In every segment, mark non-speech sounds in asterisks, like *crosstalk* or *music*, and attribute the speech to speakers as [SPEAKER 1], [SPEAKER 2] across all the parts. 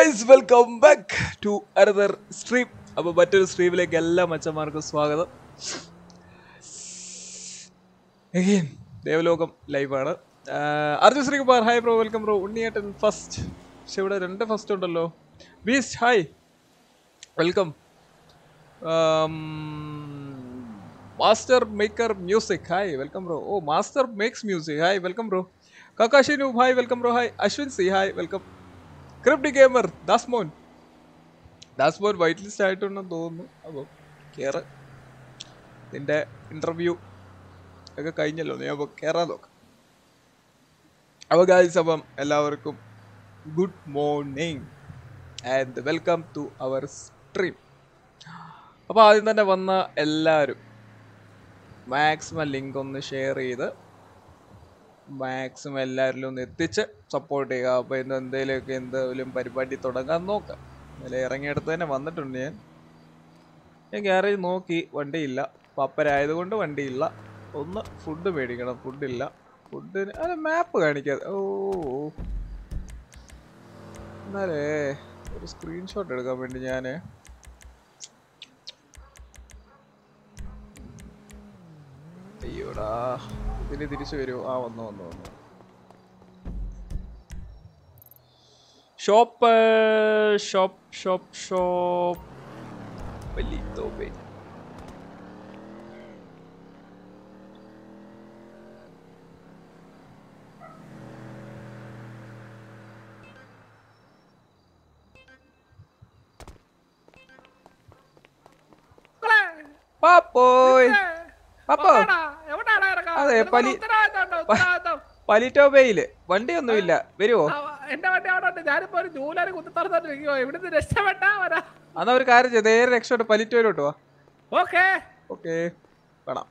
[SPEAKER 1] Guys welcome back to
[SPEAKER 2] another stream അപ്പോൾ മറ്റൊരു സ്ട്രീമിലേക്ക് എല്ലാ മച്ചന്മാർക്കും സ്വാഗതം. Again Devalokam ലൈവാണ് Arjun Sreekumar hi bro welcome bro ഉണ്ണിയേട്ടൻ ഫസ്റ്റ് പക്ഷെ ഇവിടെ രണ്ട് ഫസ്റ്റ് ഉണ്ടല്ലോ. Beast hi welcome master maker music hi welcome bro oh master makes music hi welcome bro കാക്കാശിനു hi welcome bro hi Ashwin C hi welcome crypty gamer Dasmon Dasmon white list ആയിട്ടുണ്ടെന്ന് തോന്നുന്നു. അപ്പോൾ കയറ് നിന്റെ interview ഒക്കെ കഴിഞ്ഞല്ലോ. നീ അപ്പോൾ കയറാൻ നോക്കാം. അപ്പോൾ ഗായ്സ് അപ്പം എല്ലാവർക്കും good morning and welcome to our stream അപ്പോൾ ആദ്യം തന്നെ വന്ന എല്ലാവരും മാക്സിമം ലിങ്ക് ഒന്ന് ഷെയർ ചെയ്ത് മാക്സിമം എല്ലാവരിലും ഒന്ന് എത്തിച്ച് സപ്പോർട്ട് ചെയ്യുക. അപ്പോൾ ഇന്ന് എന്തെങ്കിലുമൊക്കെ എന്തെങ്കിലും പരിപാടി തുടങ്ങാൻ നോക്കാം. അതിൽ ഇറങ്ങിയെടുത്ത് തന്നെ വന്നിട്ടുണ്ട് ഞാൻ. ഞാൻ ഗ്യാരേജ് നോക്കി വണ്ടിയില്ല. പപ്പരായതുകൊണ്ട് വണ്ടിയില്ല. ഒന്ന് ഫുഡ് മേടിക്കണം. ഫുഡില്ല ഫുഡിന് അല്ല മാപ്പ് കാണിക്കാതെ ഓ ഓ. എന്നാലേ ഒരു സ്ക്രീൻഷോട്ട് എടുക്കാൻ വേണ്ടി ഞാൻ അയ്യോടാ. ഇതിന് തിരിച്ചു വരുമോ ആ വന്നു വന്നു വന്നു. Shop shop shop shop. വലിയ പാപ്പോയ് പാപ്പോ അതെ പലി വണ്ടി വണ്ടിയൊന്നുമില്ല. വരുവോ?
[SPEAKER 3] എന്റെ വണ്ടി അവിടെ ഉണ്ട് ഞാനിപ്പോ ഒരു ജൂലറി കുത്തി തുറന്നിട്ടിരിക്കുവോ ഇവിടുന്ന് രക്ഷപ്പെട്ടാ വരാ.
[SPEAKER 2] അന്നാ ഒരു കാര്യം ചെയ്ത് നേരെ രക്ഷപ്പെട്ട് പലിറ്റോയിലോട്ട് വാ.
[SPEAKER 3] ഓക്കേ.
[SPEAKER 2] ഓക്കെ. വേണം.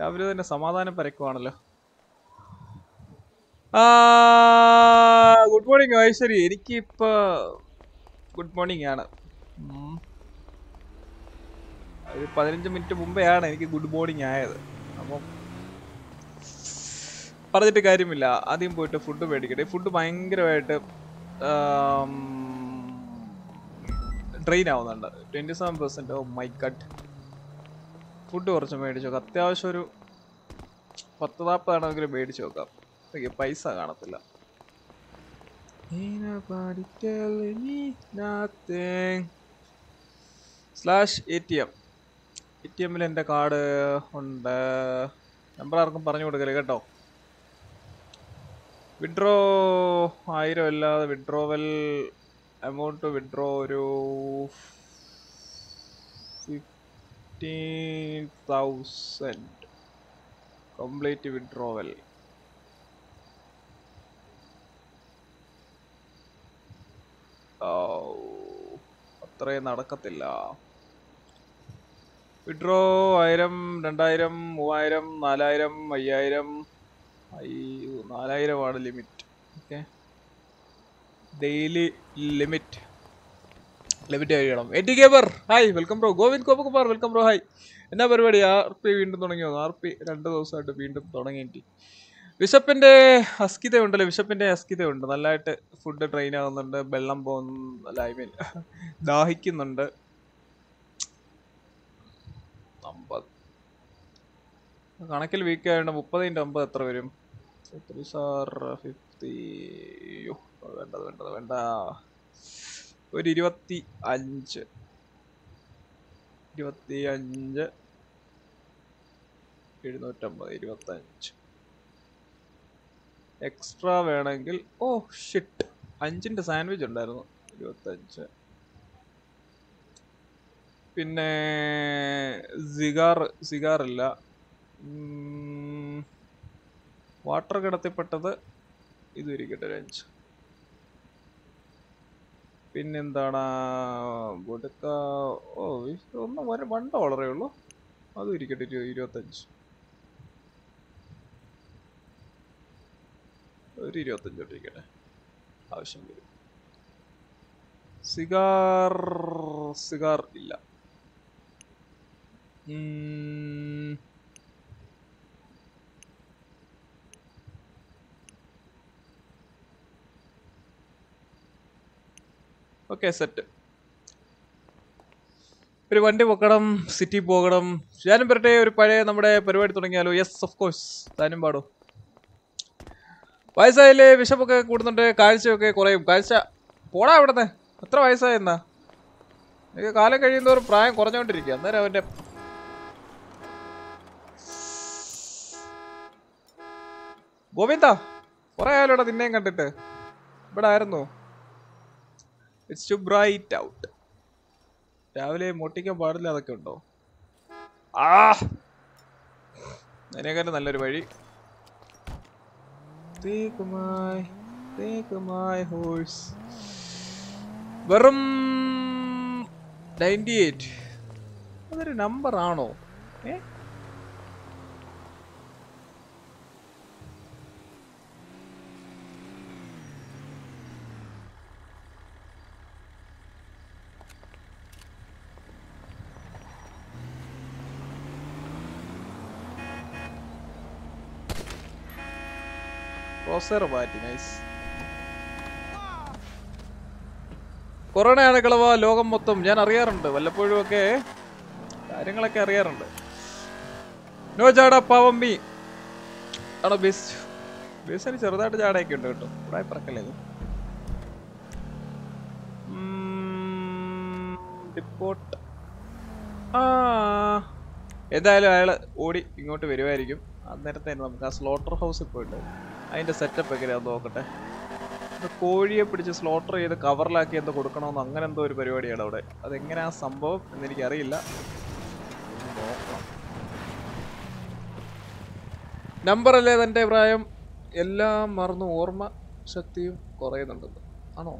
[SPEAKER 2] രാവിലെ തന്നെ സമാധാനം പരക്കുവാണല്ലോ. ഗുഡ് മോർണിംഗ് ഐശ്വരി എനിക്കിപ്പോ ഗുഡ് മോർണിംഗ് ആണ്. ഒരു പതിനഞ്ച് മിനിറ്റ് മുമ്പേ ആണ് എനിക്ക് ഗുഡ് മോർണിംഗ് ആയത്. അപ്പം പറഞ്ഞിട്ട് കാര്യമില്ല. ആദ്യം പോയിട്ട് ഫുഡ് മേടിക്കട്ടെ. ഫുഡ് ഭയങ്കരമായിട്ട് ഡ്രെയിൻ ആവുന്നുണ്ട്. Twenty seven percent oh my cut food കുറച്ച് മേടിച്ചു നോക്കാം. അത്യാവശ്യം ഒരു പത്ത് നാൽപ്പതാണെങ്കിലും മേടിച്ചു നോക്കാം. ഓക്കെ പൈസ കാണത്തില്ല. Slash A T M A T എമ്മിൽ എന്റെ കാർഡ് ഉണ്ട്. നമ്പർ ആർക്കും പറഞ്ഞു കൊടുക്കൽ കേട്ടോ? വിഡ്രോ ആയിരം അല്ലാതെ വിഡ്രോവൽ എമൗണ്ട് വിഡ്രോ ഒരു ഫിഫ്റ്റീൻ തൗസൻഡ് കംപ്ലീറ്റ് വിഡ്രോവൽ അത്രയും നടക്കത്തില്ല. വിഡ്രോ ആയിരം രണ്ടായിരം മൂവായിരം നാലായിരം അയ്യായിരം അയ്യോ നാലായിരമാണ് limit. Okay. Daily limit. Limit കഴിയണം എ ടി കേബർ ഹായ് വെൽക്കം ബ്രോ ഗോവിന്ദ് കോപ്പക്കുമാർ വെൽക്കം ബ്രോ ഹായ് എന്നാ പരിപാടി? ആർ പി വീണ്ടും തുടങ്ങിയോ? ആർ പി രണ്ട് ദിവസമായിട്ട് വീണ്ടും തുടങ്ങിയിട്ട്. വിശപ്പിന്റെ അസ്കിത വിശപ്പിന്റെ അസ്കിതയുണ്ട് നല്ലതായിട്ട് ഫുഡ് ട്രെയിൻ ആകുന്നുണ്ട് വെള്ളം പോകുന്ന ഐ മീൻ ദാഹിക്കുന്നുണ്ട്. അമ്പത്. കണക്കിൽ വീക്ക് ആയതുകൊണ്ട് മുപ്പത് ഇന്റു അമ്പത് എത്ര വരും? ഫിഫ്റ്റി വേണ്ടത് വേണ്ടത് വേണ്ട ഒരു ഇരുപത്തി അഞ്ച്. ഇരുപത്തി അഞ്ച്. എഴുന്നൂറ്റമ്പത് ഇരുപത്തഞ്ച്. എക്സ്ട്രാ വേണമെങ്കിൽ ഓ ഷിറ്റ് അഞ്ചിന്റെ സാൻഡ്വിച്ച് ഉണ്ടായിരുന്നു ഇരുപത്തഞ്ച്. പിന്നെ സിഗാർ സിഗാറില്ല. വാട്ടർ കിടത്തിപ്പെട്ടത് ഇതും ഇരിക്കട്ടെ ഒരു പിന്നെന്താണ് കൊടുക്ക ഓ ഒന്ന് വരെ വൺ ഡോളറേ ഉള്ളൂ അതും ഇരിക്കട്ടെ ഇരു ഇരുപത്തഞ്ച്. ഒരു ഇരുപത്തഞ്ചോട്ട് ഇരിക്കട്ടെ. ആവശ്യം വരും. സിഗാർ സിഗാർ ഇല്ല. ഓക്കെ സെറ്റ് ഒരു വണ്ടി പൊക്കണം സിറ്റി പോകണം. ഞാനും വരട്ടെ ഒരു പഴയ നമ്മുടെ പരിപാടി തുടങ്ങിയാലോ? യെസ് ഓഫ് കോഴ്സ് താനും പാടോ. വയസ്സായില്ലേ? വിഷമൊക്കെ കൂടുന്നുണ്ട് കാഴ്ചയൊക്കെ കുറയും. കാഴ്ച പോടാ അവിടുന്ന്. എത്ര വയസ്സായെന്നാ കാലം കഴിയുന്നവർ പ്രായം കുറഞ്ഞുകൊണ്ടിരിക്കുക അന്നേരം അവന്റെ ഗോവിന്ദ കുറെ ആയാലോടാ നിന്നെയും കണ്ടിട്ട്. ഇവിടെ ആയിരുന്നു ഇറ്റ്സ് ടു ബ്രൈറ്റ് ഔട്ട് രാവിലെ മോട്ടിക്കാൻ പാടില്ല അതൊക്കെ ഉണ്ടോ? ആ! അതിനേക്കാളും നല്ലൊരു വഴി. വെറും നയന്റി എയ്റ്റ് അതൊരു നമ്പറാണോ ആണോ? ക്രോസർ മാറ്റി നൈസ് കൊറോണയാണ് കളവ ലോകം മൊത്തം ഞാൻ അറിയാറുണ്ട്. വല്ലപ്പോഴും ഒക്കെ കാര്യങ്ങളൊക്കെ അറിയാറുണ്ട്. നോ ചാട പാവം ആണോ ബെസ്റ്റ് ബേസിന് ചെറുതായിട്ട് ചാടയൊക്കെ ഉണ്ട് കേട്ടോ. ഇവിടെ പറക്കല്ലേ ഡിപ്പോട്ട് ആ. എന്തായാലും അയാൾ ഓടി ഇങ്ങോട്ട് വരുമായിരിക്കും അന്നേരത്തെ നമുക്ക് ആ സ്ലോട്ടർ ഹൗസിൽ പോയിട്ട് അതിന്റെ സെറ്റപ്പ് എങ്ങനെയാന്ന് നോക്കട്ടെ. കോഴിയെ പിടിച്ച് സ്ലോട്ടർ ചെയ്ത് കവറിലാക്കി എന്തോ കൊടുക്കണമെന്ന് അങ്ങനെ എന്തോ ഒരു പരിപാടിയാണ് അവിടെ. അതെങ്ങനെയാ സംഭവം എന്ന് എനിക്ക് അറിയില്ല നമ്പർ അല്ലേ തന്റെ പ്രായം എല്ലാം മറന്നു. ഓർമ്മ ശക്തിയും കുറയുന്നുണ്ടെന്ന് ആണോ?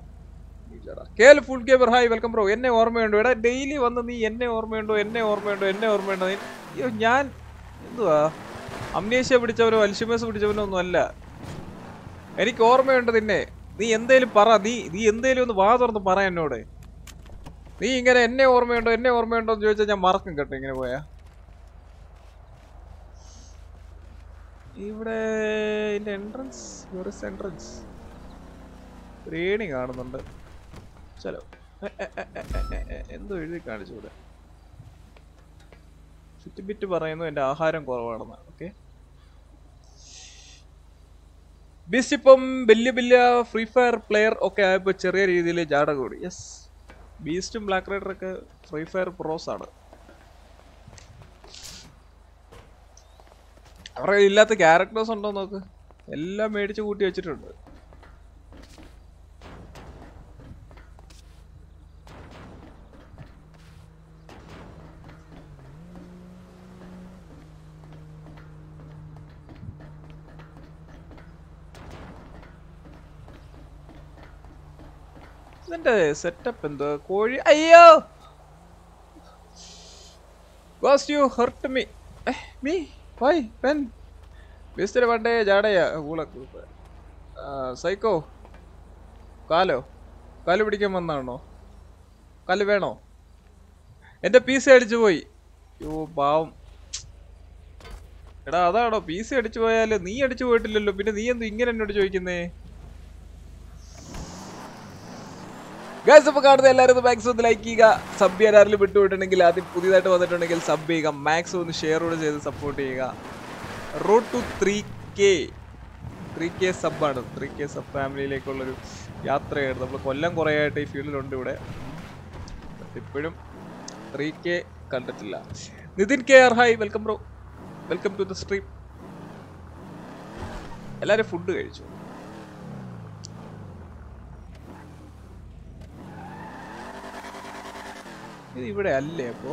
[SPEAKER 2] കേൽ full gamer hi welcome bro എന്നെ ഓർമ്മയുണ്ടോ? എടാ ഡെയിലി വന്ന് നീ എന്നെ ഓർമ്മയുണ്ടോ? എന്നെ ഓർമ്മയുണ്ടോ? എന്നെ ഓർമ്മയുണ്ടോ? അയ്യോ ഞാൻ എന്തുവാ? അമ്നേഷ്യ പിടിച്ചവനോ അൽഷിമേഴ്സ് പിടിച്ചവനോ ഒന്നും അല്ല. എനിക്ക് ഓർമ്മയുണ്ട് നിന്നെ. നീ എന്തേലും പറ നീ നീ എന്തേലും ഒന്ന് വാ തുറന്ന് പറ എന്നോട്. നീ ഇങ്ങനെ എന്നെ ഓർമ്മയുണ്ടോ എന്നെ ഓർമ്മയുണ്ടോ എന്ന് ചോദിച്ചാൽ ഞാൻ മറക്കും കേട്ടോ ഇങ്ങനെ പോയാ. ഇവിടെ ഇതിന്റെ എൻട്രൻസ് വെറിസ് എൻട്രൻസ് ഒരു കാണുന്നുണ്ട്. ചലോ. എന്തോ എഴുതി കാണിച്ചു ഇവിടെ. ചുറ്റിബിറ്റ് പറയുന്നു എന്റെ ആഹാരം കുറവാണെന്ന്. ഓക്കെ ബീസ്റ്റ് ഇപ്പം വലിയ വലിയ ഫ്രീ ഫയർ പ്ലെയർ ഒക്കെ ആയപ്പോൾ ചെറിയ രീതിയിൽ ജാട കൂടി. യെസ് ബീസ്റ്റും ബ്ലാക്ക് റൈഡറൊക്കെ ഫ്രീ ഫയർ പ്രോസ് ആണ്. അവരുടെ ഇല്ലാത്ത ക്യാരക്ടേഴ്സ് ഉണ്ടോ നോക്ക്. എല്ലാം മേടിച്ച് കൂട്ടി വെച്ചിട്ടുണ്ട്. ഇതിന്റെ സെറ്റപ്പ് എന്തോ? കോഴി അയ്യോ! Was you hurt me me why pen mister വണ്ടേ ജാടയാ. ഊള സൈക്കോ കാലോ? കാൽ പിടിക്കാൻ വന്നാണോ? കാൽ വേണോ? എന്റെ പി സി അടിച്ചു പോയി. യോ പാവം. എടാ അതാണോ പി സി അടിച്ചു പോയാൽ നീ അടിച്ചു പോയിട്ടില്ലല്ലോ. പിന്നെ നീ എന്ത് ഇങ്ങനെ എന്നോട് ചോദിക്കുന്നേ? ഗൈസ് അപ്പോൾ കാണുന്ന എല്ലാവരും മാക്സ് ഒന്ന് ലൈക്ക് ചെയ്യുക. സബ് ചെയ്യാൻ ആരെങ്കിലും വിട്ടുപോയിട്ടുണ്ടെങ്കിൽ ആദ്യം പുതിയതായിട്ട് വന്നിട്ടുണ്ടെങ്കിൽ സബ് ചെയ്യുക. മാക്സ് ഒന്ന് ഷെയർ കൂടെ ചെയ്ത് സപ്പോർട്ട് ചെയ്യുക. Road to three K three K സബാണ് three K sub ഫാമിലിയിലേക്കുള്ളൊരു യാത്രയാണ് നമ്മൾ കൊല്ലം കുറേ ആയിട്ട് ഈ ഫീൽഡിലുണ്ട് ഇവിടെ. ഇപ്പോഴും ത്രീ കെ കണ്ടിട്ടില്ല. Nithin K R hi welcome bro welcome to the stream എല്ലാവരും ഫുഡ് കഴിച്ചു? ഇത് ഇവിടെ അല്ലേ അപ്പോ?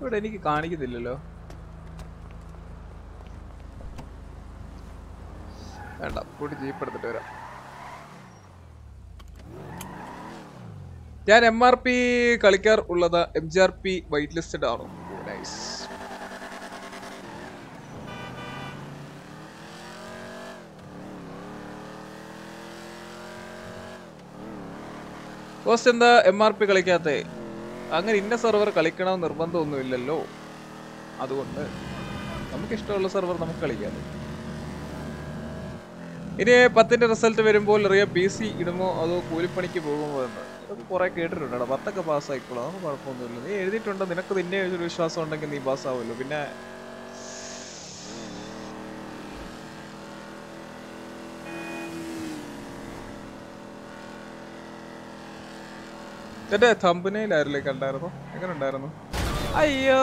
[SPEAKER 2] ഇവിടെ എനിക്ക് കാണിക്കുന്നില്ലല്ലോ വേണ്ട കൂടി ജീപ്പ് എടുത്തിട്ട് വരാം. ഞാൻ എം ആർ പി കളിക്കാർ ഉള്ളത് M G R P white listed ആണ് നൈസ് എന്താ എം ആർ പി കളിക്കാത്തേ? അങ്ങനെ ഇന്ന സെർവർ കളിക്കണമെന്ന് നിർബന്ധമൊന്നുമില്ലല്ലോ. അതുകൊണ്ട് നമുക്കിഷ്ടമുള്ള സെർവർ നമുക്ക് കളിക്കാം. ഇനി പത്തിന്റെ റിസൾട്ട് വരുമ്പോൾ അറിയാം പി സി ഇടുമോ അതോ കൂലിപ്പണിക്ക് പോകുമോ എന്ന്? ഇതൊക്കെ കുറെ കേട്ടിട്ടുണ്ട് പത്തൊക്കെ പാസ്സായിക്കോളൂ അതൊന്നും കുഴപ്പമൊന്നുമില്ല. നീ എഴുതിയിട്ടുണ്ട്. നിനക്ക് നിന്നെ ഒരു വിശ്വാസം ഉണ്ടെങ്കിൽ നീ പാസ്സാവുമല്ലോ പിന്നെ എന്റെ തമ്പനയിലായിരുന്നേ കണ്ടായിരുന്നു? എങ്ങനെ ഉണ്ടായിരുന്നു? അയ്യോ.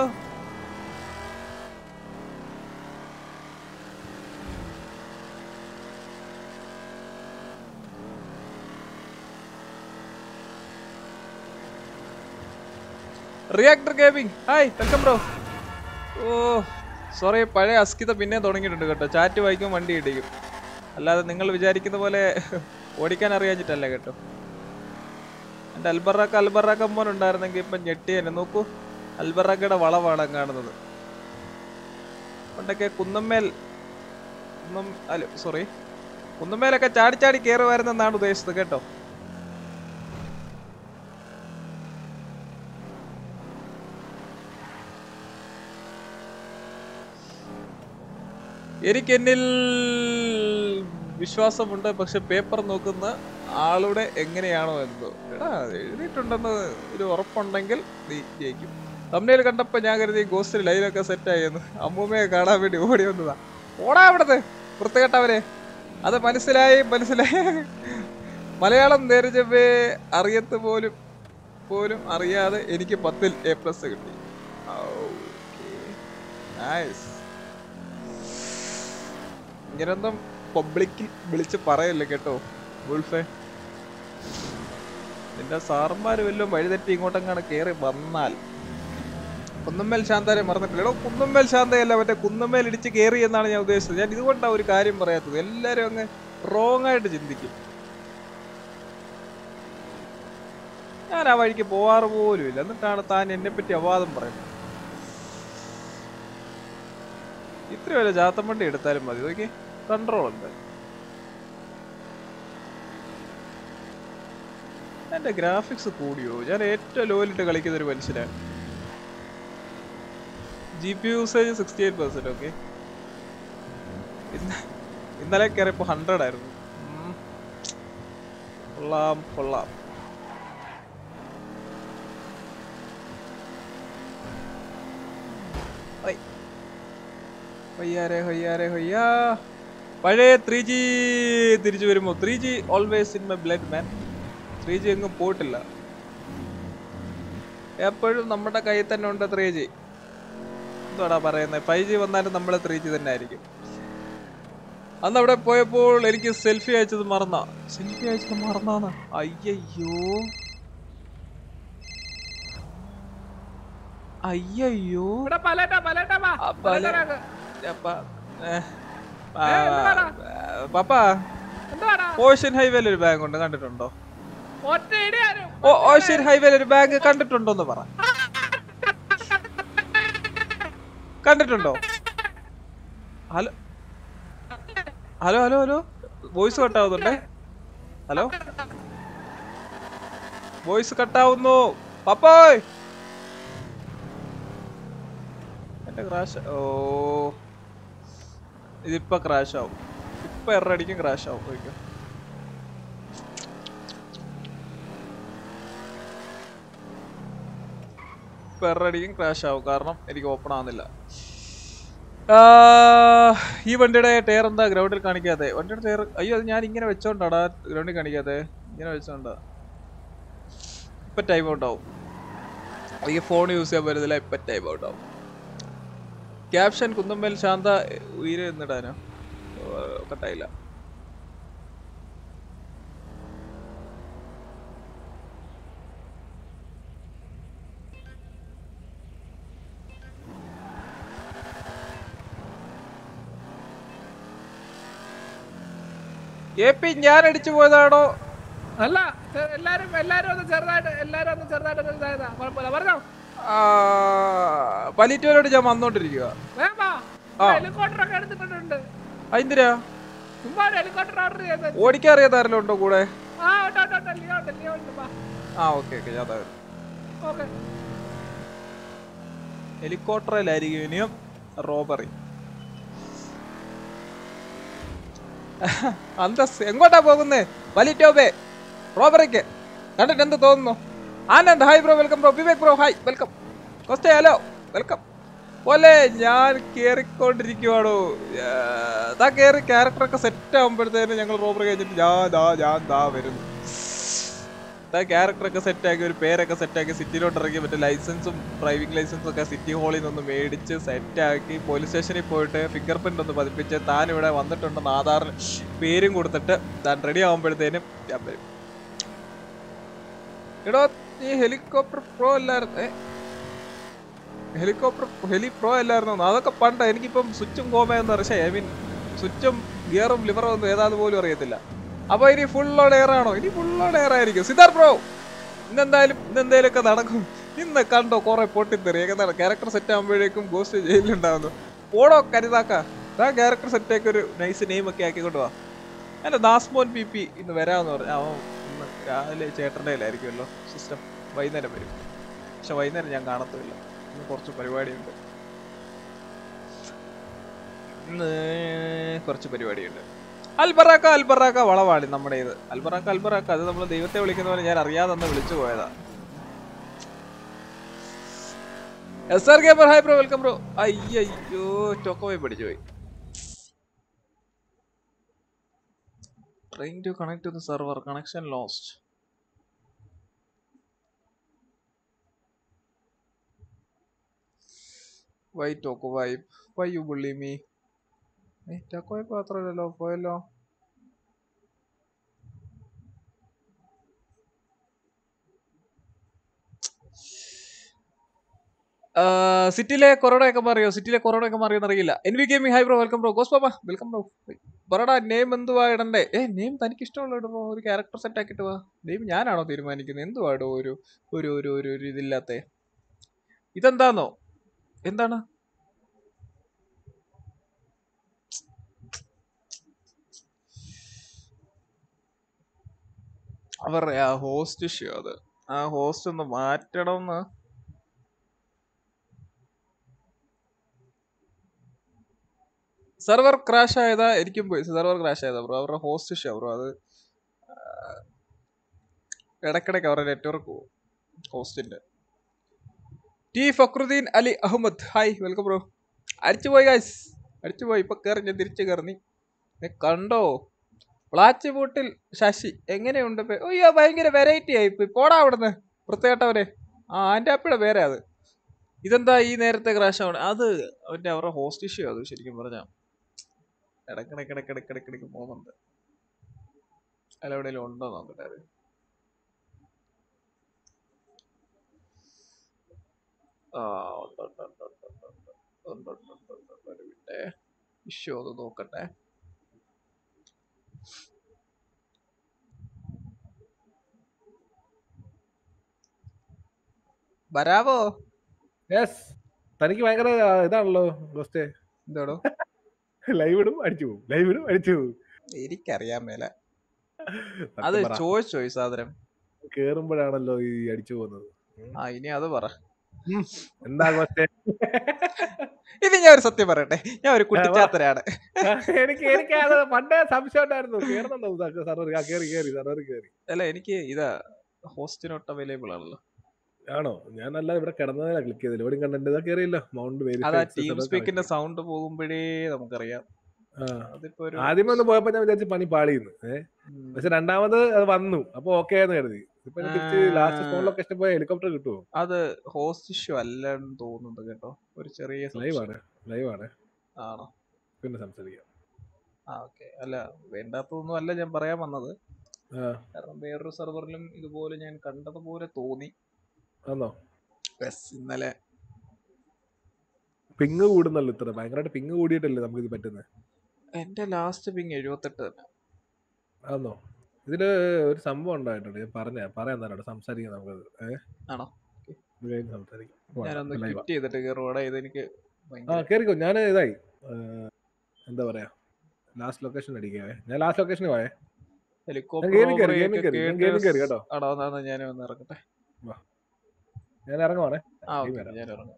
[SPEAKER 2] Reactor gaming hi welcome bro oh sorry പഴയ അസ്കിത പിന്നെ തുടങ്ങിയിട്ടുണ്ട് കേട്ടോ. ചാറ്റ് വായിക്കും വണ്ടി ഇടിക്കും. അല്ലാതെ നിങ്ങൾ വിചാരിക്കുന്ന പോലെ *laughs* ഓടിക്കാൻ അറിയാഞ്ഞിട്ടല്ല കേട്ടോ. എന്റെ അൽബറാക്ക അൽബറാക്ക മോൻ ഉണ്ടായിരുന്നെങ്കിൽ ഇപ്പം ഞെട്ടിയനെ നോക്കൂ അൽബറാക്കയുടെ വളവാണ് കാണുന്നത്. പണ്ടൊക്കെ കുന്നമ്മേൽ കുന്നം അല്ല സോറി കുന്നമ്മേലൊക്കെ ചാടി ചാടി കയറുമായിരുന്നെന്നാണ് ഉദ്ദേശിച്ചത് കേട്ടോ. എനിക്ക് എന്നിൽ വിശ്വാസമുണ്ട് പക്ഷെ പേപ്പർ നോക്കുന്ന ആളുടെ എങ്ങനെയാണോ എന്തോ. എടാ എഴുതിയിട്ടുണ്ടെന്ന് ഒരു ഉറപ്പുണ്ടെങ്കിൽ നീ ജയിക്കും. തമ്മിൽ കണ്ടപ്പോ ഞാൻ കരുതി ഗോസ്റ്റ് ലൈനൊക്കെ സെറ്റ് ആയെന്ന് അമ്മൂമ്മയെ കാണാൻ വേണ്ടി ഓടി വന്നതാ. ഓടാ അവിടുന്ന് വൃത്തികെട്ടവരെ അത് മനസ്സിലായി മനസ്സിലായി. മലയാളം നേരിച്ചപ്പേ അറിയത്ത് പോലും പോലും അറിയാതെ എനിക്ക് പത്തിൽ എ പ്ലസ് കിട്ടി. നൈസ് ഇങ്ങനൊന്നും പബ്ലിക്കിൽ വിളിച്ച് പറയല്ലേ കേട്ടോ ഗുൾഫേ നിന്റെ സാറന്മാര് വല്ലതും വഴിതെറ്റി ഇങ്ങോട്ടെങ്ങാണ് കേറി വന്നാൽ. കുന്നമ്മേൽ ശാന്തരെ മറന്നിട്ടില്ല. എടോ കുന്നമ്മേൽ ശാന്തയല്ല മറ്റേ കുന്നമ്മേൽ ഇടിച്ച് കേറി എന്നാണ് ഞാൻ ഉദ്ദേശിച്ചത്. ഞാൻ ഇതുകൊണ്ടാണ് ഒരു കാര്യം പറയാത്തത്. എല്ലാവരും അങ്ങ് റോങ് ആയിട്ട് ചിന്തിക്കും. ഞാൻ ആ വഴിക്ക് പോവാറ് പോലും ഇല്ല എന്നിട്ടാണ് താൻ എന്നെ പറ്റി അവാദം പറയുന്നത്. ഇത്ര വരെ ജാത്തം വണ്ടി എടുത്താലും മതി. നോക്കി കൺട്രോൾ ഉണ്ട്. എന്റെ ഗ്രാഫിക്സ് കൂടിയോ? ഞാൻ ഏറ്റവും ലോയിലിട്ട് കളിക്കുന്ന ഒരു മനുഷ്യനാണ് G P usage sixty eight percent okay ഇന്നലെ കയറിയപ്പോ ഹൺഡ്രഡ് ആയിരുന്നു. കൊള്ളാം കൊള്ളാം. ഹൊയ്യാരെ ഹൊയ്യാരെ ഹൊയ്യാ. പഴയ ത്രീ ജി തിരിച്ചു വരുമോ three G always in my blood man three G എങ്ങും പോയിട്ടില്ല. എപ്പോഴും നമ്മുടെ കയ്യിൽ തന്നെ ഉണ്ട് ത്രീ ജി എന്തുവാടാ പറയുന്നത് ഫൈവ് ജി വന്നാലും നമ്മൾ ത്രീ ജി തന്നെ ആയിരിക്കും. അന്ന് അവിടെ പോയപ്പോൾ എനിക്ക് സെൽഫി അയച്ചത് മറന്ന. സെൽഫി അയച്ചത് മറന്നാന്ന്? അയ്യയ്യോ. അയ്യയ്യോ.
[SPEAKER 3] ഇവിടെ പലേട്ടാ പലേട്ടാ
[SPEAKER 2] പപ്പ ഓഷ്യൻ ഹൈവേയിൽ ഒരു ബാങ്ക് ഉണ്ട് കണ്ടിട്ടുണ്ടോ? ഓഷ്യൻ ഹൈവേയിൽ ഒരു ബാങ്ക് കണ്ടിട്ടുണ്ടോ എന്ന് പറ. കണ്ടിട്ടുണ്ടോ? Hello hello hello hello voice കട്ടാവുന്നുണ്ടേ? Hello? Voice കട്ടാവുന്നു. പപ്പോയ്! എന്റെ ക്രാഷ് ഓ. ഇതിപ്പോ ക്രാഷ് ആവും. ഇപ്പൊ എറടിക്കും ക്രാഷ് ആവും. ഇപ്പൊ എറടിക്കും ക്രാഷ് ആവും. കാരണം എനിക്ക് ഓപ്പൺ ആവുന്നില്ല. ഈ വണ്ടിയുടെ ടയർ എന്താ? ഗ്രൗണ്ടിൽ കാണിക്കാതെ. വണ്ടിയുടെ ടയർ അയ്യോ അത് ഞാൻ ഇങ്ങനെ വെച്ചോണ്ടാടാ. ഗ്രൗണ്ടിൽ കാണിക്കാതെ. ഇങ്ങനെ വെച്ചോണ്ടാ. ഇപ്പൊ ടൈം ഔട്ട് ആവും. എനിക്ക് ഫോൺ യൂസ് ചെയ്യാൻ പറ്റുന്നില്ല ഇപ്പൊ ടൈം ഔട്ട് ആവും. ക്യാപ്ഷൻ കുന്നമ്മേൽ ശാന്ത ഉയരെ എന്നിടാനോ? കട്ടായില്ല എ പി ഞാൻ അടിച്ചു പോയതാണോ?
[SPEAKER 3] അല്ല എല്ലാരും എല്ലാരും ഒന്ന് ചെറുതായിട്ട് എല്ലാരും ഒന്ന് ചെറുതായിട്ട് പറഞ്ഞോ.
[SPEAKER 2] പലിറ്റോരോട് ഞാൻ വന്നോണ്ടിരിക്കുക ഓടിക്കാൻ അറിയാതാരല്ലോ ഉണ്ടോ കൂടെ?
[SPEAKER 3] ആ
[SPEAKER 2] ഓക്കെ ഓക്കെ ഞാൻ ഹെലികോപ്റ്ററിലായിരിക്കും ഇനിയും റോബറി. അന്തസ് എങ്ങോട്ടാ പോകുന്നേ? വലിറ്റോബേ റോബറിക്ക്. കണ്ടിട്ട് എന്ത് തോന്നുന്നു? Anand hi bro welcome bro Vivek bro hi welcome കൊസ്റ്റേ hello welcome പോലെ ഞാൻ കയറിക്കൊണ്ടിരിക്കുവാണോ താ കയറി ക്യാരക്ടറൊക്കെ സെറ്റ് ആകുമ്പോഴത്തേനും ഞങ്ങൾ റോബർ കഴിഞ്ഞിട്ട് ഞാൻ ദാ ഞാൻ ദാ വരുന്നു ആ ക്യാരക്ടറൊക്കെ സെറ്റാക്കി ഒരു പേരൊക്കെ സെറ്റാക്കി സിറ്റിയിലോട്ട് ഇറങ്ങി മറ്റേ ലൈസൻസും ഡ്രൈവിംഗ് ലൈസൻസും ഒക്കെ സിറ്റി ഹാളിൽ നിന്ന് മേടിച്ച് സെറ്റാക്കി പോലീസ് സ്റ്റേഷനിൽ പോയിട്ട് ഫിംഗർ പ്രിന്റ് ഒന്ന് പതിപ്പിച്ച് താൻ ഇവിടെ വന്നിട്ടുണ്ടെന്ന് ആധാറിന് പേരും കൊടുത്തിട്ട് താൻ റെഡി ആകുമ്പോഴത്തേനും ഞാൻ വരും. എടോ ഈ ഹെലികോപ്റ്റർ പ്രോ അല്ലായിരുന്നു? ഹെലികോപ്റ്റർ ഹെലി പ്രോ അല്ലായിരുന്നു? അതൊക്കെ പണ്ട് എനിക്കിപ്പം സ്വിച്ചും കോമയെന്ന് പക്ഷേ ഐ മീൻ സ്വിച്ചും ഗിയറും ലിവറും ഒന്നും ഏതാന്ന് പോലും അറിയത്തില്ല. അപ്പൊ ഇനി ഫുൾ ഓൺ എയർ ആണോ? ഇനി ഫുൾ ഓൺ എയർ ആയിരിക്കും. സിദ്ധാർത്ഥ് പ്രോ ഇന്നെന്തായാലും ഇന്നെന്തേലൊക്കെ നടക്കും. ഇന്ന് കണ്ടോ കുറെ പൊട്ടിത്തെറി. എന്താണ് ക്യാരക്ടർ സെറ്റ് ആകുമ്പോഴേക്കും ഗോസ്റ്റ് ജയിലിലുണ്ടാവുന്നു. പോടോ കരുതാക്ക. ആ ക്യാരക്ടർ സെറ്റ് ആക്കി ഒരു നൈസ് നെയിം ഒക്കെ ആക്കിക്കൊണ്ട് വാ. ദാസ്മോൻ പി പി ഇന്ന് വരാമെന്ന് പറഞ്ഞു. അവൻ രാവിലെ ചേട്ടന്റെ കയ്യിലായിരിക്കുമല്ലോ സിസ്റ്റം വൈകുന്നേരം വരും. പക്ഷെ വൈകുന്നേരം ഞാൻ കാണത്തില്ല ഇന്ന് കുറച്ച് പരിപാടിയുണ്ട്. ഇന്ന് കുറച്ച് പരിപാടിയുണ്ട്. അൽബറാക്ക അൽബറാക്ക വളവാണ് നമ്മുടെ ഇത് അൽബറാക്ക അൽബറാക്ക അത് നമ്മൾ ദൈവത്തെ വിളിക്കുന്ന പോലെ ഞാൻ അറിയാതെ അന്ന് വിളിച്ചു പോയതാ. S R K bro hi bro welcome bro അയ്യോ ടോക്കോ പോയി പഠിച്ചു പോയി trying to connect to the server connection lost why Toko why why you bully me ഏ ടോക്കോ വൈ മാത്രമല്ലല്ലോ. പോയല്ലോ. സിറ്റിയിലെ കൊറോണ ഒക്കെ മാറിയോ? സിറ്റിയിലെ കൊറോണ ഒക്കെ മാറിയോ എന്നറിയില്ല. N V gaming hi bro welcome bro goes പാപ്പ വെൽക്കം ബ്രോ പറടാ നെയിം എന്തുവാ ഇടണ്ടേ? ഏ നെയിം തനിക്ക് ഇഷ്ടമുള്ള ഇടുമ്പോ ഒരു ക്യാരക്ടർ സെറ്റ് ആക്കിയിട്ട് വാ. നെയിം ഞാനാണോ തീരുമാനിക്കുന്നത്? എന്തുവാ എന്തുവാടോ ഒരു ഒരു ഒരു ഒരു ഒരു ഇതില്ലാത്ത? ഇതെന്താന്നോ? എന്താണ്? അവർ ആ ഹോസ്റ്റ് ഇഷ്യൂ അത്. ആ ഹോസ്റ്റ് ഒന്ന് മാറ്റണമെന്ന് സെർവർ ക്രാഷ് ആയതാ എനിക്കും പോയി. സെർവർ ക്രാഷ് ആയതാ ബ്രോ അവരുടെ ഹോസ്റ്റ് ഇഷ്യൂ ബ്രോ അത് ഇടക്കിടക്ക് അവരുടെ നെറ്റ്വർക്ക് പോകും ഹോസ്റ്റിന്റെ. T Fakhruddin Ali Ahmed. Hi welcome bro അടിച്ചുപോയി guys അടിച്ചുപോയി. ഇപ്പൊ കയറി ഞാൻ തിരിച്ചു കയറി നീ കണ്ടോ? പ്ലാച്ച് ബൂട്ടിൽ ശശി എങ്ങനെയുണ്ട്? അയ്യോ ഭയങ്കര വെറൈറ്റി ആയി പോയി. പോടാ അവിടുന്ന്. വൃത്തികെട്ടവരെ ആ ആന്റെ അപ്പിയുടെ പേരാ അത്. ഇതെന്താ ഈ നേരത്തെ ക്രാഷ് ആവണേ അത് അവന്റെ അവരുടെ ഹോസ്റ്റ് ഇഷ്യൂ അത് ശരിക്കും പറഞ്ഞാ. ഇടക്കിടക്കിടക്കിടക്കിടക്കിടക്ക് പോകുന്നുണ്ട് അല്ല എവിടെയെങ്കിലും ഉണ്ടോ നോക്കട്ടെ അത് ആ ഉണ്ട് ഉണ്ട് ഉണ്ട് ഉണ്ട് ഉണ്ട് ഉണ്ട് ഉണ്ട് ഉണ്ട് ഉണ്ട് ഉണ്ട് ഉണ്ട് ഒരു മിനിറ്റേ ഇഷ്യൂ ഒന്ന് നോക്കട്ടെ വരാവോ
[SPEAKER 3] യെസ് തനിക്ക് ഭയങ്കര ഇതാണല്ലോ ഗോസ്റ്റേ
[SPEAKER 2] എന്താടോ
[SPEAKER 3] ലൈവ് ഇടും അടിച്ചു പോകും. ലൈവ് ഇടും അടിച്ചു പോകും.
[SPEAKER 2] എനിക്കറിയാൻ മേല. അത്. ചോദിച്ചോ ഈ സാധനം?
[SPEAKER 3] കേറുമ്പോഴാണല്ലോ ഈ അടിച്ചു പോകുന്നത്.
[SPEAKER 2] ആ ഇനി അത് പറ.
[SPEAKER 3] എന്താ
[SPEAKER 2] ഇത് ഞാൻ ഒരു സത്യം പറയട്ടെ. ഞാൻ ഒരു കുട്ടിച്ചാത്തരാണ്
[SPEAKER 3] എനിക്ക് എനിക്ക് അത് പണ്ടേ സംശയം ഉണ്ടായിരുന്നു. കേറുന്നുണ്ടോ? സർവർ കേറി കേറി സർവർ കേറി.
[SPEAKER 2] അല്ല എനിക്ക് ഇതാ ഹോസ്റ്റിനോട്ട് അവൈലബിൾ ആണല്ലോ.
[SPEAKER 3] ആണോ? ഞാൻ അല്ല ഇവിടെ കിടന്നതല്ല ക്ലിക്ക് ചെയ്തില്ല ഇവിടെ കണ്ടന്റ് ഇതാ കേറിയില്ല. മൗണ്ട്
[SPEAKER 2] അതാ ടീം സ്പീക്കിന്റെ സൗണ്ട് പോകുമ്പോഴേ നമുക്കറിയാം.
[SPEAKER 3] ആദ്യമേ ഒന്ന് പോയപ്പോ ഞാൻ വിചാരിച്ചു പണി പാളിയെന്ന്. ഏഹ് പക്ഷെ രണ്ടാമത് അത് വന്നു. അപ്പൊ ഓക്കെ എന്ന് കരുതി. ഇപ്പൊ തിരിച്ച് ലാസ്റ്റ് സ്പോൺ ലൊക്കേഷൻ പോയ ഹെലികോപ്റ്റർ കിട്ടുമോ
[SPEAKER 2] അത് ഹോസ്റ്റ് ഇഷ്യൂ അല്ലെന്ന് തോന്നുന്നുണ്ട് കേട്ടോ. ഒരു ചെറിയ
[SPEAKER 3] ലൈവ്. ആണ്. ലൈവ് ആണ്.
[SPEAKER 2] ആണോ?
[SPEAKER 3] പിന്നെ സംസാരിക്കാം.
[SPEAKER 2] ആ ഓക്കെ അല്ല വേണ്ടാത്തതൊന്നും അല്ല ഞാൻ പറയാൻ വന്നത്. കാരണം വേറൊരു സെർവറിലും ഇതുപോലെ ഞാൻ കണ്ടതുപോലെ തോന്നി. യെസ് ഇന്നലെ.
[SPEAKER 3] പിങ് കൂടുന്നല്ലോ ഇത്ര? ഭയങ്കരമായിട്ട് പിങ് കൂടിയിട്ടല്ലേ നമുക്ക് ഇത് പറ്റുന്നത്
[SPEAKER 2] എന്റെ ലാസ്റ്റ് പിങ് എഴുപത്തെട്ട് തന്നെ.
[SPEAKER 3] ആന്നോ? ഇതിൽ ഒരു സംഭവം ഉണ്ടായിട്ടുണ്ട്. ഞാൻ പറഞ്ഞ പറയാൻ തന്നെ സംസാരിക്കാം നമുക്ക്
[SPEAKER 2] ആണോ? ഞാനൊന്ന് ക്വിറ്റ് ചെയ്തിട്ട് കയറുവാടെ ഇതെനിക്ക്
[SPEAKER 3] ആ കേറിക്കോ. ഞാൻ ഇതായി. എന്താ പറയാ? ലാസ്റ്റ് ലൊക്കേഷൻ അടിക്കാവേ. ഞാൻ ലാസ്റ്റ് ലൊക്കേഷൻ പോയേ.
[SPEAKER 2] ഹെലികോപ്റ്റർ
[SPEAKER 3] കേട്ടോ
[SPEAKER 2] അടാ എന്നാ ഞാൻ ഒന്ന് ഇറങ്ങട്ടെ
[SPEAKER 3] ഞാൻ ഇറങ്ങുവാണേ
[SPEAKER 2] ഞാൻ ഇറങ്ങും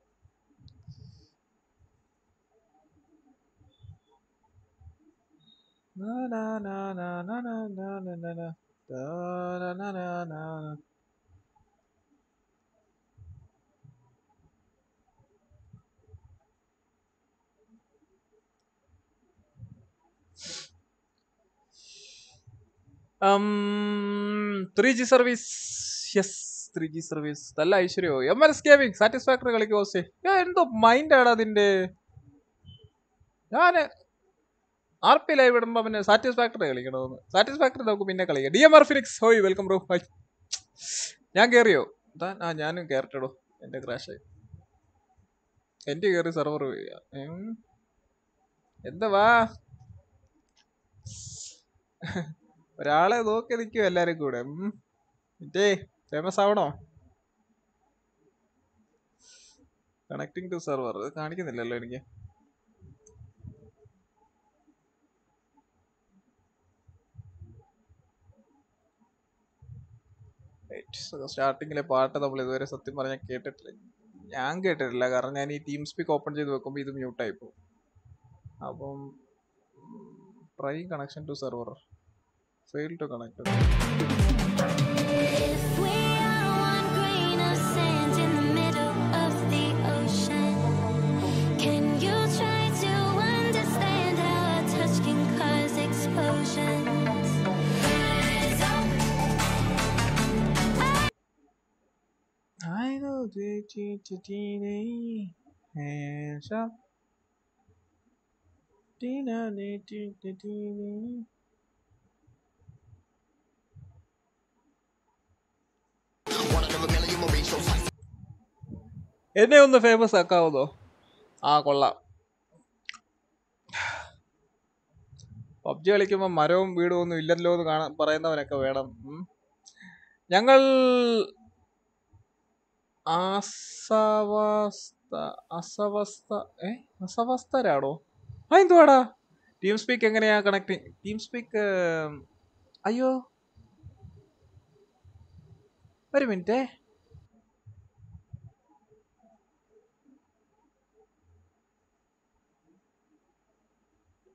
[SPEAKER 2] um 3G service yes three G service നല്ല ഐശ്വര്യോ. എം എൽ ഗെയിമിംഗ് സാറ്റിസ്ഫാക്ടറി കളിക്കോ ഹോസ്റ്റേ എന്തോ മൈൻഡാണ് അതിന്റെ ഞാൻ ആർ പി ലൈവ് ഇടുമ്പോൾ പിന്നെ സാറ്റിസ്ഫാക്ടറി കളിക്കണമെന്ന് സാറ്റിസ്ഫാക്ടറി നമുക്ക് പിന്നെ കളിക്കാം. ഡി എം ആർ ഫിനിക്സ് ഹോയ് വെൽക്കം ബ്രോ ഹൈ. ഞാൻ കയറിയോ ആ ഞാനും കയറട്ടെടോ എന്റെ ക്രാഷായി എന്റെ കയറി സെർവർ എന്താ വാ? ഒരാളെ നോക്കി നിൽക്കും എല്ലാരും കൂടെ. ഫേമസ് ആവണോ? കണക്ടിങ് ടു സെർവർ കാണിക്കുന്നില്ലല്ലോ എനിക്ക്. സ്റ്റാർട്ടിങ്ങിലെ പാട്ട് നമ്മൾ ഇതുവരെ സത്യം പറഞ്ഞാൽ കേട്ടിട്ടില്ല. ഞാൻ കേട്ടിട്ടില്ല. കാരണം ഞാൻ ഈ ടീം സ്പീക്ക് ഓപ്പൺ ചെയ്ത് വെക്കുമ്പോൾ ഇത് മ്യൂട്ടായി പോകും അപ്പം
[SPEAKER 1] try
[SPEAKER 2] connection to server fail to connect എന്നെ ഒന്ന് ഫേമസ് ആക്കാവുന്നോ? ആ കൊള്ളാം. പബ്ജി കളിക്കുമ്പോൾ മരവും വീടും ഒന്നും ഇല്ലല്ലോ എന്ന് കാണാൻ പറയുന്നവനൊക്കെ വേണം. ഞങ്ങൾ അസവസ്ത അസവസ്ത ഏ? അസവസ്തരാണോ ആ എന്തുവാടാ? ടീം സ്പീക്ക് എങ്ങനെയാ കണക്ട്? ടീം സ്പീക്ക് അയ്യോ. ഒരു മിനിറ്റ്.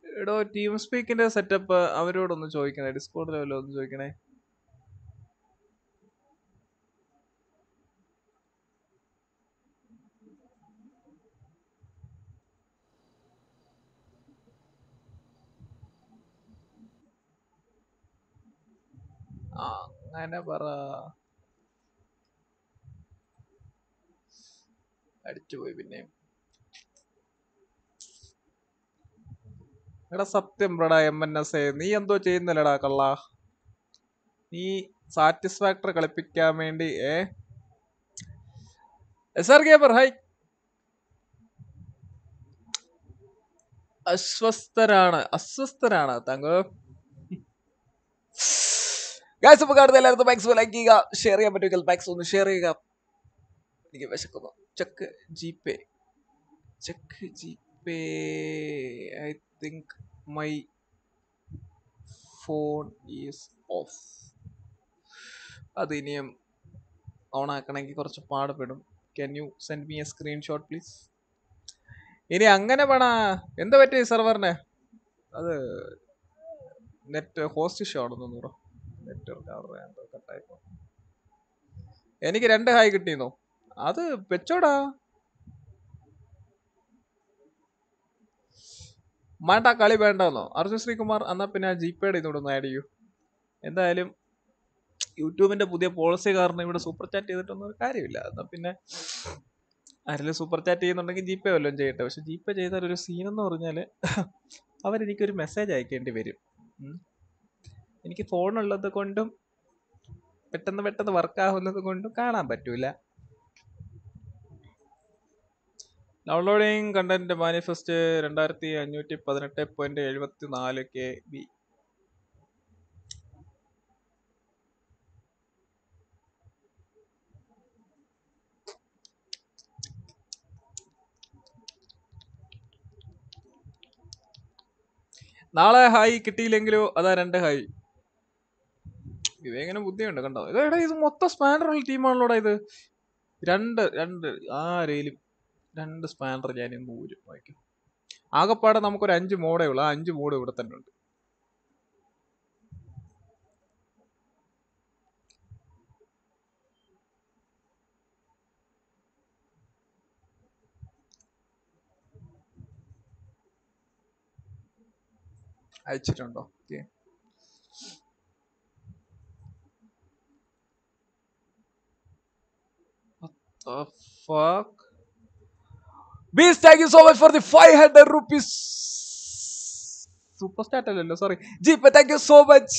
[SPEAKER 2] എടോ ടീം സ്പീക്കിന്റെ സെറ്റപ്പ് അവരോടൊന്ന് ചോദിക്കണേ ഡിസ്കോഡ് ലെവലിൽ ഒന്ന് ചോദിക്കണേ ആ, അങ്ങനെ പറ. അടിച്ചുപോയി പിന്നെ എടാ സത്യം ബ്രടാ എം എൻ എസ് എ. നീ എന്തോ ചെയ്യുന്നില്ലടാ കള്ള. നീ സാറ്റിസ്ഫാക്ടർ കളിപ്പിക്കാൻ വേണ്ടി ഏ? S R gamer hi. അസ്വസ്ഥരാണ്. അസ്വസ്ഥരാണ് താങ്കൾ ഗായ്സ് അപ്പോൾ കാണുന്ന എല്ലാവരും മാക്സിമം ലൈക്ക് ചെയ്യുക. ഷെയർ ചെയ്യാൻ പറ്റുമെങ്കിൽ മാക്സിമം ഒന്ന് ഷെയർ ചെയ്യുക. എനിക്ക് വിശക്കുന്നു. Check G pay check G pay I think my phone is off അത് ഇനിയും ഓൺ ആക്കണമെങ്കിൽ കുറച്ച് പാടുപെടും. Can you send me a screenshot please ഇനി അങ്ങനെ വേണ. എന്താ പറ്റി സെർവറിന് അത് നെറ്റ് ഹോസ്റ്റ് ഇഷ്യൂ ആണെന്ന് തോന്നുന്നു എന്തോ കട്ടായിപ്പോ എനിക്ക് രണ്ട് ഹായ് കിട്ടിയെന്നോ അത് വെച്ചോടാ. മാണ്ട കളി വേണ്ടെന്നോ? അർജുൻ ശ്രീകുമാർ എന്നാ പിന്നെ ജി പേയുടെ ഇതോടെ ഒന്ന് ആഡ് ചെയ്യൂ. എന്തായാലും യൂട്യൂബിന്റെ പുതിയ പോളിസി കാരണം ഇവിടെ സൂപ്പർ ചാറ്റ് ചെയ്തിട്ടൊന്നും ഒരു കാര്യമില്ല. എന്നാ പിന്നെ ആരെങ്കിലും സൂപ്പർ ചാറ്റ് ചെയ്യുന്നുണ്ടെങ്കിൽ ജി പേ വല്ലതും ചെയ്യട്ടെ. പക്ഷെ ജി പേ ചെയ്താൽ ഒരു സീൻ എന്ന് പറഞ്ഞാൽ അവരെനിക്കൊരു മെസ്സേജ് അയക്കേണ്ടി വരും. എനിക്ക് ഫോണുള്ളത് കൊണ്ടും പെട്ടെന്ന് പെട്ടെന്ന് വർക്ക് ആവുന്നത് കൊണ്ടും കാണാൻ പറ്റൂല. ഡൗൺലോഡിങ് കണ്ടന്റ് മാനിഫെസ്റ്റ് രണ്ടായിരത്തി അഞ്ഞൂറ്റി പതിനെട്ട് പോയിന്റ് എഴുപത്തി നാല് കെ ബി നാളെ ഹായ് കിട്ടിയില്ലെങ്കിലോ? അതാ രണ്ട് ഹായ് വിവേകന് ബുദ്ധിയുണ്ട് കണ്ടോ? ഇതെടാ ഇത് മൊത്തം സ്പാനർ ഉള്ള ടീമാണല്ലോടാ ഇത്. രണ്ട് രണ്ട് ആരേലും രണ്ട് സ്പാനർ ഞാൻ ഇന്ന് ഊരും. വായിക്കും ആകെപ്പാടെ നമുക്കൊരു അഞ്ച് മോഡേ ഉള്ളൂ. ആ അഞ്ച് മോഡ് ഇവിടെ തന്നെ ഉണ്ട്. അയച്ചിട്ടുണ്ടോ? Okay. the fuck? Beast, thank you so much for the 500 rupees. Superstar അല്ലല്ലോ sorry. Jeep, thank you so much,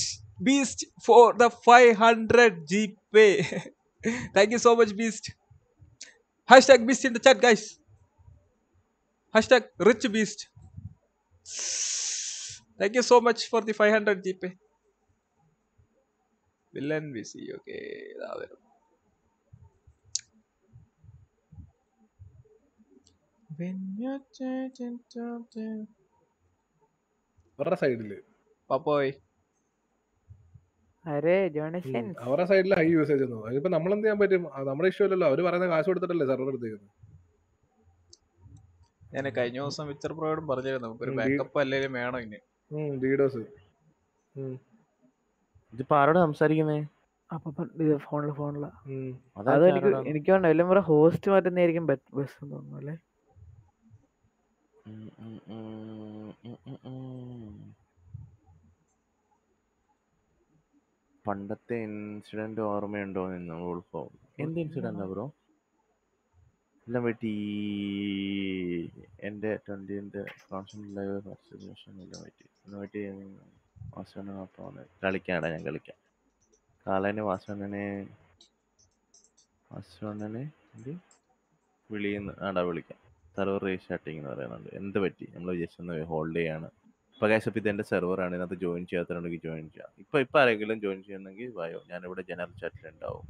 [SPEAKER 2] Beast, for the 500 Jeep. *laughs* thank you so much, Beast. Hashtag Beast in the chat, guys. Hashtag Rich Beast. Thank you so much for the 500 Jeep. Villain VC, okay. ഇതാ വരുന്നു.
[SPEAKER 3] അവരുടെ സൈഡിൽ.
[SPEAKER 2] പപ്പോയ്.
[SPEAKER 4] അരെ ജോണസൻ
[SPEAKER 3] അവരുടെ സൈഡിൽ high usage ഒന്നും. അതിപ്പോ നമ്മൾ എന്ത് ചെയ്യാൻ പറ്റും? നമ്മുടെ ഇഷ്യൂ അല്ലല്ലോ. അവർ പറയുന്ന കാശ് കൊടുത്തിട്ടല്ലേ സെർവർ എടുത്തേക്കുന്നത്?
[SPEAKER 2] ഞാൻ കഴിഞ്ഞ ദിവസം വിച്ചർ പ്രോയോടും പറഞ്ഞിരുന്നു നമുക്കൊരു ബാക്കപ്പ് അല്ലെങ്കിലും വേണം ഇനി.
[SPEAKER 3] ഡീഡോസ്
[SPEAKER 5] ഇതിപ്പോ ആരോട് സംസാരിക്കുന്നേ?
[SPEAKER 4] അപ്പൊ ഫോണിൽ
[SPEAKER 5] ഫോണിൽ.
[SPEAKER 4] അതായത് എനിക്ക് എനിക്ക് വേണ്ട എല്ലാം ഹോസ്റ്റ് മാറ്റുന്നതായിരിക്കും ബെസ്റ്റ് എന്ന് തോന്നുന്നു അല്ലേ?
[SPEAKER 5] പണ്ടത്തെ ഇൻസിഡന്റ് ഓർമ്മയുണ്ടോ എന്ന് ഉൾഫോ എന്ത് ഇൻസിഡന്റ് ബ്രോ എല്ലാം വെട്ടി. എന്റെ ട്വന്റീന്റെ കോൺസ്റ്റന്റ് ലൈവ് ഫസ്റ്റ് നിമിഷം എല്ലാം വെട്ടി. എല്ലാം വെട്ടി വാസുവിനെ മാത്രമാണ് കളിക്കാടാ ഞാൻ കളിക്കാം. കാളനെ വാസവണ്ണനെ വാസവണ്ണനെ എന്ത്? വിളിയെന്ന് ആടാ വിളിക്കാം. സെർവർ റീസ്റ്റാർട്ടിങ് എന്ന് പറയുന്നുണ്ട്? എന്ത് പറ്റി? നമ്മൾ ജസ്റ്റ് ഒന്ന് ഹോൾഡ് ചെയ്യാണ്. ഇപ്പോൾ കാശ് അപ്പോൾ ഇതെന്റെ സെർവറാണ് ഇതിനകത്ത് ജോയിൻ ചെയ്യാത്തതുണ്ടെങ്കിൽ ജോയിൻ ചെയ്യാം. ഇപ്പോൾ ഇപ്പോൾ ആരെങ്കിലും ജോയിൻ ചെയ്യുന്നെങ്കിൽ വായോ ഞാനിവിടെ ജനറൽ ചാറ്റിൽ ഉണ്ടാവും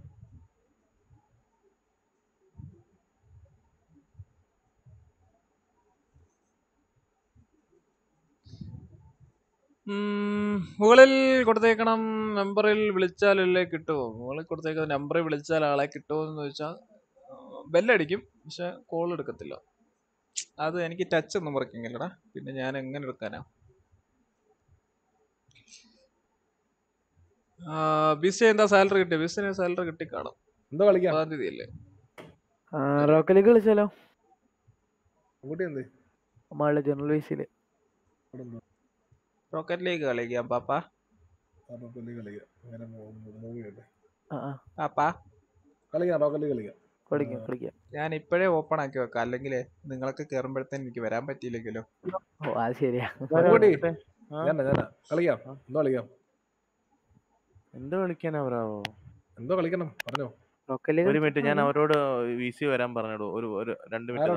[SPEAKER 2] മുകളിൽ കൊടുത്തേക്കണം നമ്പറിൽ വിളിച്ചാലല്ലേ കിട്ടുമോ മുകളിൽ കൊടുത്തേക്കുന്ന നമ്പറിൽ വിളിച്ചാൽ ആളെ കിട്ടുമോ എന്ന് ചോദിച്ചാൽ ബെല്ലടിക്കും. പക്ഷെ കോൾ എടുക്കത്തില്ല. അത് എനിക്ക് ടച്ച് ഒന്നും വർക്കിങ്ങില്ലടാ പിന്നെ ഞാൻ എങ്ങനെ എടുക്കാനാ? ബിസി എന്താ സാലറി കിട്ടി ബിസിന് സാലറി കിട്ടി കാണും
[SPEAKER 3] എന്തോ കളിക്കാം?
[SPEAKER 2] പതാം തീയതി അല്ലേ
[SPEAKER 4] റോക്കലേക്ക്
[SPEAKER 3] എന്ത്?
[SPEAKER 4] നമ്മളുടെ ജനറൽ
[SPEAKER 3] വേസിൽ റോക്കറ്റ്
[SPEAKER 2] ലീഗ് കളിക്കാം പാപ്പാ.
[SPEAKER 3] റോക്കറ്റ് ലീഗ് കളിക്കാം. അങ്ങനെ മൂവി അല്ലേ
[SPEAKER 4] ആ ആ.
[SPEAKER 2] പാപ്പാ.
[SPEAKER 3] കളിക്കാം റോക്കലി കളിക്കാം.
[SPEAKER 4] കളിക്കാം കളിക്കാം.
[SPEAKER 2] ഞാൻ ഇപ്പോഴേ ഓപ്പൺ ആക്കി വെക്കാം. അല്ലെങ്കിൽ നിങ്ങളൊക്കെ കേറുമ്പോഴത്തേന് എനിക്ക് വരാൻ പറ്റിയില്ലെങ്കിലോ
[SPEAKER 4] ഓ അത് ശരിയാ.
[SPEAKER 3] കളിക്കാം. എന്തോ കളിക്കാം.
[SPEAKER 5] എന്ത് കളിക്കാനാ ബ്രാവോ
[SPEAKER 3] എന്തോ കളിക്കണം പറഞ്ഞോ.
[SPEAKER 5] ഒരു മിനിറ്റ് ഞാൻ അവരോട് വിസി വരാൻ പറഞ്ഞു ഒരു ഒരു രണ്ട് മിനിറ്റ്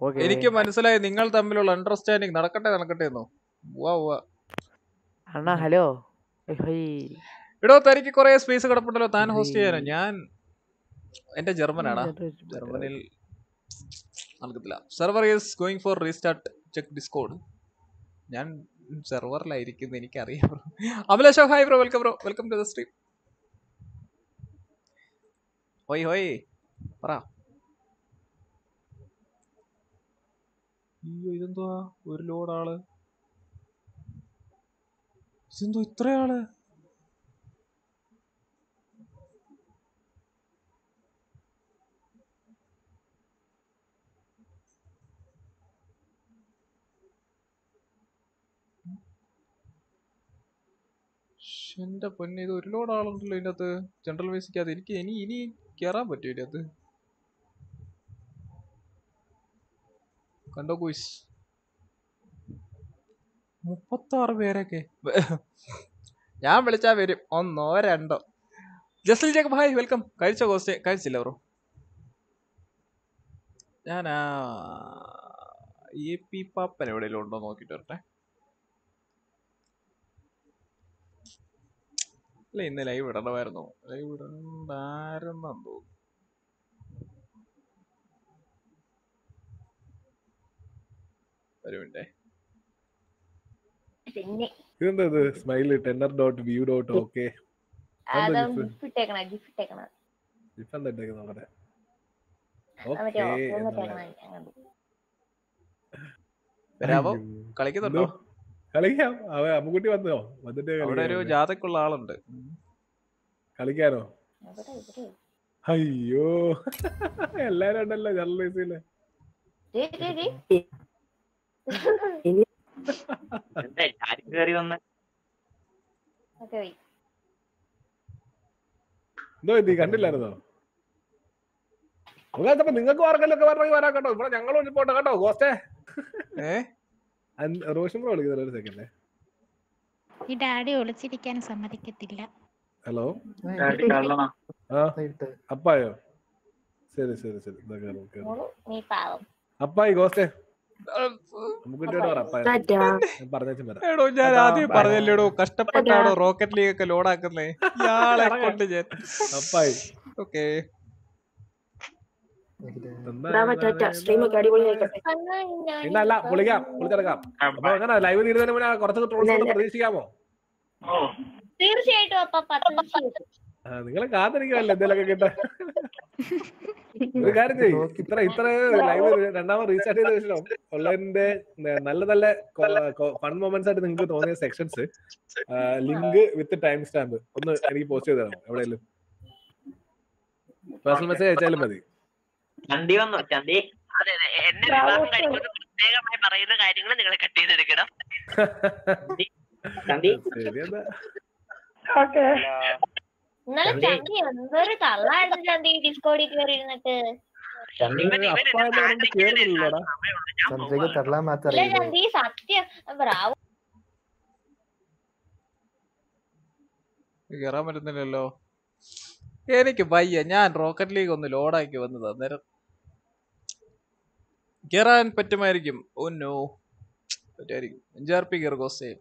[SPEAKER 3] ഓക്കെ
[SPEAKER 2] എനിക്ക് മനസ്സിലായി നിങ്ങൾ തമ്മിലുള്ള അണ്ടർസ്റ്റാൻഡിങ് നടക്കട്ടെ നടക്കട്ടെ എന്നോ? വാ വാ
[SPEAKER 4] അണ്ണാ ഹലോ? ഹൈ.
[SPEAKER 2] എടോ തനിക്ക് കുറെ സ്പേസ് കിടപ്പുണ്ടല്ലോ താൻ ഹോസ്റ്റ് ചെയ്യാനോ? ഞാൻ എന്റെ ജർമ്മനാടാ ജർമ്മനിൽ നടക്കത്തില്ല. Server is going for restart check discord ഞാൻ സെർവറിലായിരിക്കുന്നു എനിക്കറിയാം. Bro അഭിലാഷോ hi bro welcome bro welcome to the stream ഹോയ് ഹോയ്. പറ. അയ്യോ ഇതെന്തുവാ? ഒരു ലോഡ് ആൾ. ഇതെന്തോ ഇത്രയാൾ എന്റെ പൊന്നെ ഇത് ഒരുപാട് ആളുണ്ടല്ലോ ഇതിന്റെ അകത്ത് ജനറൽ വേസിക്കകത്ത് എനിക്ക് ഇനി ഇനി കേറാൻ പറ്റൂ ഇതിനകത്ത്? കണ്ടോ കുയിസ് മുപ്പത്താറ് പേരൊക്കെ. ഞാൻ വിളിച്ചാ വരും. ഒന്നോ രണ്ടോ. ജസ്റ്റിൽ ജേക്കബ് ഹായ് വെൽക്കം. കഴിച്ചോ കോസ്റ്റ് കഴിച്ചില്ല ബ്രോ. ഞാൻ എ പി പാപ്പൻ എവിടെയെങ്കിലും ഉണ്ടോ നോക്കിട്ട് വരട്ടെ. അല്ല ഇന്ന് ലൈവ് ഇടണമായിരുന്നു. ലൈവ് ഇടണ്ടായിരുന്നെന്ന് തോന്നുന്നു. ഒരു
[SPEAKER 6] പിന്നെ
[SPEAKER 3] ഇതെന്താ ഇത് tenor
[SPEAKER 6] dot view
[SPEAKER 2] dot
[SPEAKER 3] okay
[SPEAKER 2] കളിക്കുന്നുണ്ടോ?
[SPEAKER 3] കളിക്കാം. അമ്മുക്കുട്ടി വന്നോ? വന്നിട്ട്
[SPEAKER 2] അവിടെ ഒരു. ജാതക്കുള്ള ആളുണ്ട്.
[SPEAKER 3] കളിക്കാനോ? അയ്യോ. എല്ലാരും ഉണ്ടല്ലോ
[SPEAKER 6] ദേ, ദേ.
[SPEAKER 7] എന്താ എല്ലാരും കേറി വന്ന്.
[SPEAKER 3] എന്തോ നീ കണ്ടില്ലായിരുന്നോ? അപ്പൊ നിങ്ങൾക്ക് ആർക്കെല്ലാം പറഞ്ഞെങ്കിൽ വരാൻ കേട്ടോ. ഇവിടെ ഞങ്ങളും പോട്ടെ കേട്ടോ ഗോസ്റ്റേ റോഷൻ ബ്രോ വിളിക്കുന്നത് ഒരു സെക്കൻഡ്
[SPEAKER 8] ഈ ഡാഡി ഒളിച്ചിരിക്കാൻ സമ്മതിക്കത്തില്ല.
[SPEAKER 3] ഹലോ? അപ്പായോ? ശരി ശരി ശരി. ഇതാ കേറ്, കേറ്.
[SPEAKER 6] നീ പാവം.
[SPEAKER 3] അപ്പായി ഗോസ്റ്റേ
[SPEAKER 2] എടോ ഞാൻ ആദ്യം പറഞ്ഞല്ലേടോ കഷ്ടപ്പെട്ടാടോ റോക്കറ്റ് ലീഗ് ഒക്കെ ലോഡാക്കുന്നേ ഇയാളെ കൊണ്ട് ഞാൻ.
[SPEAKER 3] അപ്പായി
[SPEAKER 2] ഓക്കെ
[SPEAKER 3] പൊളിച്ചെടുക്കാം അപ്പൊ അങ്ങനെ ലൈവ് തീരുന്നതിന് മുന്നേ കുറച്ച് ട്രോൾസ് പ്രതീക്ഷിക്കാമോ?
[SPEAKER 6] തീർച്ചയായിട്ടും.
[SPEAKER 3] നിങ്ങൾ കാത്തിരിക്കുമല്ലോ എന്തെങ്കിലുമൊക്കെ കിട്ടാൻ. ഒരു കാര്യം ചെയ്യും. ഇത്ര ഇത്ര ലൈവ് രണ്ടാമത് റീസ്റ്റാർട്ട് ചെയ്ത ശേഷം ഉള്ളതിന്റെ നല്ല നല്ല ഫൺ മൊമെന്റ്സ് ആയിട്ട് നിങ്ങൾക്ക് തോന്നിയ sections link with time stamp ഒന്ന് എനിക്ക് പോസ്റ്റ് ചെയ്ത് തരണം. എവിടെയെങ്കിലും. പേഴ്സണൽ മെസ്സേജ് അയച്ചാലും മതി.
[SPEAKER 7] ചന്തി വന്നു. ചന്തി. അതെ അതെ. എന്നെ വിവാഹം കഴിക്കുമ്പോൾ പ്രത്യേകമായി പറയുന്ന കാര്യങ്ങൾ നിങ്ങൾ കട്ട് ചെയ്തെടുക്കണം *laughs* ചന്തി.
[SPEAKER 3] എന്നാ
[SPEAKER 6] ഇന്നലെ ചന്തി എന്തൊരു തള്ളായിരുന്നു ചന്തി കയറി ഇരുന്നിട്ട്
[SPEAKER 7] ചന്തി
[SPEAKER 6] സത്യം. ബ്രാവോ.
[SPEAKER 2] കേറാൻ പറ്റുന്നില്ലല്ലോ. എനിക്ക് വയ്യ. ഞാൻ റോക്കറ്റ് ലീഗ് ഒന്ന് ലോഡാക്കി വന്നത്. അന്നേരം കേറാൻ പറ്റുമായിരിക്കും. ഓ നോ പറ്റുമായിരിക്കും. അഞ്ചാർ പി കയറുകോസേ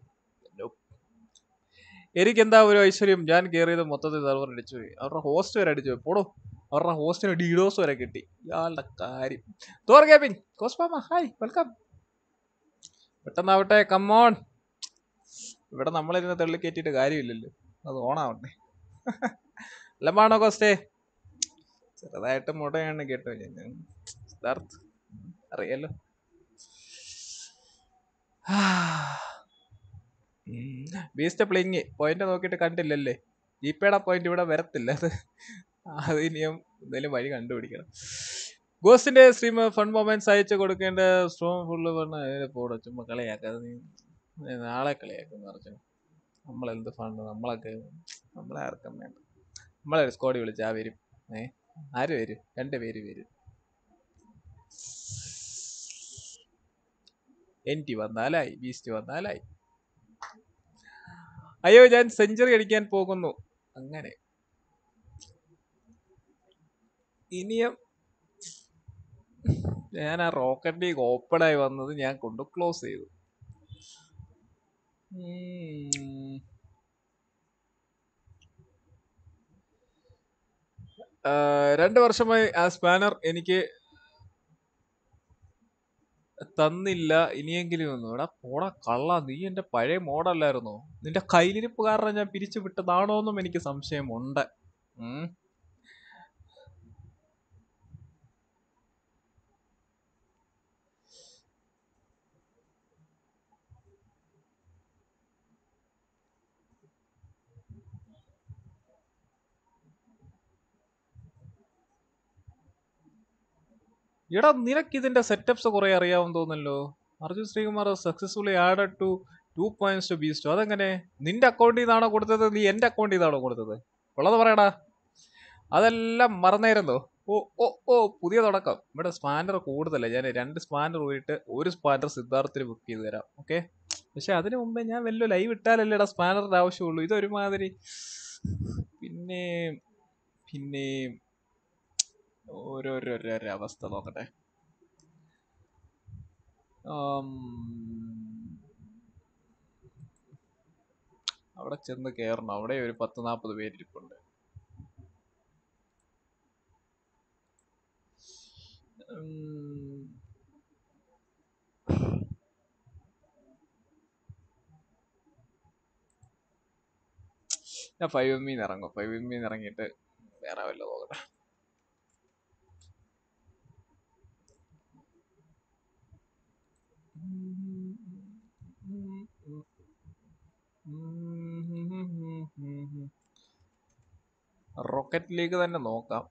[SPEAKER 2] എനിക്ക് എന്താ ഒരു ഐശ്വര്യം? ഞാൻ കയറിയത് മൊത്തത്തിൽ സെർവർ അടിച്ചു പോയി. അവരുടെ ഹോസ്റ്റ് വരെ അടിച്ചു പോയി. പോടോ. അവരുടെ ഹോസ്റ്റിന് ഡീഡോസ് വരെ കിട്ടി. ഇയാളുടെ കാര്യം. തോർ ഗേപ്പിംഗ് കോസ്പാമ ഹായ് വെൽക്കം പെട്ടെന്നാവട്ടെ. കമ്മോൺ ഇവിടെ നമ്മളിരുന്ന് തള്ളി കയറ്റിയിട്ട് കാര്യമില്ലല്ലോ. അത് ഓണാവണ്ടേ ലമാണോ കോസ്റ്റേ ചെറുതായിട്ട് മുടയാണ് കേട്ടോ. ഞാൻ അറിയല്ലോ അറിയാലോ. ബീസ്റ്റ് പ്ലിങ്. പോയിന്റ് നോക്കിയിട്ട് കണ്ടില്ലല്ലേ? ജിപേയുടെ പോയിന്റ് ഇവിടെ വരത്തില്ല. അത് അത് ഇനിയും എന്തെങ്കിലും വഴി കണ്ടുപിടിക്കണം. ഗോസിന്റെ സ്ട്രീം ഫൺ മൊമെന്റ്സ് അയച്ചു കൊടുക്കേണ്ട സ്ട്രോങ് ഫുള്ള് പറഞ്ഞ പോടെ ചുമ്മാ കളിയാക്കാതെ നീ നാളെ കളിയാക്കും പറഞ്ഞു. നമ്മളെന്ത് ഫണ്ട് നമ്മളൊക്കെ നമ്മളെ ആർക്കും വേണ്ട. നമ്മളെ സ്കോഡി വിളിച്ചാ വരും. ഏ ആര് വരും? രണ്ടു പേര് വരും. എൻ ടി വന്നാലായി ബീസ്റ്റ് വന്നാലായി. അയ്യോ ഞാൻ സെഞ്ചുറി അടിക്കാൻ പോകുന്നു. അങ്ങനെ. ഇനിയും ഞാൻ ആ റോക്കറ്റ് ലീഗ് ഓപ്പൺ ആയി വന്നത് ഞാൻ കൊണ്ട് ക്ലോസ് ചെയ്തു. രണ്ട് വർഷമായി ആ സ്പാനർ എനിക്ക് തന്നില്ല ഇനിയെങ്കിലും ഒന്നും. എടാ പോടാ കള്ള നീ എന്റെ പഴയ മോഡല്ലായിരുന്നോ നിന്റെ കയ്യിലിരിപ്പ് കാരണം ഞാൻ പിരിച്ചു വിട്ടതാണോ എന്നും എനിക്ക് സംശയമുണ്ട്. എടാ നിനക്ക് ഇതിന്റെ സെറ്റപ്സ് കുറെ അറിയാമെന്ന് തോന്നല്ലോ Arjun Sreekumar successfully added to two points to ബീസ്റ്റോ അതെങ്ങനെ? നിന്റെ അക്കൗണ്ടിൽ നിന്നാണോ കൊടുത്തത്? നീ എന്റെ അക്കൗണ്ടിൽ നിന്നാണോ കൊടുത്തത്? ഉള്ളത് പറയടാ. അതെല്ലാം മറന്നായിരുന്നോ ഓ ഓ ഓ പുതിയ തുടക്കം. ഇവിടെ സ്പാനർ കൂടുതലാണ് ഞാൻ രണ്ട് സ്പാനർ പോയിട്ട് ഒരു സ്പാനർ സിദ്ധാർത്ഥിന് ബുക്ക് ചെയ്ത് തരാം. ഓക്കെ പക്ഷെ അതിന് മുമ്പേ ഞാൻ വലിയ ലൈവ് ഇട്ടാലല്ലേടാ സ്പാനറിന്റെ ആവശ്യമുള്ളൂ. ഇതൊരുമാതിരി. പിന്നെ പിന്നെ ഓരോരോരോ അവസ്ഥ നോക്കട്ടെ. അവിടെ ചെന്ന് കയറണം അവിടെ ഒരു പത്ത് നാൽപ്പത് പേരിരിപ്പുണ്ട്. ഞാൻ ഫൈവ് എം ഇന്ന് ഇറങ്ങും. ഫൈവ് എം ഇന്ന് ഇറങ്ങിയിട്ട് വേറെ വല്ല നോക്കട്ടെ. റോക്കറ്റ് ലീഗ് തന്നെ നോക്കാം.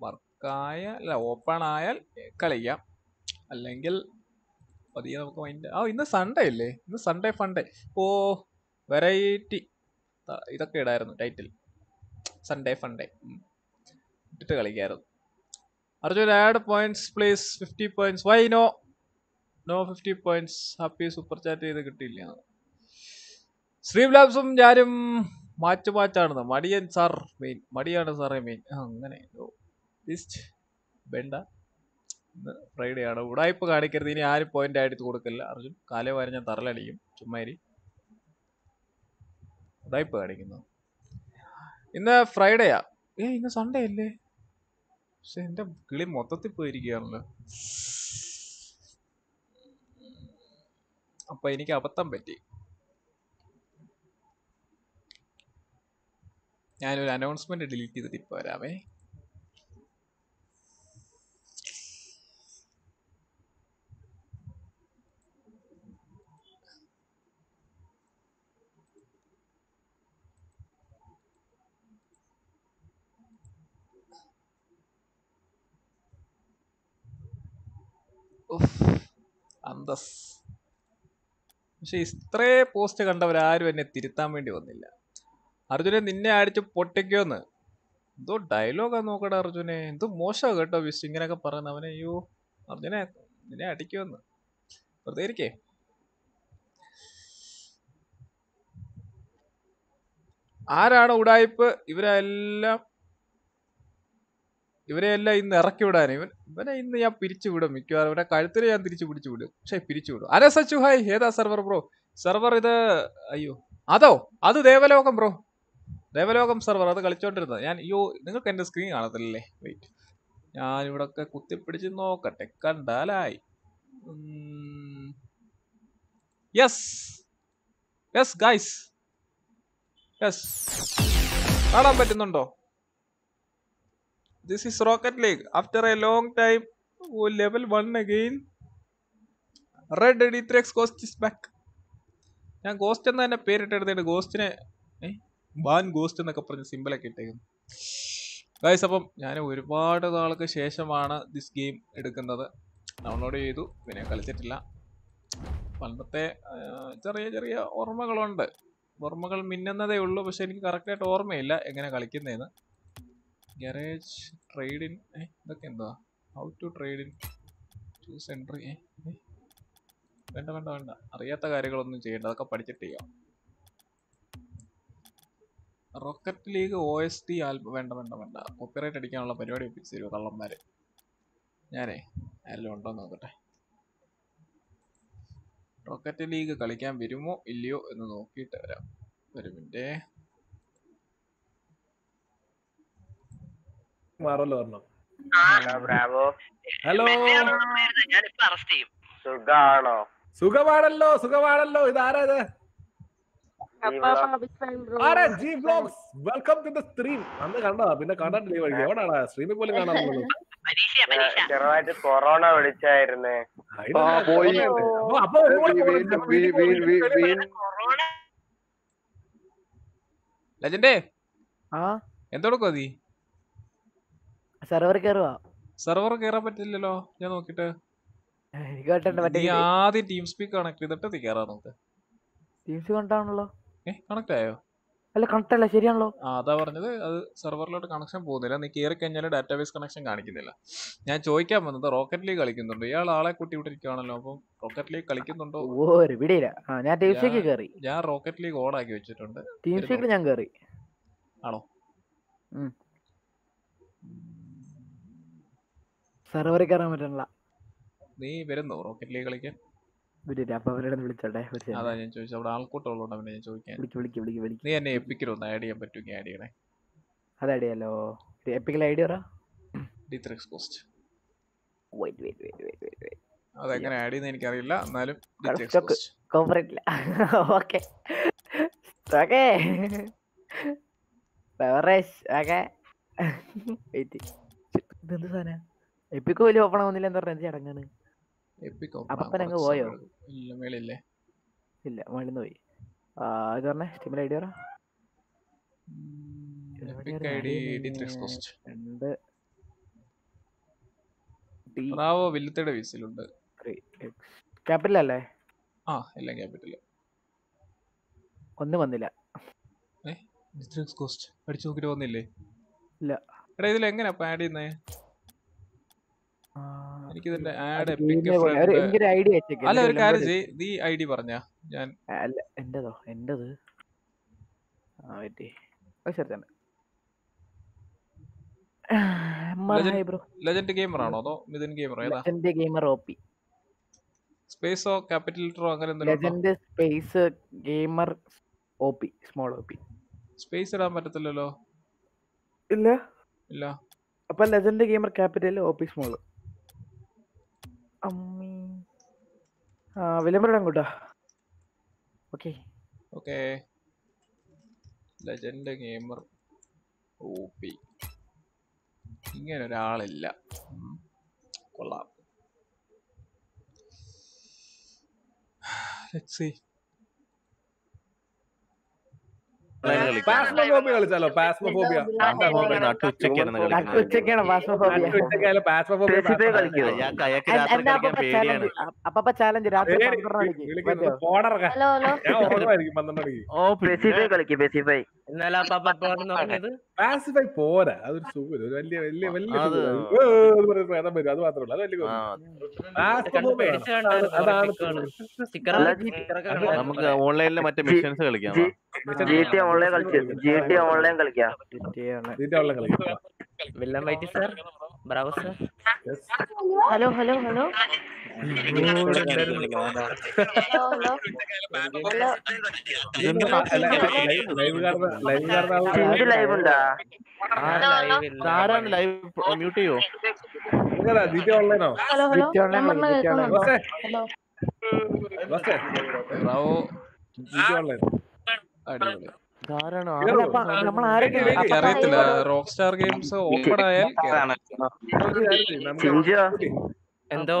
[SPEAKER 2] വർക്കായ അല്ല ഓപ്പൺ ആയാൽ കളിക്കാം. അല്ലെങ്കിൽ പതിയെ നമുക്ക് മൈൻഡ് ആ ഇന്ന് സൺഡേ അല്ലേ ഇന്ന് സൺഡേ ഫണ്ടേ ഓ വെറൈറ്റി ഇതൊക്കെ ഇടായിരുന്നു ടൈറ്റിൽ സൺഡേ ഫണ്ടേ ഇട്ടിട്ട് കളിക്കായിരുന്നു. Arjun add points please fifty points why no no fifty points happy super chat ചെയ്ത് കിട്ടിയില്ല. സ്ട്രീം ലാബ്സും ഞാനും മാച്ച് മാറ്റാണ് മടിയൻ സാർ മെയിൻ മടിയാണ് സാറേ മെയിൻ അങ്ങനെ. വേണ്ട. ഫ്രൈഡേ ആണ്. ഉടായ്പ കാണിക്കരുത്. ഇനി ആരും പോയിന്റ് ആയിട്ട് കൊടുക്കില്ല അർജുൻ കാലേ വരെ ഞാൻ തറലടിക്കും. ചുമ്മാരി ഉടായ്പ കാണിക്കുന്നു. ഇന്ന് ഫ്രൈഡേയാ ഏ ഇന്ന് സൺഡേ അല്ലേ? പക്ഷെ എന്റെ കിളി മൊത്തത്തിൽ പോയിരിക്കുകയാണല്ലോ. അപ്പൊ എനിക്ക് അബദ്ധം പറ്റി. ഞാനൊരു അനൗൺസ്മെന്റ് ഡിലീറ്റ് ചെയ്തിട്ട് ഇപ്പൊ വരാമേ. പക്ഷെ ഇത്രേ പോസ്റ്റ് കണ്ടവരാരും എന്നെ തിരുത്താൻ വേണ്ടി വന്നില്ല. അർജുനെ നിന്നെ അടിച്ച് പൊട്ടിക്കോന്ന് എന്തോ ഡയലോഗാ നോക്കടാ അർജുനെ. എന്തോ മോശമാണ് കേട്ടോ വിസ് ഇങ്ങനെയൊക്കെ പറയുന്ന അവനെ അയ്യോ അർജുനെ നിന്നെ അടിക്കുമെന്ന്. വെറുതെ ഇരിക്കേ. ആരാണ് ഉടായ്പ് ഇവരെല്ലാം ഇവരെയെല്ലാം ഇന്ന് ഇറക്കി വിടാൻ. ഇവൻ ഇവനെ ഇന്ന് ഞാൻ പിരിച്ചു വിടും മിക്കവാറും. ഇവരെ കഴുത്തിൽ ഞാൻ തിരിച്ചു പിടിച്ചു വിടും. പക്ഷെ പിരിച്ചു വിടും. അരെ സച്ചു? ഹായ് ഏതാ സെർവർ ബ്രോ സെർവർ ഇത് അയ്യോ അതോ? അത് ദേവലോകം ബ്രോ ദേവലോകം സെർവർ അത് കളിച്ചോണ്ടിരുന്നത്. ഞാൻ അയ്യോ നിങ്ങൾക്ക് എന്റെ സ്ക്രീൻ കാണത്തില്ലേ വെയിറ്റ് ഒക്കെ കുത്തിപ്പിടിച്ച് നോക്കട്ടെ. കണ്ടാലായി. യെസ് യെസ് ഗൈസ് യെസ് കാണാൻ പറ്റുന്നുണ്ടോ? This is rocket league after a long time level one again 1 again. Three X ghost is back ഞാൻ ഗോസ്റ്റ് എന്ന് തന്നെ പേരിട്ടെടുത്തിട്ട് ഗോസ്റ്റിനെ ഏ? ബാൻ ഗോസ്റ്റ് എന്നൊക്കെ പറഞ്ഞ സിമ്പിളൊക്കെ ഇട്ടേക്കുന്നു. ഗൈസ് അപ്പം ഞാൻ ഒരുപാട് നാൾക്ക് ശേഷമാണ് ദിസ് ഗെയിം എടുക്കുന്നത്. ഡൗൺലോഡ് ചെയ്തു പിന്നെ കളിച്ചിട്ടില്ല. പണ്ടത്തെ ചെറിയ ചെറിയ ഓർമ്മകളുണ്ട്. ഓർമ്മകൾ മിന്നുന്നതേ ഉള്ളൂ പക്ഷെ എനിക്ക് കറക്റ്റായിട്ട് ഓർമ്മയില്ല എങ്ങനെ കളിക്കുന്നതെന്ന് ഗാരേജ് ട്രേഡ് ഇൻ ഇതൊക്കെ എന്താ? How to trade in? വേണ്ട വേണ്ട വേണ്ട. അറിയാത്ത കാര്യങ്ങളൊന്നും ചെയ്യേണ്ട അതൊക്കെ പഠിച്ചിട്ട് ചെയ്യാം. Rocket league O S T album വേണ്ട വേണ്ട വേണ്ട. കോപ്പിറൈറ്റ് അടിക്കാനുള്ള പരിപാടി ഒപ്പിച്ച് തരുമോ കള്ളന്മാര് ഞാനേ എല്ലാം ഉണ്ടോ എന്ന് നോക്കട്ടെ. റോക്കറ്റ് ലീഗ് കളിക്കാൻ വരുമോ ഇല്ലയോ എന്ന് നോക്കിയിട്ട് വരാം. ഒരു മിനിറ്റ്.
[SPEAKER 3] മാറല്ലോ ഹലോ
[SPEAKER 7] ബ്രാവോ.
[SPEAKER 3] ഹലോ.
[SPEAKER 7] ഞാനിപ്പോ അറസ്റ്റ് ചെയ്യും.
[SPEAKER 9] സുഖാണോ?
[SPEAKER 3] സുഖമാണല്ലോ സുഖമാണല്ലോ. ഇത് ആരാ ഇത്? G vlogs welcome to the stream അന്ന് കണ്ടതാ പിന്നെ കണ്ടിട്ടില്ല വഴി എവിടാണ്? സ്ട്രീമിൽ പോലും *laughs*
[SPEAKER 7] കാണാൻ
[SPEAKER 9] ചെറുതായിട്ട് കൊറോണ വിളിച്ചായിരുന്നേ.
[SPEAKER 10] പോയി.
[SPEAKER 3] അപ്പൊ ഒരു കൂടെ
[SPEAKER 10] വീ- വീ- വീ- വീ- വീ- വീ-
[SPEAKER 7] കൊറോണ.
[SPEAKER 2] ലജൻഡേ എന്തെടുക്കോ നീ?
[SPEAKER 4] സെർവർ കയറുവാ
[SPEAKER 2] സെർവർ കയറാൻ പറ്റില്ലല്ലോ ഞാൻ നോക്കിട്ട് ആദ്യം ടീം സ്പീക്ക് കണക്ട് ചെയ്തിട്ട് നീ നമുക്ക് ടീം
[SPEAKER 4] സ്പീക്ക് കണ്ടാണല്ലോ.
[SPEAKER 2] കണക്ട് ആയോ
[SPEAKER 4] അല്ല കണക്ട് അല്ല ശരിയാണല്ലോ.
[SPEAKER 2] ആ അതാ പറഞ്ഞത്. അത് സെർവറിലോട്ട് കണക്ഷൻ പോകുന്നില്ല. നീ കയറി കഴിഞ്ഞാൽ ഡാറ്റാബേസ് കണക്ഷൻ കാണിക്കുന്നില്ല. ഞാൻ ചോദിക്കാൻ വന്നത് റോക്കറ്റ് ലീഗ് കളിക്കുന്നുണ്ട്? ഇയാൾ ആളെ കൂട്ടി വിട്ടിരിക്കുകയാണല്ലോ അപ്പം റോക്കറ്റ് ലീഗ് കളിക്കുന്നുണ്ടോ?
[SPEAKER 4] ഓ ഒരു ഞാൻ ടീംസിലേക്ക് കയറി
[SPEAKER 2] ഞാൻ റോക്കറ്റ് ലീഗ് ഓൺ ആക്കി വെച്ചിട്ടുണ്ട്.
[SPEAKER 4] ടീംസിലേക്ക് ഞാൻ കയറി
[SPEAKER 2] ആണോ.
[SPEAKER 4] സെർവറിൽ കയറാൻ പറ്റണില്ല.
[SPEAKER 2] നീ വരുന്നോ റോക്കറ്റ് ലീഗ് കളിക്കാൻ?
[SPEAKER 4] അപ്പൊ അവരുടെ വിളിച്ചോട്ടെ
[SPEAKER 2] അതാ ഞാൻ ചോദിച്ചത് അവിടെ ആൾക്കൂട്ടമുള്ളതുകൊണ്ട് അവനെ ഞാൻ ചോദിക്കാൻ.
[SPEAKER 4] വിളിക്ക് വിളിക്ക് വിളിക്ക് വിളിക്ക്.
[SPEAKER 2] നീ എന്നെ എപ്പിക്കലോ ഒന്ന് ആഡ് ചെയ്യാൻ പറ്റുമെങ്കിൽ ആഡ് ചെയ്യണേ.
[SPEAKER 4] അതടിയല്ലോ എപ്പിക്കൽ ഐഡിയ പറ.
[SPEAKER 2] D three cost
[SPEAKER 4] wait wait wait wait wait wait
[SPEAKER 2] അതെങ്ങനെ ആഡ് ചെയ്യുന്ന എനിക്കറിയില്ല. എന്നാലും D three
[SPEAKER 4] stock
[SPEAKER 2] cost
[SPEAKER 4] corporate ഇല്ല okay okay beverage okay wait ഇതെന്ത് സാധനം? എപ്പിക്ക് വലിയ ഓപ്പൺ ആവുന്നില്ല എന്താ പറഞ്ഞാൽ ചടങ്ങാണ് പോയോ?
[SPEAKER 2] ഇല്ല മേളില്ലേ?
[SPEAKER 4] ഇല്ല പോയി ഇത് പറഞ്ഞേ സ്റ്റിമിൽ ഐഡിയ
[SPEAKER 2] വില്ലത്തയുടെ വിസിലുണ്ട്
[SPEAKER 4] ക്യാപിറ്റൽ അല്ലേ
[SPEAKER 2] ആ എല്ലാം ക്യാപിറ്റൽ
[SPEAKER 4] ഒന്നും വന്നില്ല.
[SPEAKER 2] കോസ്റ്റ് അടിച്ചു നോക്കിട്ട് വന്നില്ലേ?
[SPEAKER 4] ഇല്ല.
[SPEAKER 2] എടാ ഇതിൽ എങ്ങനെ ആഡ് ചെയ്യുന്നേ? എനിക്ക് ഇതിന്റെ ആഡ് അല്ല ഒരു കാര്യം
[SPEAKER 4] number
[SPEAKER 2] ചെയ് നീ ഐ ഡി പറഞ്ഞ. ഞാൻ
[SPEAKER 4] അല്ല എന്റേതോ എന്റേത്
[SPEAKER 2] ലെജൻഡ് ഗെയിമർ ആണോ അതോ മിഥുൻ ഗെയിമർ ഏതാ?
[SPEAKER 4] ലെജൻഡ് ഗെയിമർ
[SPEAKER 2] സ്പേസോ ക്യാപിറ്റൽ ലെറ്ററോ അങ്ങനെ എന്തെങ്കിലും
[SPEAKER 4] legend space gamer small
[SPEAKER 2] space ഇടാൻ പറ്റത്തില്ലല്ലോ.
[SPEAKER 4] ഇല്ല.
[SPEAKER 2] ഇല്ല.
[SPEAKER 4] അപ്പൊ legend gamer capital O P small അമ്മീ. ആ വിലമ്പരം കൂട്ടാ. Okay.
[SPEAKER 2] Okay. Legend gamer O P. ഇങ്ങനെ ഒരാളില്ല കൊള്ളാം. *sighs* Let's see.
[SPEAKER 3] പാസ്മോഫോബിയ കളിച്ചാലോ? പാസ്മോഫോബിയ
[SPEAKER 5] നട്ടുച്ചയ്ക്കാണ്
[SPEAKER 4] പാസ്മോഫോബിയ അപ്പ ചാലഞ്ച് രാത്രി
[SPEAKER 6] ഹലോ ഹലോ.
[SPEAKER 5] ഓ
[SPEAKER 9] കളിക്ക്
[SPEAKER 7] ഇന്നലെ പറഞ്ഞത്
[SPEAKER 3] പാസിഫൈ പോരാ അതൊരു സുഖം ഒരു വലിയ വലിയ വലിയ പ്രേതം വരും അത് മാത്രമല്ല അത് വലിയ
[SPEAKER 5] നമുക്ക് ഓൺലൈനിലെ മറ്റേ മിഷൻസ് കളിക്കാം
[SPEAKER 9] ഓൺലൈൻ കളിക്കാം ജി ടി ഓൺലൈൻ കളിക്കാം
[SPEAKER 4] ഇരിക്കുകയാണ്.
[SPEAKER 3] ഇതിന്റെ വെള്ളം കളി
[SPEAKER 7] villain white sir Bravo sir
[SPEAKER 6] hello hello hello hello hello hello
[SPEAKER 3] live കാരണം ലൈവ് കാരണം
[SPEAKER 9] ചിഞ്ചു ലൈവ് ഉണ്ടാ
[SPEAKER 5] ആരാണ് ലൈവ് മ്യൂട്ട്
[SPEAKER 2] അറിയത്തില്ല. റോക്ക് സ്റ്റാർ ഗെയിംസ് ഓപ്പൺ ആയാൽ
[SPEAKER 7] എന്തോ?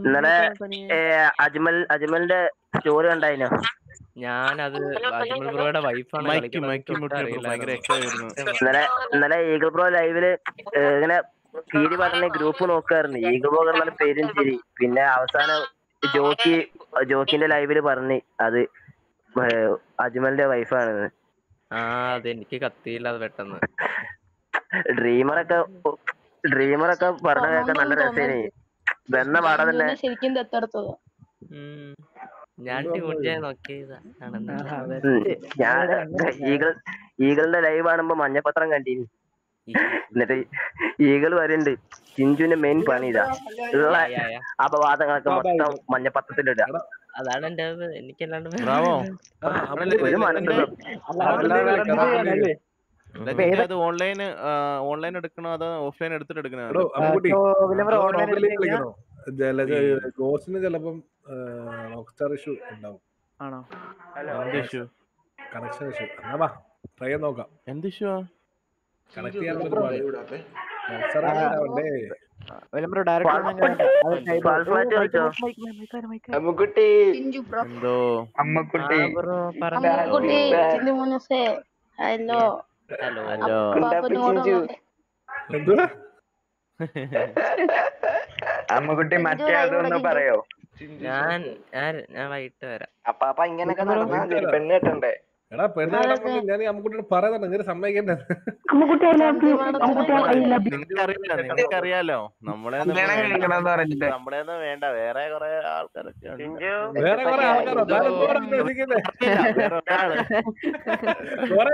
[SPEAKER 9] ഇന്നലെ അജ്മൽ അജ്മലിന്റെ സ്റ്റോറി ഉണ്ടായിനോ
[SPEAKER 11] ഞാനത് അജ്മൽ ബ്രോയുടെ വൈഫാണ്
[SPEAKER 9] ഇന്നലെ ഇന്നലെ ഈഗിൾ ബ്രോ ലൈവിൽ ഇങ്ങനെ കീരി പറഞ്ഞ ഗ്രൂപ്പ് നോക്കായിരുന്നു. ഈഗിൾ ബ്രോ പറഞ്ഞ പേരും ചിരി. പിന്നെ അവസാനം ജോക്കി ജോക്കിന്റെ ലൈവിൽ പറഞ്ഞ് അത് അജ്മലിന്റെ വൈഫാണ്
[SPEAKER 11] ആ അത് എനിക്ക് കത്തിയില്ല അത് പെട്ടെന്ന്.
[SPEAKER 9] ഡ്രീമറൊക്കെ ഡ്രീമറൊക്കെ പറഞ്ഞ കേൾക്കാൻ നല്ല രസേനെ. വെന്ന പാടെ തന്നെ?
[SPEAKER 12] ശരിക്കും ദത്തെടുത്തത്.
[SPEAKER 11] ഞാൻ
[SPEAKER 9] ഈഗിൾ ഈഗിളിന്റെ ലൈവ് കാണുമ്പോ മഞ്ഞപ്പത്രം കണ്ടീനി. എന്നിട്ട് ഈഗിൾ വരുന്നുണ്ട് ചിഞ്ചുവിന്റെ മെയിൻ പണി ഇതാ. ഉള്ള. അപവാദങ്ങളൊക്കെ മൊത്തം മഞ്ഞപ്പത്രത്തിലിടുക
[SPEAKER 11] അതാണ് എന്റെ എനിക്കല്ലാണ്ട്
[SPEAKER 5] അത് ഓൺലൈൻ ഓൺലൈൻ എടുക്കണോ അതോ ഓഫ്ലൈൻ എടുത്തിട്ട് എടുക്കണോ?
[SPEAKER 3] ഗോസിന് ചിലപ്പം റോക്സ്റ്റാർ ഇഷ്യൂ ഉണ്ടാവും.
[SPEAKER 4] ആണോ?
[SPEAKER 5] എന്ത് ഇഷ്യൂ
[SPEAKER 3] കണക്ഷൻ ഇഷ്യൂ എന്നാ വാ ട്രൈ നോക്കാം.
[SPEAKER 5] എന്ത് ഇഷ്യൂ
[SPEAKER 3] കണക്ട് ചെയ്യാൻ
[SPEAKER 10] അമ്മുക്കുട്ടി.
[SPEAKER 5] എന്തോ?
[SPEAKER 10] അമ്മക്കുട്ടി.
[SPEAKER 12] അമ്മുക്കുട്ടി ചിന്തി മുനസേ. ഹലോ.
[SPEAKER 11] ഹലോ. *laughs*
[SPEAKER 10] അമ്മുക്കുട്ടി മറ്റേ അതൊന്ന് പറയോ?
[SPEAKER 11] ഞാൻ ഞാൻ വൈകിട്ട് വരാം.
[SPEAKER 10] അപ്പാപ്പ ഇങ്ങനെയൊക്കെ പെണ്ണ് കെട്ടണ്ടേ?
[SPEAKER 3] എടാ പെണ്ണ് കാണാൻ വേണ്ടി ഞാൻ ഈ അമ്മുക്കുട്ടിയോട് പറയുന്നുണ്ട് ഇങ്ങനെ സമ്മതിക്കണ്ടേ
[SPEAKER 5] നിങ്ങൾക്കറിയാലോ നമ്മളെ നമ്മളെ വേണ്ട. വേറെ കുറെ ആൾക്കാരൊക്കെ ഉണ്ട്.
[SPEAKER 3] വേറെ കുറെ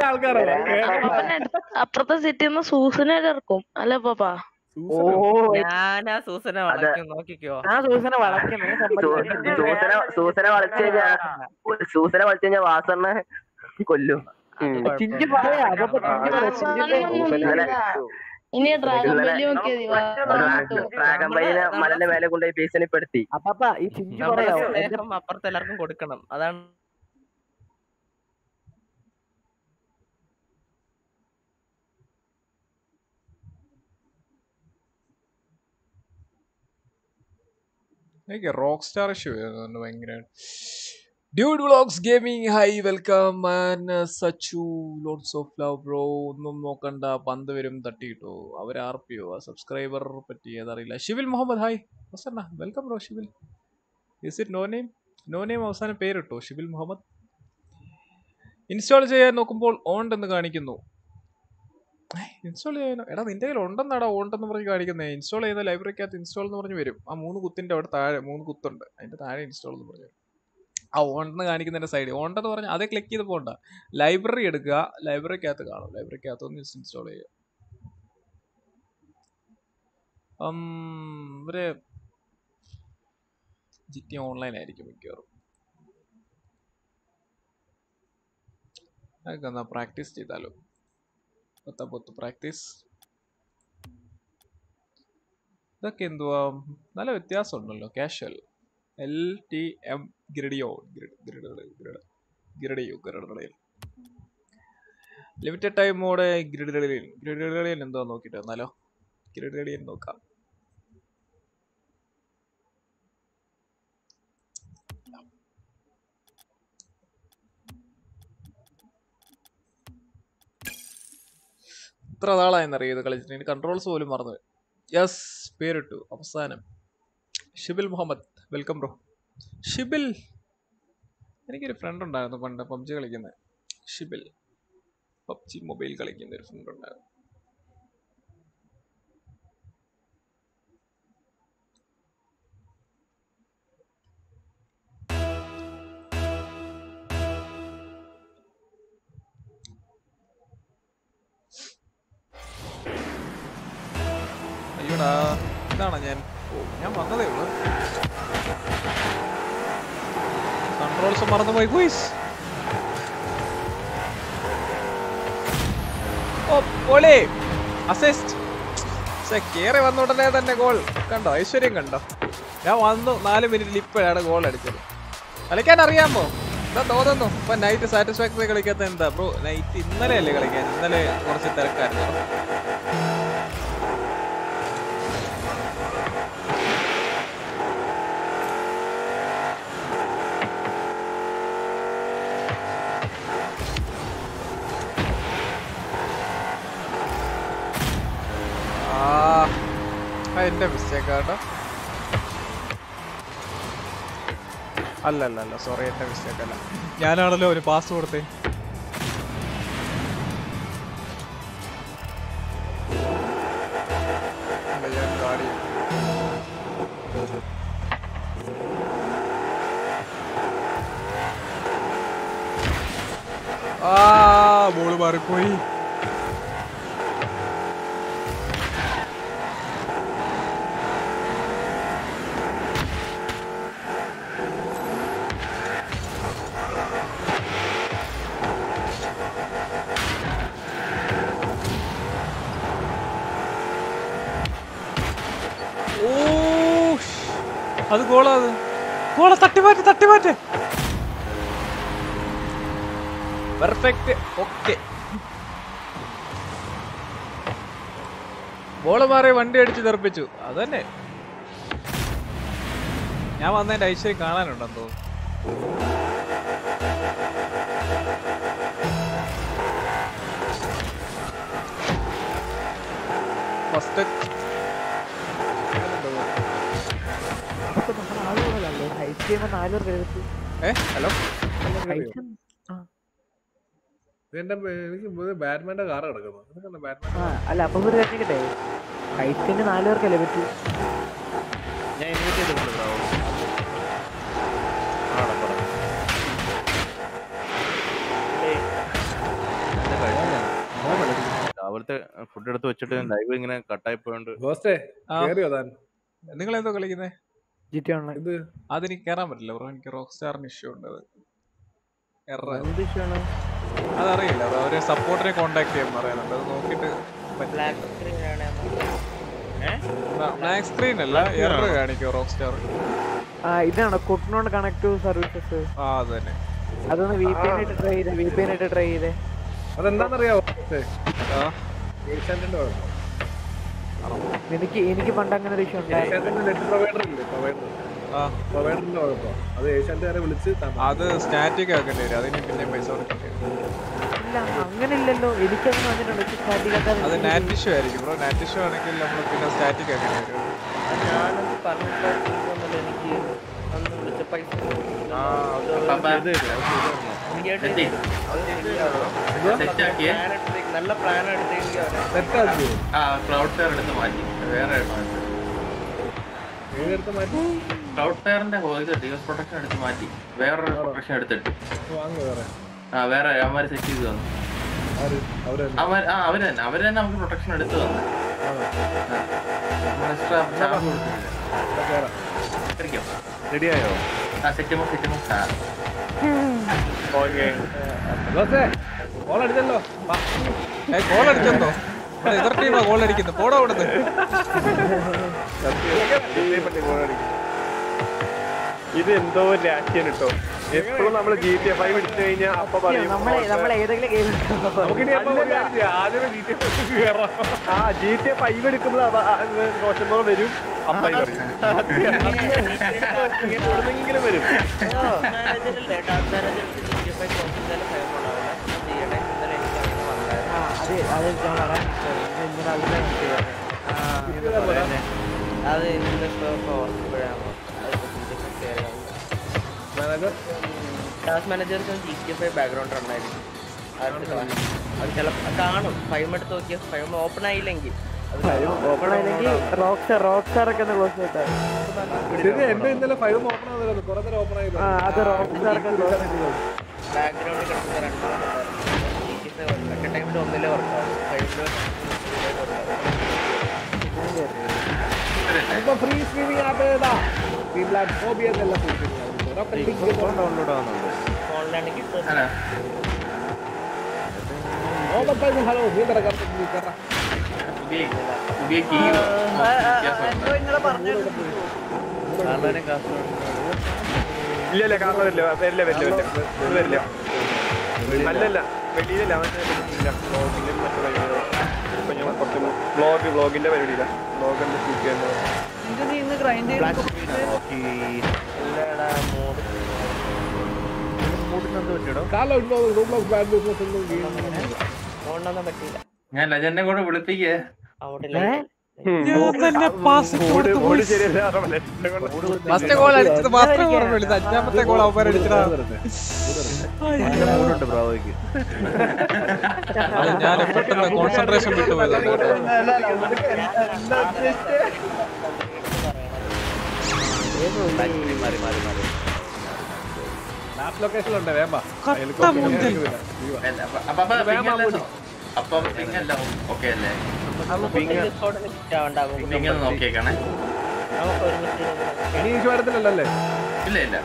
[SPEAKER 3] ആൾക്കാരോ
[SPEAKER 12] അപ്പുറത്തെ സിറ്റി നിന്ന് സൂസനെ ഇറക്കും അല്ലേ പാപ്പാ?
[SPEAKER 4] ഓ
[SPEAKER 11] ഞാൻ ആ സൂസനെ വളയ്ക്കും നോക്കിക്കോ.
[SPEAKER 4] ആ സൂസനെ വളയ്ക്കും.
[SPEAKER 9] സൂസനെ വളച്ചു കഴിഞ്ഞാ സൂസന വളച്ചു കഴിഞ്ഞാ വാസണ്ണ
[SPEAKER 4] ചിഞ്ചു അതൊക്കെ ചിഞ്ചു പറയാ
[SPEAKER 12] ഇനി ഡ്രാഗൺ
[SPEAKER 9] മലന്റെ മേലെ കൊണ്ടുപോയി ഭീഷണിപ്പെടുത്തി
[SPEAKER 4] അപ്പാപ്പ ഈ ചിഞ്ചി പറയാ
[SPEAKER 11] അപ്പുറത്ത് എല്ലാവർക്കും കൊടുക്കണം അതാണ്
[SPEAKER 2] എനിക്ക് റോക്ക് സ്റ്റാർ ഇഷ്യൂ ഭയങ്കര dude vlogs gaming hi welcome and Sachu loads of love bro ഒന്നും നോക്കണ്ട പന്ത് വരും തട്ടിയിട്ടോ. അവർ ആർ പി ഒ സബ്സ്ക്രൈബർ പറ്റി അതറിയില്ല. ഷിവിൽ മുഹമ്മദ് ഹായ് അവസാന welcome bro Shivil. Is it no name no name അവസാനം പേരിട്ടോ ഷിബിൽ മുഹമ്മദ്. ഇൻസ്റ്റാൾ ചെയ്യാൻ നോക്കുമ്പോൾ ഓണ്ടെന്ന് കാണിക്കുന്നു. ഇൻസ്റ്റാൾ ചെയ്യാനോ? എടാ നിന്റെ കയ്യിൽ ഉണ്ടെന്നാടാ ഓണ്ടെന്ന് പറഞ്ഞ് കാണിക്കുന്നത് ഇൻസ്റ്റാൾ ചെയ്യുന്ന ലൈബ്രറിക്കകത്ത് ഇൻസ്റ്റാൾ എന്ന് പറഞ്ഞ് വരും. ആ മൂന്ന് കുത്തിന്റെ അവിടെ താഴെ മൂന്ന് കുത്തുണ്ട്. അതിന്റെ താഴെ ഇൻസ്റ്റാൾ എന്ന് പറഞ്ഞു ആ ഓണ്ടെന്ന് കാണിക്കുന്നതിന്റെ സൈഡ് ഓണ്ടെന്ന് പറഞ്ഞാൽ അതേ ക്ലിക്ക് ചെയ്ത് പോകണ്ട ലൈബ്രറി എടുക്കുക. ലൈബ്രറിക്കകത്ത് കാണും. ലൈബ്രറിക്കകത്ത് ഒന്ന് ഇൻസ്റ്റാൾ ചെയ്യുക. ഇവർ ജി ഓൺലൈൻ ആയിരിക്കും മിക്കവാറും. അതൊക്കെ എന്നാ പ്രാക്ടീസ് ചെയ്താലോ? പത്ത പൊത്ത് പ്രാക്ടീസ് ഇതൊക്കെ എന്തുവാ? നല്ല വ്യത്യാസം ഉണ്ടല്ലോ കാഷ്വൽ എൽ ടി എം ഗ്രിഡിയോ ഗ്രിഡിയോ ലിമിറ്റഡ് ടൈം മോഡ് ഗ്രിഡലിയൻ ഗ്രിഡലിയൻ എന്തോ നോക്കിയിട്ട് എന്നാലോ ഗ്രിഡലിയൻ നോക്കാം. ഇത്ര നാളായെന്നറിയോ ഇത് കളിച്ചിട്ട്? കൺട്രോൾസ് പോലും മറന്നു യെസ് പേരിട്ടു. അവസാനം. ഷിബിൽ മുഹമ്മദ്. വെൽക്കം ബ്രോ ഷിബിൽ എനിക്കൊരു ഫ്രണ്ട് ഉണ്ടായിരുന്നു പണ്ട് പബ്ജി കളിക്കുന്നത് ഷിബിൽ പബ്ജി മൊബൈൽ കളിക്കുന്ന ഒരു ഫ്രണ്ട് ഉണ്ടായിരുന്നു. അയ്യോടാ ഇതാണോ ഞാൻ? ഓ ഞാൻ വന്നതേ ഉള്ളൂ. കൺട്രോൾസ് മറന്നുപോയി ഗുയിസ് ഓ പോളി അസിസ്റ്റ് കേറി വന്ന ഉടനെ തന്നെ ഗോൾ കണ്ടോ? ഐശ്വര്യം കണ്ടോ? ഞാൻ വന്നു നാല് മിനിറ്റിൽ ഇപ്പോഴാണ് ഗോൾ അടിച്ചത്. കളിക്കാൻ അറിയാമോ? എന്താ തോന്നുന്നു. ഇപ്പൊ നൈറ്റ് സാറ്റിസ്ഫാക്ടറി കളിക്കാത്ത എന്താ ബ്രോ നൈറ്റ് ഇന്നലെ അല്ലേ കളിക്കാൻ? ഇന്നലെ കുറച്ച് തിരക്കായിരുന്നു. എന്റെ മിസ്റ്റേക്കാട്ടോ അല്ല അല്ല അല്ല സോറി എന്റെ മിസ്റ്റേക്ക് അല്ല. ഞാനാണല്ലോ ഒരു പാസ് കൊടുത്തേ. ആ ബോൾ മാറിപ്പോയി. പെർഫെക്റ്റ് ഓക്കെ ബോൾ മാറി വണ്ടി അടിച്ച് തെറിപ്പിച്ചു. അതന്നെ. ഞാൻ വന്നതിന്റെ ഐശ്വര്യം കാണാനുണ്ടെന്ന് തോന്നുന്നു. ഫസ്റ്റ്
[SPEAKER 4] അപ്പൊ നമ്മുടെ ആളുകളല്ലേ ഹൈറ്റ് ചെയ്യുമ്പോ നാല് പേർക്ക് എഴുപത്തി
[SPEAKER 2] ഏ ഹലോ
[SPEAKER 4] ഹൈറ്റ്
[SPEAKER 3] ഇതെന്റെ എനിക്ക് ബാറ്റ്മാന്റെ കാർ കിടക്കുന്നു ബാറ്റ്മാൻ
[SPEAKER 4] ആ അല്ല അപ്പൊ ഒരു തെറ്റിക്കട്ടെ. ഹൈറ്റിന് നാല് പേർക്കല്ലേ പറ്റൂ?
[SPEAKER 5] ഞാൻ ഇൻവൈറ്റ് ചെയ്തിട്ടുണ്ട് ബ്രോ ആടാ പറ രാവിലത്തെ ഫുഡ് എടുത്ത് വെച്ചിട്ട് ലൈവ് ഇങ്ങനെ കട്ടായി പോയോണ്ട്.
[SPEAKER 2] നിങ്ങൾ എന്തോ കളിക്കുന്നേ? അതെനിക്ക് കയറാൻ പറ്റില്ല ബ്രോ എനിക്ക് റോക്ക് സ്റ്റാറിന് ഇഷ്യൂ ഉണ്ട് അത്. എറർ
[SPEAKER 4] എന്ത് ഇഷ്യൂണ്
[SPEAKER 2] അതറിയില്ല. അത് അവർ സപ്പോർട്ടിനെ കോണ്ടാക്ട് ചെയ്യാൻ പറയുന്നുണ്ട്. അത് നോക്കിട്ട്
[SPEAKER 11] ബ്ലാക്ക് സ്ക്രീൻ ആണ്
[SPEAKER 2] ബ്ലാക്ക് സ്ക്രീൻ അല്ല എറർ കാണിക്കോ റോക്ക് സ്റ്റാർ
[SPEAKER 4] ആ ഇതാണ് കുട്ടിനോട് കണക്ട് സർവീസസ്
[SPEAKER 2] ആ അത് തന്നെ.
[SPEAKER 4] അതൊന്ന് വി പി ആയിട്ട് ട്രൈ ചെയ്തേ വി പി ആയിട്ട് ട്രൈ ചെയ്തേ
[SPEAKER 3] അതെന്താണെന്നറിയാവോ
[SPEAKER 4] എനിക്ക് എനിക്ക് പണ്ട് അങ്ങനെ ഒരു ഇഷ്യൂ ഉണ്ടായിരുന്നു
[SPEAKER 3] പ്രൊവൈഡറിന്റെ കുഴപ്പം. അത് ഏഷ്യാനെറ്റുകാരെ വിളിച്ച് തരണം.
[SPEAKER 2] അത് സ്റ്റാറ്റിക് ആക്കേണ്ടി വരും. അതിന് പിന്നെ പൈസ കൊടുക്കേണ്ടി വരും.
[SPEAKER 4] ഇല്ല അങ്ങനെ ഇല്ലല്ലോ എനിക്കങ്ങനെ വന്നിട്ടുണ്ട്
[SPEAKER 2] അത് നാറ്റ് ഇഷ്യൂ ആയിരിക്കും. ബ്രോ നാറ്റ് ഇഷ്യൂ ആണെങ്കിൽ നമ്മൾ പിന്നെ സ്റ്റാറ്റിക് ആക്കേണ്ടി വരും.
[SPEAKER 11] ഞാനത് പറഞ്ഞിട്ടുണ്ടെങ്കിൽ എനിക്ക് അന്ന് വിളിച്ച പൈസ? നല്ല പ്ലാൻ
[SPEAKER 10] എടുത്തേക്ക് ക്ലൗഡ് ഫെയർ എടുത്ത് മാറ്റി. വേറെ
[SPEAKER 3] ഏതെടുത്ത് മാറ്റി?
[SPEAKER 10] ക്ലൗഡ് ഫയറിന്റെ ഇത് ഡിവസ് പ്രൊട്ടക്ഷൻ എടുത്ത് മാറ്റി. വേറൊരു പ്രൊട്ടക്ഷൻ എടുത്തിട്ട്. ആ വേറെ അവന്മാര് സെറ്റ് ചെയ്ത് തന്നു.
[SPEAKER 3] ആര്? അവർ തന്നെ.
[SPEAKER 10] ആ അവർ തന്നെ. അവർ തന്നെ നമുക്ക് പ്രൊട്ടക്ഷൻ എടുത്ത് തന്നു. എക്സ്ട്രാ
[SPEAKER 5] റെഡിയായോ
[SPEAKER 10] ആ സെറ്റുമോ സെറ്റുമോ
[SPEAKER 3] അടിച്ചല്ലോ.
[SPEAKER 2] ഗോൾ എതിർ ടീമാ ഗോൾ അടിക്കുന്നത്. പോടാ അവിടുന്ന്.
[SPEAKER 13] ഇത് എന്തോ രാഷ്ട്രീയം കിട്ടോ എപ്പോഴും നമ്മൾ ജി ടി എഫ് ഐ വിളിച്ചു കഴിഞ്ഞാൽ അപ്പൊ പറയും ആ ജി ടി എഫ് ഫൈവ് എടുക്കുന്നത് റോഷൻ വരും അപ്പായി പറയും എവിടുന്നെങ്കിലും വരും
[SPEAKER 4] അതെ അതെ ഞാൻ പറയാൻ?
[SPEAKER 11] അത് ഓർക്കുമ്പോഴാണ്
[SPEAKER 3] മാനേജർ?
[SPEAKER 11] ടാസ്ക് മാനേജർക്ക് ജി ടി എഫ് ബാക്ക്ഗ്രൗണ്ട് ഉണ്ടായിരിക്കും അത് ചിലപ്പോൾ കാണും. ഫൈവ് എടുത്ത് നോക്കിയാൽ ഫൈവ് ഓപ്പൺ ആയില്ലെങ്കിൽ.
[SPEAKER 4] ഓപ്പൺ
[SPEAKER 3] എന്റെ ഇന്നലെ ഫൈവ് കുറെ നേരം
[SPEAKER 4] അത്
[SPEAKER 11] ബാക്ക്ഗ്രൗണ്ട് കിടക്കുന്ന ടൈമിൽ ഒന്നിലേ വർക്കാവും ഫൈവിൽ
[SPEAKER 3] ഇപ്പൊ ഫ്രീ സ്ട്രീമിംഗ് ആപ്പ് ഏതാ? ഈ
[SPEAKER 5] ഡൗൺലോഡ് ആവുന്നുണ്ട്
[SPEAKER 3] ഹലോ
[SPEAKER 13] കാരണം വരില്ല വരില്ല വരില്ല വരില്ല വരില്ല അല്ലല്ല വെളിയിലല്ല ഞങ്ങൾ കുറച്ച് ബ്ലോഗ് ബ്ലോഗിന്റെ പരിപാടിയില്ല ബ്ലോഗ് എന്താ ഷൂട്ട് ചെയ്യുന്നത്
[SPEAKER 10] ഞാൻ ലജനെ കൂടെ വിളിപ്പിക്കേ
[SPEAKER 2] ഫസ്റ്റ് ഗോൾ അടിച്ചത് അഞ്ചാമത്തെ ഗോൾ അവന്മാർ ഞാൻ പെട്ടെന്ന് കോൺസെൻട്രേഷൻ
[SPEAKER 3] വിട്ടുപോയത് ണല്ലേ
[SPEAKER 10] ഇല്ല ഇല്ല.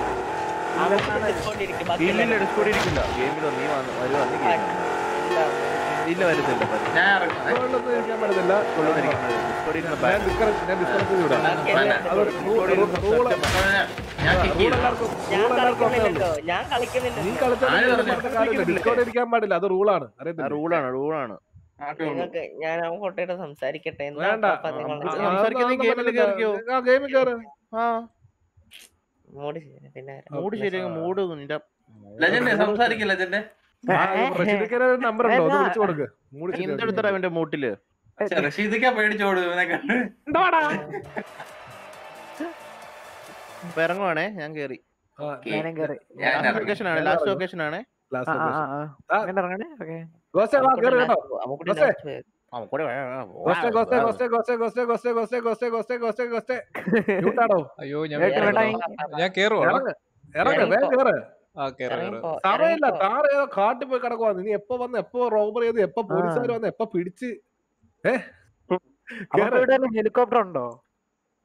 [SPEAKER 5] ഗെയിമിൽ ഡിസ്കോഡിരിക്കില്ല ഗെയിമിൽ നീ വരുവാണെങ്കിൽ ഇല്ല വരത്തില്ല.
[SPEAKER 10] ഞാൻ
[SPEAKER 3] പാടില്ല. അത് റൂളാണ്
[SPEAKER 5] റൂളാണ് റൂളാണ്
[SPEAKER 11] ഞാൻ അങ്ങോട്ടോട്ട് സംസാരിക്കട്ടെ? മൂഡ് ശരി
[SPEAKER 5] മൂഡ് നിന്റെ
[SPEAKER 3] സംസാരിക്കില്ല നമ്പർ ഉണ്ടോ? ഒന്ന് വിളിച്ചു കൊടുക്ക്.
[SPEAKER 5] എന്തെടുത്തടാ അവന്റെ മൂട്ടിൽ?
[SPEAKER 10] റഷീദിക്കാ പേടിച്ചോട് ഇവനെ കണ്ട്.
[SPEAKER 5] ഇറങ്ങുവാണേ ഞാൻ കേറി. ലൊക്കേഷൻ ആണ് ലാസ്റ്റ് ലൊക്കേഷൻ ആണ്.
[SPEAKER 2] അയ്യോ ഞാൻ കേറുവാ.
[SPEAKER 3] ഇറങ്ങ വേഗം കേറ്. സമയമില്ല. താറ് ഏതോ കാട്ടിൽ പോയി കിടക്കുവാ. നീ എപ്പോ വന്ന് എപ്പോ റോബർ ചെയ്ത് എപ്പോ പോലീസുകാർ വന്ന് എപ്പോ പിടിച്ച്
[SPEAKER 4] ഹെലികോപ്റ്റർ ഉണ്ടോ?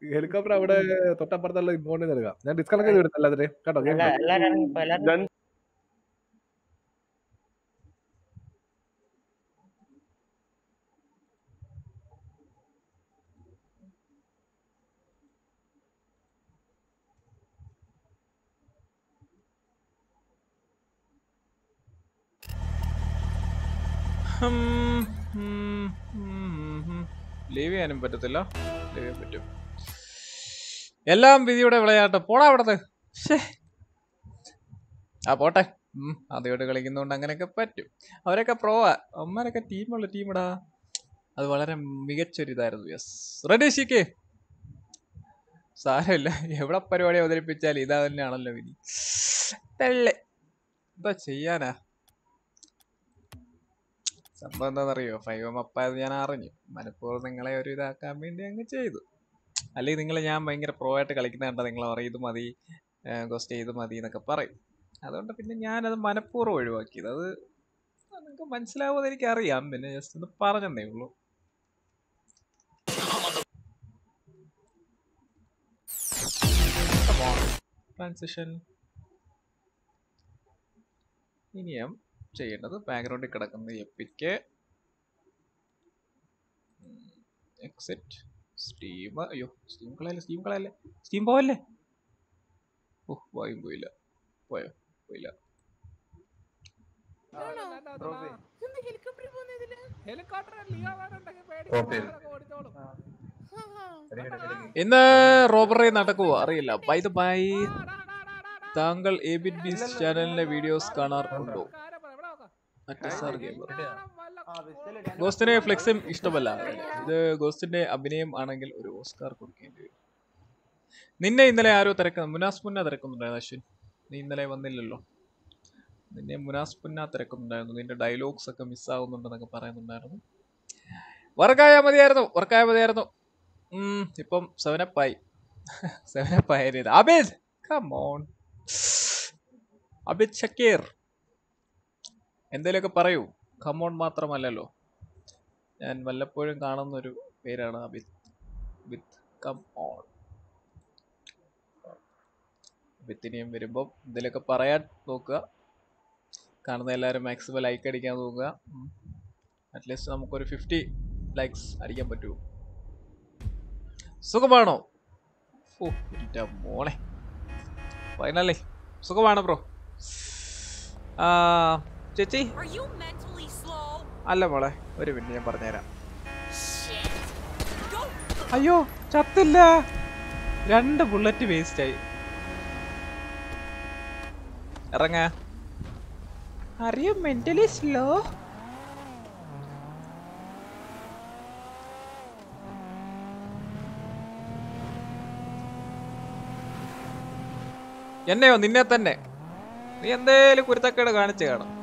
[SPEAKER 3] ഹെലികോപ്റ്റർ അവിടെ തൊട്ടപ്പുറത്തുള്ള ഇമ്പോണ്ട് നൽകാം ഞാൻ ഡിസ്കണക്ട് ചെയ്ത് വിടുന്നില്ല അതിന് കേട്ടോ
[SPEAKER 2] ലീവ് ചെയ്യാനും പറ്റത്തില്ല. ലീവ് ചെയ്യാൻ പറ്റും. എല്ലാം വിധിയുടെ വിളയാട്ടെ. പോടാ അവിടത്ത്. ആ പോട്ടെ. അതോട് കളിക്കുന്നതുകൊണ്ട് അങ്ങനെയൊക്കെ പറ്റും. അവരൊക്കെ പ്രോവാ അവന്മാരൊക്കെ ടീമുള്ള ടീമിടാ അത് വളരെ മികച്ചൊരു ഇതായിരുന്നു. യെസ് റെഡി ശിക്കേ സാരമില്ല. എവിടെ പരിപാടി അവതരിപ്പിച്ചാൽ ഇതാ തന്നെയാണല്ലോ വിധി. തള്ളേ. എന്താ ചെയ്യാനാ? സംഭവം എന്താണെന്നറിയോ ഫൈവ് എം അപ്പായത് ഞാൻ അറിഞ്ഞു. മനഃപൂർവം നിങ്ങളെ ഒരു ഇതാക്കാൻ വേണ്ടി അങ്ങ് ചെയ്തു. അല്ലെങ്കിൽ നിങ്ങൾ ഞാൻ ഭയങ്കര പ്രോ ആയിട്ട് കളിക്കുന്ന കണ്ടാൽ നിങ്ങൾ പറയും ഇത് മതി ഗോസ്റ്റ് ചെയ്ത് മതി എന്നൊക്കെ പറയും. അതുകൊണ്ട് പിന്നെ ഞാനത് മനഃപൂർവം ഒഴിവാക്കിയത്. അത് നിങ്ങൾക്ക് മനസ്സിലാവുമെന്ന് എനിക്കറിയാം. പിന്നെ ജസ്റ്റ് ഒന്ന് പറഞ്ഞതേ ഉള്ളൂ. ട്രാൻസിഷൻ ഇനിയും ചെയ്യേണ്ടത് ബാക്ക്ഗ്രൗണ്ടിൽ കിടക്കുന്ന എപ്പിക്ക് എക്സിറ്റ് സ്റ്റീം അയ്യോ സ്റ്റീം കളയല്ലേ സ്റ്റീം കളയല്ലേ സ്റ്റീം പോവല്ലേ? ഓ വായും പോയില്ല പോയോ പോയില്ല. ഇന്ന് റോബറി നടക്കുവോ? അറിയില്ല. ബൈ ദ ബൈ താങ്കൾ എ ബിറ്റ് ബീസ് ചാനലിന്റെ വീഡിയോസ് കാണാറുണ്ടോ? ഗോസ്റ്റിനെ ഫ്ലെക്സും ഇഷ്ടമല്ല. ഇത് ഗോസ്റ്റിന്റെ അഭിനയം ആണെങ്കിൽ ഒരു ഓസ്കാർ കൊടുക്കേണ്ടി വരും. നിന്നെ ഇന്നലെ ആരോ തിരക്കുന്നു മുനാസ് പുന്ന തിരക്കുന്നുണ്ടായിരുന്നു അശ്വിൻ. നീ ഇന്നലെ വന്നില്ലല്ലോ. നിന്നെ മുനാസ് പുന്ന തിരക്കുന്നുണ്ടായിരുന്നു. നിന്റെ ഡയലോഗ്സ് ഒക്കെ മിസ്സാവുന്നുണ്ടെന്നൊക്കെ പറയുന്നുണ്ടായിരുന്നു. വർക്കായാൽ മതിയായിരുന്നു വർക്കായാൽ മതിയായിരുന്നു. ഉം, ഇപ്പം സെവനപ്പായി സെവനപ്പായി *laughs* അബിദ് കമോൺ അബിദ് ഷക്കീർ. എന്തേലുമൊക്കെ പറയൂ. കമോൺ മാത്രമല്ലല്ലോ. ഞാൻ വല്ലപ്പോഴും കാണുന്ന ഒരു പേരാണ് അബിത് വിത്ത്. കം ഓൺ വിത്തിനിയും വരുമ്പം എന്തെങ്കിലുമൊക്കെ പറയാൻ നോക്കുക. കാണുന്ന എല്ലാവരും മാക്സിമം ലൈക്ക് അടിക്കാൻ നോക്കുക. അറ്റ്ലീസ്റ്റ് നമുക്കൊരു ഫിഫ്റ്റി ലൈക്സ് അടിക്കാൻ പറ്റുമോ സുഖമാണോ? ഓ എന്റെ മോളെ. ഫൈനലേ സുഖമാണ് ബ്രോ. ചേച്ചി? അല്ല മോളെ ഒരു മിനിറ്റ് ഞാൻ പറഞ്ഞുതരാം. അയ്യോ ചത്തില്ല. രണ്ട് ബുള്ളറ്റ് വേസ്റ്റ് ആയി. ഇറങ്ങ. അറിയോ മെന്റലി സ്ലോ എന്നെയോ നിന്നെ തന്നെ. നീ എന്തേലും കുരുത്തക്കേട് കാണിച്ചു കാണും.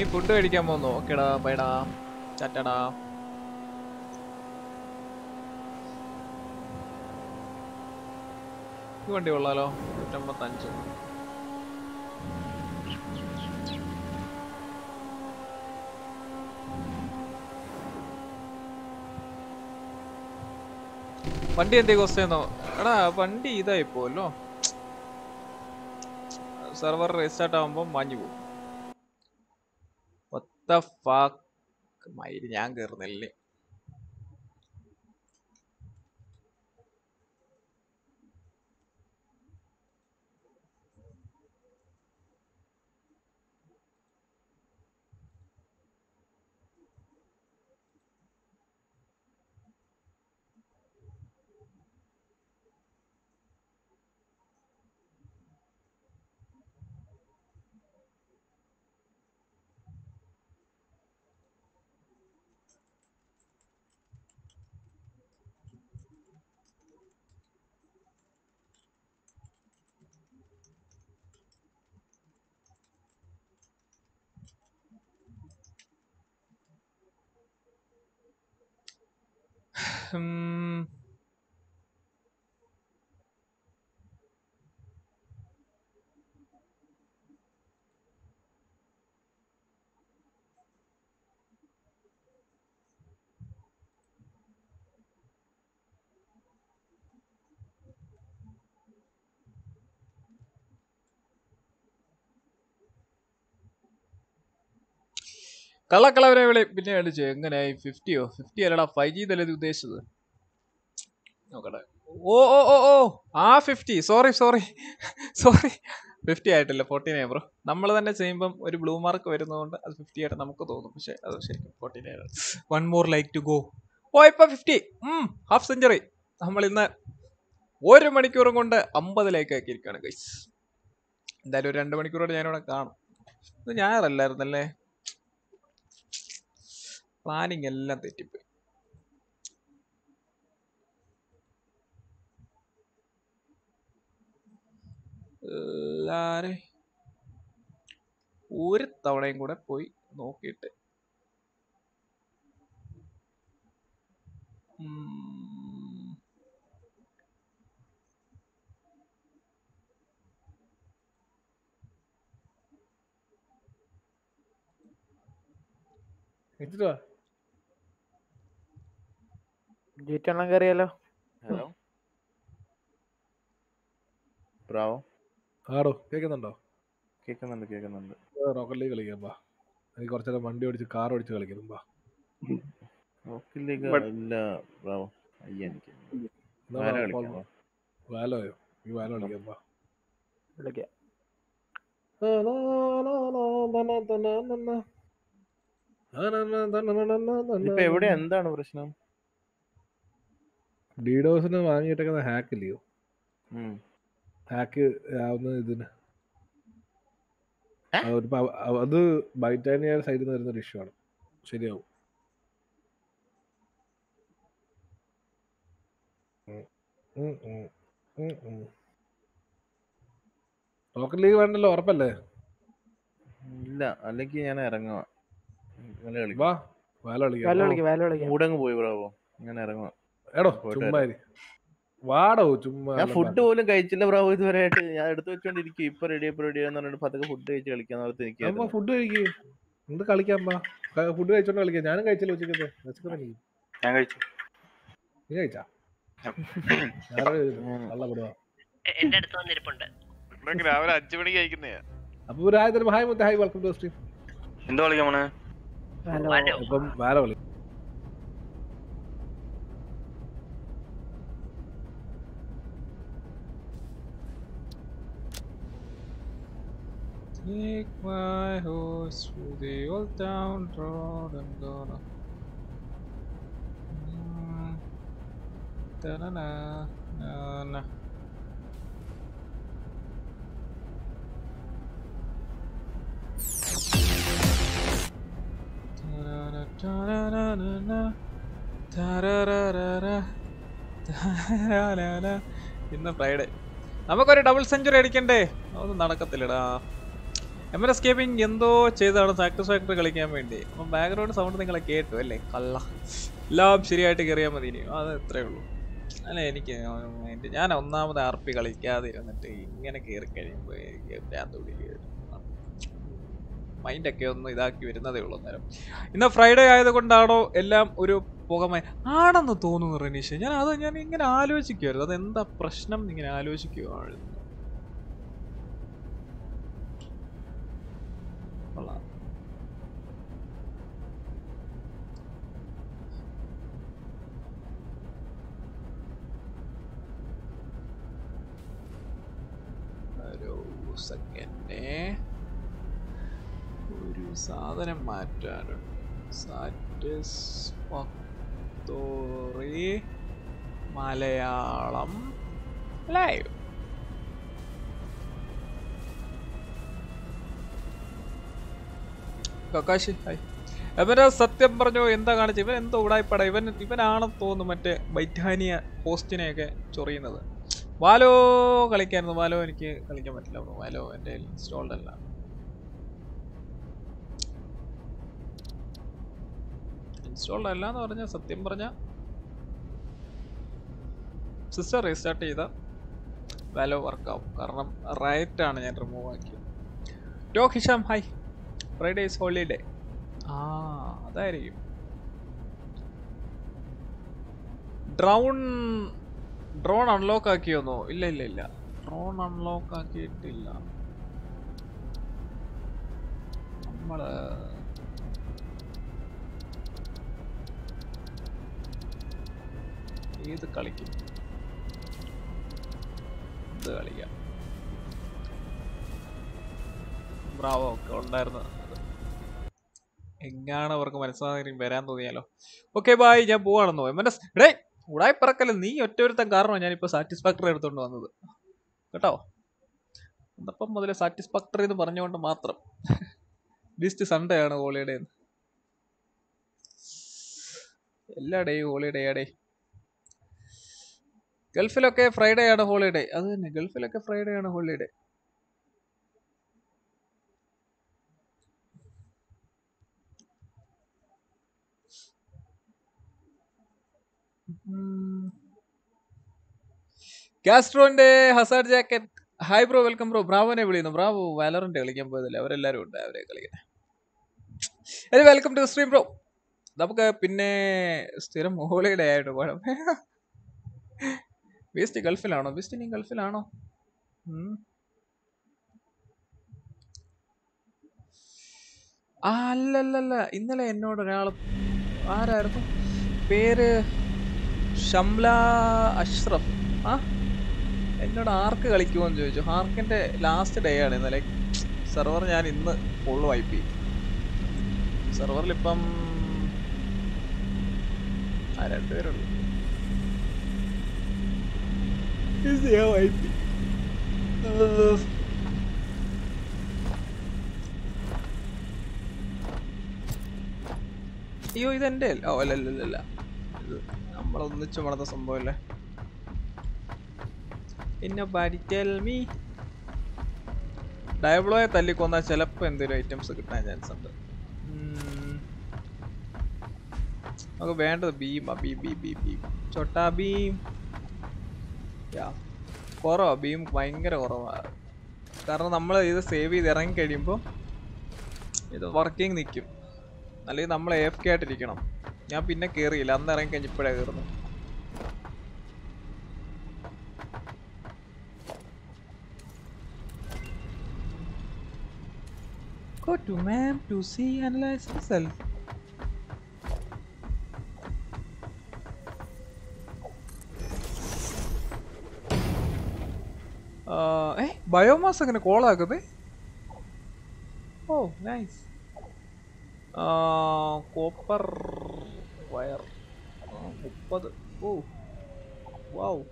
[SPEAKER 2] നീ ഫുഡ് കഴിക്കാൻ പോന്നു? ഓക്കേടാ ബൈഡാ ചാറ്റടാ. ഈ വണ്ടി കൊള്ളാലോ നൂറ്റമ്പത്തഞ്ച്. വണ്ടി എന്തേ കോസ്റ്റ് എടാ വണ്ടി ഇതായി പോവല്ലോ സെർവർ റീസ്റ്റാർട്ട് ആവുമ്പോൾ മാഞ്ഞു പോകും the fuck? മയിൽ ഞാൻ കേറുന്നില്ലേ Hmm. കള്ളക്കളവരെ വിളി പിന്നെ അടിച്ചു എങ്ങനെയായി ഫിഫ്റ്റിയോ ഫിഫ്റ്റി അല്ലടാ ഫൈവ് ജി തല്ലേ ഉദ്ദേശിച്ചത്? നോക്കട്ടെ. ഓ ഓ ഓ ഓ. ആ fifty sorry sorry sorry fifty ആയിട്ടില്ല. ഫോർട്ടി നയൻ ബ്രോ നമ്മൾ തന്നെ ചെയ്യുമ്പം ഒരു ബ്ലൂ മാർക്ക് വരുന്നതുകൊണ്ട് അത് ഫിഫ്റ്റി ആയിട്ട് നമുക്ക് തോന്നും. പക്ഷേ അത് ശരിക്കും forty nine one more like to go ഓ ഇപ്പം ഫിഫ്റ്റി ഹാഫ് സെഞ്ചുറി നമ്മൾ ഇന്ന് ഒരു മണിക്കൂറും കൊണ്ട് അമ്പതിലേക്ക് ആക്കിയിരിക്കുകയാണ് ഗൈസ് എന്തായാലും ഒരു രണ്ട് മണിക്കൂറോടെ ഞാനിവിടെ കാണും. ഇത് ഞായറല്ലായിരുന്നല്ലേ? പ്ലാനിങ് എല്ലാം തെറ്റിപ്പോയി. എല്ലാരെ ഒരു തവണയും കൂടെ പോയി നോക്കിയിട്ട്. ഉം.
[SPEAKER 4] ജീറ്റെണ്ണം കയറിയാലോ
[SPEAKER 5] ഹലോ ബ്രാവോ
[SPEAKER 3] ആടോ കേൾക്കുന്നുണ്ടോ
[SPEAKER 5] കേൾക്കുന്നുണ്ട് കേൾക്കുന്നുണ്ട്
[SPEAKER 3] റോക്കറ്റ് ലീഗ് കളിക്കാം വാ. എനിക്ക് കുറച്ചു നേരം വണ്ടി ഓടിച്ച് കാർ ഓടിച്ച് കളിക്കണം വാ.
[SPEAKER 5] റോക്കറ്റ് ലീഗ് ഇല്ല ബ്രാവോ അയ്യ എനിക്ക്.
[SPEAKER 3] വാലോയോ ഈ വാലോ കളിക്കാം വാ.
[SPEAKER 4] വിളിക്കാം.
[SPEAKER 5] ഇപ്പൊ എവിടെ എന്താണ് പ്രശ്നം?
[SPEAKER 3] ഡീഡോസിന് വാങ്ങിയിട്ടേക്കുന്ന ഹാക്ക് ഇല്ലയോ ഹാക്ക് ആവുന്ന ഇതിന്. അത് ബൈറ്റാനിയ സൈഡിൽ നിന്ന് വരുന്ന ഒരു ഇഷ്യൂ ആണ് ശരിയാവും. റോക്കറ്റ് ലീഗ് വേണ്ടല്ലോ ഉറപ്പല്ലേ?
[SPEAKER 5] ഇല്ല അല്ലെങ്കിൽ ഞാൻ ഇറങ്ങുക ഇങ്ങനെ
[SPEAKER 3] വാ വാല കളിക്കാം
[SPEAKER 4] വാല കളിക്കാം, വാല
[SPEAKER 5] പോയി ബ്രാവോ ഞാൻ ഇറങ്ങുക
[SPEAKER 3] എടോ ചുമ്മാരി. വാടോ ചുമ്മാ
[SPEAKER 5] ഞാൻ ഫുഡ് പോലും കഴിച്ചില്ല ബ്രാവോ ഇതുവരെയായിട്ട് ഞാൻ എടുത്തു വെച്ചോണ്ടിരിക്കും ഇപ്പൊ റെഡി ഇപ്പൊ റെഡി എന്ന് പറഞ്ഞിട്ട് പതുക്കെ ഫുഡ് കഴിച്ച് കളിക്കാന്ന് ഓർത്ത്
[SPEAKER 3] അമ്മ ഫുഡ് കഴിക്ക്. എന്ത് കളിക്കാം പാ ഫുഡ് കഴിച്ചോണ്ട് കളിക്കാം. ഞാനും കഴിച്ചല്ലോ ഉച്ചക്കത്തെ. വിശക്കുന്നില്ല
[SPEAKER 10] ഞാൻ കഴിച്ചു.
[SPEAKER 3] നീ കഴിച്ചാ?
[SPEAKER 7] എന്റെ അടുത്ത് വന്നിരിപ്പുണ്ട്.
[SPEAKER 14] രാവിലെ അഞ്ചു മണിക്ക് കഴിക്കുന്നേ
[SPEAKER 3] അപ്പൊ ഹായ് മുത്ത ഹായ് വെൽക്കം ടു സ്ട്രീം
[SPEAKER 10] എന്താ വിളിക്കാം മോനെ?
[SPEAKER 3] ഇപ്പം വേറെ കളി.
[SPEAKER 2] Take my horse through the old town road. I'm gonna. Mm. Da na na na na. Da da da da da da. Da da da da da. ഇന്ന് Friday നമുക്കൊരു double century അടിക്കണ്ടേ അതൊന്നും നടക്കത്തില്ലടാ എം എൻ എസ്കേപ്പിംഗ് എന്തോ ചെയ്താണ് satisfactory കളിക്കാൻ വേണ്ടി. അപ്പം ബാക്ക്ഗ്രൗണ്ട് സൗണ്ട് നിങ്ങളെ കേട്ടു അല്ലേ? കള്ള. എല്ലാം ശരിയായിട്ട് കയറിയാൽ മതി ഇനി. അത് എത്രയേ ഉള്ളൂ. അല്ല എനിക്ക് ഞാൻ ഒന്നാമത് ആർ പി കളിക്കാതെ ഇരുന്നിട്ട് ഇങ്ങനെ കയറി കഴിയുമ്പോൾ എനിക്ക് ഭ്രാന്ത് പിടിക്കുകയായിരുന്നു മൈൻഡൊക്കെ ഒന്ന് ഇതാക്കി വരുന്നതേ ഉള്ളൂ അന്നേരം. ഇന്ന് ഫ്രൈഡേ ആയതുകൊണ്ടാണോ എല്ലാം ഒരു പുകമയ ആണെന്ന് തോന്നുന്നു റനീഷ്. ഞാൻ അത് ഞാൻ ഇങ്ങനെ ആലോചിക്കുമായിരുന്നു അതെന്താ പ്രശ്നം ഇങ്ങനെ ആലോചിക്കുവായിരുന്നു കൊള്ളാം. സെക്കൻഡേ ഒരു സാധനം മാറ്റാനുണ്ട് Satisfactory Malayalam live Kakashi hi. അവരെ സത്യം പറഞ്ഞോ എന്താ കാണിച്ചത് ഇവൻ എന്തോ ഉടായിപ്പട ഇവൻ ഇവനാണെന്ന് തോന്നുന്നു മറ്റേ ബൈറ്റാനിയ പോസ്റ്റിനെയൊക്കെ ചൊറിയുന്നത്. വാലോ കളിക്കായിരുന്നു. വാലോ എനിക്ക് കളിക്കാൻ പറ്റില്ല വാലോ എന്റെ ഇൻസ്റ്റോൾഡ് അല്ല. ഇൻസ്റ്റോൾഡ് അല്ല എന്ന് പറഞ്ഞാൽ സത്യം പറഞ്ഞ. സിസ്റ്റർ റീസ്റ്റാർട്ട് ചെയ്ത. വാലോ വർക്കാവും കാരണം റൈറ്റ് ആണ് ഞാൻ റിമൂവ് ആക്കിയത്. To Hisham hi. Friday is holiday ആ. അതായിരിക്കും. ഡ്രൗൺ ഡ്രോൺ അൺലോക്ക് ആക്കിയോന്നോ? ഇല്ല ഇല്ല ഇല്ല. ഡ്രോൺ അൺലോക്ക് ആക്കിയിട്ടില്ല. നമ്മൾ ഏത് കളിക്കും? ഇത് കളിക്കാം? ബ്രാവോ ഒക്കെ ഉണ്ടായിരുന്നു എങ്ങാണ് അവർക്ക് മനസ്സിലാകും വരാൻ തോന്നിയാലോ? ഓക്കെ ബായ് ഞാൻ പോവാണെന്നോ? എം എടേ ഉടായി പറക്കല്ല നീ ഒറ്റൊരുത്തൻ കാരണമാണ് ഞാനിപ്പോ സാറ്റിസ്ഫാക്ടറി എടുത്തുകൊണ്ട് വന്നത്? കേട്ടോ? എന്നപ്പം മുതലേ സാറ്റിസ്ഫാക്ടറി എന്ന് പറഞ്ഞുകൊണ്ട് മാത്രം. ബീസ്റ്റ് സൺഡേ ആണ് ഹോളിഡേ എന്ന് എല്ലാ ഡേയും ഹോളിഡേ ആടേ. ഗൾഫിലൊക്കെ ഫ്രൈഡേ ആണ് ഹോളിഡേ അത് തന്നെ ഗൾഫിലൊക്കെ ഫ്രൈഡേ ആണ് holiday കാസ്ട്രോന്റെ hazard jacket. Hi bro welcome bro ബ്രാവോനെ വിളിക്കുന്നു. ബ്രാവോ വാലറിന്റെ കളിക്കാൻ പോയതല്ലേ? അവരെല്ലാരും ഉണ്ട് അവരെ കളിക്കുന്നത് അതെ വെൽക്കം ടു സ്ട്രീം ബ്രോ നമുക്ക് പിന്നെ സ്ഥിരം ഹോളിഡേ ആയിട്ട് പോകണം വേസ്റ്റ് ഗൾഫിലാണോ? വേസ്റ്റ് ഇനി ഗൾഫിലാണോ. ആ അല്ലല്ലല്ല. ഇന്നലെ എന്നോട് ഒരാൾ ആരായിരുന്നു? പേര് ഷംല അഷ്റഫ്. ആ? എന്നോട് ആർക്ക് കളിക്കുമോ എന്ന് ചോദിച്ചു. ആർക്കിന്റെ ലാസ്റ്റ് ഡേ ആണ് ഇന്നലെ. സെർവർ ഞാൻ ഇന്ന് ഫുൾ വൈപ്പ് ചെയ്യും സെർവറിൽ ഇപ്പം ആ രണ്ടുപേരുള്ളൂ വൈപ്പ്. അയ്യോ ഇതെന്റെ. ഓ അല്ല അല്ല അല്ല, നമ്മളൊന്നിച്ച് വളർന്ന സംഭവല്ലേ? പിന്നെ ഡയബ്ലോയെ തല്ലിക്കൊന്നാൽ ചിലപ്പോൾ എന്തെങ്കിലും ഐറ്റംസ് കിട്ടാൻ ചാൻസ് ഉണ്ട്. നമുക്ക് വേണ്ടത് Bima beam beam beam beam Chhota Bheem കുറവാ. ബീം ഭയങ്കര കുറവാണ് കാരണം നമ്മൾ ഇത് സേവ് ചെയ്ത് ഇറങ്ങി കഴിയുമ്പോൾ ഇത് വർക്കിംഗ് നിൽക്കും അല്ലെങ്കിൽ നമ്മൾ എഫ് കെ ആയിട്ടിരിക്കണം. ഞാൻ പിന്നെ കേറിയില്ല അന്ന് ഇറങ്ങി കഴിഞ്ഞപ്പോഴേ കയറുന്നത് Go to map to see analyze result. A biomass out. കോളാക്കുന്നത് ഓ നൈസ് കോപ്പർ വയർ മുപ്പത്. ഓ. Wow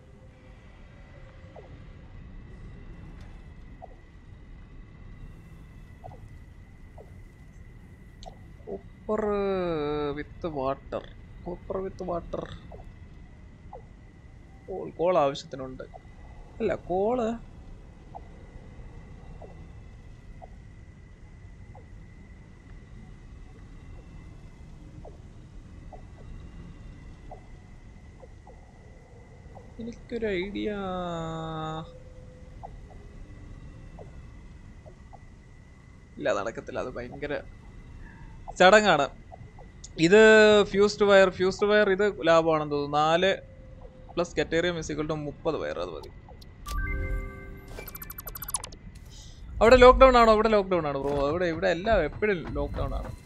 [SPEAKER 2] copper with water copper with water coal coal ആവശ്യത്തിനുണ്ട്. അല്ല കോൾ എനിക്കൊരു ഐഡിയ. ഇല്ല നടക്കത്തില്ല. അത് ഭയങ്കര ചടങ്ങാണ്. ഇത് ഫ്യൂസ്ഡ് വയർ ഫ്യൂസ്ഡ് വയർ ഇത് ലാഭമാണെന്ന് തോന്നുന്നു. നാല് പ്ലസ് കറ്റേറിയം മ്യൂസിക്കൽ ടു മുപ്പത് വയർ. അത് മതി. അവിടെ ലോക്ക്ഡൗൺ ആണോ? അവിടെ ലോക്ക്ഡൗൺ ആണ് ബ്രോ അവിടെ ഇവിടെ എല്ലാം എപ്പോഴും ലോക്ക്ഡൗൺ ആണ്.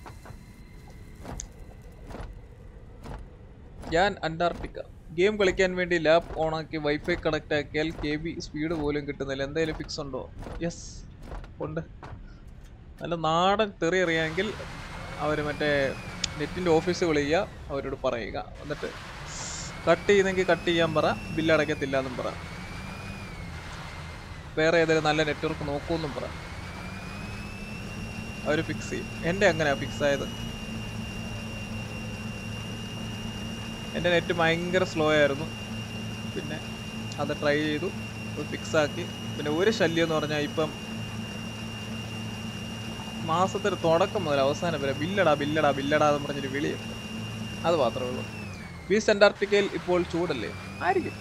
[SPEAKER 2] ഞാൻ അന്റാർട്ടിക്ക. ഗെയിം കളിക്കാൻ വേണ്ടി ലാപ്പ് ഓണാക്കി വൈഫൈ കണക്ട് ആക്കിയാൽ കെ ബി സ്പീഡ് പോലും കിട്ടുന്നില്ല. എന്തായാലും ഫിക്സ് ഉണ്ടോ? യെസ് ഉണ്ട്. നല്ല നാടൻ തെറി അറിയാമെങ്കിൽ അവർ മറ്റേ നെറ്റിന്റെ ഓഫീസ് വിളിക്കുക അവരോട് പറയുക. എന്നിട്ട് കട്ട് ചെയ്യുന്നെങ്കിൽ കട്ട് ചെയ്യാൻ പറ ബില്ല് അടയ്ക്കത്തില്ല എന്നും പറ. വേറെ ഏതെങ്കിലും നല്ല നെറ്റ്വർക്ക് നോക്കുമെന്നും പറ. അവർ ഫിക്സ് ചെയ്യും. എന്റെ അങ്ങനെയാണ് ഫിക്സ് ആയത്? എന്റെ നെറ്റ് ഭയങ്കര സ്ലോ ആയിരുന്നു. പിന്നെ അത് ട്രൈ ചെയ്തു. ഫിക്സ് ആക്കി. പിന്നെ ഒരു ശല്യം എന്ന് പറഞ്ഞാൽ ഇപ്പം മാസത്തിൽ തുടക്കം മുതൽ അവസാനം വരെ ബില്ലടാ ബില്ലടാ ബില്ലടാ എന്ന് പറഞ്ഞൊരു വിളിയുണ്ട്. അത് മാത്രമേ ഉള്ളൂ. ബീസ് അന്റാർട്ടിക്കയിൽ ഇപ്പോൾ ചൂടല്ലേ? ആയിരിക്കും.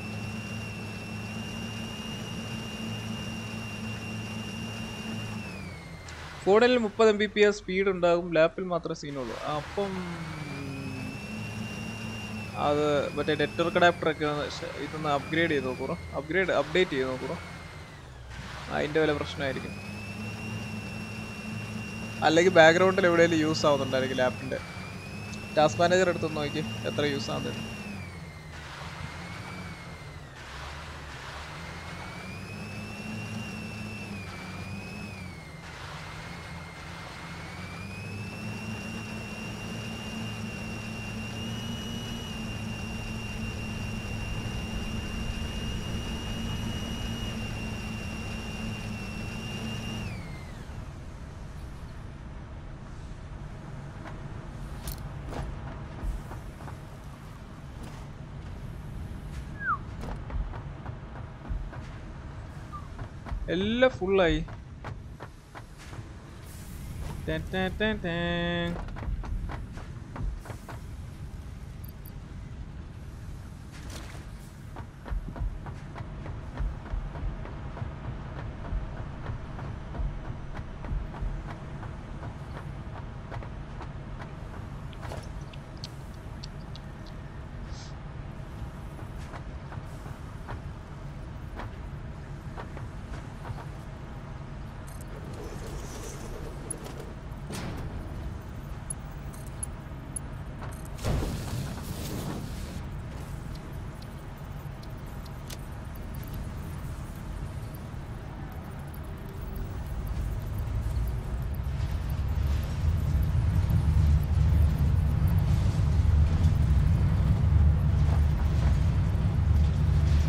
[SPEAKER 2] ഫോണിൽ മുപ്പത് M B P S speed ഉണ്ടാകും ലാപ്പിൽ മാത്രമേ സീനുള്ളൂ അപ്പം അത് മറ്റേ നെറ്റ്വർക്ക് ഒന്ന് ഇതൊന്ന് അപ്ഗ്രേഡ് ചെയ്ത് നോക്കൂറോ. അപ്ഗ്രേഡ് അപ്ഡേറ്റ് ചെയ്ത് നോക്കൂറോ. അതിന്റെ വല്ല പ്രശ്നമായിരിക്കും. അല്ലെങ്കിൽ ബാക്ക്ഗ്രൗണ്ടിൽ എവിടെയെങ്കിലും യൂസ് ആവുന്നുണ്ടായിരിക്കും ലാപ്പിന്റെ ടാസ്ക് മാനേജർ എടുത്തൊന്ന് നോക്കി എത്ര യൂസ് ആവുന്നത് എല്ലാം ഫുള്ളായി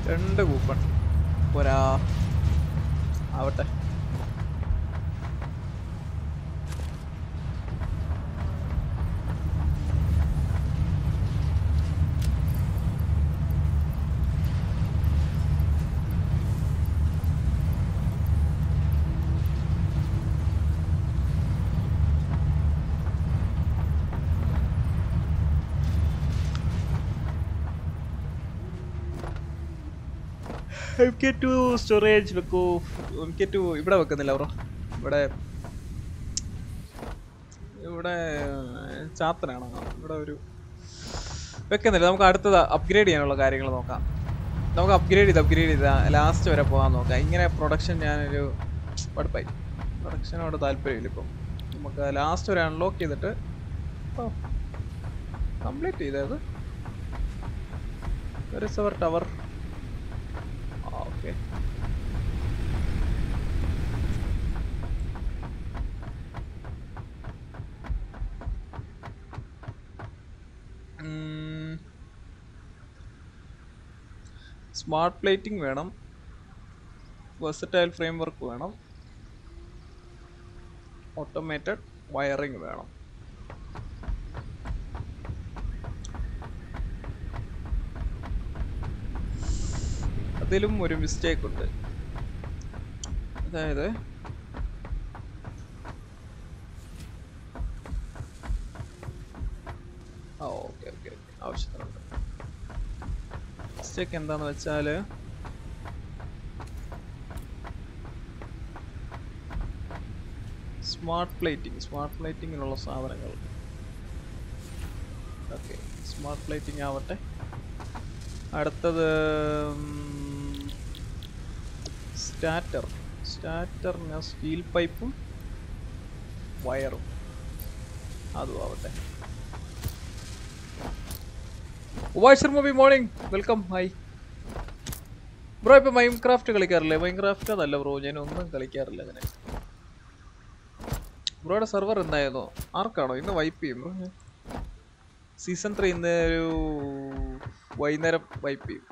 [SPEAKER 2] രണ്ട് കൂപ്പൺ പോരാ ആവട്ടെ സ്റ്റോറേജ് വെക്കൂ. എം കെ ടു ഇവിടെ വെക്കുന്നില്ല ബ്രോ ഇവിടെ ഇവിടെ ചാത്തനാണോ? ഇവിടെ ഒരു വെക്കുന്നില്ല. നമുക്ക് അടുത്തത് അപ്ഗ്രേഡ് ചെയ്യാനുള്ള കാര്യങ്ങൾ നോക്കാം. നമുക്ക് അപ്ഗ്രേഡ് ചെയ്ത് അപ്ഗ്രേഡ് ചെയ്ത് ലാസ്റ്റ് വരെ പോകാൻ നോക്കാം. ഇങ്ങനെ പ്രൊഡക്ഷൻ ഞാനൊരു പഠിപ്പായി പ്രൊഡക്ഷനോട് താല്പര്യമില്ല ഇപ്പം. നമുക്ക് ലാസ്റ്റ് വരെ അൺലോക്ക് ചെയ്തിട്ട് കംപ്ലീറ്റ് ചെയ്തത് ഒരു is our സ്മാർട്ട് പ്ലേറ്റിംഗ് വേണം. വെസറ്റൈൽ ഫ്രെയിം വർക്ക് വേണം. ഓട്ടോമേറ്റഡ് വയറിംഗ് വേണം. അതിലും ഒരു മിസ്റ്റേക്ക് ഉണ്ട്. അതായത് മിസ്റ്റേക്ക് എന്താന്ന് വെച്ചാൽ സ്മാർട്ട് പ്ലേറ്റിംഗ് സ്മാർട്ട് പ്ലേറ്റിങ്ങിനുള്ള സാധനങ്ങൾ. ഓക്കെ സ്മാർട്ട് പ്ലേറ്റിംഗ് ആവട്ടെ. അടുത്തത് സ്റ്റാറ്റർ. സ്റ്റാറ്ററിന് സ്റ്റീൽ പൈപ്പും വയറും. അതും ആവട്ടെ. മോർണിംഗ് വെൽക്കം ഹായ് ബ്രോ ഇപ്പൊ മൈൻക്രാഫ്റ്റ് കളിക്കാറില്ലേ? മൈൻക്രാഫ്റ്റ് അതല്ല ബ്രോ ഞാൻ ഒന്നും കളിക്കാറില്ല അങ്ങനെ. ബ്രോയുടെ സെർവർ എന്തായിരുന്നു? ആർക്കാണോ? ഇന്ന് വൈപ്പ് ചെയ്യും ബ്രോ സീസൺ ത്രീ ഇന്ന് ഒരു വൈകുന്നേരം വൈപ്പ് ചെയ്യും.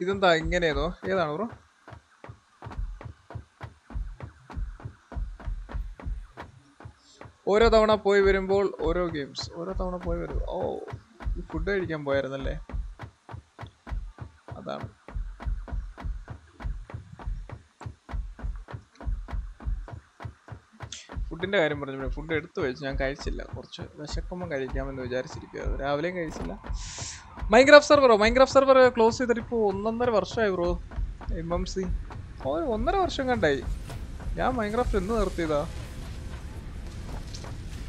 [SPEAKER 2] ഇതെന്താ? ഇങ്ങനെയാണോ? ഏതാണ് ബ്രോ ഓരോ തവണ പോയി വരുമ്പോൾ ഓരോ ഗെയിംസ് ഓരോ തവണ പോയി വരും ഓ ഫുഡ് കഴിക്കാൻ പോയായിരുന്നല്ലേ? അതാണ്. ഫുഡിന്റെ കാര്യം പറഞ്ഞു ഫുഡ് എടുത്തു വെച്ച് ഞാൻ കഴിച്ചില്ല. കുറച്ച് വിശക്കുമ്പോൾ കഴിക്കാമെന്ന് വിചാരിച്ചിരിക്കുക രാവിലെയും കഴിച്ചില്ല. മൈൻക്രാഫ്റ്റ് സെർവറോ മൈൻക്രാഫ്റ്റ് സെർവർ ക്ലോസ് ചെയ്തിട്ട് ഇപ്പോൾ ഒന്നൊന്നര വർഷമായി ബ്രോ എം എം സി ഒന്നര വർഷം കണ്ടായി. ഞാൻ മൈൻക്രാഫ്റ്റ് എന്ന് നിർത്തിയതാ.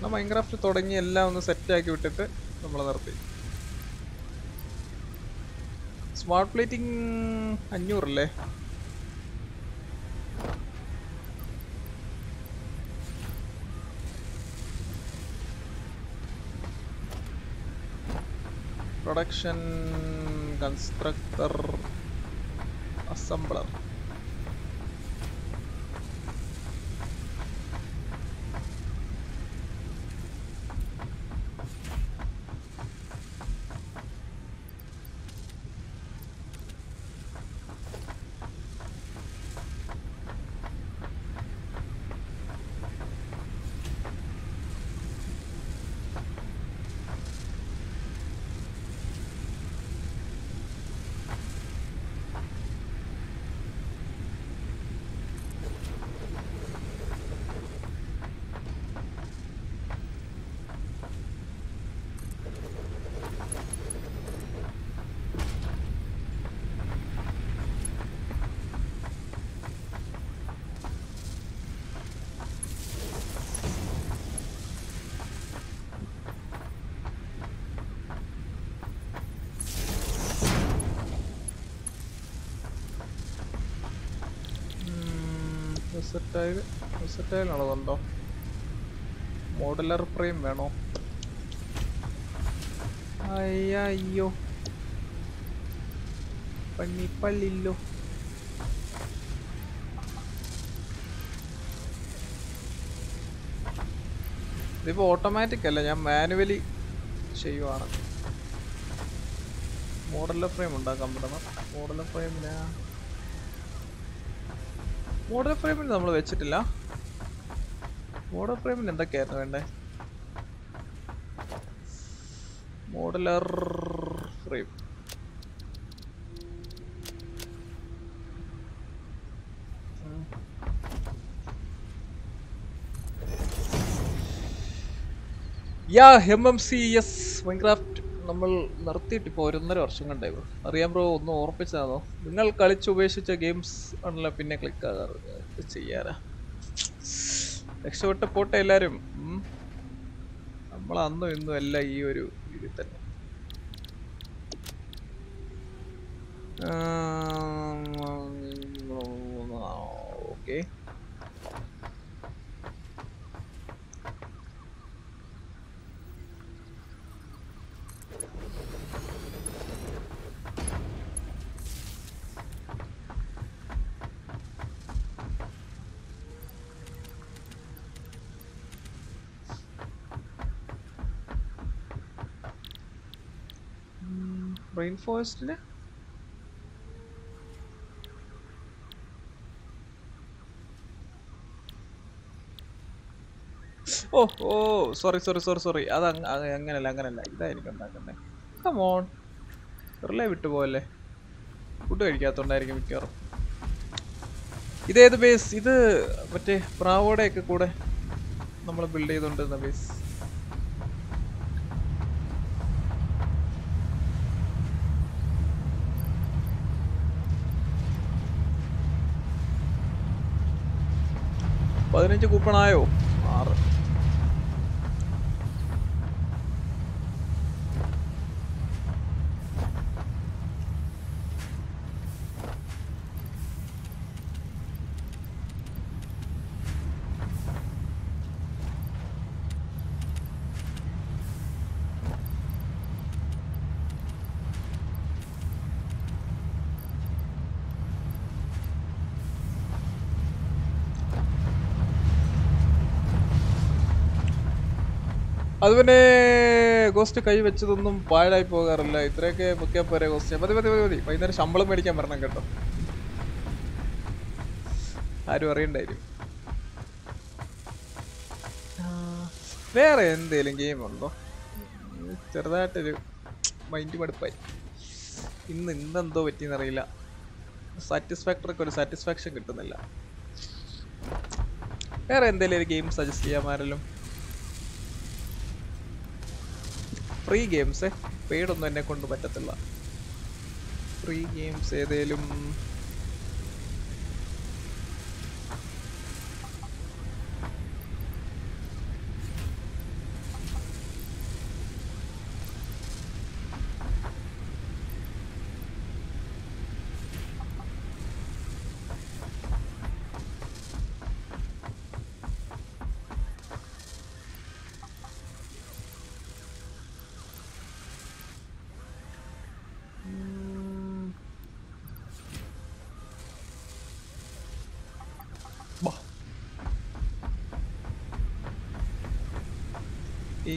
[SPEAKER 2] എന്നാൽ മൈൻക്രാഫ്റ്റ് തുടങ്ങി എല്ലാം ഒന്ന് സെറ്റാക്കി വിട്ടിട്ട് നമ്മൾ നിർത്തി. സ്മാർട്ട് പ്ലേറ്റിംഗ് അഞ്ഞൂറല്ലേ? പ്രൊഡക്ഷൻ കൺസ്ട്രക്ടർ അസംബ്ലർ വെസറ്റൈൽ ഉള്ളതുണ്ടോ മോഡലർ ഫ്രെയിം വേണോ? അയ്യോ പന്നിപ്പല്ലില്ലോ. ഇതിപ്പോ ഓട്ടോമാറ്റിക് അല്ല ഞാൻ മാനുവലി ചെയ്യുവാണ്. മോഡലർ ഫ്രെയിം ഉണ്ടാക്കാൻ പറ്റണം. മോഡലർ ഫ്രെയിമിന് മോഡൽ ഫ്രെയിമിന് നമ്മൾ വെച്ചിട്ടില്ല. മോഡൽ ഫ്രെയിമിന് എന്തൊക്കെയായിരുന്നു വേണ്ടേ? Modular frame yeah M M C S Minecraft നമ്മൾ നിർത്തിയിട്ട് ഇപ്പോൾ ഒരൊന്നര വർഷം കണ്ടേ ബ്രോ അറിയാം ബ്രോ ഒന്ന് ഓർപ്പിച്ചതാണോ? നിങ്ങൾ കളിച്ച് ഉപേക്ഷിച്ച ഗെയിംസ് ആണല്ലോ പിന്നെ ക്ലിക്ക് ആകാറ്. ചെയ്യാനാ. രക്ഷപ്പെട്ട പോട്ടെ എല്ലാരും. നമ്മൾ അന്നും ഇന്നും എല്ലാം ഈ ഒരു ഇതിൽ തന്നെ ഓക്കെ റെയിൻ ഫോറസ്റ്റിൽ ഓ ഓ സോറി സോറി സോറി സോറി അത് അങ്ങ- അത് അങ്ങനല്ല അങ്ങനല്ല. ഇതായിരിക്കും ഉണ്ടാക്കുന്നത്. കമോൺ റിലേ വിട്ടു പോവല്ലേ? ഫുഡ് കഴിക്കാത്തോണ്ടായിരിക്കും മിക്കവാറും. ഇതേത് ബേസ് ഇത് മറ്റേ പ്രാവോടെ ഒക്കെ കൂടെ നമ്മൾ ബിൽഡ് ചെയ്തോണ്ടിരുന്ന ബേസ് പതിനഞ്ച് കൂപ്പൺ അത് പിന്നെ ഗോസ്റ്റ് കൈ വെച്ചതൊന്നും പാഴായി പോകാറില്ല. ഇത്രയൊക്കെ മുക്കിയാൽ പോരെ ഗോസ്റ്റ്. മതി മതി മതി മതി. വൈകുന്നേരം ശമ്പളം മേടിക്കാൻ പറഞ്ഞ കേട്ടോ. ആരും അറിയണ്ടായിരുന്നു വേറെ എന്തേലും ഗെയിം ഉണ്ടോ? ചെറുതായിട്ടൊരു മൈൻഡ് മടുപ്പായി. ഇന്ന് ഇന്നെന്തോ പറ്റിയെന്നറിയില്ല സാറ്റിസ്ഫാക്ടർക്ക് ഒരു സാറ്റിസ്ഫാക്ഷൻ കിട്ടുന്നില്ല. വേറെ എന്തേലും ഒരു ഗെയിം സജസ്റ്റ് ചെയ്യാം ഫ്രീ ഗെയിംസ് പെയ്ഡൊന്നും എന്നെ കൊണ്ട് പറ്റത്തില്ല. ഫ്രീ ഗെയിംസ് ഏതേലും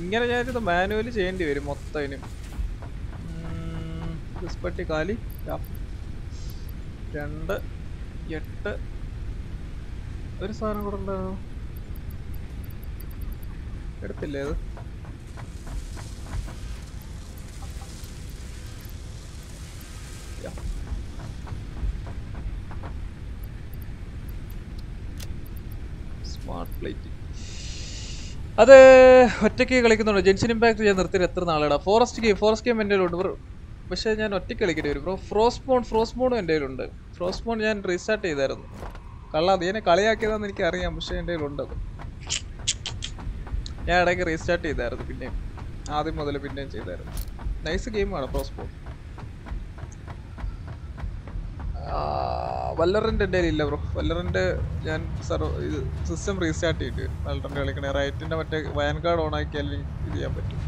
[SPEAKER 2] ഇങ്ങനെ ഞാനിത് മാനുവലി ചെയ്യേണ്ടി വരും മൊത്തം ഇതിനും ക്രിസ്പട്ടി കാലി രണ്ട് എട്ട്. ഒരു സാധനം കൂടെ ഉണ്ടായോ എടുത്തില്ലേ അത് യാ. സ്മാർട്ട് പ്ലേറ്റ് അത് ഒറ്റയ്ക്ക് കളിക്കുന്നുണ്ട്? ജെൻഷൻ ഇമ്പാക്ട് ഞാൻ നിർത്തിയിട്ട് എത്ര നാളാണ് ഫോറസ്റ്റ് ഗെയിം ഫോറസ്റ്റ് ഗെയിം എന്റെ ഉണ്ട് പക്ഷേ ഞാൻ ഒറ്റയ്ക്ക് കളിക്കേണ്ടി വരും. ബ്രോ ഫ്രോസ് മോൺ ഫ്രോസ് മോണും എന്റെ കയ്യിലുണ്ട്. ഫ്രോസ് മോൺ ഞാൻ റീസ്റ്റാർട്ട് ചെയ്തായിരുന്നു. കള്ളാ അത് കളിയാക്കിയതാന്ന് എനിക്ക് അറിയാം പക്ഷേ എന്റെ കയ്യിലുണ്ട് ഞാൻ ഇടയ്ക്ക് റീസ്റ്റാർട്ട് ചെയ്തായിരുന്നു പിന്നെയും. ആദ്യം മുതൽ പിന്നെയും ചെയ്തായിരുന്നു. നൈസ് ഗെയിമാണ് ഫ്രോസ് മോൺ വല്ലറിന്റെ എന്റെ ഇല്ല ബ്രോ വല്ലറിന്റെ ഞാൻ സർവ ഇത് സിസ്റ്റം റീസ്റ്റാർട്ട് ചെയ്തിട്ട് വല്ലറിന്റെ കളിക്കണേ റൈറ്റിന്റെ മറ്റേ വാൻകാർഡ് ഓൺ ആക്കിയാൽ ഇത് ചെയ്യാൻ പറ്റും.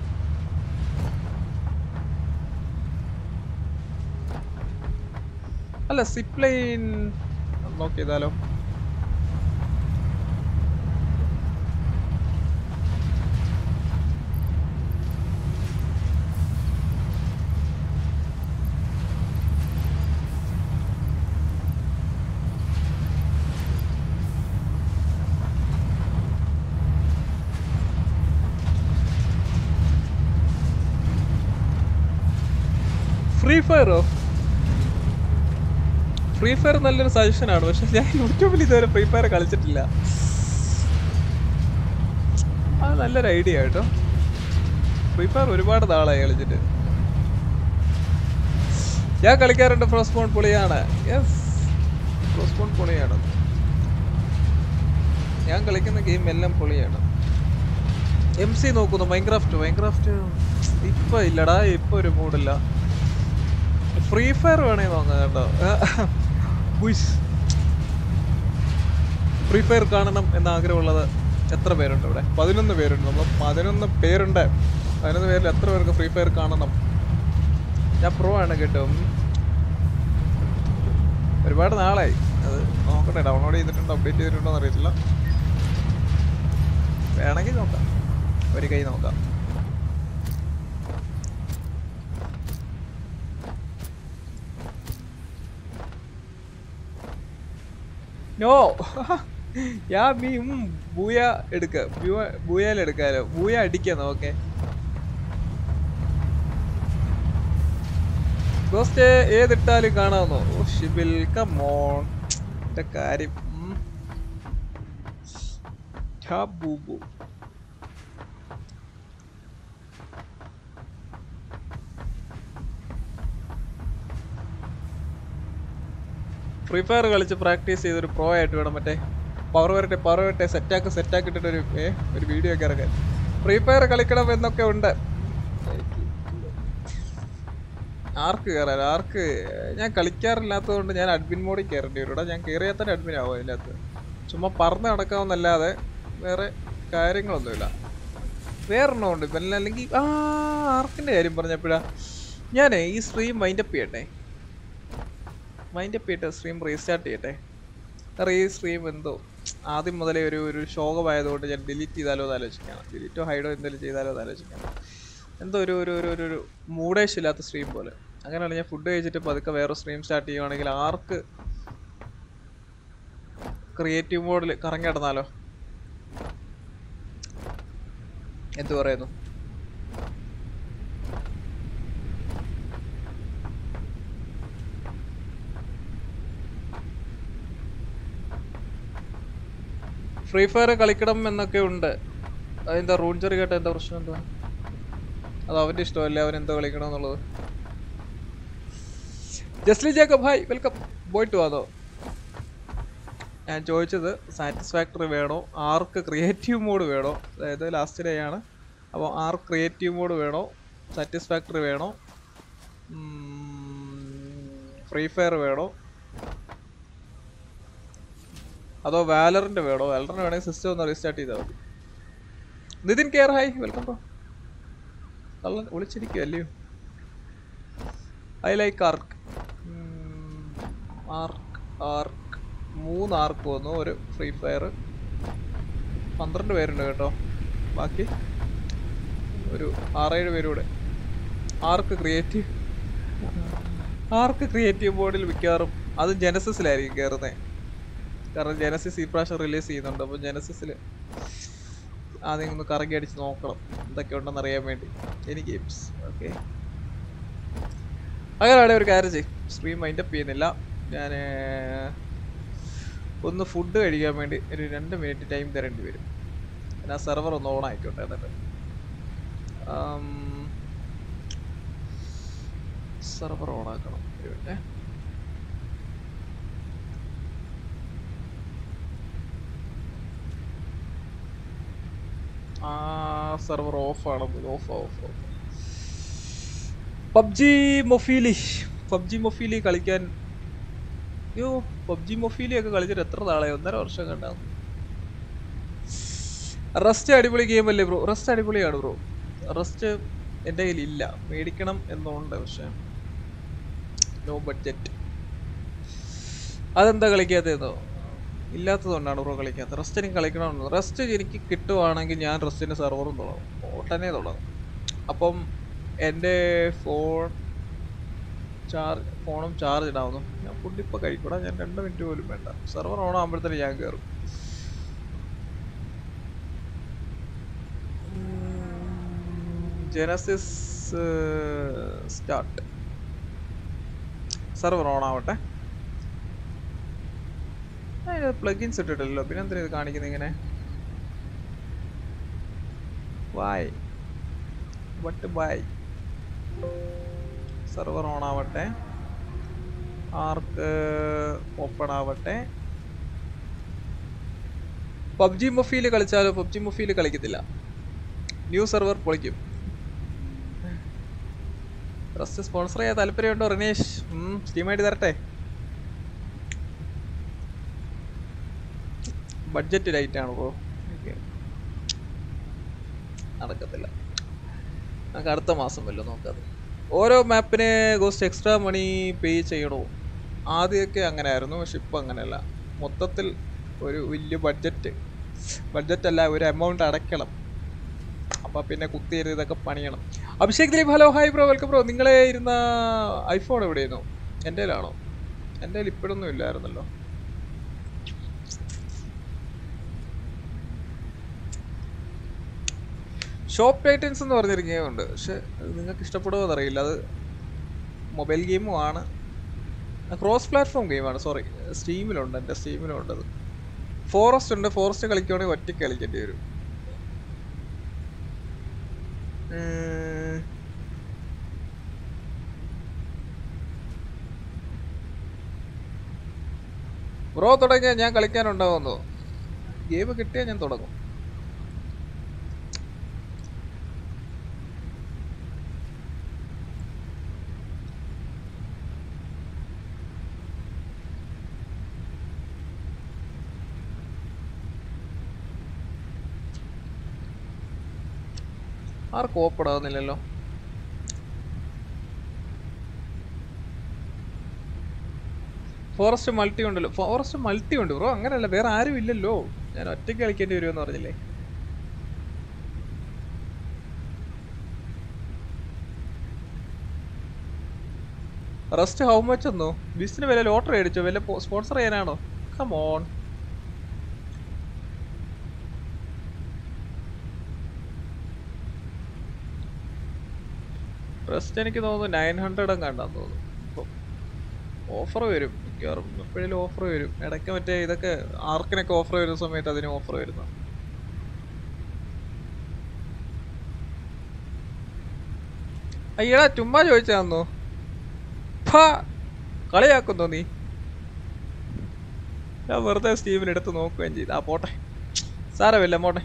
[SPEAKER 2] അല്ല സിപ്ലൈൻ നോക്കിയതാലോ ഫയറോ ഫ്രീ ഫയർ നല്ലൊരു സജഷൻ ആണ്. പക്ഷെ ഞാൻ യൂട്യൂബിൽ ഇതുവരെ ഫ്രീ ഫയർ കളിച്ചിട്ടില്ല. അത് നല്ലൊരു ഐഡിയ കേട്ടോ. ഫ്രീ ഫയർ ഒരുപാട് നാളായി കളിച്ചിട്ട്. ഞാൻ കളിക്കാറുണ്ട് ഫ്രോസ്പോൺ പൊളിയാണ്. യെസ് ഫ്രോസ്പോൺ പൊളിയാണ്. ഞാൻ കളിക്കുന്ന ഗെയിം എല്ലാം പൊളിയാണ്. എം സി നോക്കുന്നു. മൈൻക്രാഫ്റ്റ് മൈൻക്രാഫ്റ്റ് ഇപ്പൊ ഇല്ലടാ ഇപ്പൊ ഒരു മൂഡില്ല ഫ്രീ ഫയർ വേണേ നോക്കാം കേട്ടോ. ഫ്രീ ഫയർ കാണണം എന്ന ആഗ്രഹമുള്ളത് എത്ര പേരുണ്ട് ഇവിടെ? പതിനൊന്ന് പേരുണ്ട്. നമ്മൾ പതിനൊന്ന് പേരുണ്ട്. പതിനൊന്ന് പേരിൽ എത്ര പേർക്ക് ഫ്രീ ഫയർ കാണണം? ഞാൻ പ്രോ ആണ് കേട്ടോ. ഒരുപാട് നാളായി. അത് നോക്കട്ടെ ഡൗൺലോഡ് ചെയ്തിട്ടുണ്ടോ അപ്ഡേറ്റ് ചെയ്തിട്ടുണ്ടോ എന്ന് അറിയത്തില്ല. വേണമെങ്കിൽ നോക്കാം. ഒരു കൈ നോക്കാം. നോ യാ *laughs* മീ ബൂയ എടുക്ക. ബൂയാൽ എടുക്കാലോ. ബൂയ അടിക്കാന്നോ ഓക്കെ. ഗോസ്റ്റ് ഏതിട്ടാലും കാണാമെന്നോ ഷിബിൽ കമോൺ കാര്യം ബൂബു. ഫ്രീ ഫയർ കളിച്ച് പ്രാക്ടീസ് ചെയ്തൊരു പ്രോ ആയിട്ട് വേണം. മറ്റേ പവർ വരട്ടെ പവർ വരട്ടെ സെറ്റാക്ക് സെറ്റാക്കിട്ടിട്ട് ഒരു ഏ ഒരു വീഡിയോ ഒക്കെ ഇറങ്ങാൻ ഫ്രീ ഫയർ കളിക്കണം എന്നൊക്കെ ഉണ്ട്. ആർക്ക് കയറാൻ ആർക്ക് ഞാൻ കളിക്കാറില്ലാത്തതുകൊണ്ട് ഞാൻ അഡ്മിൻ മോഡിൽ കയറേണ്ടി വരും. ഞാൻ കയറിയാൽ തന്നെ അഡ്മിൻ ആവും അതിനകത്ത് ചുമ്മാ പറന്ന് നടക്കാമെന്നല്ലാതെ വേറെ കാര്യങ്ങളൊന്നുമില്ല. വേറെണ്ണമുണ്ട് ഇപ്പം അല്ലെങ്കിൽ ആ ആർക്കിന്റെ കാര്യം പറഞ്ഞപ്പോഴാ ഞാനേ ഈ സ്ട്രീം മൈൻഡപ്പ് ചെയ്യട്ടെ. മൈൻഡപ്പ് ചെയ്യട്ടെ സ്ട്രീം റീസ്റ്റാർട്ട് ചെയ്യട്ടെ? റീ സ്ട്രീം എന്തോ. ആദ്യം മുതലേ ഒരു ഒരു ശോകമായതുകൊണ്ട് ഞാൻ ഡിലീറ്റ് ചെയ്താലോ എന്ന് ആലോചിക്കണം ഡിലീറ്റോ ഹൈഡോ എന്തെങ്കിലും ചെയ്താലോ എന്ന് ആലോചിക്കണം എന്തോ ഒരു ഒരു ഒരു ഒരു ഇല്ലാത്ത സ്ട്രീം പോലെ. അങ്ങനെയാണ് ഞാൻ ഫുഡ് കഴിച്ചിട്ട് പതുക്കെ വേറെ സ്ട്രീം സ്റ്റാർട്ട് ചെയ്യുവാണെങ്കിൽ ആർക്ക് ക്രിയേറ്റീവ് മോഡിൽ കറങ്ങി കിടന്നാലോ എന്തു പറയുന്നു? ഫ്രീ ഫയർ കളിക്കണം എന്നൊക്കെ ഉണ്ട്. അതെന്താ റൂൺചെറി കേട്ട എന്താ പ്രശ്നം എന്താ? അത് അവന്റെ ഇഷ്ടമല്ലേ അവൻ എന്തോ കളിക്കണം എന്നുള്ളത്? ജസ്ലി ജേക്കബ് ഹായ് വെൽക്കം പോയിട്ട് വാതോ ഞാൻ ചോദിച്ചത് സാറ്റിസ്ഫാക്ടറി വേണോ? ആർക്ക് ക്രിയേറ്റീവ് മോഡ് വേണോ? അതായത് ലാസ്റ്റ് ഡേ ആണ്. അപ്പോൾ ആർക്ക് ക്രിയേറ്റീവ് മോഡ് വേണോ? സാറ്റിസ്ഫാക്ടറി വേണോ? ഫ്രീ ഫയർ വേണോ? അതോ വാലറിന്റെ വേണോ വാലറിന് വേണമെങ്കിൽ സിസ്റ്റം ഒന്ന് റീസ്റ്റാർട്ട് ചെയ്താൽ മതി. Nithin care hi welcome bro കള്ളൻ ഒളിച്ചിരിക്കുക അല്ലയോ ഐ ലൈക്ക് ആർക്ക് ആർക്ക് ആർക്ക് മൂന്ന് ആർക്ക് വന്നു ഒരു ഫ്രീ ഫയർ പന്ത്രണ്ട് പേരുണ്ട് കേട്ടോ. ബാക്കി ഒരു ആറേഴ് പേരൂടെ. ആർക്ക് ക്രിയേറ്റീവ് ആർക്ക് ക്രിയേറ്റീവ് ബോർഡിൽ മിക്കവാറും അത് ജനസസിലായിരിക്കും കയറുന്നത് കാരണം ജനസിസ് ഈ പ്രാവശ്യം റിലീസ് ചെയ്യുന്നുണ്ട്. അപ്പോൾ ജനസിസിൽ ആദ്യം ഒന്ന് കറങ്ങി അടിച്ച് നോക്കണം എന്തൊക്കെ ഉണ്ടെന്ന് അറിയാൻ വേണ്ടി. എനി ഗെയിംസ് ഓക്കെ അങ്ങനെയാണ് ഒരു കാര്യം ചെയ്യും. സ്ട്രീം മൈൻഡപ്പ് ചെയ്യുന്നില്ല. ഞാൻ ഒന്ന് ഫുഡ് കഴിക്കാൻ വേണ്ടി ഒരു രണ്ട് മിനിറ്റ് ടൈം തരേണ്ടി വരും. ഞാൻ ആ സെർവർ ഒന്ന് ഓൺ ആയിക്കോട്ടെ എന്നിട്ട്. സെർവർ ഓൺ ആക്കണം ഒരു മിനിറ്റ് ആ സെർവർ ഓഫ് ആണ് ഓഫ് ഓഫ് പബ്ജി മൊഫീലി പബ്ജി മൊഫീലി കളിക്കാൻ. അയ്യോ പബ്ജി മൊഫീലി ഒക്കെ കളിച്ചിട്ട് എത്ര നാളെ ഒന്നര വർഷം കണ്ടാവും റസ്റ്റ് അടിപൊളി ഗെയിം അല്ലേ ബ്രോ? റസ്റ്റ് അടിപൊളിയാണ് ബ്രോ. റസ്റ്റ് എന്റെ കയ്യിൽ ഇല്ല മേടിക്കണം എന്നുണ്ട് പക്ഷെ. നോ ബഡ്ജറ്റ് അതെന്താ കളിക്കാത്തതെന്നോ? ഇല്ലാത്തതുകൊണ്ടാണ് ബ്രോ കളിക്കാത്തത്. റസ്റ്റ് എനിക്ക് കളിക്കണമെന്ന്. റസ്റ്റ് എനിക്ക് കിട്ടുവാണെങ്കിൽ ഞാൻ റസ്റ്റിന്റെ സെർവറും തുടങ്ങും ഉടനെ തുടങ്ങും അപ്പം എന്റെ ഫോൺ ചാർജ് ഫോണും ചാർജ് ഇടാവുന്നു. ഞാൻ ഫുഡ് ഇപ്പോൾ കഴിക്കൂടാ. ഞാൻ രണ്ട് മിനിറ്റ് പോലും വേണ്ട. സെർവർ ഓൺ ആകുമ്പോഴത്തേന് ഞാൻ കയറും ജനസിസ് സ്റ്റാർട്ട് സെർവർ ഓൺ ആവട്ടെ. പ്ലഗിൻസ് ഇട്ടിട്ടില്ലല്ലോ പിന്നെ എന്തിനാ ഇത് കാണിക്കുന്നത് ഇങ്ങനെ? വായ് വട്ട് ബായ് സെർവർ ഓൺ ആവട്ടെ. ആർക്ക് ഓപ്പൺ ആവട്ടെ. പബ്ജി മൊഫീൽ കളിച്ചാലോ പബ്ജി മൊഫീൽ കളിക്കത്തില്ല. ന്യൂ സെർവർ പൊളിക്കും. റസ്റ്റ് സ്പോൺസർ ചെയ്യാൻ താല്പര്യമുണ്ടോ റിനേഷ്? സ്റ്റീമായിട്ട് തരട്ടെ. ബഡ്ജറ്റ് ലൈറ്റ് ആണ് ബ്രോ നടക്കത്തില്ല. നമുക്ക് അടുത്ത മാസം വല്ലോ നോക്കാം ഓരോ മാപ്പിന് കോസ്റ്റ് എക്സ്ട്രാ മണി പേ ചെയ്യണോ? ആദ്യമൊക്കെ അങ്ങനെ ആയിരുന്നു പക്ഷെ ഇപ്പം അങ്ങനെയല്ല. മൊത്തത്തിൽ ഒരു വലിയ ബഡ്ജറ്റ് ബഡ്ജറ്റ് അല്ല ഒരു എമൗണ്ട് അടയ്ക്കണം. അപ്പം പിന്നെ കുത്തിയിരുന്ന് ഇതൊക്കെ പണിയണം. Abhishek Dileep hello hi bro welcome bro നിങ്ങളെ ഇരുന്ന ഐഫോൺ എവിടെയായിരുന്നു? എന്റെ കയ്യിലാണോ എന്റെ കയ്യിൽ ഇപ്പോഴൊന്നും ഇല്ലായിരുന്നല്ലോ. ഷോപ്പ് ടൈറ്റൻസ് എന്ന് പറഞ്ഞൊരു ഗെയിമുണ്ട് പക്ഷെ നിങ്ങൾക്ക് ഇഷ്ടപ്പെടുമോ എന്നറിയില്ല. അത് മൊബൈൽ ഗെയിമും ആണ്. ക്രോസ് പ്ലാറ്റ്ഫോം ഗെയിമാണ് സോറി സ്റ്റീമിലുണ്ട് എന്റെ സ്റ്റീമിലുണ്ട് അത്. ഫോറസ്റ്റ് ഉണ്ട്. ഫോറസ്റ്റ് കളിക്കുവാണെങ്കിൽ ഒറ്റയ്ക്ക് കളിക്കേണ്ടി വരും. ബ്രോ തുടങ്ങിയ ഞാൻ കളിക്കാനുണ്ടാവുന്നു ഗെയിം കിട്ടിയാൽ ഞാൻ തുടങ്ങും. ആർക്കും ഓപ്പണാകുന്നില്ലല്ലോ ഫോറസ്റ്റ് മൾട്ടി ഉണ്ടല്ലോ. ഫോറസ്റ്റ് മൾട്ടി ഉണ്ട് ബ്രോ. അങ്ങനെയല്ല വേറെ ആരും ഇല്ലല്ലോ. ഞാൻ ഒറ്റയ്ക്ക് കളിക്കേണ്ടി വരുമെന്ന് പറഞ്ഞില്ലേ? റെസ്റ്റ് ഹൗ മച്ച് എന്നോ? ബിസിന് വില ലോട്ടറി അടിച്ചോ? വില സ്പോൺസർ ചെയ്യാനാണോ? കമോൺ റസ്റ്റ് എനിക്ക് തോന്നുന്നു നയൻ ഹൺഡ്രഡ് കണ്ടാന്ന് തോന്നുന്നു. ഓഫർ വരും. മിക്കവാറും എപ്പോഴേലും ഓഫർ വരും. ഇടയ്ക്ക് മറ്റേ ഇതൊക്കെ ആർക്കിനൊക്കെ ഓഫർ വരുന്ന സമയത്ത് അതിന് ഓഫർ വരുന്നു. അയ്യടാ ചുമ്മാ ചോദിച്ചാന്നോ കളിയാക്കുന്നോ നീ? ഞാൻ വെറുതെ സ്റ്റീവിനെടുത്ത് നോക്കുകയും ചെയ്തു. ആ പോട്ടെ. സാരമില്ല പോട്ടെ.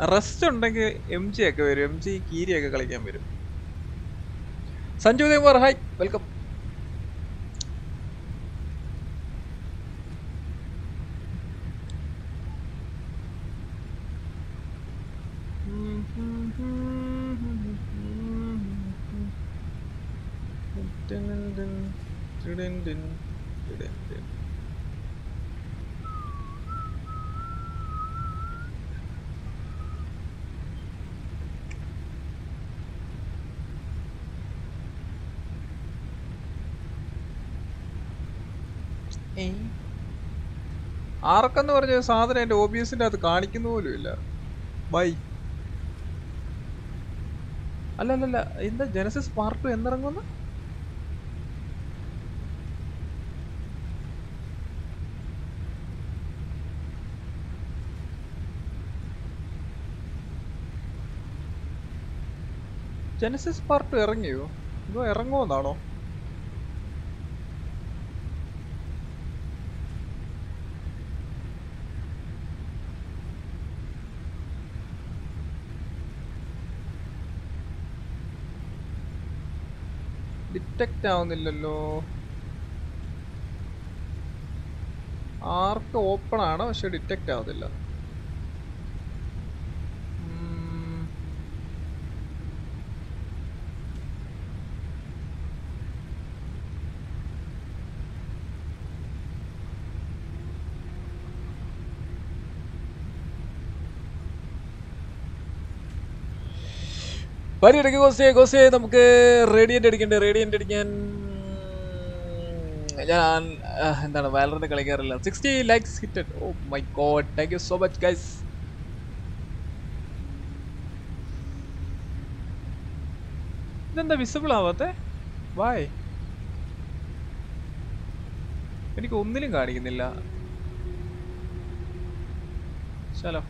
[SPEAKER 2] റെസ്റ്റ് ഉണ്ടെങ്കിൽ എം ജി ഒക്കെ വരും. എം ജി കീരിയൊക്കെ കളിക്കാൻ വരും. സഞ്ജു ദേവർ ഹായ് വെൽക്കം ആർക്കെന്ന് പറഞ്ഞ സാധനം എന്റെ ഓബിയസിന്റെ അത് കാണിക്കുന്ന പോലും ഇല്ല. ബൈ. അല്ലല്ലല്ല എന്താ ജനസിസ് പാർട്ട് ടു എന്നിറങ്ങുന്നു? ജനസിസ് പാർട്ട് ഇറങ്ങിയോ? ഇതോ ഇറങ്ങുമെന്നാണോ? ഡിറ്റക്റ്റ് ആവുന്നില്ലല്ലോ. ആർക്ക് ഓപ്പൺ ആണ് പക്ഷെ ഡിറ്റക്റ്റ് ആവുന്നില്ല. പരിയിടയ്ക്ക് കോസേ കോസേ നമുക്ക് റേഡിയന്റ് അടിക്കണ്ടേ? റേഡിയന്റ് അടിക്കാൻ ഞാൻ എന്താണ് വാലറിന്റെ കളിക്കാറില്ല. Sixty likes hitted oh my god thank you so much guys ഇതെന്താ വിസിബിൾ ആവാത്തെ? വായ് എനിക്ക് ഒന്നിലും കാണിക്കുന്നില്ല. ഇനി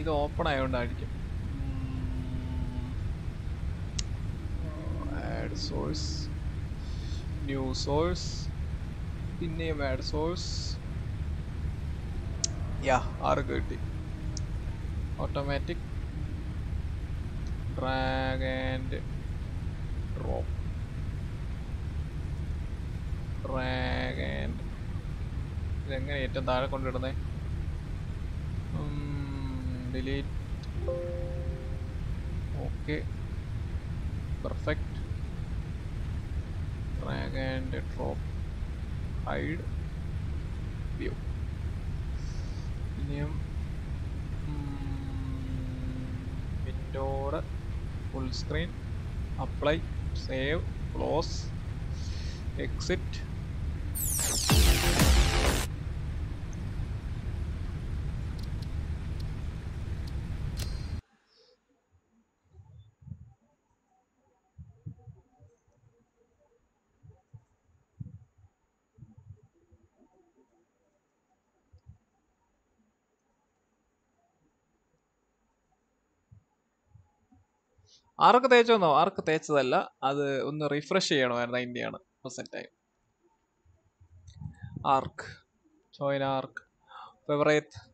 [SPEAKER 2] ഇത് ഓപ്പൺ ആയതുകൊണ്ടായിരിക്കും ആഡ് സോഴ്സ് ന്യൂ സോഴ്സ് പിന്നെയും ആഡ് സോഴ്സ് യാ ആറ് കിട്ടി. Automatic drag and drop drag and ഇതെങ്ങനെ ഏറ്റവും താഴെ കൊണ്ടിടുന്നേ delete okay. Perfect. Drag and drop. Hide. View. ഇനിയും വിൻഡോയുടെ full screen. Apply save close exit. ARK തേച്ചോന്നോ? ആർക്ക് തേച്ചതല്ല. അത് ഒന്ന് റിഫ്രഷ് ചെയ്യണമായിരുന്നു അതിന്റെയാണ് present time ARK? Join ARK? Favourite?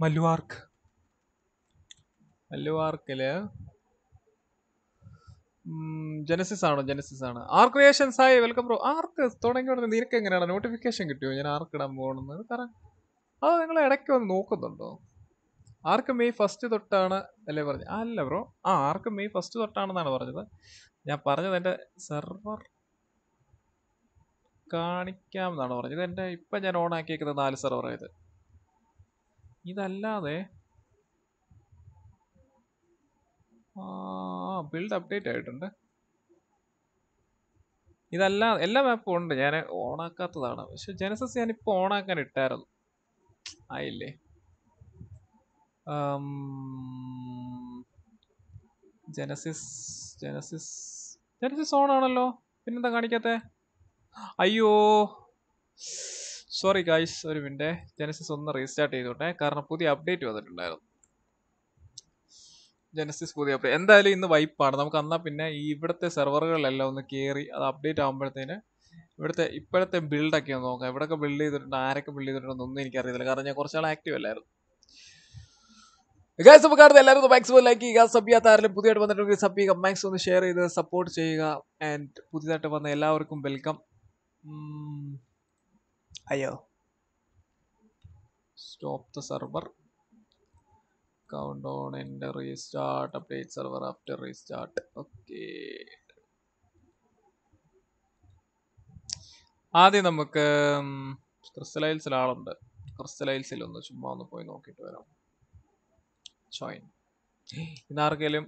[SPEAKER 2] Mallu ARK? Mallu ആർക്കിൽ? Genesis ആണോ? Genesis ആണ്. ആർ ക്രിയേഷൻസ് ആയി വെൽക്കം ബ്രോ ആർക്ക്? തുടങ്ങി ഉടനെ നിനക്ക് എങ്ങനെയാണ്? നോട്ടിഫിക്കേഷൻ കിട്ടിയോ? ഞാൻ ആർക്ക് ഇടാൻ പോകണമെന്ന് തരാം. അത് നിങ്ങൾ ഇടയ്ക്ക് വന്ന് നോക്കുന്നുണ്ടോ? ആർക്ക് മെയ് ഫസ്റ്റ് തൊട്ടാണ് അല്ലേ പറഞ്ഞത്? അല്ല ബ്രോ. ആ ആർക്ക് മെയ് ഫസ്റ്റ് തൊട്ടാണെന്നാണ് പറഞ്ഞത്. ഞാൻ പറഞ്ഞത് എന്റെ സെർവർ കാണിക്കാം എന്നാണ് പറഞ്ഞത് എന്റെ ഇപ്പം ഞാൻ ഓൺ ആക്കിയേക്കുന്നത് നാല് സെർവർ ആയത്. ഇതല്ലാതെ ബിൽഡ് അപ്ഡേറ്റ് ആയിട്ടുണ്ട്. ഇതല്ല എല്ലാ മാപ്പും ഉണ്ട്. ഞാൻ ഓണാക്കാത്തതാണ് പക്ഷെ ജനസസ് ഞാൻ ഇപ്പോൾ ഓണാക്കാൻ ഇട്ടായിരുന്നു. ആയില്ലേ? ജനസിസ് ജനസിസ് ജനസിസ് ഓൺ ആണല്ലോ. പിന്നെന്താ കാണിക്കാത്തേ? അയ്യോ. സോറി ഗായ്സ് ഒരു മിനിറ്റ് ജനസിസ് ഒന്ന് റീസ്റ്റാർട്ട് ചെയ്തോട്ടെ. കാരണം പുതിയ അപ്ഡേറ്റ് വന്നിട്ടുണ്ടായിരുന്നു. ജനസിസ് പുതിയ അപ്ഡേറ്റ് എന്തായാലും ഇന്ന് വൈപ്പാണ് നമുക്ക് എന്നാൽ പിന്നെ ഈ ഇവിടുത്തെ സെർവറുകളിലെല്ലാം ഒന്ന് കയറി അത് അപ്ഡേറ്റ് ആകുമ്പോഴത്തേന് ഇവിടുത്തെ ഇപ്പോഴത്തെ ബിൽഡൊക്കെ ഒന്ന് നോക്കാം. എവിടെയൊക്കെ ബിൽഡ് ചെയ്തിട്ടുണ്ട് ആരൊക്കെ ബിൽഡ് ചെയ്തിട്ടുണ്ടെന്നൊന്നും എനിക്കറിയത്തില്ല. കാരണം ഞാൻ കുറച്ചാൾ ആക്റ്റീവ് അല്ലായിരുന്നു. ഗൈസ് അപ്പോൾ കാണുന്നത് എല്ലാവരും മാക്സിമം ലൈക്ക് ചെയ്യുക സബ് ചെയ്യാത്ത ആരെങ്കിലും പുതിയതായിട്ട് വന്നിട്ടുണ്ടെങ്കിൽ സബ് ചെയ്യുക മാക്സിമം ഒന്ന് ഷെയർ ചെയ്ത് സപ്പോർട്ട് ചെയ്യുക ആൻഡ് പുതിയതായിട്ട് വന്ന എല്ലാവർക്കും വെൽക്കം അയ്യോ. Stop the server count on എന്റെ restart update server after restart okay ആദ്യം നമുക്ക് ക്രിസ്റ്റലൈൽസിൽ ആളുണ്ട്. ക്രിസ്റ്റലൈൽസിൽ ഒന്ന് ചുമ്മാ ഒന്ന് പോയി നോക്കിയിട്ട് വരാം. ജോയിൻ ഇന്ന് ആർക്കെങ്കിലും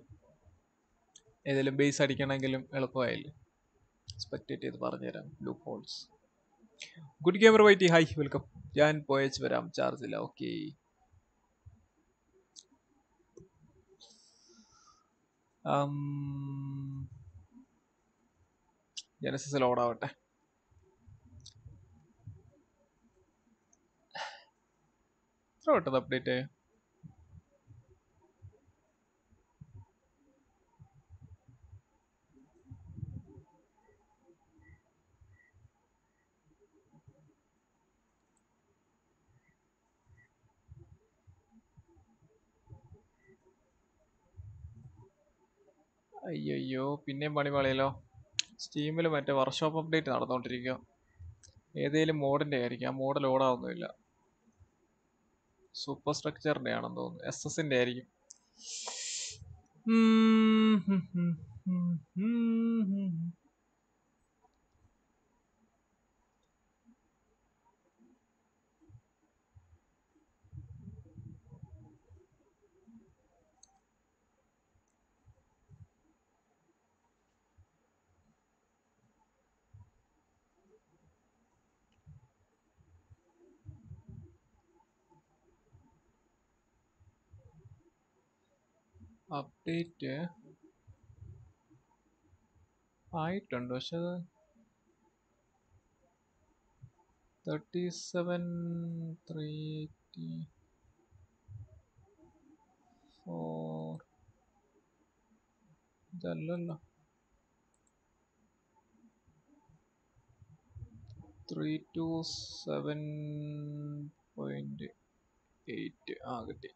[SPEAKER 2] ഏതെങ്കിലും ബേസ് അടിക്കണമെങ്കിലും എളുപ്പമായില്ലേ സ്പെക്ടേറ്റ് ചെയ്ത് പറഞ്ഞുതരാം. Blue holes good gamer whitey hi welcome ഞാൻ പോയച്ച് വരാം. ചാർജ് ഇല്ല. ഓക്കെ ജനസിസ് ലോഡാവട്ടെ. എത്ര പെട്ടത് അപ്ഡേറ്റ് അയ്യോ പിന്നെയും പണി പാളിയല്ലോ. സ്റ്റീമിൽ മറ്റേ വർക്ക്ഷോപ്പ് അപ്ഡേറ്റ് നടന്നുകൊണ്ടിരിക്കുക ഏതെങ്കിലും മോഡിന്റെ ആയിരിക്കും. ആ മോഡ് ലോഡാവുന്നില്ല സൂപ്പർ സ്ട്രക്ചറിന്റെ ആണെന്ന് തോന്നുന്നു. എസ് എസിന്റെ ആയിരിക്കും. അപ്ഡേറ്റ് ആയിട്ടുണ്ട്. പക്ഷെ അത് thirty seven three four ഇതല്ലല്ലോ. Three two seven point eight ആ കിട്ടി.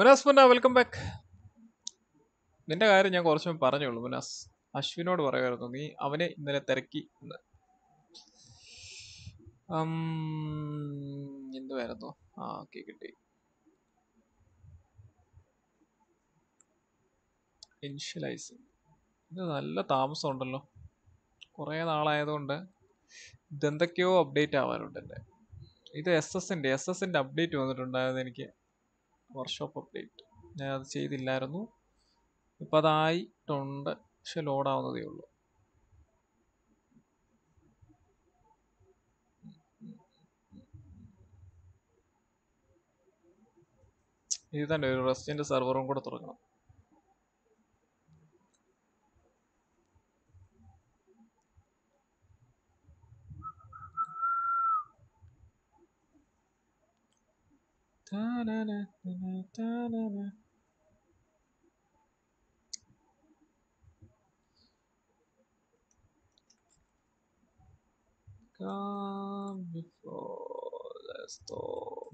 [SPEAKER 2] മുനാസ് മുന്ന വെൽക്കം ബാക്ക് നിന്റെ കാര്യം ഞാൻ കുറച്ച് പറഞ്ഞുള്ളൂ മുനാസ്. അശ്വിനോട് പറയുമായിരുന്നു നീ അവനെ ഇന്നലെ തിരക്കി എന്ന്. എന്തുവായിരുന്നു? ആ ഓക്കെ കിട്ടി. ഇൻഷ്യലൈസിങ് ഇത് നല്ല താമസം ഉണ്ടല്ലോ കുറേ നാളായതുകൊണ്ട് ഇതെന്തൊക്കെയോ അപ്ഡേറ്റ് ആവാനുണ്ട് എന്റെ ഇത് എസ് എസിന്റെ എസ് എസിന്റെ അപ്ഡേറ്റ് വന്നിട്ടുണ്ടായിരുന്നു എനിക്ക്. വർക്ക്ഷോപ്പ് അപ്ഡേറ്റ് ഞാൻ അത് ചെയ്തില്ലായിരുന്നു. ഇപ്പം അതായിട്ടുണ്ട്. പക്ഷെ ലോഡാവുന്നതേ ഉള്ളൂ ഇത് തന്നെ ഒരു റെസ്റ്റിന്റെ സെർവറും കൂടെ തുടങ്ങണം Come before the storm.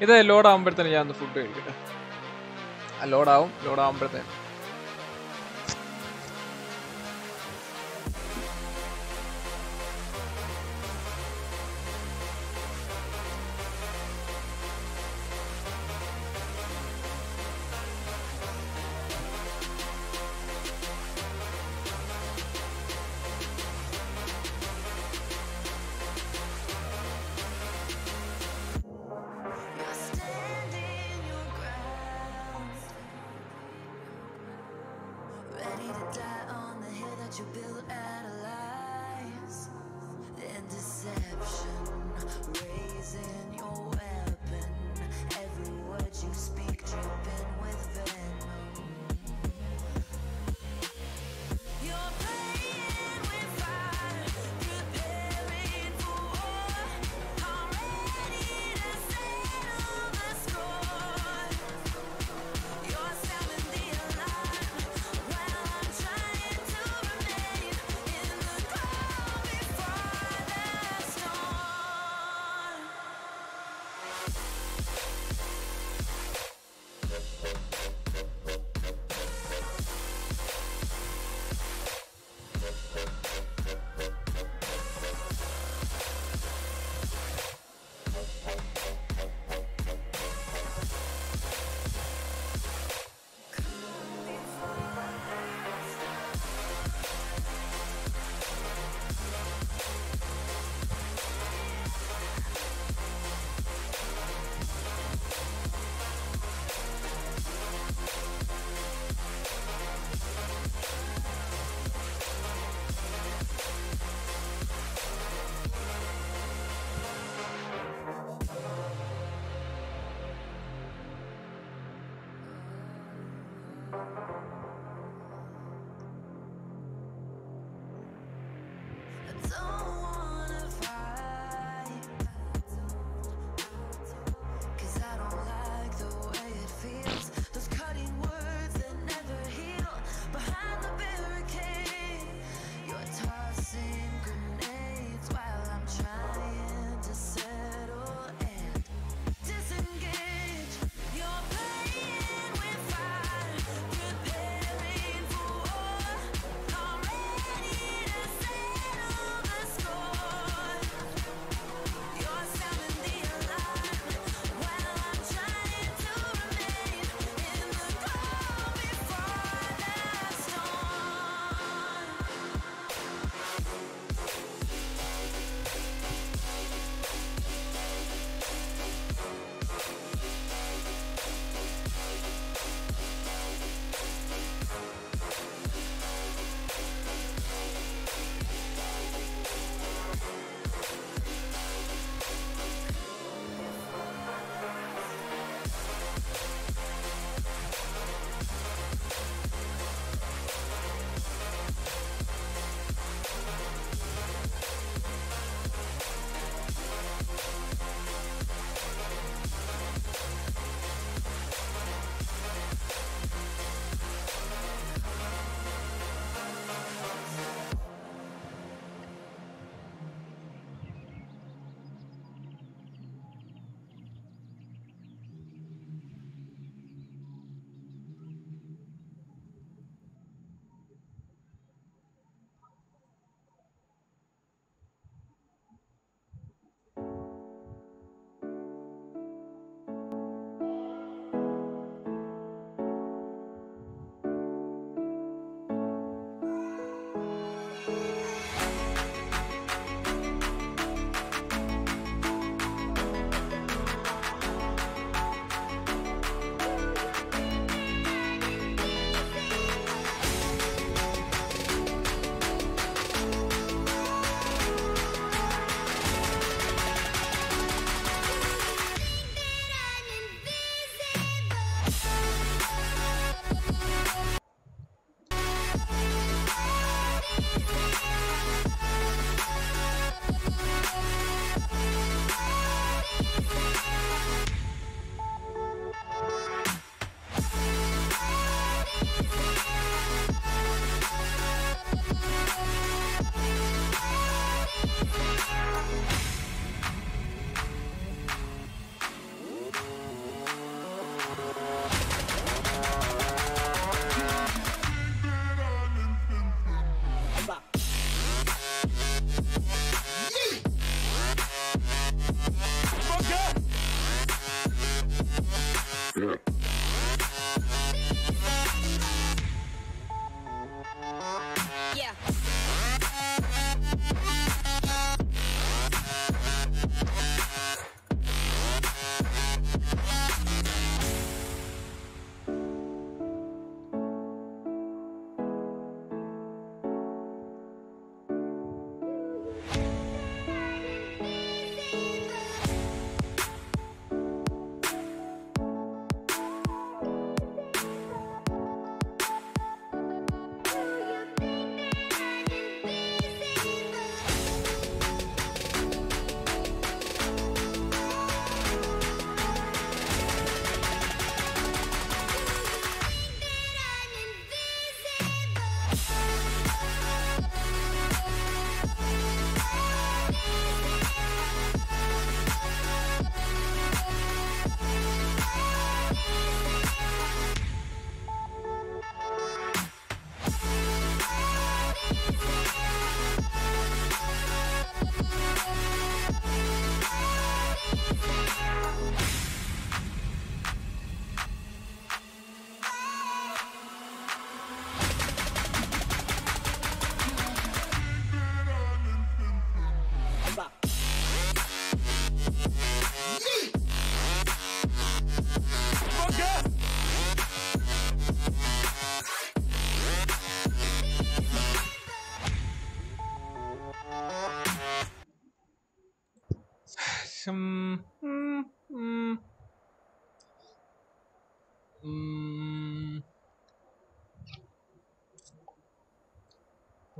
[SPEAKER 2] ഇത് ലോഡ് ആകുമ്പോഴത്തേന് ഞാൻ ഫുഡ് കഴിക്കട്ടെ. ലോഡ് ആവും. ലോഡ് ആകുമ്പോഴത്തേന്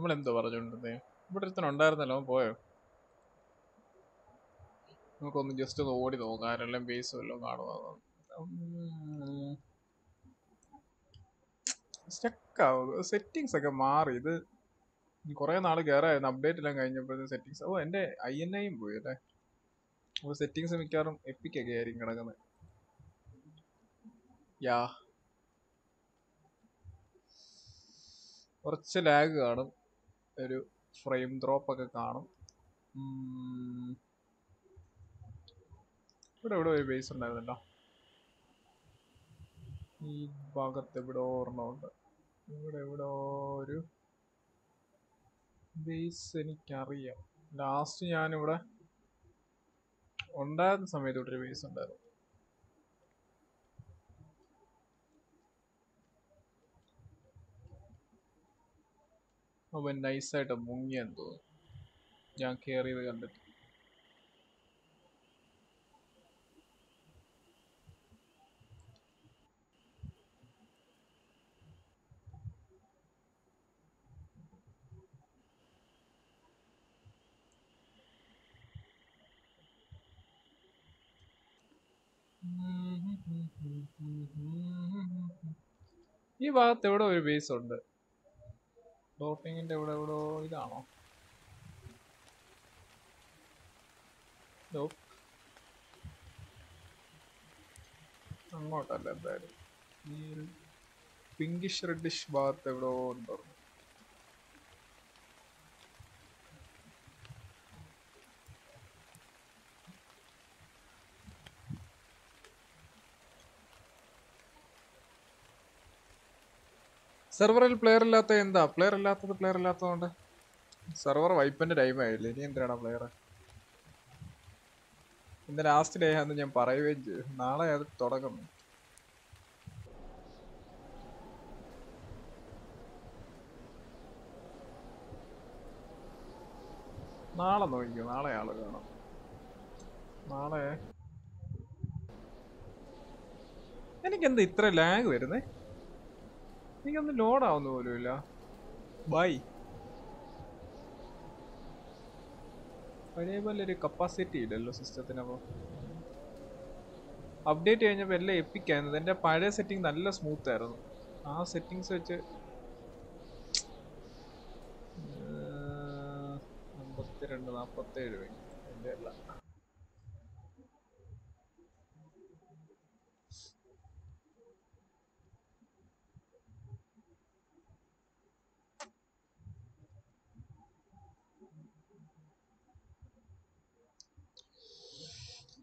[SPEAKER 2] പറഞ്ഞോണ്ടിരുന്നേ? ഇവിടെ ഒരുത്തൻ ഉണ്ടായിരുന്നല്ലോ അവൻ പോയോ? നമുക്കൊന്ന് ജസ്റ്റ് ഒന്ന് ഓടി നോക്കാം ആരെല്ലാം ബേസ് വല്ലതും കാണുമോ സ്റ്റക്ക് ആവും. സെറ്റിങ്സ് ഒക്കെ മാറി. ഇത് കുറെ നാൾ കയറായിരുന്നു അപ്ഡേറ്റ് എല്ലാം കഴിഞ്ഞപ്പോഴത്തെ സെറ്റിങ്സ് ഓ എന്റെ ഐ എൻ ഐയും പോയി അല്ലേ? അപ്പോൾ സെറ്റിങ്സ് മിക്കവാറും എപ്പിക്കൊക്കെ ആയിരിക്കും കിടക്കുന്നത് യാ. കുറച്ച് ലാഗ് കാണും. ഒരു ഫ്രെയിം ഡ്രോപ്പ് ഒക്കെ കാണും. ഇവിടെ ഇവിടെ ഒരു ബേസ് ഉണ്ടായിരുന്നല്ലോ. ഈ ഭാഗത്ത് എവിടെ ഓർമ്മയുണ്ട് ഇവിടെ എവിടെ ഒരു ബേസ് എനിക്കറിയാം. ലാസ്റ്റ് ഞാനിവിടെ ഉണ്ടായിരുന്ന സമയത്ത് ഇവിടെ ഒരു ബേസ് ഉണ്ടായിരുന്നു. അവൻ നൈസായിട്ട് മുങ്ങിയെന്ന് തോന്നുന്നു. ഞാൻ കയറിയത് കണ്ടിട്ട്. ഈ ഭാഗത്ത് എവിടെ ഒരു ബേസ് ഉണ്ട്. ഡോട്ടിങ്ങിന്റെ എവിടെ എവിടെയോ ഇതാണോ. Nope. അങ്ങോട്ടല്ല എന്തായാലും. ഈ പിങ്കിഷ് റെഡിഷ് ഭാഗത്ത് എവിടോ ഉണ്ടോ. സെർവറിൽ പ്ലെയർ ഇല്ലാത്ത എന്താ? പ്ലെയർ ഇല്ലാത്തത് പ്ലെയർ ഇല്ലാത്തതുകൊണ്ട് സെർവർ വൈപ്പിന്റെ ടൈം ആയില്ലേ? ഇനി എന്തിനാണ് പ്ലെയർ ഇന്ന് ലാസ്റ്റ് ഡേ ആണെന്ന് ഞാൻ പറയുകയും ചെയ്യും നാളെ അത് തുടങ്ങുന്നു. നാളെ നോക്കിക്കോ. നാളെ ആൾ കാണാം. നാളെ. എനിക്കെന്താ ഇത്ര ലാഗ് വരുന്നേ? എനിക്കൊന്നും ലോഡ് ആവുന്ന പോലും ഇല്ല ബൈ പഴയ പോലെ ഒരു കപ്പാസിറ്റി ഇല്ലല്ലോ സിസ്റ്റത്തിനപ്പോ അപ്ഡേറ്റ് കഴിഞ്ഞപ്പോൾ എല്ലാം എപ്പിക്കായിരുന്നു എന്റെ പഴയ സെറ്റിംഗ് നല്ല സ്മൂത്ത് ആയിരുന്നു. ആ സെറ്റിങ്സ് വെച്ച് അമ്പത്തിരണ്ട് നാൽപ്പത്തേഴ് മിനിറ്റ് എന്റെ അല്ല.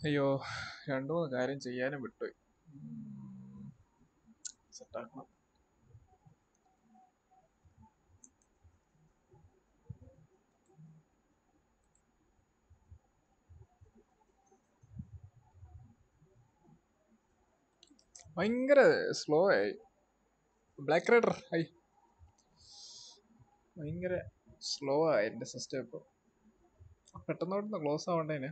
[SPEAKER 2] അയ്യോ രണ്ടു മൂന്ന് കാര്യം ചെയ്യാനും വിട്ടുപോയി. സെറ്റാക്കണം ഭയങ്കര സ്ലോ ആയി. ബ്ലാക്ക് റൈഡർ ഹൈ ഭയങ്കര സ്ലോ ആയി എന്റെ സിസ്റ്റം ഇപ്പോൾ പെട്ടെന്ന് പെട്ടെന്ന് ക്ലോസ് ആവണ്ടേന്.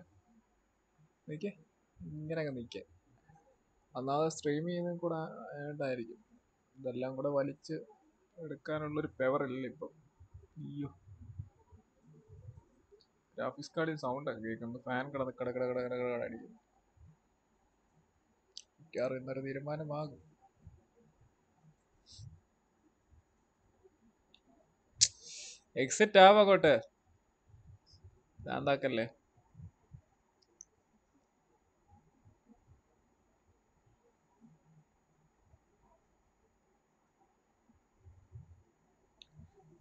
[SPEAKER 2] നിൽക്കേ ഇങ്ങനെ അങ്ങ് നിൽക്കുക ഒന്നാമത് സ്ട്രീം ചെയ്യുന്നതിൽ കൂടെ ആയതുകൊണ്ടായിരിക്കും ഇതെല്ലാം കൂടെ വലിച്ച് എടുക്കാനുള്ളൊരു പവർ ഇല്ല ഇപ്പം. അയ്യോ. ഗ്രാഫിക്സ് കാർഡിൽ സൗണ്ട് ഒക്കെ കേൾക്കുന്നത്. ഫാൻ കിടന്ന് കട കട കട കട കട അടിക്കുന്നു. മിക്കവാറും ഇന്നൊരു തീരുമാനമാകും. എക്സിറ്റ് ഞാൻ ഭ്രാന്താക്കല്ലേ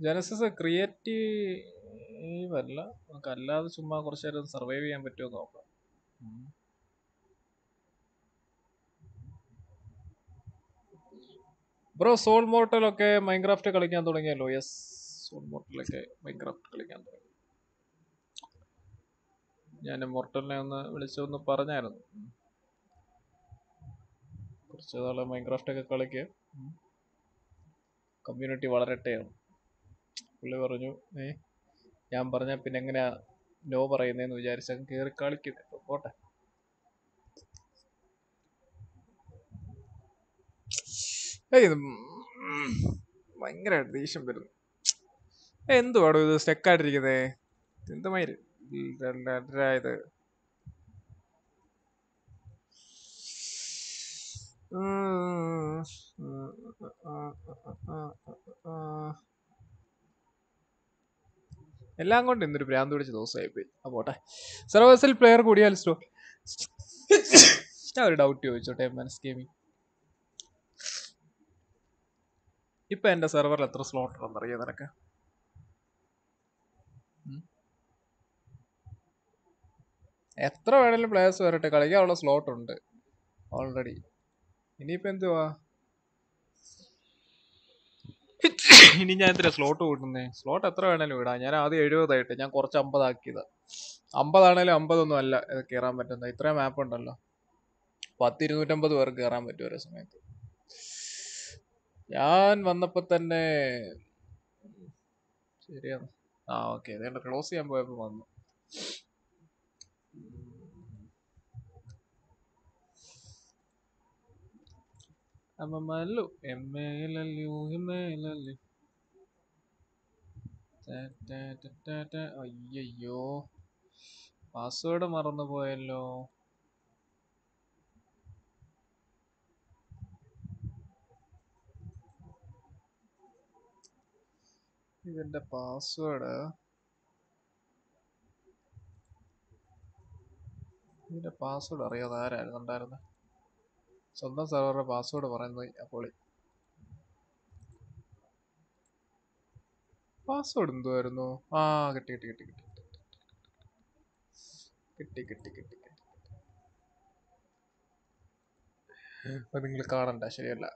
[SPEAKER 2] ജനസിസ് ക്രിയേറ്റീവ് അല്ല നമുക്ക് അല്ലാതെ ചുമ്മാ കുറച്ചു നേരം സർവൈവ് ചെയ്യാൻ പറ്റുമോ നോക്കാം. ബ്രോ സോൾ മോർട്ടലൊക്കെ മൈൻക്രാഫ്റ്റ് കളിക്കാൻ തുടങ്ങിയല്ലോ. യെസ് സോൾ മോർട്ടലൊക്കെ മൈൻക്രാഫ്റ്റ് കളിക്കാൻ തുടങ്ങി. ഞാൻ മോർട്ടലിനെ ഒന്ന് വിളിച്ചൊന്ന് പറഞ്ഞായിരുന്നു. കുറച്ച് നാളെ മൈൻക്രാഫ്റ്റ് ഒക്കെ കളിക്കുക കമ്മ്യൂണിറ്റി വളരട്ടെയാണ് പുള്ളി പറഞ്ഞു ഏ ഞാൻ പറഞ്ഞാൽ പിന്നെ എങ്ങനെയാ നോ പറയുന്നതെന്ന് വിചാരിച്ച കേറി കളിക്കും. പോട്ടെ. ഭയങ്കരമായിട്ട് ദേഷ്യം വരുന്നു. എന്തുവാടോ ഇത് സ്റ്റെക്കായിട്ടിരിക്കുന്നേ എന്തുമായിര് ഇത് ആ. എല്ലാം കൊണ്ട് ഇന്നൊരു ഭ്രാന്ത് പിടിച്ച ദിവസമായി പോയി പോട്ടെ. സർവേഴ്സിൽ പ്ലെയർ കൂടിയാൽ സ്റ്റോ ഞാൻ ഒരു ഡൗട്ട് ചോദിച്ചോട്ടെ മനസ് ഗെയിമിംഗ് ഇപ്പൊ എന്റെ സെർവറിൽ എത്ര സ്ലോട്ട് ഉണ്ടെന്ന് അറിയാം നിനക്ക്? എത്ര വേണേലും പ്ലേയേഴ്സ് വരട്ടെ കളിക്കാനുള്ള സ്ലോട്ട് ഉണ്ട്. ഓൾറെഡി ഇനിയിപ്പോ എന്തുവാ? ഇനി ഞാൻ എന്തിനാ സ്ലോട്ട് കൂട്ടുന്നേ സ്ലോട്ട് എത്ര വേണേലും വിടാം ഞാൻ ആദ്യം എഴുപതായിട്ട് ഞാൻ കുറച്ച് അമ്പതാക്കിയതാ. അമ്പതാണേലും അമ്പതൊന്നും അല്ല കയറാൻ പറ്റുന്നത്. ഇത്രയും മാപ്പ് ഉണ്ടല്ലോ. പത്ത് ഇരുന്നൂറ്റമ്പത് പേർക്ക് കയറാൻ പറ്റും ഒരേ സമയത്ത്. ഞാൻ വന്നപ്പോ തന്നെ ശരിയാണ്. ആ ഓക്കെ അതേണ്ട ക്ലോസ് ചെയ്യാൻ പോയപ്പോ വന്നു. Ammamalu M A L L U M A L L U അയ്യോ പാസ്വേഡ് മറന്നു പോയല്ലോ. ഇതിന്റെ പാസ്വേഡ്? ഇതിന്റെ പാസ്വേഡ് അറിയാതെ ആരായിരുന്നു സ്വന്തം സെർവറിന്റെ പാസ്വേഡ് പറയുന്നത് അപ്പോൾ പാസ്വേഡ് എന്തുവായിരുന്നു? ആ കിട്ടി കിട്ടി കിട്ടി കിട്ടി കിട്ടി കിട്ടി കിട്ടി കിട്ടി. നിങ്ങൾ കാണണ്ട ശരിയല്ല.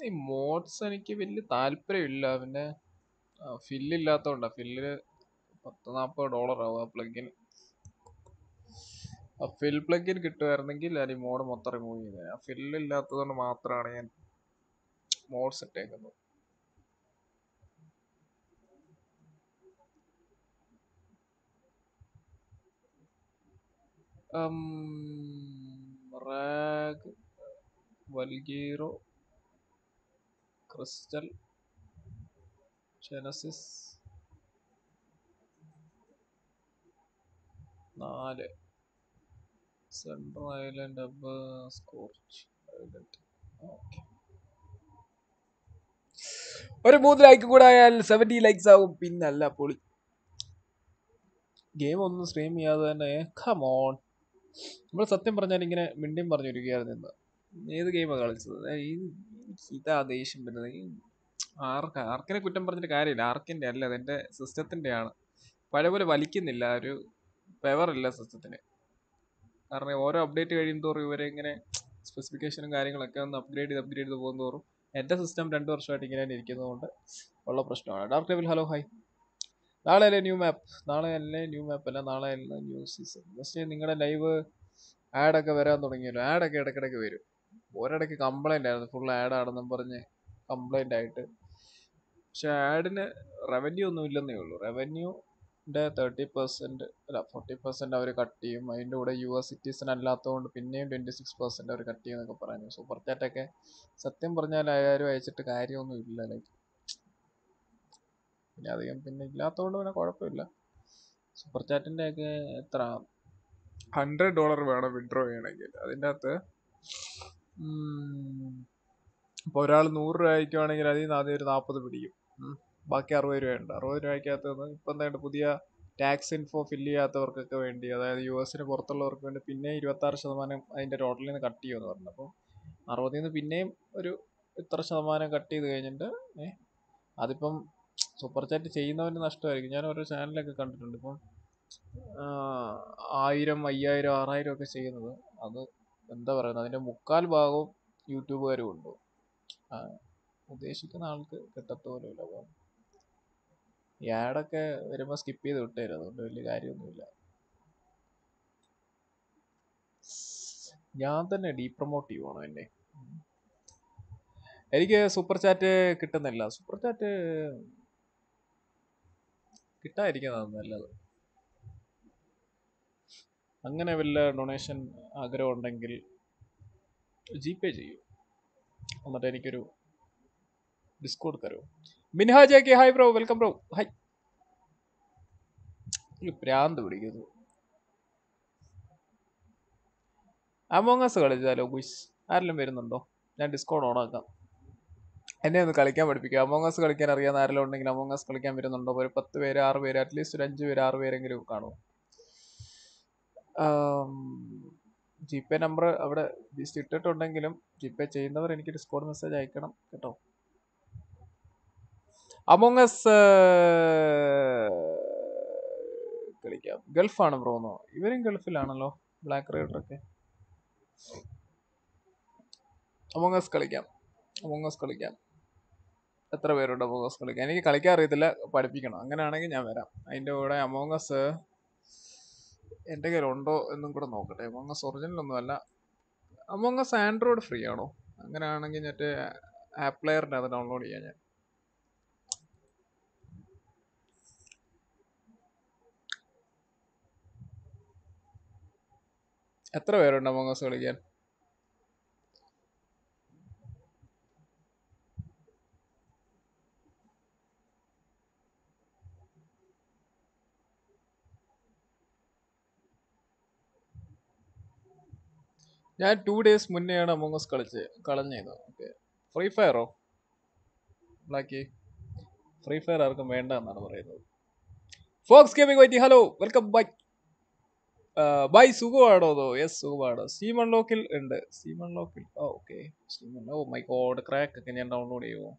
[SPEAKER 2] ഈ മോഡ്സ് എനിക്ക് വലിയ താല്പര്യമില്ല. പിന്നെ ഫില്ല് ഇല്ലാത്തതുകൊണ്ടാ ഫില്ല് പത്ത് നാൽപ്പത് ഡോളർ ആവും ആ പ്ലഗിന് ആ ഫിൽ പ്ലഗിൻ കിട്ടുമായിരുന്നെങ്കിൽ ഞാൻ ഈ മോഡ് മൊത്തം റിമൂവ് ചെയ്തേ. ആ ഫില്ലില്ലാത്തതുകൊണ്ട് മാത്രമാണ് ഞാൻ മോഡ്സ് ഇട്ടേക്കുന്നത്. റാഗ് വൽഗീറോ ക്രിസ്റ്റൽ ജനസിസ് നാല്. Central island ab scorch island. Okay. ഒരു മൂന്ന് ലൈക്ക് കൂടെ ആയാൽ സെവന്റി ലൈക്സ് ആവും. പിന്നല്ല പൊളി. ഗെയിം ഒന്നും സ്ട്രീം ചെയ്യാതെ തന്നെ കമോൺ നമ്മൾ സത്യം പറഞ്ഞാൽ ഇങ്ങനെ മിണ്ടിയും പറഞ്ഞിരിക്കുകയായിരുന്നു ഇന്ന്. ഏത് ഗെയിമാണ് കളിച്ചത്? ഈ ഇതാ ദേഷ്യം വരുന്നത് ഈ ആർക്ക ആർക്കിനെ കുറ്റം പറഞ്ഞിട്ട് കാര്യമില്ല. ആർക്കിന്റെ അല്ല അതെന്റെ സിസ്റ്റത്തിന്റെ ആണ് പഴയ പോലെ വലിക്കുന്നില്ല ഒരു പെവർ ഇല്ല സിസ്റ്റത്തിന്. കാരണം ഓരോ അപ്ഡേറ്റ് കഴിയും തോറും ഇവരെ ഇങ്ങനെ സ്പെസിഫിക്കേഷനും കാര്യങ്ങളൊക്കെ ഒന്ന് അപ്ഗ്രേഡ് ചെയ്ത് അപ്ഗ്രേഡ് ചെയ്ത് പോകും തോറും എന്റെ സിസ്റ്റം രണ്ട് വർഷമായിട്ട് ഇങ്ങനെ തന്നെ ഇരിക്കുന്നതുകൊണ്ട് ഉള്ള പ്രശ്നമാണ്. ഡാർക്ക് ലെവൽ ഹലോ ഹായ് നാളെ അല്ലേ ന്യൂ മാപ്പ് നാളെ അല്ലേ ന്യൂ മാപ്പ് അല്ല നാളെ അല്ല ന്യൂ സീസൺ ജസ്റ്റ് നിങ്ങളുടെ ലൈവ് ആഡൊക്കെ വരാൻ തുടങ്ങിയല്ലോ. ആഡൊക്കെ ഇടയ്ക്കിടയ്ക്ക് വരും. ഒരിടയ്ക്ക് കംപ്ലൈന്റ് ആയിരുന്നു. ഫുൾ ആഡ് ആണെന്നും പറഞ്ഞ് കംപ്ലൈന്റ് ആയിട്ട്. പക്ഷെ ആഡിന് റവന്യൂ ഒന്നും ഇല്ലെന്നേ ഉള്ളൂ. റവന്യൂന്റെ തേർട്ടി പെർസെന്റ് അല്ല ഫോർട്ടി പെർസെന്റ് അവർ കട്ട് ചെയ്യും. അതിന്റെ കൂടെ യു എസ് സിറ്റിസൺ അല്ലാത്തതുകൊണ്ട് പിന്നെയും ട്വന്റി സിക്സ് പെർസെന്റ് അവർ കട്ട് പറയുന്നു സൂപ്പർ ചാറ്റൊക്കെ സത്യം പറഞ്ഞാൽ ആരും അയച്ചിട്ട് കാര്യമൊന്നും ഇല്ല. ലൈക്ക് പിന്നെ അധികം പിന്നെ ഇല്ലാത്തതുകൊണ്ട് പിന്നെ കുഴപ്പമില്ല. സൂപ്പർ ചാറ്റിന്റെ ഒക്കെ എത്ര? ഹൺഡ്രഡ് ഡോളർ വേണം വിഡ്രോ ചെയ്യണമെങ്കിൽ. അതിന്റെ അകത്ത് ഇപ്പോൾ ഒരാൾ നൂറ് രൂപ അയക്കുവാണെങ്കിൽ അതിൽ നിന്ന് ആദ്യം ഒരു നാൽപ്പത് പിടിക്കും. ബാക്കി അറുപത് രൂപയുണ്ട് അറുപത് രൂപയ്ക്കകത്ത് നിന്ന് ഇപ്പം എന്തായിട്ട് പുതിയ ടാക്സ് ഇൻഫോ ഫില്ല് ചെയ്യാത്തവർക്കൊക്കെ വേണ്ടി അതായത് യു എസിന് പുറത്തുള്ളവർക്ക് വേണ്ടി പിന്നെ ഇരുപത്താറ് ശതമാനം അതിന്റെ ടോട്ടലിൽ നിന്ന് കട്ട് ചെയ്യുമെന്ന് പറഞ്ഞു. അപ്പോൾ അറുപതിൽ നിന്ന് പിന്നെയും ഒരു ഇത്ര ശതമാനം കട്ട് ചെയ്ത് കഴിഞ്ഞിട്ട് അതിപ്പം സൂപ്പർ ചാറ്റ് ചെയ്യുന്നവന് നഷ്ടമായിരിക്കും. ഞാൻ ഓരോ ചാനലൊക്കെ കണ്ടിട്ടുണ്ട്. ഇപ്പം ആയിരം അയ്യായിരം ആറായിരം ഒക്കെ ചെയ്യുന്നത്. അത് എന്താ പറയുന്നത്? അതിന്റെ മുക്കാൽ ഭാഗവും യൂട്യൂബുകാർ കൊണ്ടുപോകും. ഉദ്ദേശിക്കുന്ന ആൾക്ക് കിട്ടത്തോലുമില്ല അപ്പം ഈ ആഡൊക്കെ വരുമ്പോൾ സ്കിപ്പ് ചെയ്ത് വിട്ടേരും. അതുകൊണ്ട് വലിയ കാര്യമൊന്നുമില്ല. ഞാൻ തന്നെ ഡീ പ്രൊമോട്ട് ചെയ്യുവാണോ എന്നെ. എനിക്ക് സൂപ്പർ ചാറ്റ് കിട്ടുന്നില്ല. സൂപ്പർ ചാറ്റ് കിട്ടാതിരിക്കുന്നതാണ് നല്ലത്. അങ്ങനെ വല്ല ഡൊണേഷൻ ആഗ്രഹമുണ്ടെങ്കിൽ ജി പേ ചെയ്യൂ. എന്നിട്ട് എനിക്കൊരു ഡിസ്കൗണ്ട് തരൂ. K hi bro welcome bro hi പ്രാന്ത് പിടിക്കുന്നു. അമോങ്ങസ് കളിച്ചാലോ ഗുയ്സ് ആരെല്ലാം വരുന്നുണ്ടോ? ഞാൻ ഡിസ്കൗണ്ട് ഓണാക്കാം എന്നെ ഒന്ന് കളിക്കാൻ പഠിപ്പിക്കുക അമോങ്ങസ് കളിക്കാൻ അറിയാവുന്ന ആരെല്ലാം ഉണ്ടെങ്കിൽ അമോങ്ങസ് കളിക്കാൻ വരുന്നുണ്ടോ? ഒരു പത്ത് പേര് ആറ് പേര് അറ്റ്ലീസ്റ്റ് ഒരു അഞ്ച് പേര് ആറ് പേരെങ്കിലും കാണും. ജി പേ നമ്പർ അവിടെ ലിസ്റ്റ് ഇട്ടിട്ടുണ്ടെങ്കിലും ജി പേ ചെയ്യുന്നവർ എനിക്ക് ഡിസ്കൗണ്ട് മെസ്സേജ് അയക്കണം കേട്ടോ. അമോങ്ങസ് കളിക്കാം. ഗൾഫാണ് ബ്രോന്നോ ഇവരും ഗൾഫിലാണല്ലോ ബ്ലാക്ക് റൈഡറൊക്കെ അമോങ്ങസ് കളിക്കാം. അമോങ്ങസ് കളിക്കാം. എത്ര പേരുണ്ട് അമോങ്ങസ് കളിക്കാം എനിക്ക് കളിക്കാൻ അറിയത്തില്ല. പഠിപ്പിക്കണം. അങ്ങനെയാണെങ്കിൽ ഞാൻ വരാം. അതിന്റെ കൂടെ അമോങ്ങസ് എന്റെ കയ്യിലുണ്ടോ എന്നും കൂടെ നോക്കട്ടെ. അമോങ്ങ ഒറിജിനൽ ഒന്നും അല്ല അമോങ്ങസ് ആൻഡ്രോയിഡ് ഫ്രീ ആണോ? അങ്ങനെയാണെങ്കിൽ മറ്റേ ആപ്പ് പ്ലെയറിന്റെ അത് ഡൗൺലോഡ് ചെയ്യാം ഞാൻ. എത്ര പേരുണ്ട് അമോങ്ങസ് കളിക്കാൻ? ഞാൻ ടു ഡേയ്സ് മുന്നെയാണ് അമോങ്ങസ് കളിച്ച് കളഞ്ഞത്. ഓക്കെ ഫ്രീ ഫയറോ ബ്ലാക്കി ഫ്രീ ഫയർ ആർക്കും വേണ്ട എന്നാണ് പറയുന്നത് fox gaming YT hello welcome bye bye സുഖമാണോ അതോ? യെസ് സുഖമാണ്. സീമൺ ലോക്കിൽ ഉണ്ട്. സീമൺ ലോക്കിൽ okay steam oh my God crack ഒക്കെ ഞാൻ ഡൗൺലോഡ് ചെയ്യുമോ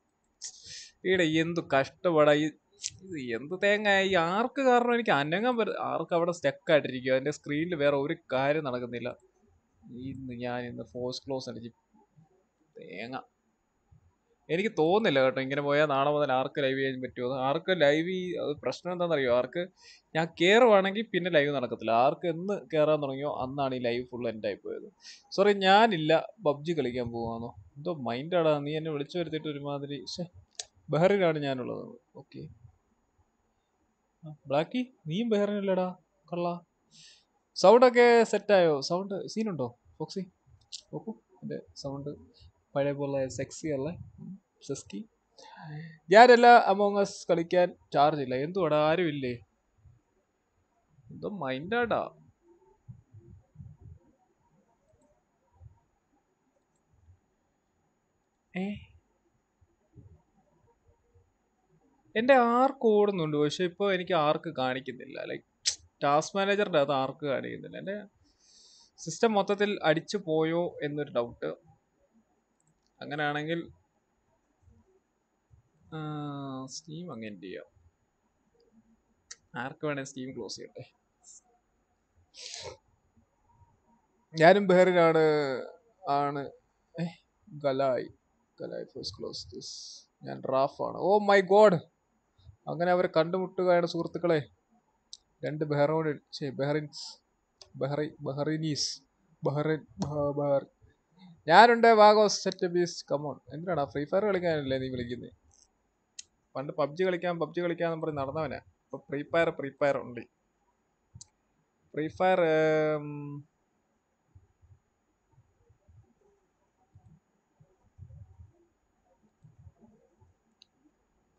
[SPEAKER 2] ഈടെ എന്ത് കഷ്ടപ്പാടാ. ഇത് എന്ത് തേങ്ങ? ഈ ആർക്ക് കാരണം എനിക്ക് അനങ്ങാൻ പറ്റും ആർക്ക് അവിടെ അതിന്റെ സ്ക്രീനിൽ വേറെ ഒരു കാര്യം നടക്കുന്നില്ല. ഇന്ന് ഞാൻ ഇന്ന് ഫോഴ്സ് ക്ലോസ് അടിച്ച് തേങ്ങ. എനിക്ക് തോന്നുന്നില്ല കേട്ടോ ഇങ്ങനെ പോയാൽ നാളെ മുതൽ ആർക്ക് ലൈവ് ചെയ്യാൻ പറ്റുമോ ആർക്ക് ലൈവ് പ്രശ്നം എന്താണെന്നറിയോ? ആർക്ക് ഞാൻ കയറുവാണെങ്കിൽ പിന്നെ ലൈവ് നടക്കത്തില്ല. ആർക്ക് എന്ന് കയറാൻ തുടങ്ങിയോ അന്നാണ് ഈ ലൈവ് ഫുൾ എൻഡ് ആയി പോയത്. സോറി ഞാനില്ല. പബ്ജി കളിക്കാൻ പോകാമെന്നോ എന്തോ മൈൻഡാടാ നീ എന്നെ വിളിച്ചു വരുത്തിയിട്ട് ഒരുമാതിരി. ശ്ശെ, ബഹറിലാണ് ഞാനുള്ളത്. ഓക്കെ ബ്ലാക്കി നീയും ബഹറിനല്ലടാ. കള്ള. സൗണ്ടൊക്കെ സെറ്റായോ സൗണ്ട് സീനുണ്ടോ ഫോക്സി നോക്കൂ. എന്റെ സൗണ്ട് പഴയ പോലെ സെക്സി അല്ലേ. സെസ്കി ഞാനല്ല അമോങ്ങസ് കളിക്കാൻ ചാർജ് ഇല്ല. എന്തുവാടാ? ആരും ഇല്ലേ എന്തോ മൈൻഡാടാ ഏ? എന്റെ ആർക്ക് ഓടുന്നുണ്ട്. പക്ഷെ ഇപ്പോൾ എനിക്ക് ആർക്ക് കാണിക്കുന്നില്ല. ലൈക്ക് ടാസ്ക് മാനേജറിന്റെ അത് ആർക്ക് കാണിക്കുന്നില്ല. എന്റെ സിസ്റ്റം മൊത്തത്തിൽ അടിച്ചു പോയോ എന്നൊരു ഡൗട്ട് അങ്ങനെയാണെങ്കിൽ സ്റ്റീം അങ്ങനെ ചെയ്യാം. ആർക്ക് വേണേ സ്റ്റീം ക്ലോസ് ചെയ്യട്ടെ. ഞാനും ബെഹറിനാണ് ആണ് ഗലായ്. ഗലായ് ഫസ്റ്റ് ക്ലോസ് ദിസ് ഞാൻ റാഫാണ് ഓ മൈ ഗോഡ് അങ്ങനെ അവരെ കണ്ടുമുട്ടുകയാണ് സുഹൃത്തുക്കളെ. രണ്ട് ബെഹറോട് ബെഹറിൻസ്. ബഹ്റൈ ബഹ്റൈനീസ് ബഹ്റൈൻ ബഹ- ബഹർ. ഞാനുണ്ട് വാഗോസ് സെറ്റ് ബീസ് കമോൺ എന്തിനാടാ? ഫ്രീ ഫയർ കളിക്കാനല്ലേ നീ വിളിക്കുന്നത് പണ്ട് പബ്ജി കളിക്കാൻ പബ്ജി കളിക്കാന്ന് പറഞ്ഞ് നടന്നവനാ. ഇപ്പൊ ഫ്രീ ഫയർ ഫ്രീ ഫയർ ഉണ്ട്. ഫ്രീ ഫയർ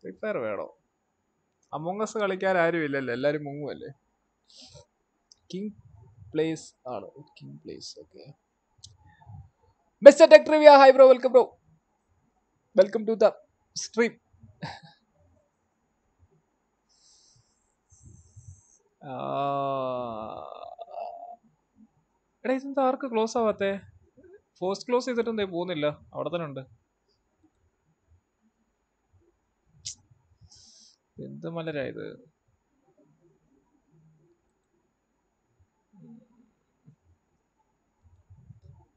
[SPEAKER 2] ഫ്രീ ഫയർ വേണോ? അമോങ്ങസ് കളിക്കാൻ ആരും ഇല്ലല്ലോ എല്ലാവരും മുങ്ങുമല്ലേ കിങ് പ്ലേസ് ആണ്. King place okay mister tech trivia hi bro welcome bro welcome to the stream എടാ ഇതെന്താ ആർക്ക് ക്ലോസ് ആവാത്തേ? ഫോസ്റ്റ് ക്ലോസ് ചെയ്തിട്ടും എന്തേ പോകുന്നില്ല. അവിടെ തന്നെ ഉണ്ട്. എന്ത് മലരാ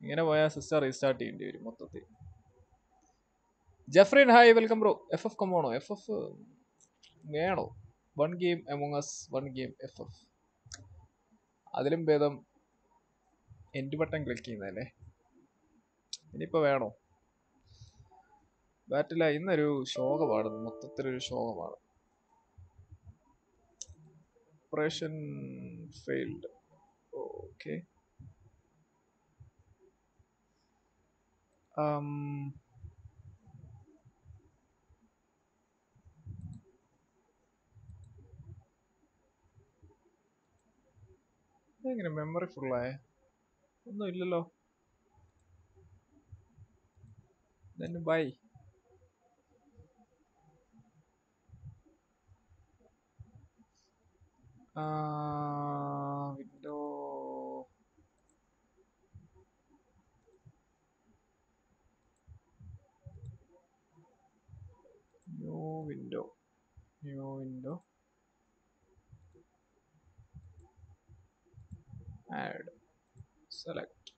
[SPEAKER 2] ഇങ്ങനെ പോയാൽ സിസ്റ്റം റീസ്റ്റാർട്ട് ചെയ്യേണ്ടി വരും മൊത്തത്തിൽ. Jefrin hi welcome bro F F കമ്പോണോ F F വേണോ? One game among us one game F F അതിലും ഭേദം എൻഡ് ബട്ടൺ ക്ലിക്ക് ചെയ്യുന്നതല്ലേ? ഇനിയിപ്പോൾ വേണോ? ബാറ്റില ഇന്നൊരു ശോകമാണ്. മൊത്തത്തിലൊരു ശോകമാണ്. ഓപ്പറേഷൻ ഫെയിൽഡ് ഓക്കെ എങ്ങനെ മെമ്മറി ഫുള്ളായേ ഒന്നും ഇല്ലല്ലോ. then by window new window. New window. Add. Select.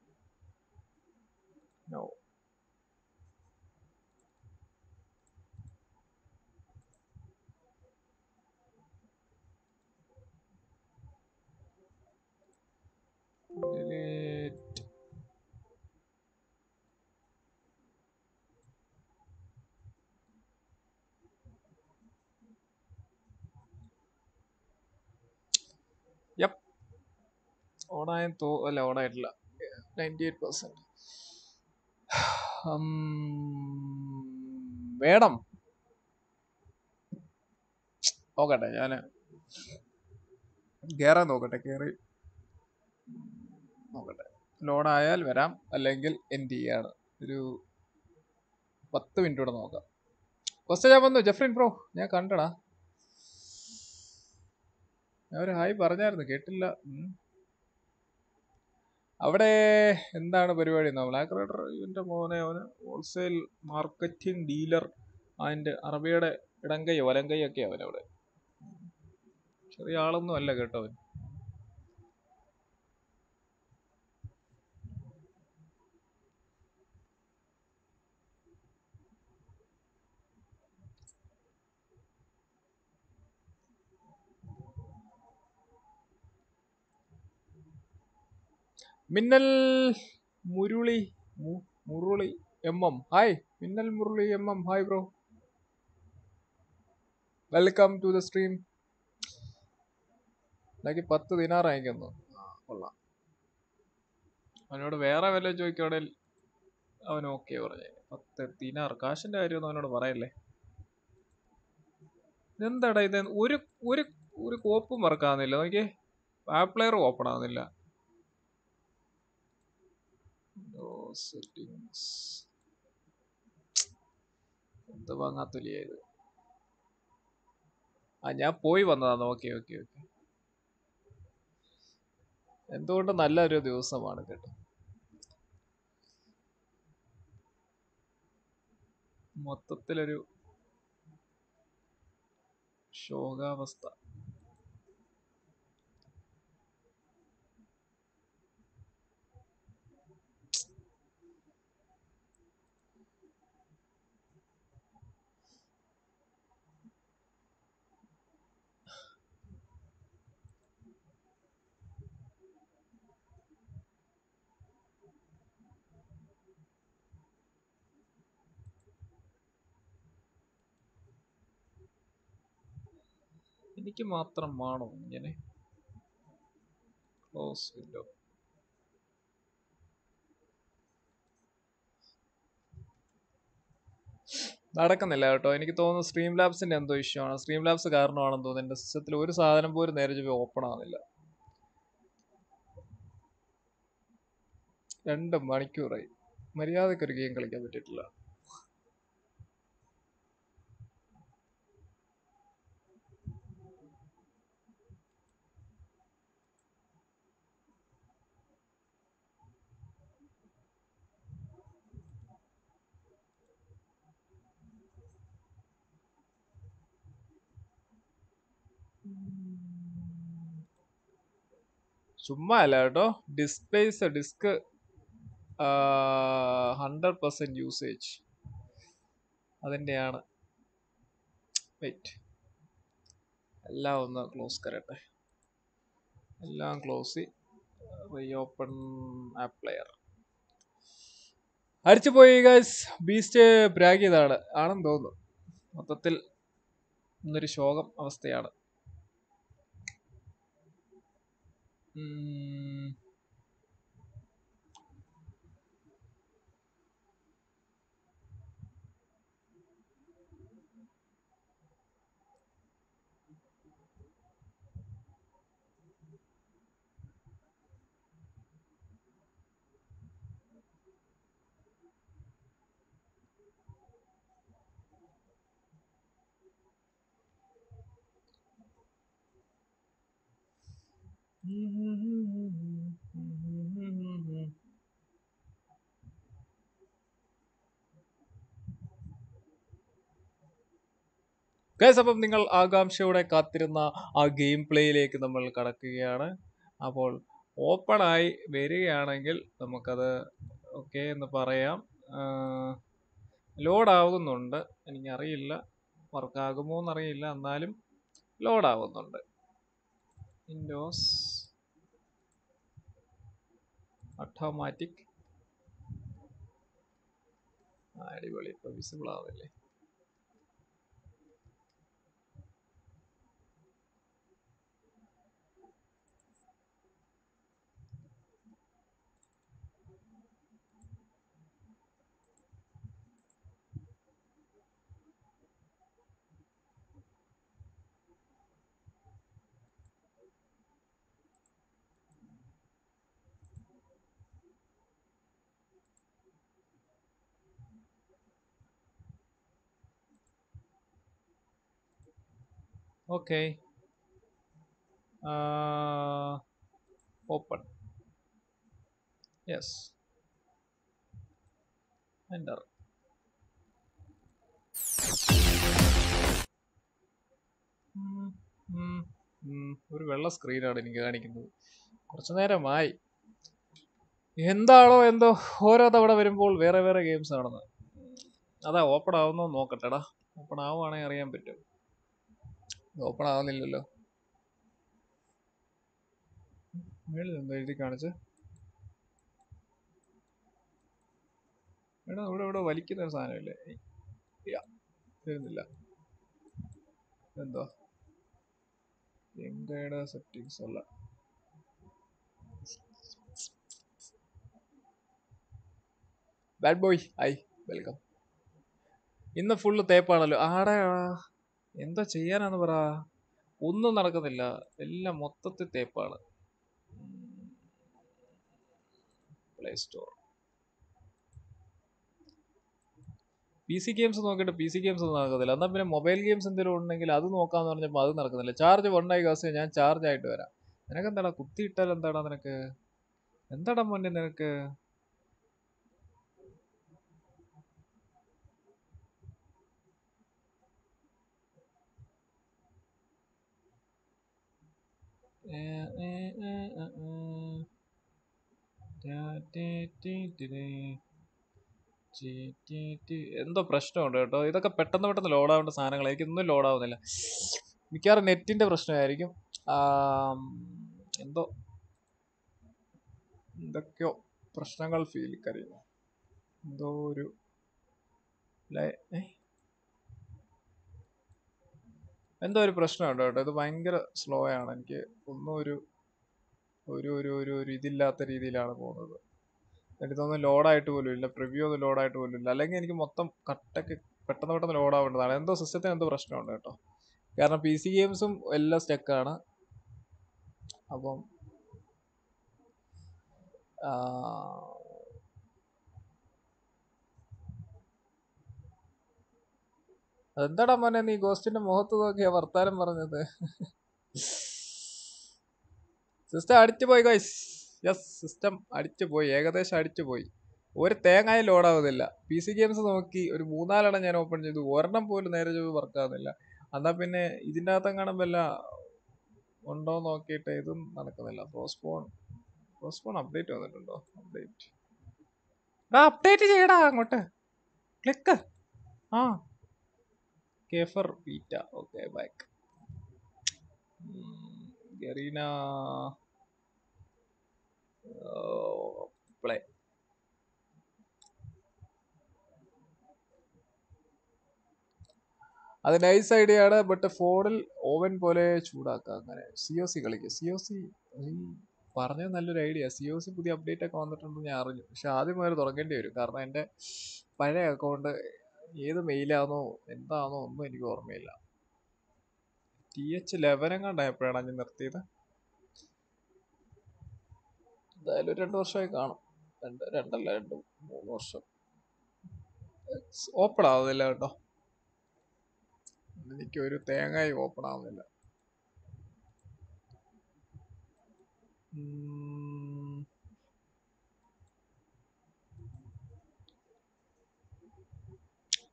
[SPEAKER 2] No. Delete. ഓണായ തോ അല്ല ഓണായിട്ടില്ല. Ninety eight percent. വേണം. നോക്കട്ടെ ഞാൻ കയറാൻ നോക്കട്ടെ കയറി നോക്കട്ടെ. ലോണായാൽ വരാം അല്ലെങ്കിൽ എൻഡ് ചെയ്യാണ്. ഒരു പത്ത് മിനിറ്റ് കൂടെ നോക്കാം. ഫസ്റ്റ് ഞാൻ വന്നു ജഫ്രിൻ ബ്രോ ഞാൻ കണ്ടടാ. ഞാൻ ഒരു ഹായ് പറഞ്ഞായിരുന്നു കേട്ടില്ല. അവിടെ എന്താണ് പരിപാടി? എന്നാ ബ്ലാക്ക് റൈഡർ ഇവന്റെ മോനെ അവന് ഹോൾസെയിൽ മാർക്കറ്റിംഗ് ഡീലർ അതിന്റെ അറബിയുടെ ഇടംകൈ വലംകൈ ഒക്കെ അവനവിടെ. ചെറിയ ആളൊന്നും അല്ല കേട്ടോ അവൻ. Minnal Murali Murali M M. Hi Minnal Murali M M. Hi bro welcome to the stream എനിക്ക് പത്ത് ദിനാർ അയക്കുന്നു കൊള്ളാം. അവനോട് വേറെ വല്ല ചോദിക്കുകയാണെങ്കിൽ അവൻ ഓക്കെ പറഞ്ഞേ. പത്ത് ദിനാർ. കാശിന്റെ കാര്യമൊന്നും അവനോട് പറയല്ലേ? ഇതെന്താടാ ഇത്? ഒരു ഒരു ഒരു കോപ്പും വർക്കാവുന്നില്ല നോക്കിയേ. ആപ്പ് പ്ലെയർ ഓപ്പൺ ആവുന്നില്ല. സെറ്റിങ്സ് എന്ത് വാങ്ങാത്തൊലിയായത് ആ ഞാൻ പോയി വന്നതാണ് ഓക്കെ ഓക്കെ ഓക്കെ. എന്തുകൊണ്ട് നല്ലൊരു ദിവസമാണ് കേട്ടോ. മൊത്തത്തിലൊരു ശോകാവസ്ഥ. എനിക്ക് മാത്രമാണോ ഇങ്ങനെ? ക്ലോസ് വിൻഡോ നടക്കുന്നില്ല കേട്ടോ. എനിക്ക് തോന്നുന്നു സ്ട്രീം ലാബ്സിന്റെ എന്തോ ഇഷ്യൂ ആണ്. സ്ട്രീം ലാബ്സ് കാരണമാണെന്ന് തോന്നുന്നു. എന്റെ സിസ്റ്റത്തിൽ ഒരു സാധനം പോലും നേരെ ചൊവ്വേ ഓപ്പൺ ആവുന്നില്ല. രണ്ട് മണിക്കൂറായി. മര്യാദയ്ക്ക് ഒരു ഗെയിം കളിക്കാൻ പറ്റിയിട്ടില്ല. ചുമ്മാ അല്ല കേട്ടോ displays disk hundred percent usage അതിന്റെയാണ് wait എല്ലാം ഒന്ന് ക്ലോസ് കരട്ടെ. എല്ലാം ക്ലോസ് റീ ഓപ്പൺ ആപ്പ് അടിച്ചു പോയി ഗൈസ് ബീസ്റ്റ് ബ്രാഗ് ചെയ്താണ് ആണെന്ന് തോന്നുന്നു. മൊത്തത്തിൽ ഇന്നൊരു ശോകം അവസ്ഥയാണ്. 嗯 ഗൈസ് അപ്പം നിങ്ങൾ ആകാംക്ഷയോടെ കാത്തിരുന്ന ആ ഗെയിം പ്ലേയിലേക്ക് നമ്മൾ കടക്കുകയാണ്. അപ്പോൾ ഓപ്പൺ ആയി വരികയാണെങ്കിൽ നമുക്കത് ഓക്കെ എന്ന് പറയാം. ലോഡാവുന്നുണ്ട് എനിക്കറിയില്ല. വർക്കാകുമോ എന്നറിയില്ല. എന്നാലും ലോഡാവുന്നുണ്ട് വിൻഡോസ് ഓട്ടോമാറ്റിക് അടിപൊളി. ഇപ്പൊ വിസിബിൾ ആവില്ലേ uh, open. Yes. Enter. ഒരു വെള്ള സ്ക്രീനാണ് എനിക്ക് കാണിക്കുന്നത്. കുറച്ചു നേരമായി. എന്താണോ എന്തോ ഓരോ തവണ വരുമ്പോൾ വേറെ വേറെ ഗെയിംസ് ആണെന്ന് അതാ ഓപ്പൺ ആവുന്നോ നോക്കട്ടെടാ. ഓപ്പൺ ആവുകയാണെങ്കിൽ അറിയാൻ പറ്റും. ഓപ്പൺ ആവുന്നില്ലല്ലോ. എന്താ എഴുതി കാണിച്ച്? എടാ ഇവിടെ ഇവിടെ വലിക്കുന്ന ഒരു സാധനമില്ലേ? വരുന്നില്ല എന്തോ എന്താ സെറ്റിങ്സ് അല്ല ബാഡ് ബോയ് ഹായ് വെൽക്കം ഇന്ന് ഫുള്ള് തേപ്പാണല്ലോ ആടാ എന്താ ചെയ്യാനാന്ന് പറ? ഒന്നും നടക്കുന്നില്ല. എല്ലാം മൊത്തത്തിൽ തേപ്പാണ് play store P C games നോക്കിയിട്ട് പി സി ഗെയിംസ് ഒന്നും നടക്കത്തില്ല. എന്നാൽ പിന്നെ മൊബൈൽ ഗെയിംസ് എന്തെങ്കിലും ഉണ്ടെങ്കിൽ അത് നോക്കാന്ന് പറഞ്ഞപ്പോൾ അത് നടക്കുന്നില്ല. ചാർജ് വണ്ണായി കാസ് ഞാൻ ചാർജ് ആയിട്ട് വരാം. നിനക്ക് എന്താടാ കുത്തിയിട്ടാൽ എന്താടാ നിനക്ക്? എന്താടാ മോനെ നിനക്ക് ഏ, ഏ, ഏ, ഏ, ഏ. ടാ, ടീ, ടീ, ടിടേ. ചീ, ടീ, ടീ. എന്തോ പ്രശ്നമുണ്ട് കേട്ടോ. ഇതൊക്കെ പെട്ടെന്ന് പെട്ടെന്ന് ലോഡാവേണ്ട സാധനങ്ങൾ എനിക്ക് ഇന്നും ലോഡ് ആവുന്നില്ല മിക്കവാറും നെറ്റിന്റെ പ്രശ്നമായിരിക്കും. എന്തോ എന്തൊക്കെയോ പ്രശ്നങ്ങൾ ഫീൽ കറിയുന്നു എന്തോ ഒരു ലൈ- ഏ? എന്തോ ഒരു പ്രശ്നമുണ്ട് കേട്ടോ. ഇത് ഭയങ്കര സ്ലോ ആണ്. എനിക്ക് ഒന്നും ഒരു ഒരു ഒരു ഒരു ഒരു ഇതില്ലാത്ത രീതിയിലാണ് പോകുന്നത്. എനിക്കൊന്നും ലോഡായിട്ട് പോലും ഇല്ല. പ്രിവ്യൂ ഒന്നും ലോഡായിട്ട് പോലും ഇല്ല. അല്ലെങ്കിൽ എനിക്ക് മൊത്തം കട്ടൊക്കെ പെട്ടെന്ന് പെട്ടെന്ന് ലോഡ് ആവേണ്ടതാണ്. എന്തോ സിസ്റ്റത്തിന് എന്തോ പ്രശ്നമുണ്ട് കേട്ടോ. കാരണം പി സി ഗെയിംസും എല്ലാം സ്റ്റക്കാണ് അപ്പം അതെന്താടാ മോനെ നീ ഗോസ്റ്റിന്റെ മുഖത്ത് നോക്കിയാ വർത്താനം പറഞ്ഞത്? സിസ്റ്റം അടിച്ചു പോയി ഗോയ്സ് യെസ് സിസ്റ്റം അടിച്ചു പോയി. ഏകദേശം അടിച്ചു പോയി. ഒരു തേങ്ങായും ലോഡാവുന്നില്ല പി സി ഗെയിംസ് നോക്കി ഒരു മൂന്നാലെണ്ണം ഞാൻ ഓപ്പൺ ചെയ്തു. ഒരെണ്ണം പോലും നേരെ ചോദി വർക്കാവുന്നില്ല എന്നാൽ എന്നാ പിന്നെ ഇതിന്റെ അകത്തെങ്ങാനും വല്ല ഉണ്ടോ നോക്കിയിട്ട് ഇതും നടക്കുന്നില്ല. പ്രോസ്പോൺ പ്രോസ്പോൺ അപ്ഡേറ്റ് വന്നിട്ടുണ്ടോ? അപ്ഡേറ്റ് ആ അപ്ഡേറ്റ് ചെയ്യടാ അങ്ങോട്ട്. ക്ലിക്ക് ആ. കേഫർ beta okay back Garena play അത് നൈസ് ഐഡിയ ആണ് ബട്ട് ഫോണിൽ ഓവൻ പോലെ ചൂടാക്കുക അങ്ങനെ. സി ഒ സി കളിക്കുക സി ഒ സി പറഞ്ഞത് നല്ലൊരു ഐഡിയ സി ഒ സി പുതിയ അപ്ഡേറ്റ് ഒക്കെ വന്നിട്ടുണ്ടെന്ന് ഞാൻ അറിഞ്ഞു. പക്ഷെ ആദ്യം മുതൽ തുടങ്ങേണ്ടി വരും. കാരണം എന്റെ പഴയ അക്കൗണ്ട് ഏത് മെയിലാണോ എന്താണോ ഒന്നും എനിക്ക് ഓർമ്മയില്ല. ടി എച്ച് എങ്ങാണ്ടായപ്പോഴാണ് ഞാൻ നിർത്തിയത്. എന്തായാലും രണ്ട് വർഷമായി കാണും. രണ്ട് രണ്ടല്ല രണ്ട് മൂന്ന് വർഷം. ഓപ്പൺ ആവുന്നില്ല കേട്ടോ. എനിക്ക് ഒരു തേങ്ങായി ഓപ്പൺ ആവുന്നില്ല.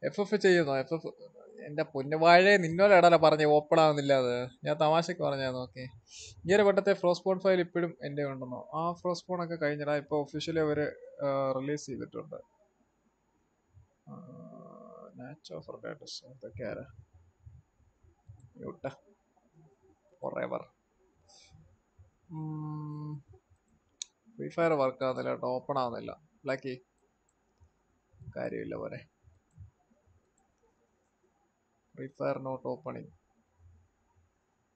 [SPEAKER 2] എഫ് എഫ് ചെയ്യുന്നോ? എഫ് എഫ് എന്റെ പൊന്നുവാഴെ നിന്നോടാണല്ലോ പറഞ്ഞ ഓപ്പൺ ആവുന്നില്ല അത്. ഞാൻ തമാശക്ക് പറഞ്ഞാന്ന് ഓക്കെ ഈ ഒരു വട്ടത്തെ ഫ്രോസ്പോൺ ഫയൽ ഇപ്പോഴും എന്റെ ഉണ്ടെന്നോ? ആ ഫ്രോസ്പോൺ ഒക്കെ കഴിഞ്ഞടാ ഇപ്പോൾ ഒഫീഷ്യലി അവർ റിലീസ് ചെയ്തിട്ടുണ്ട്. ഫ്രീ ഫയർ വർക്ക് ആവുന്നില്ല കേട്ടോ ഓപ്പൺ ആവുന്നില്ല. ബ്ലാക്കി കാര്യമില്ല പോരെ. ഫ്രീ ഫയർ നോട്ട് ഓപ്പണിങ്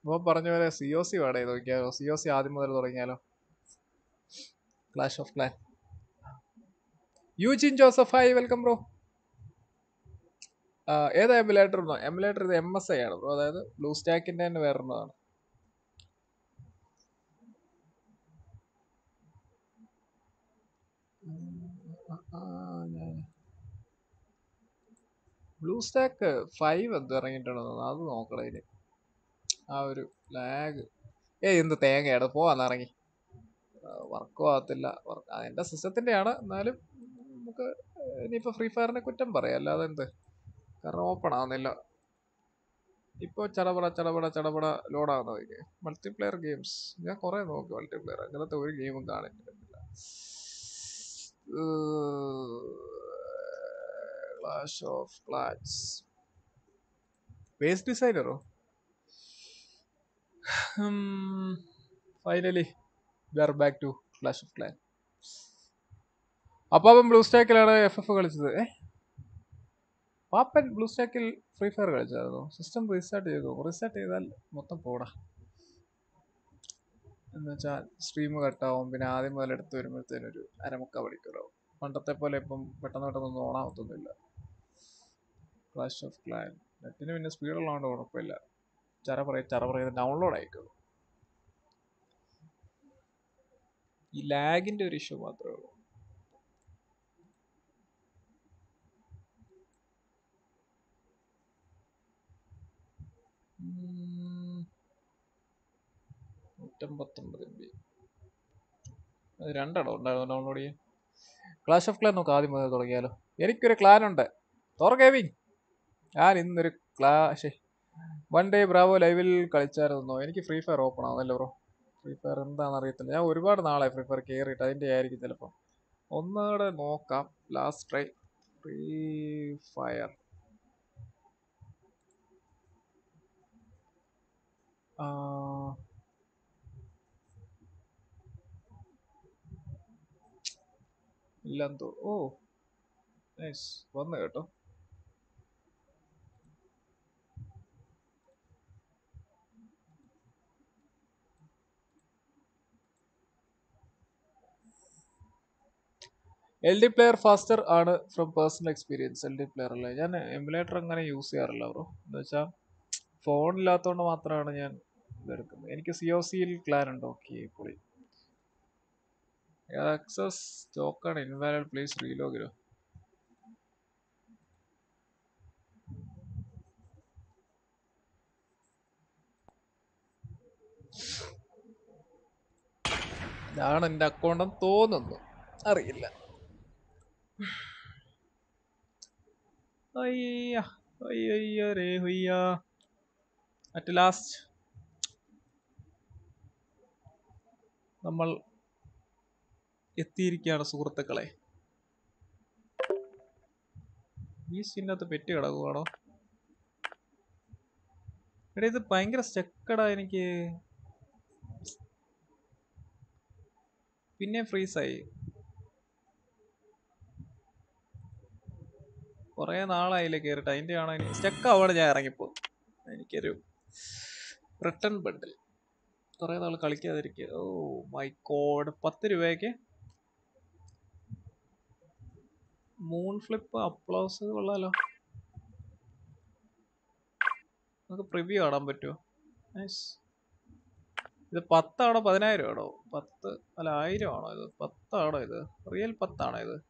[SPEAKER 2] ഇപ്പം പറഞ്ഞ പോലെ സി ഒ സി വേണേ നോക്കിയാലോ? സി ഒ സി ആദ്യം മുതൽ തുടങ്ങിയാലോ? Clash of Clan Eugene Joseph hi welcome bro ഏതാ എമുലേറ്റർ എമുലേറ്റർ ഇത് എം എസ് ഐ ആണ് ബ്രോ അതായത് ബ്ലൂ സ്റ്റാക്കിന്റെ തന്നെ വേറൊരെണ്ണമാണ് ബ്ലൂ സ്റ്റാക്ക് ഫൈവ് എന്തോ ഇറങ്ങിയിട്ടുണ്ടെന്ന് അത് നോക്കണം ആ ഒരു ലാഗ് ഏ എന്ത് തേങ്ങയാണ് പോവാന്ന് ഇറങ്ങി. വർക്കും ആകത്തില്ല വർക്ക് എന്റെ സിസ്റ്റത്തിന്റെ ആണ് എന്നാലും നമുക്ക് ഇനിയിപ്പോൾ ഫ്രീ ഫയറിനെ കുറ്റം പറയാം. അല്ലാതെ എന്ത്? കാരണം ഓപ്പൺ ആവുന്നില്ല. ഇപ്പോൾ ചടപട ചടപട ചടപട ലോഡാകുന്ന ലോഡാകുന്നത് മൾട്ടിപ്ലെയർ ഗെയിംസ് ഞാൻ കുറേ നോക്കി മൾട്ടിപ്ലെയർ അങ്ങനത്തെ ഒരു ഗെയിമും കാണിക്കുന്നില്ല clash of clutch waste ഡിസൈനറോ finally we are back to Clash of Clan അപ്പം ബ്ലൂ സ്റ്റാക്കിലാണ് എഫ് എഫ് കളിച്ചത്. ഏ? പാപ്പൻ ബ്ലൂ സ്റ്റാക്കിൽ ഫ്രീ ഫയർ കളിച്ചായിരുന്നു. സിസ്റ്റം റീസ്റ്റാർട്ട് ചെയ്തു. റീസ്റ്റാർട്ട് ചെയ്താൽ മൊത്തം പോടാ. എന്ന് വെച്ചാൽ സ്ട്രീം കട്ടാവും പിന്നെ ആദ്യം മുതൽ എടുത്ത് വരുമ്പോഴത്തേനൊരു അരമുക്കാൽ മണിക്കൂറാവും. പണ്ടത്തെ പോലെ ഇപ്പം പെട്ടെന്ന് പെട്ടെന്നൊന്നും ഓണാവത്തൊന്നുമില്ല ക്ലാഷ് ഓഫ് ക്ലാൻ നെറ്റിന് പിന്നെ സ്പീഡുള്ളതുകൊണ്ട് കുഴപ്പമില്ല. ചറ പറയും ചറ പറയുന്നത് ഡൗൺലോഡ് ആയിക്കോളും ഈ ലാഗിന്റെ ഒരു ഇഷ്യൂ മാത്രമേ ഉള്ളൂ. നൂറ്റമ്പത്തൊമ്പത് എം അത് രണ്ടെണ്ണം ഉണ്ടായിരുന്നു ഡൗൺലോഡ് ചെയ്യാൻ. ക്ലാഷ് ഓഫ് ക്ലാൻ നമുക്ക് ആദ്യം മുതൽ തുടങ്ങിയാലോ. എനിക്കൊരു ക്ലാൻ ഉണ്ട്. തോർ ഗെയിമിങ് ഞാൻ ഇന്നൊരു ക്ലാഷ് വൺ ഡേ ബ്രാവോ ലൈവിൽ കളിച്ചായിരുന്നോ. എനിക്ക് ഫ്രീ ഫയർ ഓപ്പൺ ആവുന്നല്ലോ ബ്രോ ഫ്രീ ഫയർ എന്താണെന്ന് അറിയത്തില്ല ഞാൻ ഒരുപാട് നാളായി ഫ്രീ ഫയർ കയറിയിട്ട് അതിന്റെ ആയിരിക്കും ചിലപ്പം. ഒന്നുകൂടെ നോക്കാം. ലാസ്റ്റ് ട്രൈ ഫ്രീ ഫയർ ഇല്ലെന്തോ ഓ. നൈസ് വന്നു കേട്ടോ. എൽ ഡി പ്ലെയർ ഫാസ്റ്റർ ആണ് from personal experience L D player അല്ലേ? ഞാൻ എമുലേറ്റർ അങ്ങനെ യൂസ് ചെയ്യാറില്ല ബ്രോ എന്ന് വെച്ചാൽ ഫോണില്ലാത്തതുകൊണ്ട് മാത്രമാണ് ഞാൻ ഇതെടുക്കുന്നത്. എനിക്ക് സി ഒ സിയിൽ ക്ലാൻ ഉണ്ട്. ഓക്കെ പൊളി ആക്സസ് സ്റ്റോക്കാണ് ഇൻവാലിഡ് പ്ലീസ് റീലോഗിലോ ഇതാണ് എന്റെ അക്കൗണ്ടെന്ന് തോന്നുന്നു. അറിയില്ല. അയ്യ അറ്റ് ലാസ്റ്റ് നമ്മൾ എത്തിയിരിക്കുകയാണ് സുഹൃത്തുക്കളെ. ഈ സീനകത്ത് പെറ്റ് കിടക്കുവാണോ? എടാ ഇത് ഭയങ്കര സ്റ്റക്കടാ എനിക്ക്. പിന്നെ ഫ്രീസായി കുറേ നാളായില്ലേ കേറിട്ട് അതിന്റെ ആണോ സ്റ്റക്ക് ആവാണ് ഞാൻ ഇറങ്ങിപ്പോ എനിക്കൊരു റിട്ടേൺ ബണ്ടിൽ കുറെ നാൾ കളിക്കാതിരിക്കുക. ഓ മൈ കോഡ് പത്ത് രൂപയ്ക്ക് മൂൺ ഫ്ലിപ്പ് അപ്ലോസ് കൊള്ളാലോ. നമുക്ക് പ്രിവ്യൂ ആടാൻ പറ്റുമോ? നൈസ് ഇത് പത്താണോ പതിനായിരം ആണോ? പത്ത് അല്ല ആയിരം ആണോ ഇത്? പത്താണോ ഇത്? റിയൽ പത്താണോ ഇത്?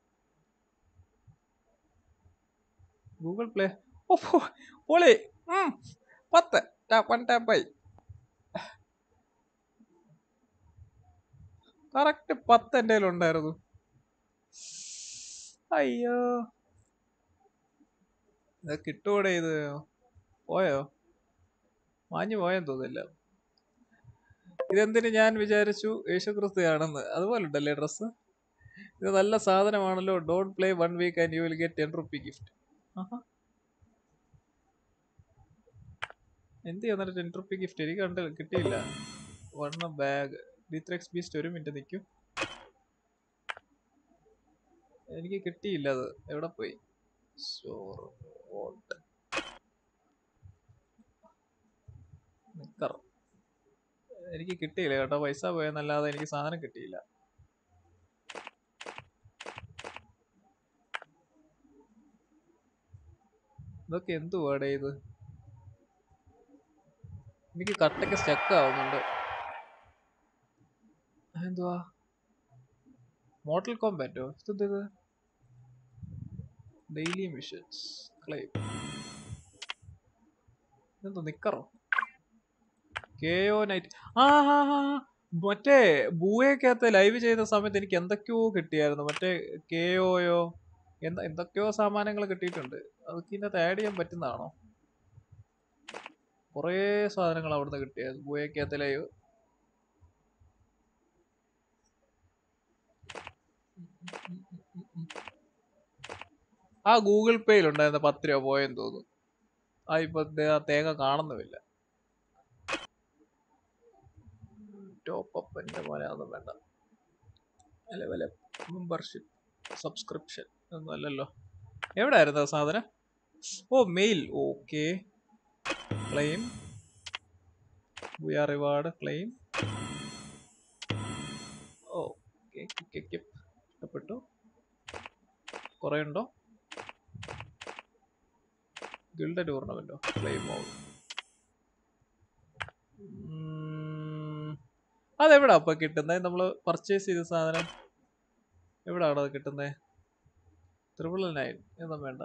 [SPEAKER 2] Google play. ഓ പൊളി. പത്ത്. വൺ ടാപ്പായി കറക്റ്റ് പത്ത് എന്റെ ഉണ്ടായിരുന്നു അയ്യോ. ഇത് കിട്ടൂടെ ഇത്? പോയോ? മാഞ്ഞു പോയെന്ന് തോന്നില്ല ഇതെന്തിന് ഞാൻ വിചാരിച്ചു? യേശുക്രിസ്തുയാണെന്ന് അതുപോലെ ഉണ്ടല്ലേ ഡ്രസ്സ്? ഇത് നല്ല സാധനമാണല്ലോ. Don't play one week and you will get ten rupee gift. എന്ത് എന്നിട്ട് ടെൻ റുപ്പി ഗിഫ്റ്റ് എനിക്ക് കണ്ട് കിട്ടിയില്ല. വൺ ബാഗ് ഡിത്രെക്സ് ബീസ്റ്റ് ഒരു മിനിറ്റ് നിൽക്കും എനിക്ക് കിട്ടിയില്ല അത്. എവിടെ പോയി? സോറ് വോട്ട് എനിക്ക് കിട്ടിയില്ല കേട്ടോ. പൈസ പോയെന്നല്ലാതെ എനിക്ക് സാധനം കിട്ടിയില്ല. ഇതൊക്കെ എന്തുവാടേ ഇത്? എനിക്ക് കട്ടൊക്കെ സ്റ്റക്ക് ആവുന്നുണ്ട്. എന്തുവാ മോട്ടൽ കോമ്പാറ്റോ ഇത് ഡെയിലി മിഷൻസ് ക്ലെയിം ഇതെന്തോ നിക്കറോ? കെയോ നൈറ്റ് ആ ആ, ആ. മറ്റേ ബൂയക്കകത്ത് ലൈവ് ചെയ്ത സമയത്ത് എനിക്ക് എന്തൊക്കെയോ കിട്ടിയായിരുന്നു. മറ്റേ കെയോയോ എന്താ എന്തൊക്കെയോ സാമാനങ്ങൾ കിട്ടിയിട്ടുണ്ട്. അതൊക്കെ ഇതിനകത്ത് ആഡ് ചെയ്യാൻ പറ്റുന്നതാണോ? കുറേ സാധനങ്ങൾ അവിടുന്ന് കിട്ടിയത് ബൂയക്കകത്ത് ലൈവ് ആ ഗൂഗിൾ പേയിൽ ഉണ്ടായിരുന്ന പത്ത് രൂപ പോയെന്ന് തോന്നുന്നു. ആ ഇപ്പൊ ആ തേങ്ങ കാണുന്നുമില്ല. ടോപ്പ് പോലെ അതൊന്നും വേണ്ട. നിലവിലെ മെമ്പർഷിപ്പ് സബ്സ്ക്രിപ്ഷൻ ഒന്നും അല്ലല്ലോ. എവിടെ ആയിരുന്നു സാധനം? ഓ mail okay claim we are reward claim oh ഇഷ്ടപ്പെട്ടു. കുറേ ഉണ്ടോ? ഗിൽഡ് ടൂർണമെന്റോ ക്ലെയിം ഔട്ട് അതെവിടാ അപ്പൊ കിട്ടുന്നത് നമ്മൾ പർച്ചേസ് ചെയ്ത സാധനം. എവിടാണോ അത് കിട്ടുന്നത് ത്രിപിൾ നയൻ ഒന്നും വേണ്ട.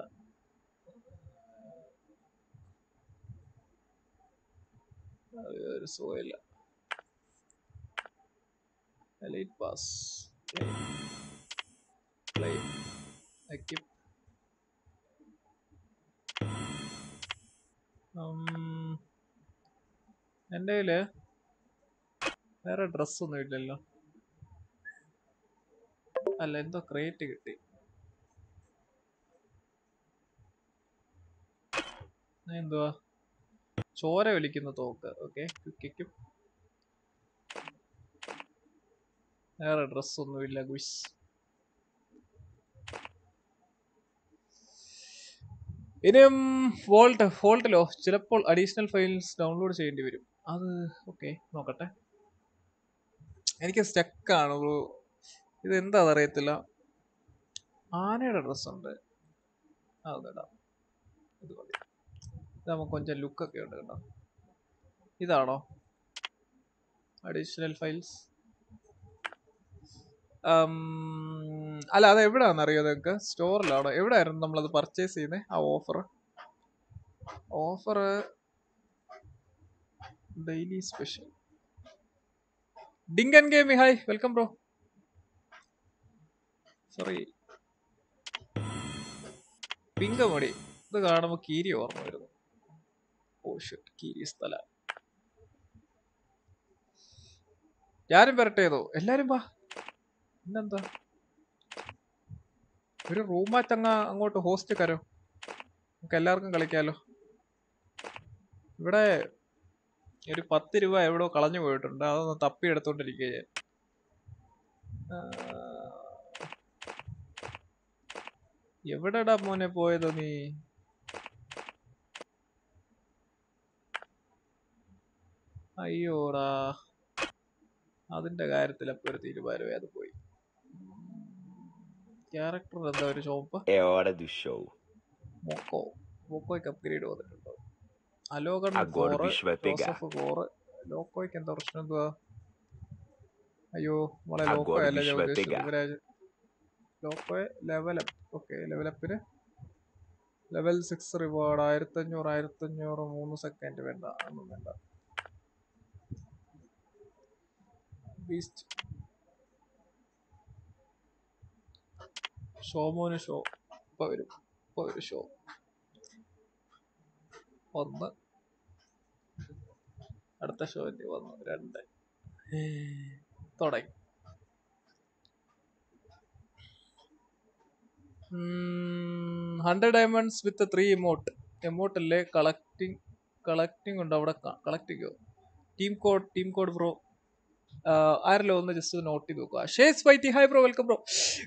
[SPEAKER 2] ഒരു സുഖമില്ല. എലൈറ്റ് പാസ് പ്ലേ എക്യുപ്പ് എന്റെ കയ്യിൽ വേറെ ഡ്രസ്സൊന്നും ഇല്ലല്ലോ. അല്ല എന്തോ ക്രേറ്റ് കിട്ടി. എന്തുവാ? ചോര വിളിക്കുന്ന തോക്ക് ഓക്കെ ക്വിക്കും വേറെ ഒന്നുമില്ല ഗുസ് ഇനിയും ഫോൾട്ട് ഫോൾട്ടിലോ ചിലപ്പോൾ അഡീഷണൽ ഫയൽസ് ഡൗൺലോഡ് ചെയ്യേണ്ടി വരും. അത് ഓക്കെ നോക്കട്ടെ. എനിക്ക് സ്റ്റക്കാണ് ബ്രോ ഇത് എന്താ അറിയത്തില്ല ആനയുടെ ഡ്രസ്സുണ്ട് അതെടാ ഇത് മതി. ഇതാകുമ്പോൾ కొంచెం ലുക്കൊക്കെ ഉണ്ട് കേട്ടോ. ഇതാണോ? അഡീഷണൽ ഫയൽസ് അല്ല അത് എവിടെയാണെന്ന് അറിയോ നിങ്ങൾക്ക്? സ്റ്റോറിലാണോ എവിടെയായിരുന്നു നമ്മളത് പർച്ചേസ് ചെയ്യുന്നത് ആ offer offer daily special Dinkan gaming hi welcome bro sorry പിങ്കമടി ഇത് കാണുമ്പോൾ കീരി ഓർമ്മ വരുന്നു. ഓ ഷിറ്റ് കീരി സ്ഥല. ഞാനും വരട്ടേതോ എല്ലാരും വാ. പിന്നെന്താ? ഒരു റൂമാറ്റ് അങ്ങ അങ്ങോട്ട് ഹോസ്റ്റ് കരോ നമുക്ക് എല്ലാവർക്കും കളിക്കാലോ. ഇവിടെ ഒരു പത്ത് രൂപ എവിടെയോ കളഞ്ഞു പോയിട്ടുണ്ട്. അതൊന്ന് തപ്പി എടുത്തോണ്ടിരിക്കുക ഞാൻ. എവിടെടാ മോനെ പോയത് നീ? അയ്യോടാ അതിന്റെ കാര്യത്തിൽ അപ്പൊ ഒരു തീരുമാനമേ അത് പോയി. ക്യാരക്ടർ എന്താ ഒരു ചോപ്പ്. മൊക്കോ. മൊക്കോയ്ക്ക് അപ്ഗ്രേഡ് വന്നിട്ടുണ്ടോ? അലോകൺ
[SPEAKER 15] കോറ് o
[SPEAKER 2] ഫോറ്
[SPEAKER 15] bicho vai pegar.
[SPEAKER 2] ജോസഫ് ഫോറ് ലോക്കോയ്ക്ക് എന്താ പ്രശ്നം എന്തുവാ? അയ്യോ നമ്മളെ ലോക്കോ അല്ല ഞാൻ ഉദ്ദേശിച്ചത് ലോക്കോയെ ലെവലപ്പ് ഓക്കെ ലെവലപ്പിന് ലെവൽ സിക്സ് റിവാർഡ് ആയിരത്തഞ്ഞൂറ് ആയിരത്തഞ്ഞൂറ് മൂന്ന് സെക്കൻഡ് വേണ്ട. ഒന്നും വേണ്ട. ബീസ്റ്റ്. ഷോമോന് ഷോ. ഇപ്പൊ വരും. ഇപ്പൊ വരും ഷോ. ഒന്ന് അടുത്ത ഷോ വന്നു. രണ്ട്. തുടങ്ങി. Hundred diamonds with three emote എമോട്ടല്ലേ collecting collecting ഉണ്ട് അവിടെ? കളക്ടിങ്ങോ team code team code bro ആരല്ലോ ഒന്ന് ജസ്റ്റ് നോട്ട് ചെയ്ത് നോക്കുക ഷേസ് YT hi bro welcome bro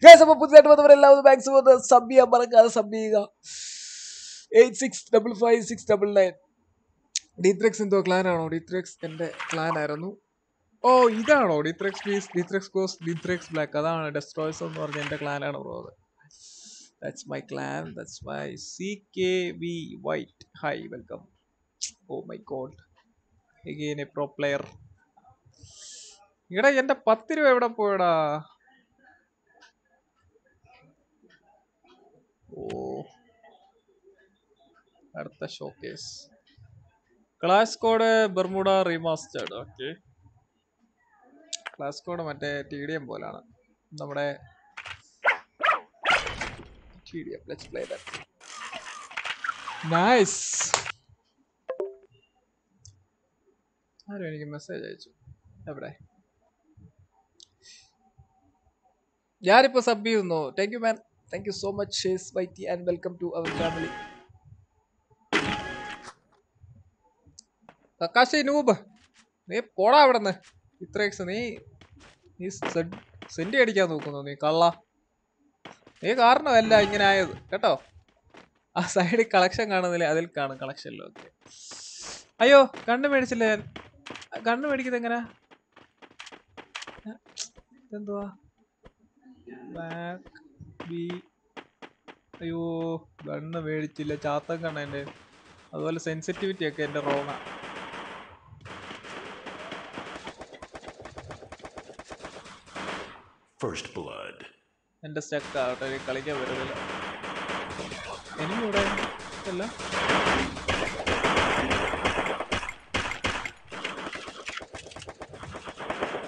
[SPEAKER 2] guys അപ്പോൾ പുതിയതായിട്ട് വന്നവരെല്ലാവരും മാക്സിമം ഒന്ന് സബ് ചെയ്യാൻ മറക്കാതെ സബ് ചെയ്യുക. Eight six double five six double nine ഡിത്രെക്സ് എന്തോ ക്ലാൻ ആണോ? ഡിത്രെക്സ് എന്റെ ക്ലാൻ ആയിരുന്നു. ഓ ഇതാണോ? ഡിത്രെക്സ് പ്ലീസ് ഡിത്രെക്സ് കോസ് ഡിത്രെക്സ് ബ്ലാക്ക് അതാണ് ഡെസ്ട്രോയ്സ് എന്ന് പറഞ്ഞ എന്റെ ക്ലാനാണ് ബ്രോ അത്. That's my clan that's my C K V white hi welcome oh my God again a pro player ഇവിടെ എന്റെ പത്ത് രൂപ എവിടെ പോയടാ? ഓ. അടുത്ത showcase class code Bermuda remastered okay class code മറ്റേ ടി ഡി എം പോലാണ്. നമ്മുടെ പ്ലേ നൈസ് ആരും എനിക്ക് മെസ്സേജ് അയച്ചു. എവിടെ? ഞാനിപ്പോ സബ് ചെയ്യുന്നു. Thank you man thank you so much ഷേസ് YT and welcome to our family Kakashi noob നീ പോടാ അവിടെ നിന്ന് ഇത്രയൊക്കെ നീ നീ സെൻഡ് അടിക്കാൻ നോക്കുന്നു നീ കള്ള. നീ കാരണമല്ല ഇങ്ങനെ ആയത് കേട്ടോ? ആ സൈഡിൽ കളക്ഷൻ കാണുന്നില്ലേ അതിൽ കാണും കളക്ഷനിലും ഓക്കെ അയ്യോ കണ്ണ് മേടിച്ചില്ലേ ഞാൻ? കണ്ണ് മേടിക്കുന്നത് എങ്ങനെ? ഇതെന്തുവാ? ബാക്ക് ബി അയ്യോ കണ്ണ് മേടിച്ചില്ല. ചാത്തം കണ്ണ എന്റെ അതുപോലെ സെൻസിറ്റിവിറ്റി ഒക്കെ എന്റെ റോങ്ങാണ്
[SPEAKER 15] ഫസ്റ്റ് ബ്ലഡ്
[SPEAKER 2] എന്റെ സ്റ്റക്ക് ആവട്ടെ കളിക്കാൻ വരുന്നില്ല എനിക്കിവിടെ അല്ല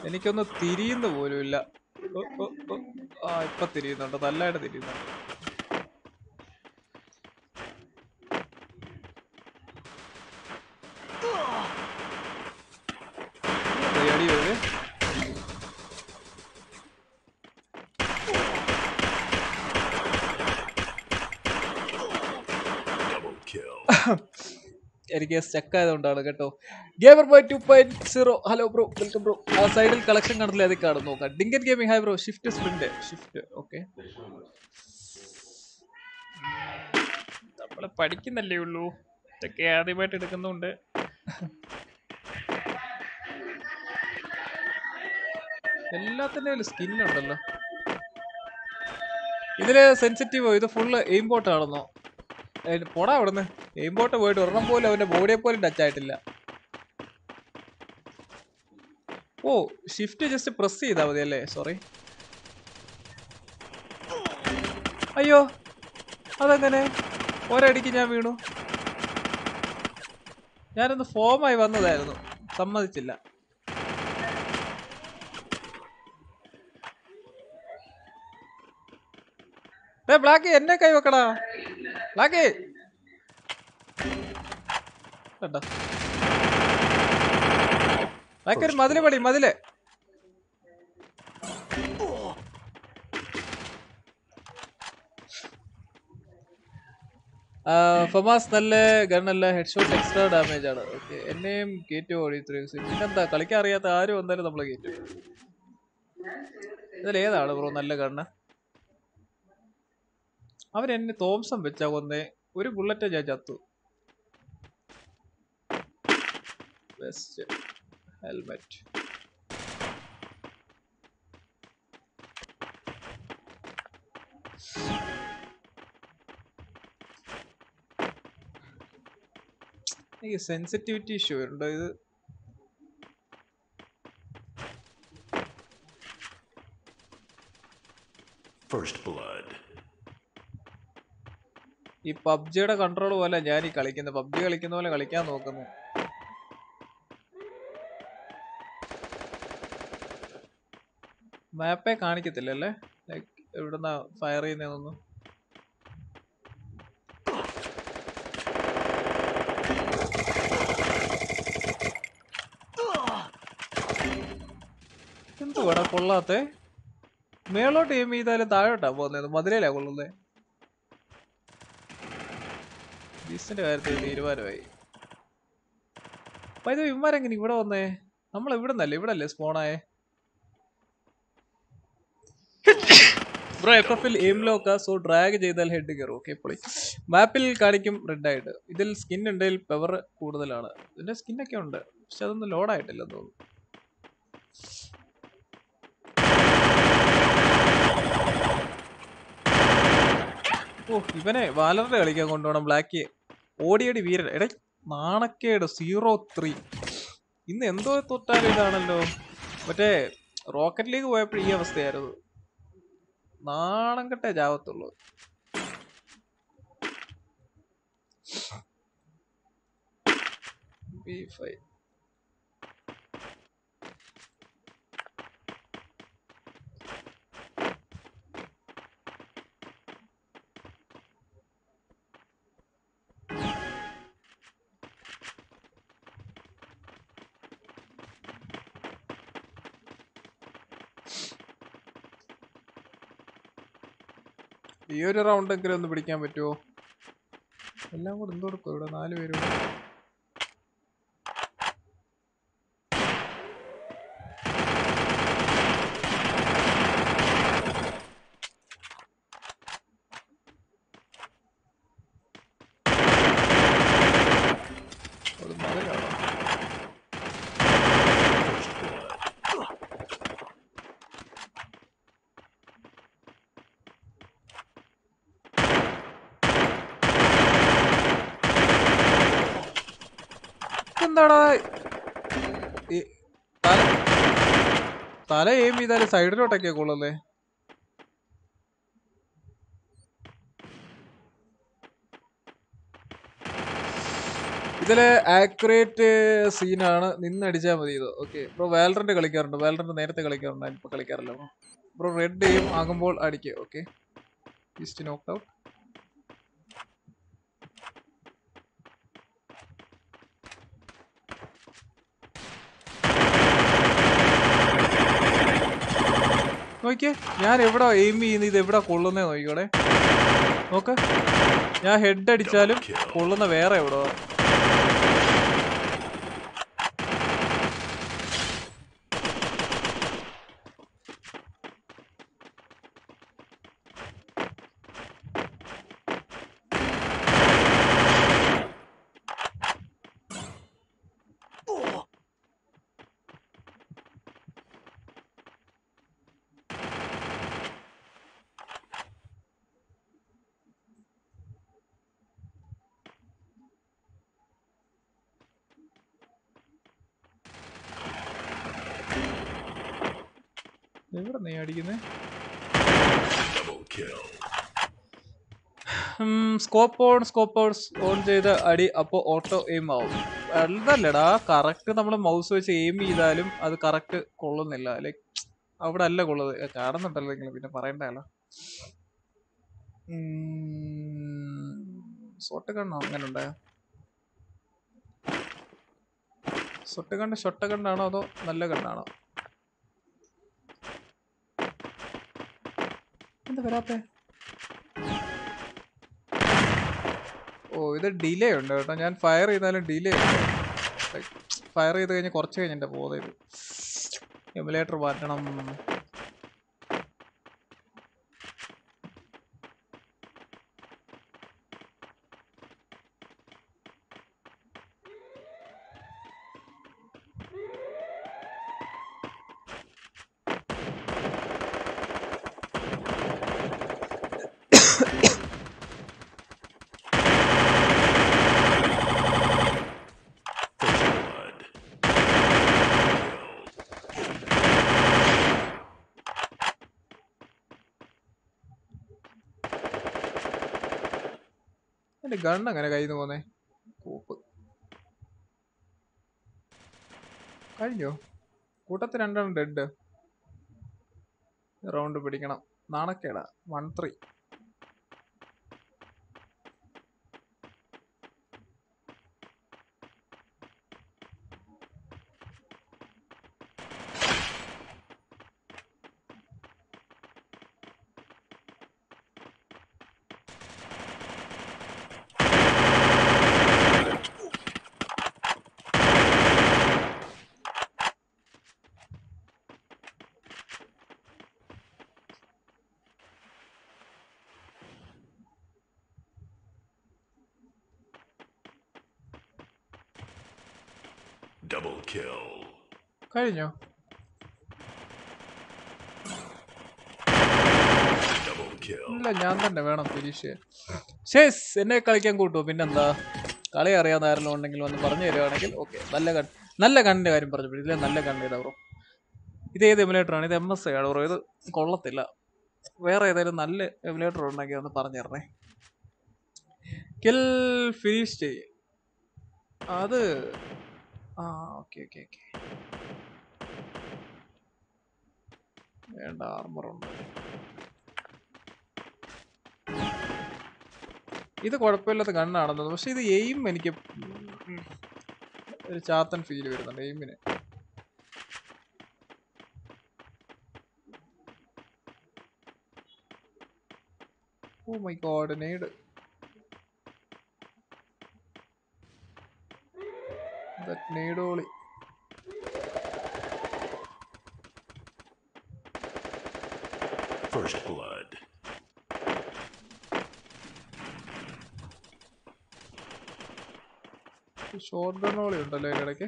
[SPEAKER 2] എനിക്കൊന്ന് തിരിയുന്ന പോലും ഇല്ല. ആ ഇപ്പൊ തിരിയുന്നുണ്ട്. നല്ലതായിട്ട് തിരിയുന്നുണ്ട്. Double kill. *laughs* എനിക്ക് സ്റ്റക്ക് ആയതുകൊണ്ടാണ് കേട്ടോ. Gamer boy two point zero hello bro welcome bro ആ സൈഡിൽ കളക്ഷൻ കാണത്തില്ല അത് കാണും. നോക്കാം. Dinkan gaming hi bro shift sprint shift okay നമ്മൾ പഠിക്കുന്നല്ലേ ഉള്ളൂ. ഇതൊക്കെ ആദ്യമായിട്ട് എടുക്കുന്നുണ്ട്. എല്ലാത്തിന്റെ ഒരു സ്കില്ലുണ്ടല്ലോ ഇതിൽ സെൻസിറ്റീവോ ഇത് ഫുള്ള് എയിം ബോട്ട് ആണെന്നോ? ഏ, പോടാ അവിടുന്ന്. എയിം പോയിട്ട് ഒരെണ്ണം പോലും അവന്റെ ബോഡിയെ പോലും ടച്ച് ആയിട്ടില്ല. ഓ ഷിഫ്റ്റ് ജസ്റ്റ് പ്രസ് ചെയ്താൽ മതി അല്ലേ? സോറി അയ്യോ അതെങ്ങനെ? ഒരടിക്ക് ഞാൻ വീണു. ഞാനൊന്ന് ഫോമായി വന്നതായിരുന്നു. സമ്മതിച്ചില്ല. ബ്ലാക്ക് എന്നെ കൈ കണ്ടോ? ബ്ലാക്ക് ഒരു മതിൽ പടി മതിൽ. ഫമാസ് നല്ല ഗണ്ണല്ല ഹെഡ്ഷോട്ട് എക്സ്ട്രാ ഡാമേജ് ആണ്. ഓക്കെ എന്നെയും കയറ്റു ഓടി പിന്നെന്താ കളിക്കാൻ അറിയാത്ത ആരും വന്നാലും നമ്മളെ കയറ്റും ഇതിൽ ഏതാണ് ബ്രോ നല്ല ഗണ്ണ് അവൻ എന്നെ തോംസം വെച്ചാ കൊന്നേ. ഒരു ബുള്ളറ്റ് ഞാൻ ചത്തു. ഹെൽമെറ്റ് എനിക്ക് സെൻസിറ്റിവിറ്റി ഇഷ്യൂ ഉണ്ടോ ഇത്?
[SPEAKER 15] First blood.
[SPEAKER 2] ഈ പബ്ജിയുടെ കൺട്രോൾ പോലെ ഞാൻ ഈ കളിക്കുന്നത്. പബ്ജി കളിക്കുന്ന പോലെ കളിക്കാൻ നോക്കുന്നു. മാപ്പേ കാണിക്കത്തില്ല അല്ലേ ലൈക്ക് എവിടുന്ന ഫയർ ചെയ്യുന്നതൊന്നും എന്തുവാടാ കൊള്ളാത്തെ മേളോട്ട് എയിം ചെയ്താലും താഴോട്ടാ പോകുന്നത്? മധുരയിലാ കൊള്ളുന്നത്? ബീസിന്റെ കാര്യത്തിൽ തീരുമാനമായി ഇത് ഇവന്മാരെങ്ങനെ ഇവിടെ വന്നേ? നമ്മൾ ഇവിടെ നിന്നല്ലേ ഇവിടെ അല്ലേ സ്പോണായേ ബ്രോ എയിം സോ ഡ്രാഗ് ചെയ്താൽ ഹെഡ് കയറും. ഓക്കെ പൊളി. മാപ്പിൽ കാണിക്കും റെഡ് ആയിട്ട്. ഇതിൽ സ്കിൻ ഉണ്ടെങ്കിൽ പവർ കൂടുതലാണ്. ഇതിന്റെ ഒക്കെ ഉണ്ട് പക്ഷെ അതൊന്നും ലോഡ് ആയിട്ടില്ല തോന്നുന്നു. ഓ ഇവനെ വാലറിന്റെ കളിക്കാൻ കൊണ്ടുപോകണം ബ്ലാക്ക് ഓടിയടി വീരൻ. എടേ നാണക്കേട് സീറോ ത്രീ ഇന്ന് എന്തോ തൊട്ടാലും ഇതാണല്ലോ. മറ്റേ റോക്കറ്റ് ലീഗ് പോയപ്പോൾ ഈ അവസ്ഥയായിരുന്നു. നാണം കെട്ടേ ചാവത്തുള്ളൂ. ബി ഫൈവ് ഈ ഒരു റൗണ്ട് എങ്കിലും ഒന്ന് പിടിക്കാൻ പറ്റുമോ എല്ലാം കൂടെ എന്തോ കൊടുക്കും ഇവിടെ? നാല് പേരും കൂടെ. അത് മതിലാണോ? എന്താടാ ഈ തല തല എയിം ചെയ്താൽ സൈഡിലോട്ടൊക്കെ കൊള്ളല്ലേ ഇതിൽ ആക്യുറേറ്റ് സീനാണ് നിന്നടിച്ചാൽ മതി ഇത്. ഓക്കെ ബ്രോ വാലറന്റ് കളിക്കാറുണ്ട്? വാലറന്റ് നേരത്തെ കളിക്കാറുണ്ട്? ഇപ്പൊ കളിക്കാറില്ല ബ്രോ. റെഡ് എയിം ആകുമ്പോൾ അടിക്കുക ഓക്കെ ഈസ്റ്റ് നോക്ക് ഔട്ട് നോക്കിയേ. ഞാൻ എവിടെ എയിം ചെയ്യുന്നത് ഇത് എവിടെ കൊള്ളുന്നേ നോക്കിക്കോടെ. നോക്ക്. ഞാൻ ഹെഡ് അടിച്ചാലും കൊള്ളുന്ന വേറെ എവിടെ എവിടെ നീ അടിക്കുന്നത് scope on scope on on ചെയ്ത് അടി അപ്പോൾ ഓട്ടോ എയിം ആവും. അതല്ലടാ കറക്റ്റ് നമ്മൾ മൗസ് വെച്ച് എയിം ചെയ്താലും അത് കറക്റ്റ് കൊള്ളുന്നില്ല. ലൈക്ക് അവിടെ അല്ല കൊള്ളത് കാണുന്നുണ്ടല്ലോ നിങ്ങൾ പിന്നെ പറയണ്ടല്ലോ. സോട്ട് കണ്ണോ അങ്ങനെ ഉണ്ടായോ സൊട്ട് കണ്ട് ഷൊട്ട കണ്ണാണോ അതോ നല്ല കണ്ണാണോ എന്താ ഓ ഇത് ഡിലേ ഉണ്ട് കേട്ടോ. ഞാൻ ഫയർ ചെയ്താലും ഡിലേ ഉണ്ട്. ഫയർ ചെയ്ത് കഴിഞ്ഞ് കുറച്ച് കഴിഞ്ഞ് എന്റെ ഇത്. എമുലേറ്റർ മാറ്റണം. ഗണ്ണ് അങ്ങനെ കയ്യിൽ നിന്ന് പോന്നേ. കൂപ്പ്. കഴിഞ്ഞോ? കൂട്ടത്തിൽ രണ്ടെണ്ണം ഡെഡ് റൗണ്ട് പിടിക്കണം. നാണക്കേടാ. One three
[SPEAKER 15] Double kill.
[SPEAKER 2] കഴിഞ്ഞോ. ഇല്ല ഞാൻ തന്നെ വേണം ഫിനിഷ്. ശേസ് എന്നെ കളിക്കാൻ കൂട്ടുമോ പിന്നെന്താ? കളി അറിയാവുന്ന ആരെങ്കിലും ഉണ്ടെങ്കിൽ വന്ന് പറഞ്ഞു തരുവാണെങ്കിൽ ഓക്കെ. നല്ല കൺ നല്ല കണ്ണിന്റെ കാര്യം പറഞ്ഞു. ഇതിലെ നല്ല കണ്ണ് ഇതാ ബ്രോ. ഇത് ഏത് എമുലേറ്ററാണ് ഇത് എം എസ് ആണ് ബ്രോ. ഇത് കൊള്ളത്തില്ല. വേറെ ഏതായാലും നല്ല എമുലേറ്റർ ഉണ്ടെങ്കിൽ ഒന്ന് പറഞ്ഞു തരണേ. കിൽ ഫിനിഷ് ചെയ്യ. അത് ആ ഓക്കെ ഓക്കെ ഓക്കെ. വേണ്ട ആർമർ ഉണ്ട്. ഇത് കുഴപ്പമില്ലാത്ത കണ്ണാണെന്ന് പക്ഷെ ഇത് എയിം എനിക്ക് ഒരു ചാത്തൻ ഫീൽ വരുന്നുണ്ട് എയിമിന് ഓ മൈ നേടോളി
[SPEAKER 15] First blood.
[SPEAKER 2] ഷോർട്ട് ഗൺ ഗണ്ണോളി ഉണ്ടല്ലോ അതിന്റെ ഇടയ്ക്ക്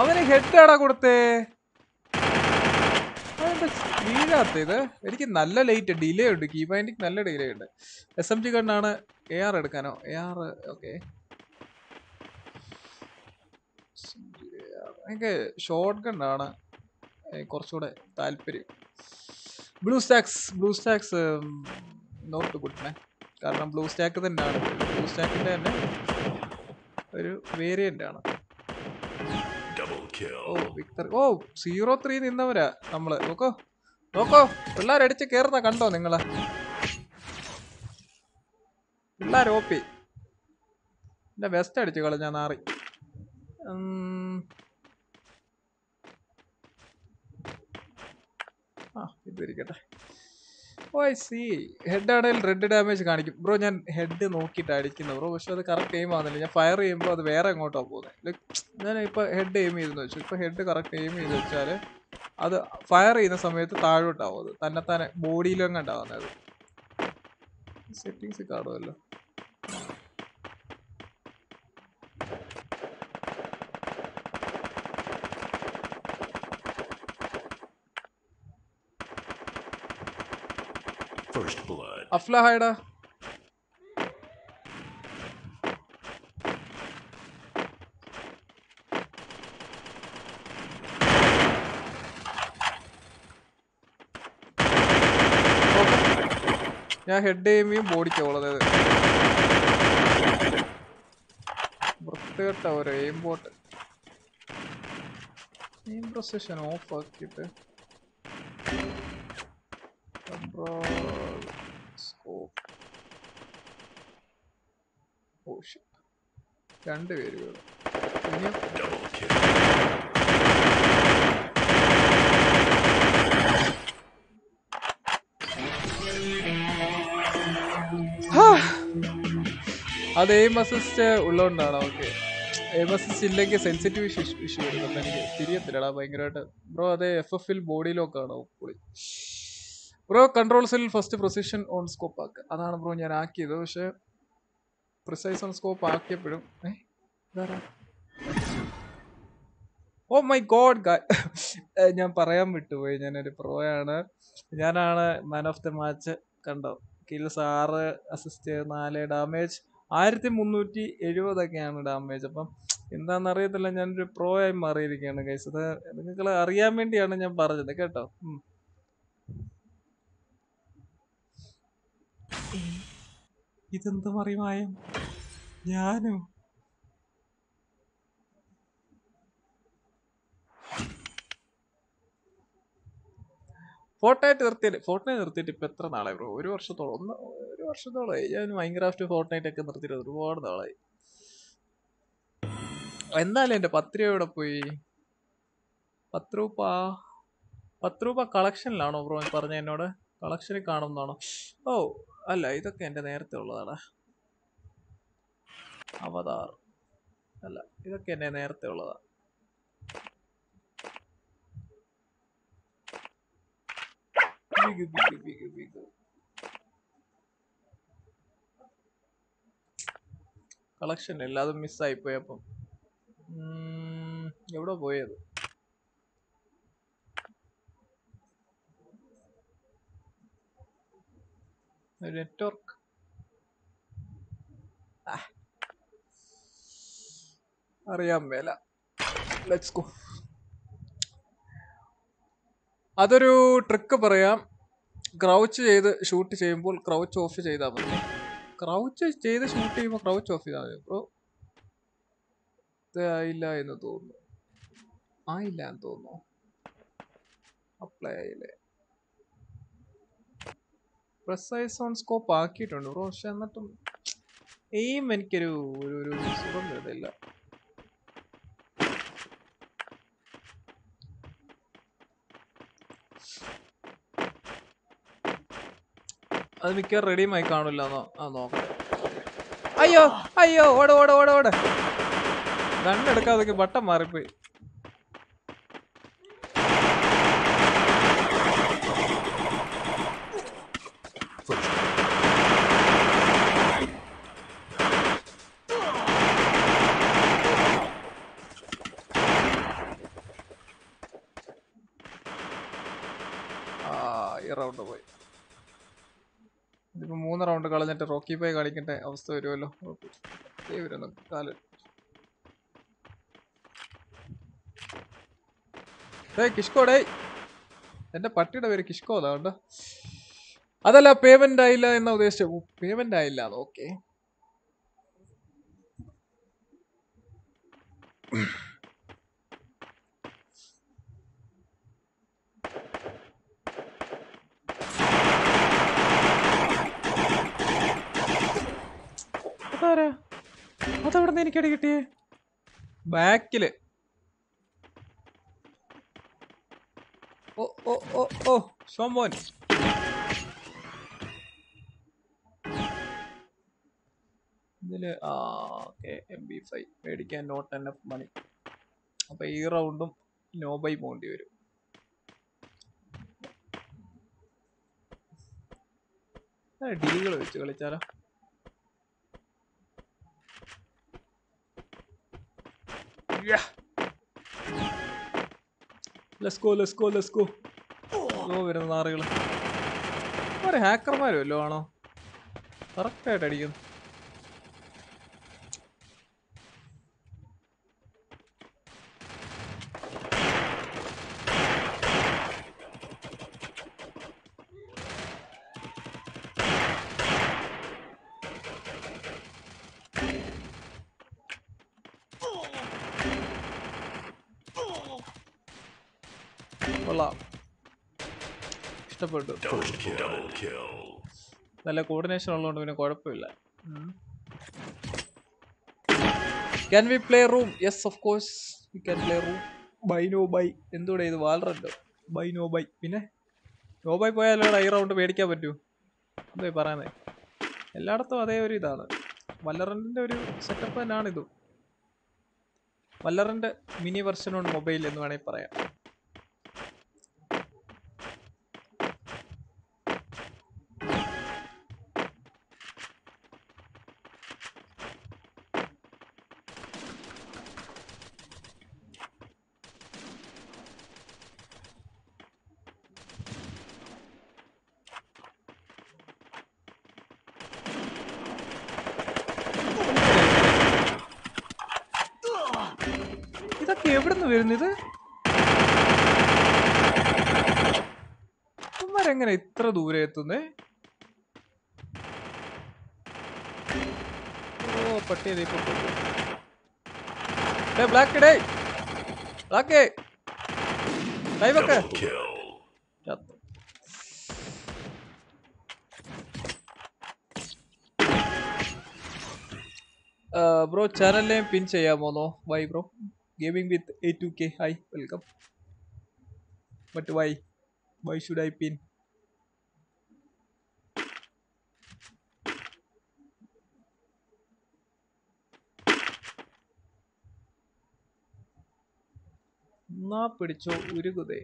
[SPEAKER 2] അവന് ഹെഡ് ആടാ കൊടുത്തേ വീഴാത്ത ഇത് എനിക്ക് നല്ല ലേറ്റ് ഡിലേ ഉണ്ട്. കീ ബൈൻഡിങ് നല്ല ഡിലേ ഉണ്ട്. എസ് എം ജി കണ്ണാണ് എ ആർ എടുക്കാനോ? എ ആർ ഓക്കെ എനിക്ക് ഷോർട്ട് ഗണ്ണാണ് കുറച്ചുകൂടെ താല്പര്യം. Blue stacks blue stacks not good കാരണം ബ്ലൂ സ്റ്റാക്ക് തന്നെയാണ്. ബ്ലൂ സ്റ്റാക്കിന്റെ തന്നെ ഒരു വേരിയന്റ് ആണ്. ഓ വിക്ടർ ഓ സീറോ ത്രീ നിന്നവരാ നമ്മൾ. നോക്കോ. നോക്കോ പിള്ളേരടിച്ച് കയറുന്ന കണ്ടോ നിങ്ങൾ? പിള്ളേർ ഓപ്പി എന്റെ വെസ്റ്റ് അടിച്ച് കളഞ്ഞ നാറി. ആ സി ഹെഡ് ആണെങ്കിൽ റെഡ് ഡാമേജ് കാണിക്കും. ബ്രോ ഞാൻ ഹെഡ് നോക്കിയിട്ട് അടിക്കുന്നു ബ്രോ പക്ഷെ അത് കറക്റ്റ് എയിം ആവുന്നില്ല. ഞാൻ ഫയർ ചെയ്യുമ്പോൾ അത് വേറെ എങ്ങോട്ടാണ് പോകുന്നത് ഞാൻ ഇപ്പോൾ ഹെഡ് എയിം ചെയ്തെന്ന് വെച്ചു. ഇപ്പോൾ ഹെഡ് കറക്റ്റ് എയിം ചെയ്ത് വെച്ചാൽ അത് ഫയർ ചെയ്യുന്ന സമയത്ത് താഴോട്ടാവും അത്. തന്നെത്താനെ അത് സെറ്റിങ്സ് കാണുമല്ലോ. അഫ്ലഹായടാ ഞാൻ ഹെഡ് എയിമിയും ബോഡിക്കാ ഉള്ളത് വൃത്തികെട്ട ഒരു aim bot precision off scope oh അത് എയിം അസിസ്റ്റ് ഉള്ളതുകൊണ്ടാണ് ഓക്കെ എയിം അസിസ്റ്റ് ഇല്ലെങ്കിൽ സെൻസിറ്റീവ് ഇഷ്യൂ ഇഷ്യൂ വരുന്നുണ്ട്. എനിക്ക് തിരിയത്തില്ലടാ ഭയങ്കരമായിട്ട്. ബ്രോ അത് എഫ് എഫിൽ ബോഡി ലോക്ക് ആണോ പുളി ബ്രോ കൺട്രോൾസിൽ ഫസ്റ്റ് പ്രൊസിഷൻ ഓൺ സ്കോപ്പ് ആക്കുക അതാണ് ബ്രോ ഞാൻ ആക്കിയത്. പക്ഷേ പ്രിസൈസ് ഓൺ സ്കോപ്പ് ആക്കിയപ്പോഴും ഓ മൈ ഗോഡ് ഞാൻ പറയാൻ വിട്ടുപോയി. ഞാനൊരു പ്രോയാണ് ഞാനാണ് മാൻ ഓഫ് ദ മാച്ച് കണ്ടോ കിൽസ് ആറ് അസിസ്റ്റ് നാല് ഡാമേജ് ആയിരത്തി മുന്നൂറ്റി എഴുപതൊക്കെയാണ് ഡാമേജ് അപ്പം എന്താണെന്ന് അറിയത്തില്ല ഞാനൊരു പ്രോ ആയി മാറിയിരിക്കുകയാണ് ഗൈസ് അത് നിങ്ങൾ അറിയാൻ വേണ്ടിയാണ് ഞാൻ പറഞ്ഞത് കേട്ടോ. ഇതെന്ത് മറിമായം? ഞാനോ ഫോർട്ട്നൈറ്റ് നിർത്തിയിട്ട് ഫോർട്ട്നൈറ്റ് നിർത്തിയിട്ട് ഇപ്പം എത്ര നാളായി ബ്രോ ഒരു വർഷത്തോളം ഒന്ന് ഒരു വർഷത്തോളമായി ഞാൻ മൈൻക്രാഫ്റ്റ് ഫോർട്ട്നൈറ്റ് ഒക്കെ നിർത്തിയിട്ട് ഒരുപാട് നാളായി. എന്തായാലും എന്റെ പത്ത് രൂപ ഇവിടെ പോയി? പത്ത് രൂപ പത്ത് രൂപ കളക്ഷനിലാണോ ബ്രോ പറഞ്ഞ എന്നോട്? കളക്ഷനിൽ കാണുന്നതാണോ? ഓ അല്ല ഇതൊക്കെ എന്റെ നേരത്തെ ഉള്ളതാണ്. അവതാർ. അല്ല ഇതൊക്കെ എന്റെ നേരത്തെ ഉള്ളതാ big big big big collection എല്ലാതും മിസ്സായി പോയി അപ്പം. എവിടെ പോയത്? നെറ്റ്വർക്ക് അറിയാൻ മേല. ലെറ്റ്സ് ഗോ അതൊരു ട്രിക്ക് പറയാം. ക്രൗച്ച് ചെയ്ത് ഷൂട്ട് ചെയ്യുമ്പോൾ ക്രൗച്ച് ഓഫ് ചെയ്താൽ മതി. ക്രൗച്ച് ചെയ്ത് ഷൂട്ട് ചെയ്യുമ്പോൾ ക്രൗച്ച് ഓഫ് ചെയ്താൽ മതി. അപ്പോൾ ആയില്ല എന്ന് തോന്നുന്നു. ആയില്ല എന്ന് തോന്നുന്നു. അപ്ലൈ ആയില്ലേ പ്രസൈസ് ഓൺ സ്കോപ്പ് ആക്കിയിട്ടുണ്ട് പക്ഷെ എന്നിട്ടും എയിം എനിക്കൊരു ഒരു ഒരു സുഖം വരുന്നില്ല അത് മിക്ക റെഡിയുമായി കാണില്ല അയ്യോ അയ്യോ ഓട് ഓട് ഓട് ഓട്. ഗണ്ണെടുക്കാതൊക്കെ ബട്ടം മാറിപ്പോയി. ആ ഈ റൗണ്ട് പോയി. കളഞ്ഞിട്ട് റോക്കി പോയി കളിക്കേണ്ട അവസ്ഥ വരുമല്ലോ. വരുന്നു ഏ കിഷ്കോ എന്റെ പട്ടിയുടെ പേര് കിഷ്കോ അതാണ്ട് അതല്ല പേയ്മെന്റ് ആയില്ല എന്ന ഉദ്ദേശിച്ചത് പേയ്മെന്റ് ആയില്ല ഓക്കെ അതാരാ എനിക്കടി കിട്ടിയേ? ബാക്കിൽ. മേടിക്കാൻ നോട്ട് എൻ എഫ് മണി അപ്പൊ ഈ റൗണ്ടും നോ ബൈ പോകേണ്ടി വരും. ഡീലുകൾ വെച്ച് കളിച്ചാലോ. Let's go let's go let's go oh വരുന്ന നാറുകൾ ഒരു ഹാക്കർമാരും വല്ലോ ആണോ? കറക്റ്റായിട്ട് അടിക്കുന്നു കൊള്ളാം ഇഷ്ടപ്പെട്ടു.
[SPEAKER 15] Double kill.
[SPEAKER 2] നല്ല കോർഡിനേഷൻ ഉള്ളതുകൊണ്ട് പിന്നെ കുഴപ്പമില്ല. Can we play room yes of course we can play room buy no buy എന്തുകൂടെ ഇത്? വാൽറണ്ടോ ബൈ നോ ബൈ പിന്നെ? നോ ബൈ പോയാലോ ഐ റൗണ്ട് മേടിക്കാൻ പറ്റൂ. എന്തായി പറയുന്നത് എല്ലായിടത്തും അതേ ഒരു ഇതാണ്. വല്ലറന്റെ ഒരു സെറ്റപ്പ് തന്നെയാണിതും. വല്ലറിന്റെ മിനി വെർഷനുണ്ട് മൊബൈൽ എന്ന് വേണമെങ്കിൽ പറയാം ഇതൊക്കെ എവിടെ നിന്ന് വരുന്നു ഇത് ഇവന്മാരെങ്ങനെ ഇത്ര ദൂരെ എത്തുന്നേ ഓ പട്ടി ദേ ഇപ്പൊ കൊന്നു. ഡേ ബ്ലാക്ക് ഡേ ബ്ലാക്ക് ലൈവൊക്കെ ചത്തു ബ്രോ ചാനലിനെ pin ചെയ്യാമോന്നോ Y bro gaming with A two K hi welcome but why why should I pin എന്നാ പിടിച്ചോ ഉരുകുതേ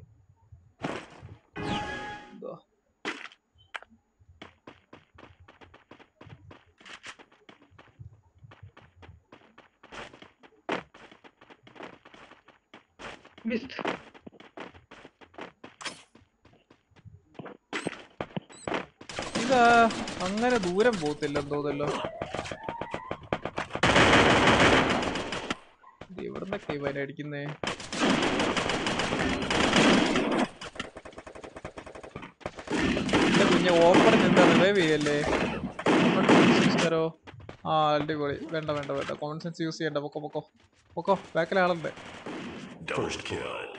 [SPEAKER 2] ഇതാ അങ്ങനെ ദൂരം പോകത്തില്ലെന്ന് തോന്നല്ലോ എവിടുന്നൊക്കെ ഇവനെ അടിക്കുന്നേ? കുഞ്ഞെ ഓപ്പണിങ് എന്താ റിവൈവ് ചെയ്യല്ലേ? കൂടി ആ അടിപൊളി. വേണ്ട വേണ്ട വേണ്ട. കോമൺ സെൻസ് യൂസ് ചെയ്യണ്ട. പൊക്കോ പൊക്കോ. പൊക്കോ ബാക്കിലെ ആളുണ്ട്
[SPEAKER 15] Double kill.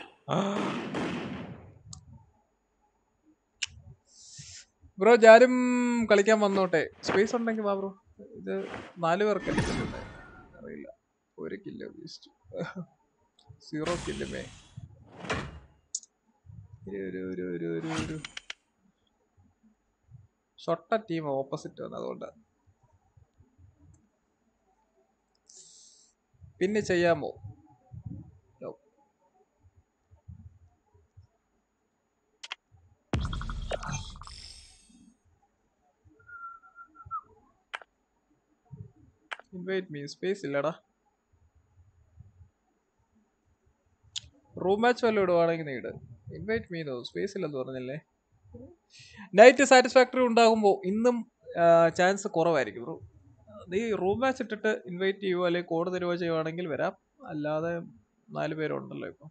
[SPEAKER 2] ബ്രോ ജാരും കളിക്കാൻ വന്നോട്ടെ. സ്പേസ് ഉണ്ടെങ്കിൽ വാ ബ്രോ ഇത് നാല് പേർക്ക്? അറിയില്ല. ഒരു കില്ല വേസ്റ്റ് സീറോ കില്ലുമേ ഒരു ഒരു ഒരു ഒരു ഒരു ഷൊട്ട ടീം ഓപ്പോസിറ്റ് വന്നു അതുകൊണ്ടാണ് പിന്നെ ചെയ്യാമോ? ഇൻവൈറ്റ് മീ സ്പേസ് ഇല്ലടാ. റൂം മാച്ച് വല്ലതും ഇടുവാണെങ്കിൽ നീട് ഇൻവൈറ്റ് മീ സ്പേസ് ഇല്ലെന്ന് പറഞ്ഞല്ലേ? നൈറ്റ് സാറ്റിസ്ഫാക്ടറി ഉണ്ടാകുമ്പോൾ ഇന്നും ചാൻസ് കുറവായിരിക്കും. ബ്രോ നീ റൂം മാച്ച് ഇട്ടിട്ട് ഇൻവൈറ്റ് ചെയ്യുവോ അല്ലെങ്കിൽ കോഡ് തരുവോ ചെയ്യുവാണെങ്കിൽ വരാം. അല്ലാതെ നാല് പേരുണ്ടല്ലോ ഇപ്പം.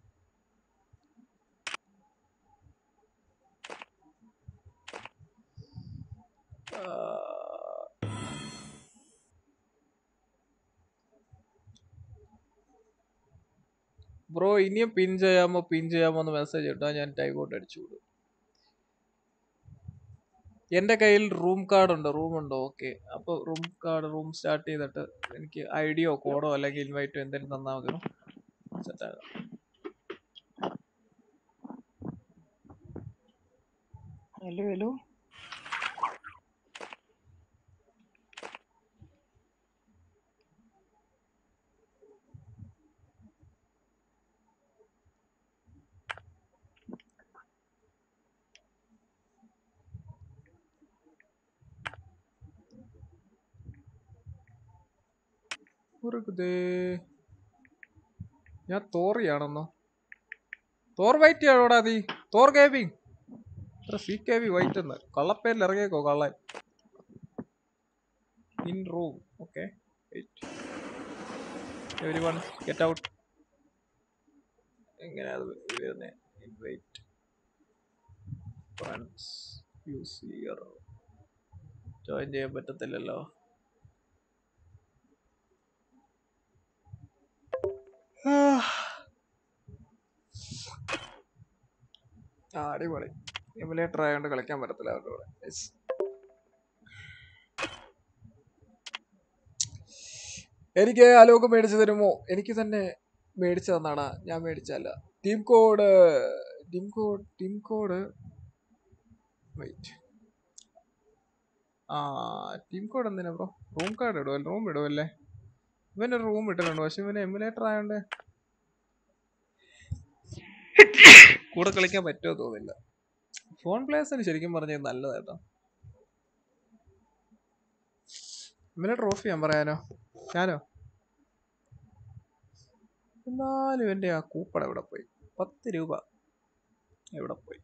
[SPEAKER 2] ബ്രോ ഇനിയും പിൻ ചെയ്യാമോ പിൻ ചെയ്യാമോ എന്ന് മെസ്സേജ് ഇട്ടാൽ ഞാൻ ടൈപ്പ് ഔട്ട് അടിച്ചു വിടും. എന്റെ കയ്യിൽ റൂം കാർഡ് ഉണ്ട് റൂം ഉണ്ടോ? ഓക്കെ അപ്പോൾ റൂം കാർഡ് റൂം സ്റ്റാർട്ട് ചെയ്തിട്ട് എനിക്ക് ഐഡിയോ കോഡോ അല്ലെങ്കിൽ ഇൻവൈറ്റോ എന്തെങ്കിലും തന്നാൽ മതി
[SPEAKER 16] ഹലോ ഹലോ
[SPEAKER 2] ഉറുകുതേ. ഞാൻ തോറിയാണെന്നോ? തോർ വൈറ്റ് ആണോടാ നീ. തോർ കേവി. ഇത്ര സി കെ വി വൈറ്റ് എന്ന്. കള്ളപ്പേരിൽ ഇറങ്ങിയേക്കോ കള്ളൻ. In room. Okay. Everyone get out. എങ്ങനെയാ വരുന്നത് ഫ്രണ്ട്സ് യൂസ് ചെയ്യാൻ പറ്റത്തില്ലല്ലോ. അടിപൊളി. എമുലേറ്റർ ആയതുകൊണ്ട് കളിക്കാൻ പറ്റത്തില്ല അവരുടെ കൂടെ. എനിക്ക് അലോക് മേടിച്ചു തരുമോ? എനിക്ക് തന്നെ മേടിച്ചു തന്നാണ്. ഞാൻ മേടിച്ചല്ല team code team code team code. Wait ആ ടീം കോഡ് എന്തിനാ ബ്രോ റൂം കാർഡ് ഇടുമല്ലോ റൂം ഇടുമല്ലേ ഇവനൊരു റൂം ഇട്ടിട്ടുണ്ട് പക്ഷെ ഇവന് എമുലേറ്റർ ആയതുകൊണ്ട് കൂടെ കളിക്കാൻ പറ്റുമോ തോന്നില്ല ഫോൺ പ്ലേയേഴ്സിന് ശരിക്കും പറഞ്ഞത് നല്ലതായിട്ടോ ഇവനെ ട്രോഫി ഞാൻ പറയാനോ? ഞാനോ? എന്നാലും എന്റെ ആ കൂപ്പൺ എവിടെ പോയി? പത്ത് രൂപ എവിടെ പോയി?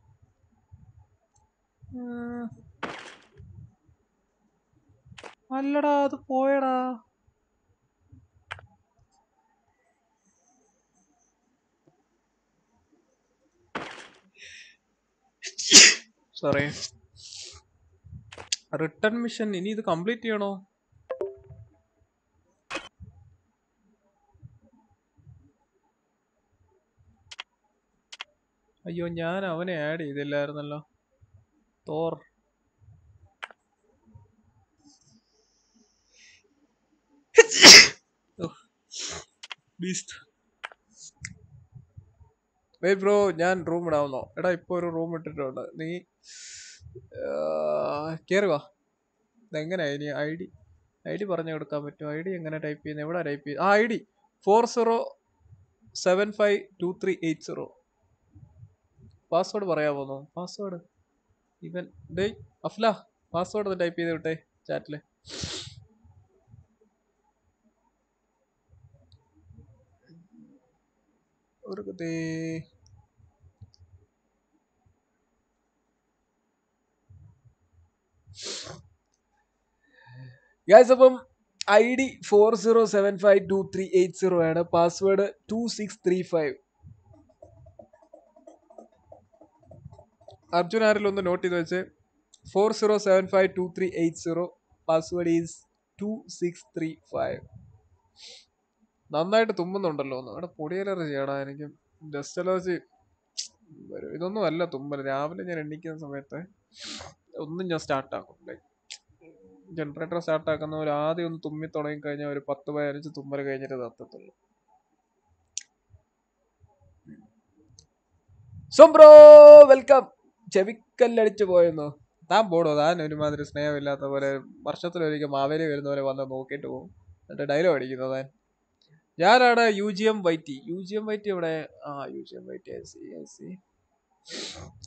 [SPEAKER 2] അല്ലടാ അത് പോയടാ. സോറി റിട്ടേൺ മിഷൻ ഇനി ഇത് കംപ്ലീറ്റ് ചെയ്യണോ? അയ്യോ ഞാൻ അവനെ ആഡ് ചെയ്തില്ലായിരുന്നല്ലോ. തോർ. ബീസ്റ്റ് ബ്രോ ഞാൻ റൂം ഇടാവുന്നോ? എടാ ഇപ്പൊ ഒരു റൂം ഇട്ടിട്ടുണ്ട്. നീ കയറി വാ ഇതെങ്ങനെയാ ഇനി ഐ ഡി ഐ ഡി പറഞ്ഞു കൊടുക്കാൻ പറ്റും ഐ ഡി എങ്ങനെ ടൈപ്പ് ചെയ്യുന്നത് എവിടെ ടൈപ്പ് ചെയ്യുന്നത് ആ I D. Four zero seven five two three eight zero. Password പറയാൻ പറയാമോ പാസ്വേഡ്. ഇവൻ ഡേ അഫ്ല പാസ്വേഡ് ഒന്ന് ടൈപ്പ് ചെയ്ത് വിട്ടേ ചാറ്റിൽ ഒരു കഥേ. ഗൈസ് അപ്പം I D four zero seven five two three eight zero ആണ്. Password two six three five Arjun ആരിൽ ഒന്ന് നോട്ട് ചെയ്ത് വെച്ച്. Four zero seven five two three eight zero password is two six three five നന്നായിട്ട് തുമ്മുന്നുണ്ടല്ലോ ഒന്ന്. അവിടെ പൊടിയലറി ചെയ്യടാ എനിക്ക്. ജസ്റ്റ് അലർജി ഇതൊന്നും അല്ല തുമ്മൽ രാവിലെ ഞാൻ എണ്ണിക്കുന്ന സമയത്ത്. ഒന്നും ഞാൻ സ്റ്റാർട്ട് ആക്കും. ജനറേറ്റർ സ്റ്റാർട്ട് ആക്കുന്ന ഒരു ആദ്യം ഒന്ന് തുമ്മി തുടങ്ങി കഴിഞ്ഞാൽ ഒരു പത്ത് പതിനഞ്ച് തുമ്മൽ കഴിഞ്ഞിട്ട് തത്തത്തുള്ളൂ സോംബ്രോ വെൽക്കം ചെവിക്കല്ലടിച്ചു പോയെന്നോ? താൻ പോടോ? താൻ ഒരുമാതിരി സ്നേഹമില്ലാത്ത പോലെ വർഷത്തിലൊരിക്കൽ മാവേലി വരുന്ന പോലെ വന്ന് നോക്കിയിട്ട് പോകും എന്നിട്ട് ഡയലോഗ് അടിക്കുന്നത് താൻ? ഞാനാണ് U G M Y T U G M Y T ഇവിടെ ആ U G M Y T I C I C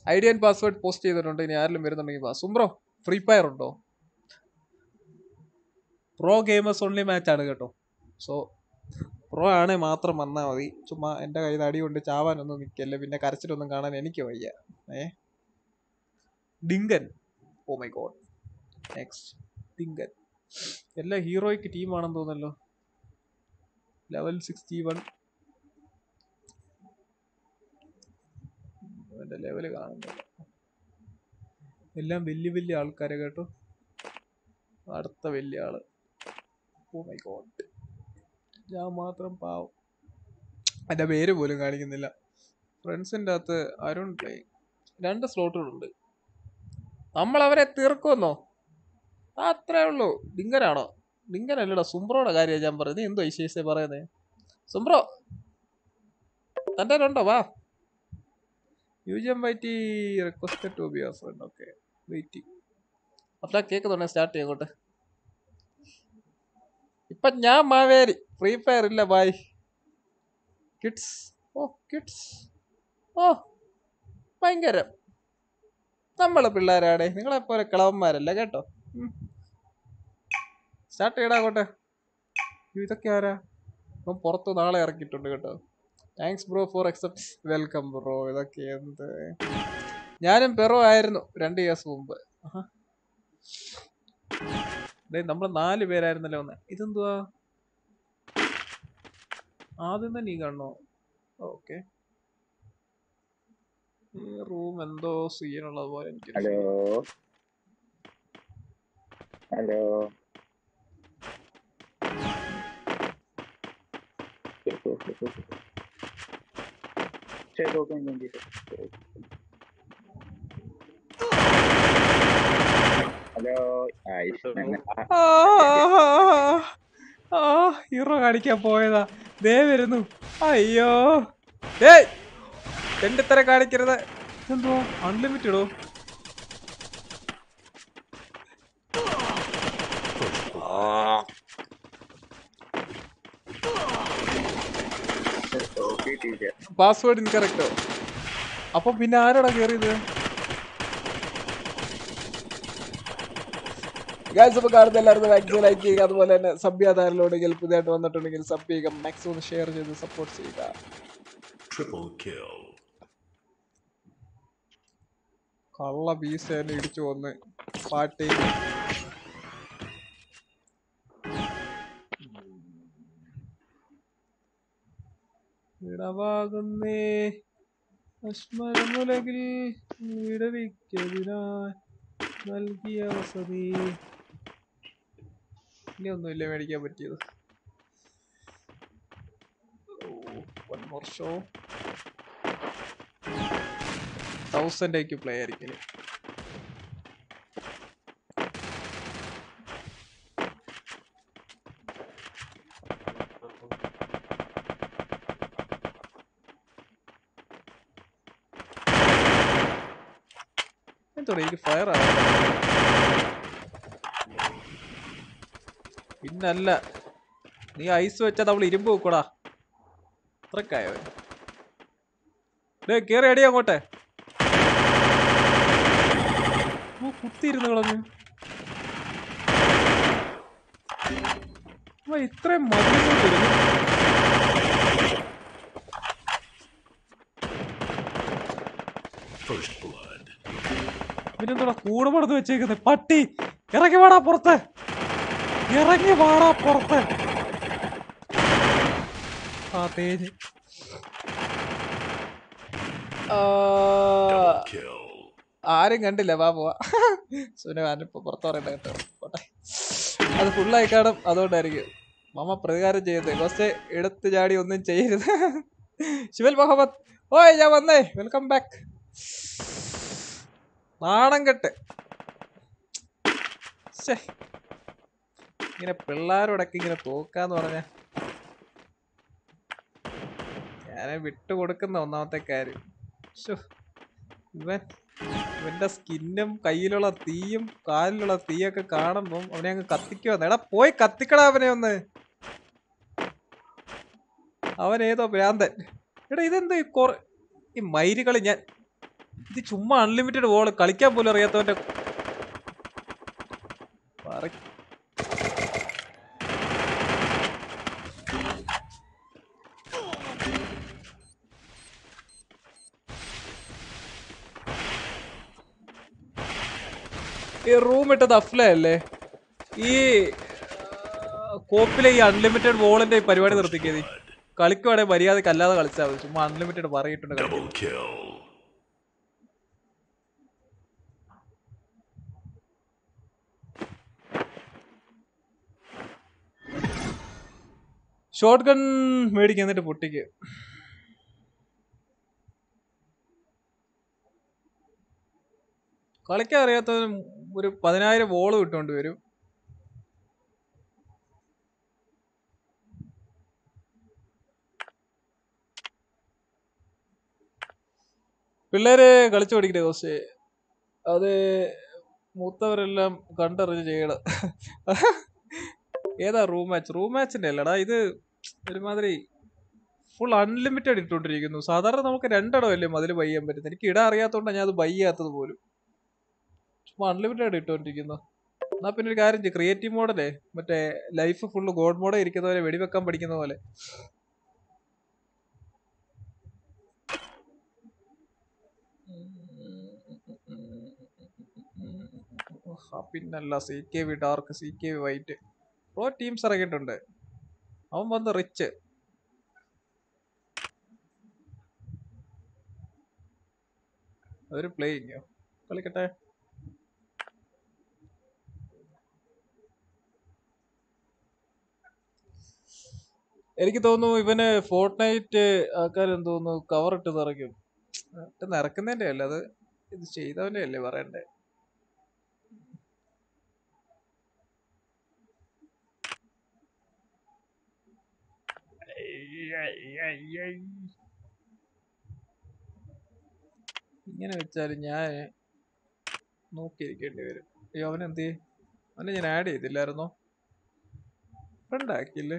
[SPEAKER 2] I D and password post ചെയ്തിട്ടുണ്ട്. ഇനി ആരെങ്കിലും വരുന്നുണ്ടെങ്കിൽ വാ. സുംബ്രോ ഫ്രീ ഫയർ ഉണ്ടോ? പ്രോ ഗെയിമേഴ്സ് ഓൺലി മാച്ച് ആണ് കേട്ടോ. സോ പ്രോ ആണേ മാത്രം വന്നാൽ മതി. ചുമ്മാ എന്റെ കയ്യിൽ അടി കൊണ്ട് ചാവാനൊന്നും നിൽക്കല്ലേ. പിന്നെ കരച്ചിലൊന്നും കാണാൻ എനിക്ക് വയ്യ. ഏ? Dinkan oh my god next Dinkan എല്ലാ ഹീറോയ്ക്ക് ടീമാണെന്ന് തോന്നല്ലോ ലെവൽ സിക്സ്റ്റി വൺ അവന്റെ ലെവൽ കാണുന്നില്ല. എല്ലാം വലിയ വലിയ ആൾക്കാരെ കേട്ടോ. അടുത്ത വലിയ ആൾ. ഓ മൈ ഗോഡ് ഞാൻ മാത്രം പാവം. എന്റെ പേര് പോലും കാണിക്കുന്നില്ല. ഫ്രണ്ട്സിന്റെ അകത്ത് അരുൺ പ്ലേ രണ്ട് സ്ലോട്ടുകളുണ്ട് നമ്മൾ അവരെ തീർക്കുമെന്നോ? അത്രേ ഉള്ളൂ. ഡിങ്കനാണോ? ഡിങ്കനല്ലടാ സുംബ്രോയുടെ കാര്യം ഞാൻ പറയുന്നത് എന്തോ വിശേഷിച്ച് പറയുന്നത് സുംബ്രോ തന്റെ ഉണ്ടോ വാ. U G M Y T request to be your friend okay waiting അപ്പൊ കേൾക്കുന്നുണ്ടെ സ്റ്റാർട്ട് ചെയ്യങ്ങോട്ട് ഇപ്പൊ ഞാൻ മാവേരി ഫ്രീ ഫയർ ഇല്ല ബായ് കിഡ്സ് ഓ കിഡ്സ് ഓ ഭയങ്കരം. നമ്മളെ പിള്ളേരാടെ നിങ്ങളെ പോലെ കിളവന്മാരല്ല കേട്ടോ. സ്റ്റാർട്ട് ചെയ്യടാ അങ്ങോട്ടെ. ഇതൊക്കെ ആരാ? പുറത്ത് നാളെ ഇറക്കിയിട്ടുണ്ട് കേട്ടോ. Thanks bro for accept welcome bro ഇതൊക്കെ എന്ത്? ഞാനും പെറോ ആയിരുന്നു രണ്ട് ഇയേഴ്സ് മുമ്പ്. നമ്മൾ നാല് പേരായിരുന്നല്ലോ ഒന്ന്? ഇതെന്തുവാ? ആദ്യം തന്നെ നീ കാണണോ? ഓക്കെ. ഈ റൂം എന്തോ സീനുള്ളത് പോലെ എനിക്ക്
[SPEAKER 17] ഹലോ. ഹലോ. *laughs* ഹലോ
[SPEAKER 2] ആ, ഓ ഹീറോ കാണിക്കാൻ പോയതാ. ദേ വരുന്നു. അയ്യോ. ഏയ് രണ്ടിത്തര കാണിക്കരുത്. എന്തോ അൺലിമിറ്റഡോ പാസ്വേഡ് ഇൻകറക്റ്റോ അപ്പൊ പിന്നെ ആരാടാ കേറിയത്? ഗായ്സ് അപ്പോൾ കാണുന്ന എല്ലാവരും മാക്സിമം ലൈക്ക് ചെയ്യുക. അതുപോലെ തന്നെ സബ് ചെയ്യാതാരിലുണ്ടെങ്കിൽ പുതിയതായിട്ട് വന്നിട്ടുണ്ടെങ്കിൽ സബ് ചെയ്യുക. മാക്സിമം ഷെയർ ചെയ്ത് സപ്പോർട്ട് ചെയ്യുക. കള്ള ബീസ് തന്നെ ഇടിച്ചു വന്ന് പാട്ടി വിടവാകുന്നേ. അശ്മരമുലകിൽ വിടവിക്കതിനായി നൽകിയ വസതി. ഇനി ഒന്നുമില്ല മേടിക്കാൻ പറ്റിയത്. വൺ തൗസൻഡ് ഐക്യു പ്ലേ ആയിരിക്കും എന്തോടെ എനിക്ക് ഫയർ ആവാ പിന്നല്ല നീ ഐസ് വെച്ചാൽ നമ്മൾ ഇരുമ്പ് വെക്കൂടാ. അത്രക്കായോ? ഡേ കേറി അടി അങ്ങോട്ടെ. കുത്തിയിരുന്ന് ഇത്രയും മതി പിന്നെന്താ കൂടെ പടുത്ത് വെച്ചേക്കുന്നത് പട്ടി ഇറങ്ങി വാടാ പുറത്ത്. ഇറങ്ങി വാടാ പുറത്ത്. ആ തേജ് ആ, ആരും കണ്ടില്ല വാ പോവാ. സുന ഞാനിപ്പോ പുറത്ത് പറയണ്ട കേട്ടോ. പോട്ടെ. അത് ഫുള്ളായി കാണും. അതുകൊണ്ടായിരിക്കും. മമ്മ പ്രതികാരം ചെയ്യരുത് കുറച്ച് എടുത്ത് ചാടി ഒന്നും ചെയ്യരുത്. ശിവൽ മുഹമ്മദ്. ഓയ് ഞാൻ വന്നേ. വെൽക്കം ബാക്ക് നാണം കെട്ട്. ഇങ്ങനെ പിള്ളേരോടൊക്കെ ഇങ്ങനെ തോക്കാന്ന് പറഞ്ഞ. ഞാൻ വിട്ടുകൊടുക്കുന്ന ഒന്നാമത്തെ കാര്യം. ഇവൻ ഇവന്റെ സ്കിന്നും കയ്യിലുള്ള തീയും കാലിലുള്ള തീയൊക്കെ കാണുമ്പം അവനെ അങ്ങ് കത്തിക്കുവന്ന് എടാ പോയി കത്തിക്കടാ അവനെ ഒന്ന്. അവൻ ഭ്രാന്തൻ. എടാ ഇതെന്ത് ഈ മയിലുകളി? ഞാൻ ഇത് ചുമ്മാ അൺലിമിറ്റഡ് ബോൾ കളിക്കാൻ പോലും അറിയാത്തവന്റെ ഈ റൂം ഇട്ടത് അഫ്ലയല്ലേ ഈ കോപ്പിലെ ഈ അൺലിമിറ്റഡ് ബോളിന്റെ പരിപാടി നിർത്തിക്കേതി കളിക്കുവാണെങ്കിൽ മര്യാദയ്ക്ക് അല്ലാതെ കളിച്ചാൽ മതി. ചുമ്മാ അൺലിമിറ്റഡ് പറയിട്ടുണ്ട് കളിക്കുന്നത് ഷോർട്ട് ഗൺ മേടിക്കുക എന്നിട്ട് പൊട്ടിക്ക്. കളിക്കാൻ അറിയാത്തവന് ഒരു പതിനായിരം ബോൾ ഇട്ടുകൊണ്ട് വരും. പിള്ളേര് കളിച്ചു പഠിക്കട്ടെ കോസ് അത് മൂത്തവരെല്ലാം കണ്ടറിഞ്ഞ് ചെയ്യണം. ഏതാ റൂം മാച്ച് റൂം മാച്ചിന്റെ അല്ലടാ ഇത് ഒരുമാതിരി ഫുൾ അൺലിമിറ്റഡ് ഇട്ടുകൊണ്ടിരിക്കുന്നു. സാധാരണ നമുക്ക് രണ്ടിടമല്ലേ മതിൽ ബൈ ചെയ്യാൻ പറ്റുന്നത് എനിക്ക് ഇട അറിയാത്തതുകൊണ്ടാണ് ഞാൻ അത് ബൈ ചെയ്യാത്തത് പോലും. ചുമ്മാ അൺലിമിറ്റഡ് ഇട്ടുകൊണ്ടിരിക്കുന്നു. എന്നാ പിന്നെ ഒരു കാര്യം ചെയ്യും. ക്രിയേറ്റീവ് മോഡലേ മറ്റേ ലൈഫ് ഫുള്ള് ഗോഡ് മോഡേ ഇരിക്കുന്ന പോലെ വെടിവെക്കാൻ പഠിക്കുന്ന പോലെ. പിന്നല്ല C K V dark C K V white pro teams ഇറങ്ങിയിട്ടുണ്ട്. അവൻ വന്ന് റിച്ച് അതൊരു പ്ലേയിങ് കളിക്കട്ടെ. എനിക്ക് തോന്നുന്നു ഇവന് ഫോർട്ട് നൈറ്റ് ആൾക്കാരെന്ന് തോന്നുന്നു കവർ ഇട്ട് നിറയ്ക്കും. ഇട്ട് നിറക്കുന്നതിന്റെ അല്ല അത്? ഇത് ചെയ്തവന്റെ അല്ലേ പറയണ്ടേ? ഇങ്ങനെ വെച്ചാൽ ഞാൻ നോക്കിയിരിക്കേണ്ടി വരും. അയ്യോ അവൻ എന്ത് അവനെ ഞാൻ ആഡ് ചെയ്തില്ലായിരുന്നോ? ഫ്രണ്ട് ആക്കിയില്ലേ?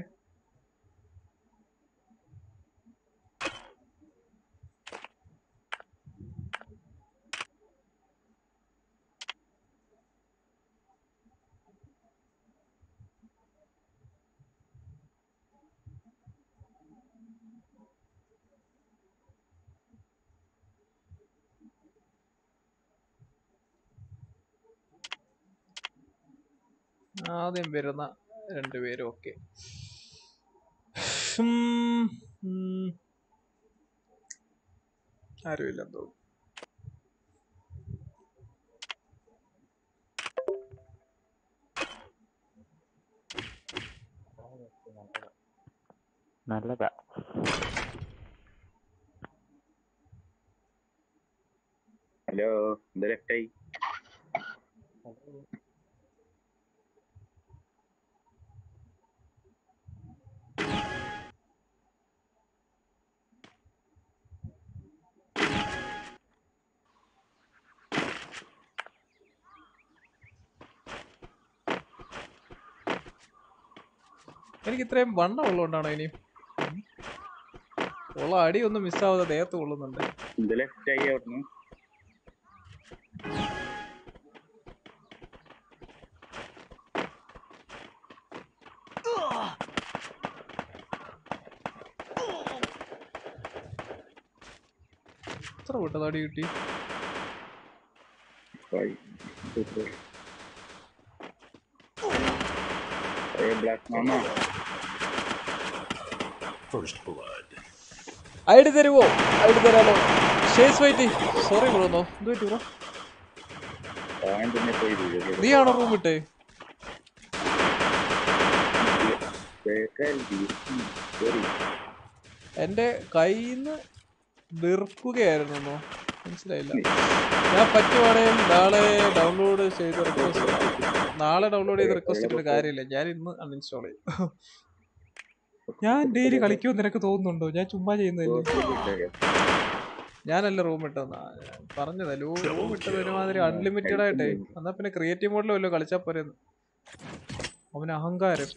[SPEAKER 2] ആദ്യം വരുന്ന രണ്ടുപേരും ഓക്കെ ആരുമില്ലെന്ന് തോന്നുന്നു.
[SPEAKER 4] നല്ലതാ.
[SPEAKER 17] ഹലോ എന്താ ലെഫ്റ്റായി
[SPEAKER 2] എനിക്ക് ഇത്രയും വണ്ണം ഉള്ളതുകൊണ്ടാണോ ഇനി ഉള്ള അടി ഒന്നും മിസ്സാവാതെ ദേഹത്ത് കൊള്ളുന്നുണ്ട്. എത്ര വിട്ടത് അടി കിട്ടി
[SPEAKER 17] ബ്ലാക്ക് മാമ
[SPEAKER 15] First blood.
[SPEAKER 2] ഐഡി തരുവോ? ഐഡി തരാലോ. ഷേസ് വൈറ്റി സോറി ബ്രോന്നോ എന്ത് പറ്റി ബ്രോ
[SPEAKER 17] വീഴുക.
[SPEAKER 2] നീയാണോ റൂം ഇട്ടേ. എന്റെ കയ്യിന്ന് നിർക്കുകയായിരുന്നു മനസ്സിലായില്ല. ഞാൻ പറ്റുവാണെങ്കിൽ നാളെ ഡൗൺലോഡ് ചെയ്ത് റിക്വസ്റ്റ് നാളെ ഡൗൺലോഡ് ചെയ്ത് റിക്വസ്റ്റ് ഇട്ടിട്ട് കാര്യമില്ല. ഞാൻ ഇന്ന് അൺഇൻസ്റ്റാൾ ചെയ്യും. ഞാൻ ഡെയിലി കളിക്കുമെന്ന് നിനക്ക് തോന്നുന്നുണ്ടോ? ഞാൻ ചുമ്മാ ചെയ്യുന്നതല്ലേ. ഞാനല്ല റൂം ഇട്ടെന്നാ പറഞ്ഞതാ റൂം ഇട്ടത് ഒരുമാതിരി അൺലിമിറ്റഡ് ആയിട്ടേ. എന്നാ പിന്നെ ക്രിയേറ്റീവ് മോഡിൽ വല്ലോ കളിച്ചാ പോരെന്ന്. അവന് അഹങ്കാരം.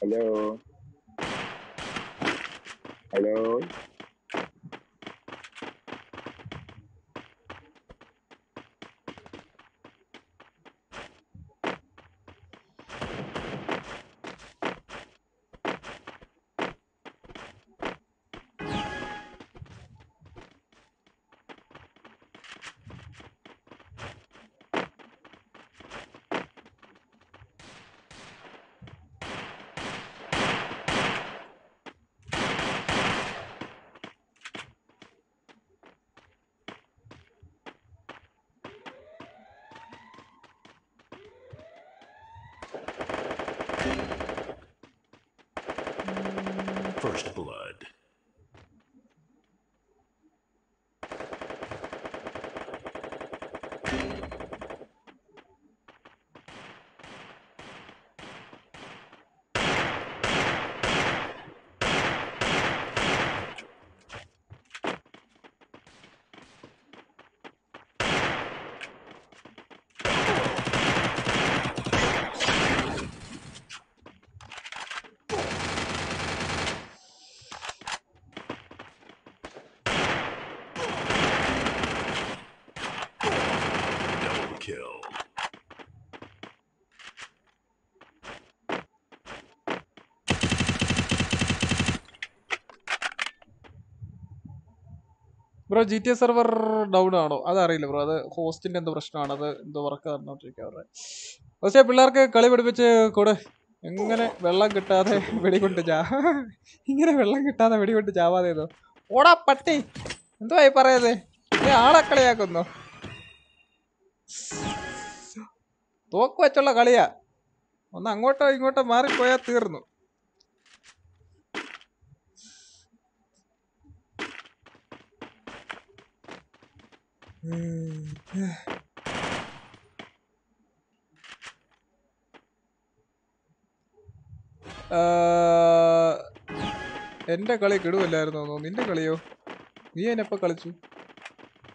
[SPEAKER 17] Hello hello
[SPEAKER 15] First blood.
[SPEAKER 2] Bro G T server down ആണോ? അതറിയില്ല ബ്രോ അത് ഹോസ്റ്റിന്റെ എന്തോ പ്രശ്നമാണ്. അത് എന്തോ വർക്ക് അവരുടെ പക്ഷേ പിള്ളേർക്ക് കളി പഠിപ്പിച്ച് കൂടെ എങ്ങനെ വെള്ളം കിട്ടാതെ വെടികൊണ്ട് ചാ ഇങ്ങനെ വെള്ളം കിട്ടാതെ വെടികൊണ്ട് ചാവാതെ ഏതോ ഓടാ പട്ടി. എന്തുവായി പറയാതെ ആളെ കളിയാക്കുന്നു. തോക്ക് വെച്ചുള്ള കളിയാ. ഒന്ന് അങ്ങോട്ടോ ഇങ്ങോട്ടോ മാറിപ്പോയാൽ തീർന്നു. *sighs* എന്റെ കളി കിടുവല്ലായിരുന്നോ നിന്റെ കളിയോ? നീ അതിനെപ്പോ കളിച്ചു?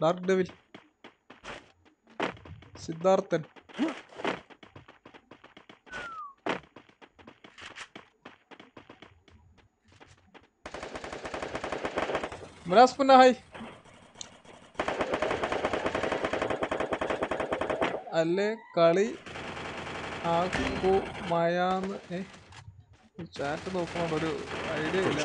[SPEAKER 2] Dark devil Siddharthan. മുനാസ് പുന്ന ഹായ് അല്ലേ? കളി ആക്കുമയാന്ന്. ഏ ചാറ്റ് നോക്കണം ഒരു ഐഡിയ ഇല്ല.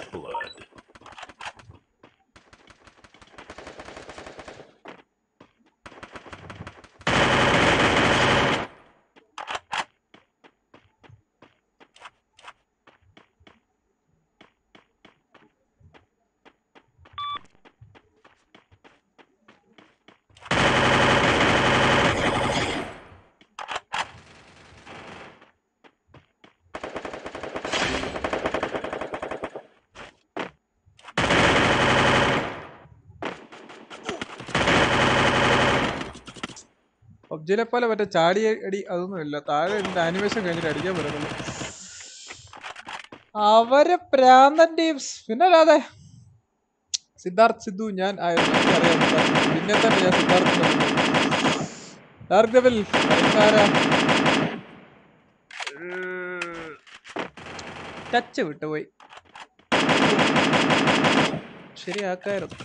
[SPEAKER 15] First blood.
[SPEAKER 2] പബ്ജിയിലെ പോലെ മറ്റേ ചാടി അടി അതൊന്നും ഇല്ല. താഴെ ആനിമേഷൻ കഴിഞ്ഞിട്ട് അടിക്കാൻ പറ്റുള്ളൂ അവരെ പ്രാന്തൻ ടീംസ്. പിന്നെ അല്ലാതെ സിദ്ധാർത്ഥ് സിദ്ധു ഞാൻ. പിന്നെ തന്നെ ഞാൻ സിദ്ധാർത്ഥ് ഡാർക്ക് ടച്ച് വിട്ടുപോയി. ശരിയാക്കായിരുന്നു.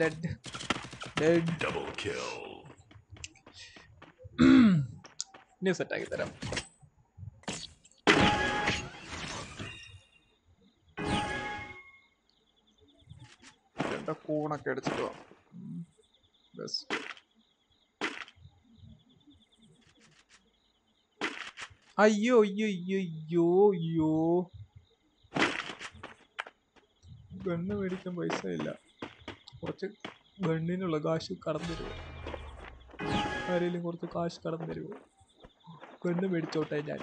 [SPEAKER 2] Dead dead
[SPEAKER 15] double kill.
[SPEAKER 2] ഇനി സെറ്റാക്കി തരാം. കൂണൊക്കെ അടിച്ചിട്ട് വാ. അയ്യോ അയ്യോ അയ്യോ അയ്യോ അയ്യോ. ഗണ്ണ് മേടിക്കാൻ പൈസ ഇല്ല. കുറച്ച് ഗണ്ണിനുള്ള കാശ് കടന്നു തരുമോ ആരെങ്കിലും കുറച്ച് കാശ് കടന്നു തരുമോ ഗണ്ണ് മേടിച്ചോട്ടെ ഞാൻ.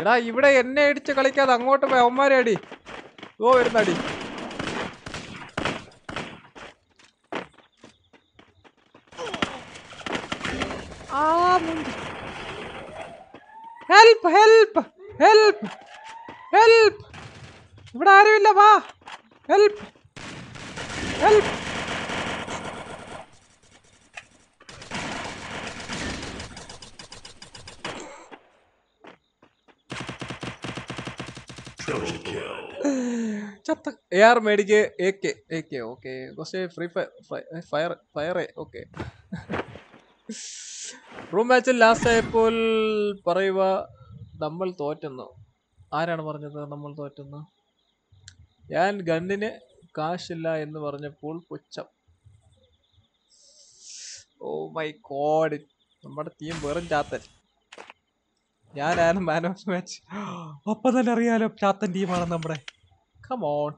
[SPEAKER 2] എടാ ഇവിടെ എന്നെ അടിച്ച് കളിക്കാതെ അങ്ങോട്ട് പോയി. അടി. ഓ വരുന്ന അടി. ഹെൽപ്പ് ഹെൽപ്പ് ഹെൽപ്പ് ഹെൽപ്പ് ഇവിടെ ആരുമില്ല വാ. Help help
[SPEAKER 15] Triple kill.
[SPEAKER 2] ചത്ത A R മേടിക്ക് A K A K okay കുറച്ച് free fire fire okay room മാച്ചിൽ ലാസ്റ്റ് ആയപ്പോൾ പറയുക നമ്മൾ തോറ്റെന്ന്? ആരാണ് പറഞ്ഞത്? നമ്മൾ തോറ്റെന്ന്? ഞാൻ ഗണ്ണിന് കാശില്ല എന്ന് പറഞ്ഞപ്പോൾ പുച്ഛം. ഓ മൈ ഗോഡ് നമ്മുടെ ടീം വെറും ചാത്തൻ. ഞാനാണ് മാൻ ഓഫ് മാച്ച് അപ്പൊ തന്നെ അറിയാലോ ചാത്തൻ ടീമാണ് നമ്മുടെ കമോൺ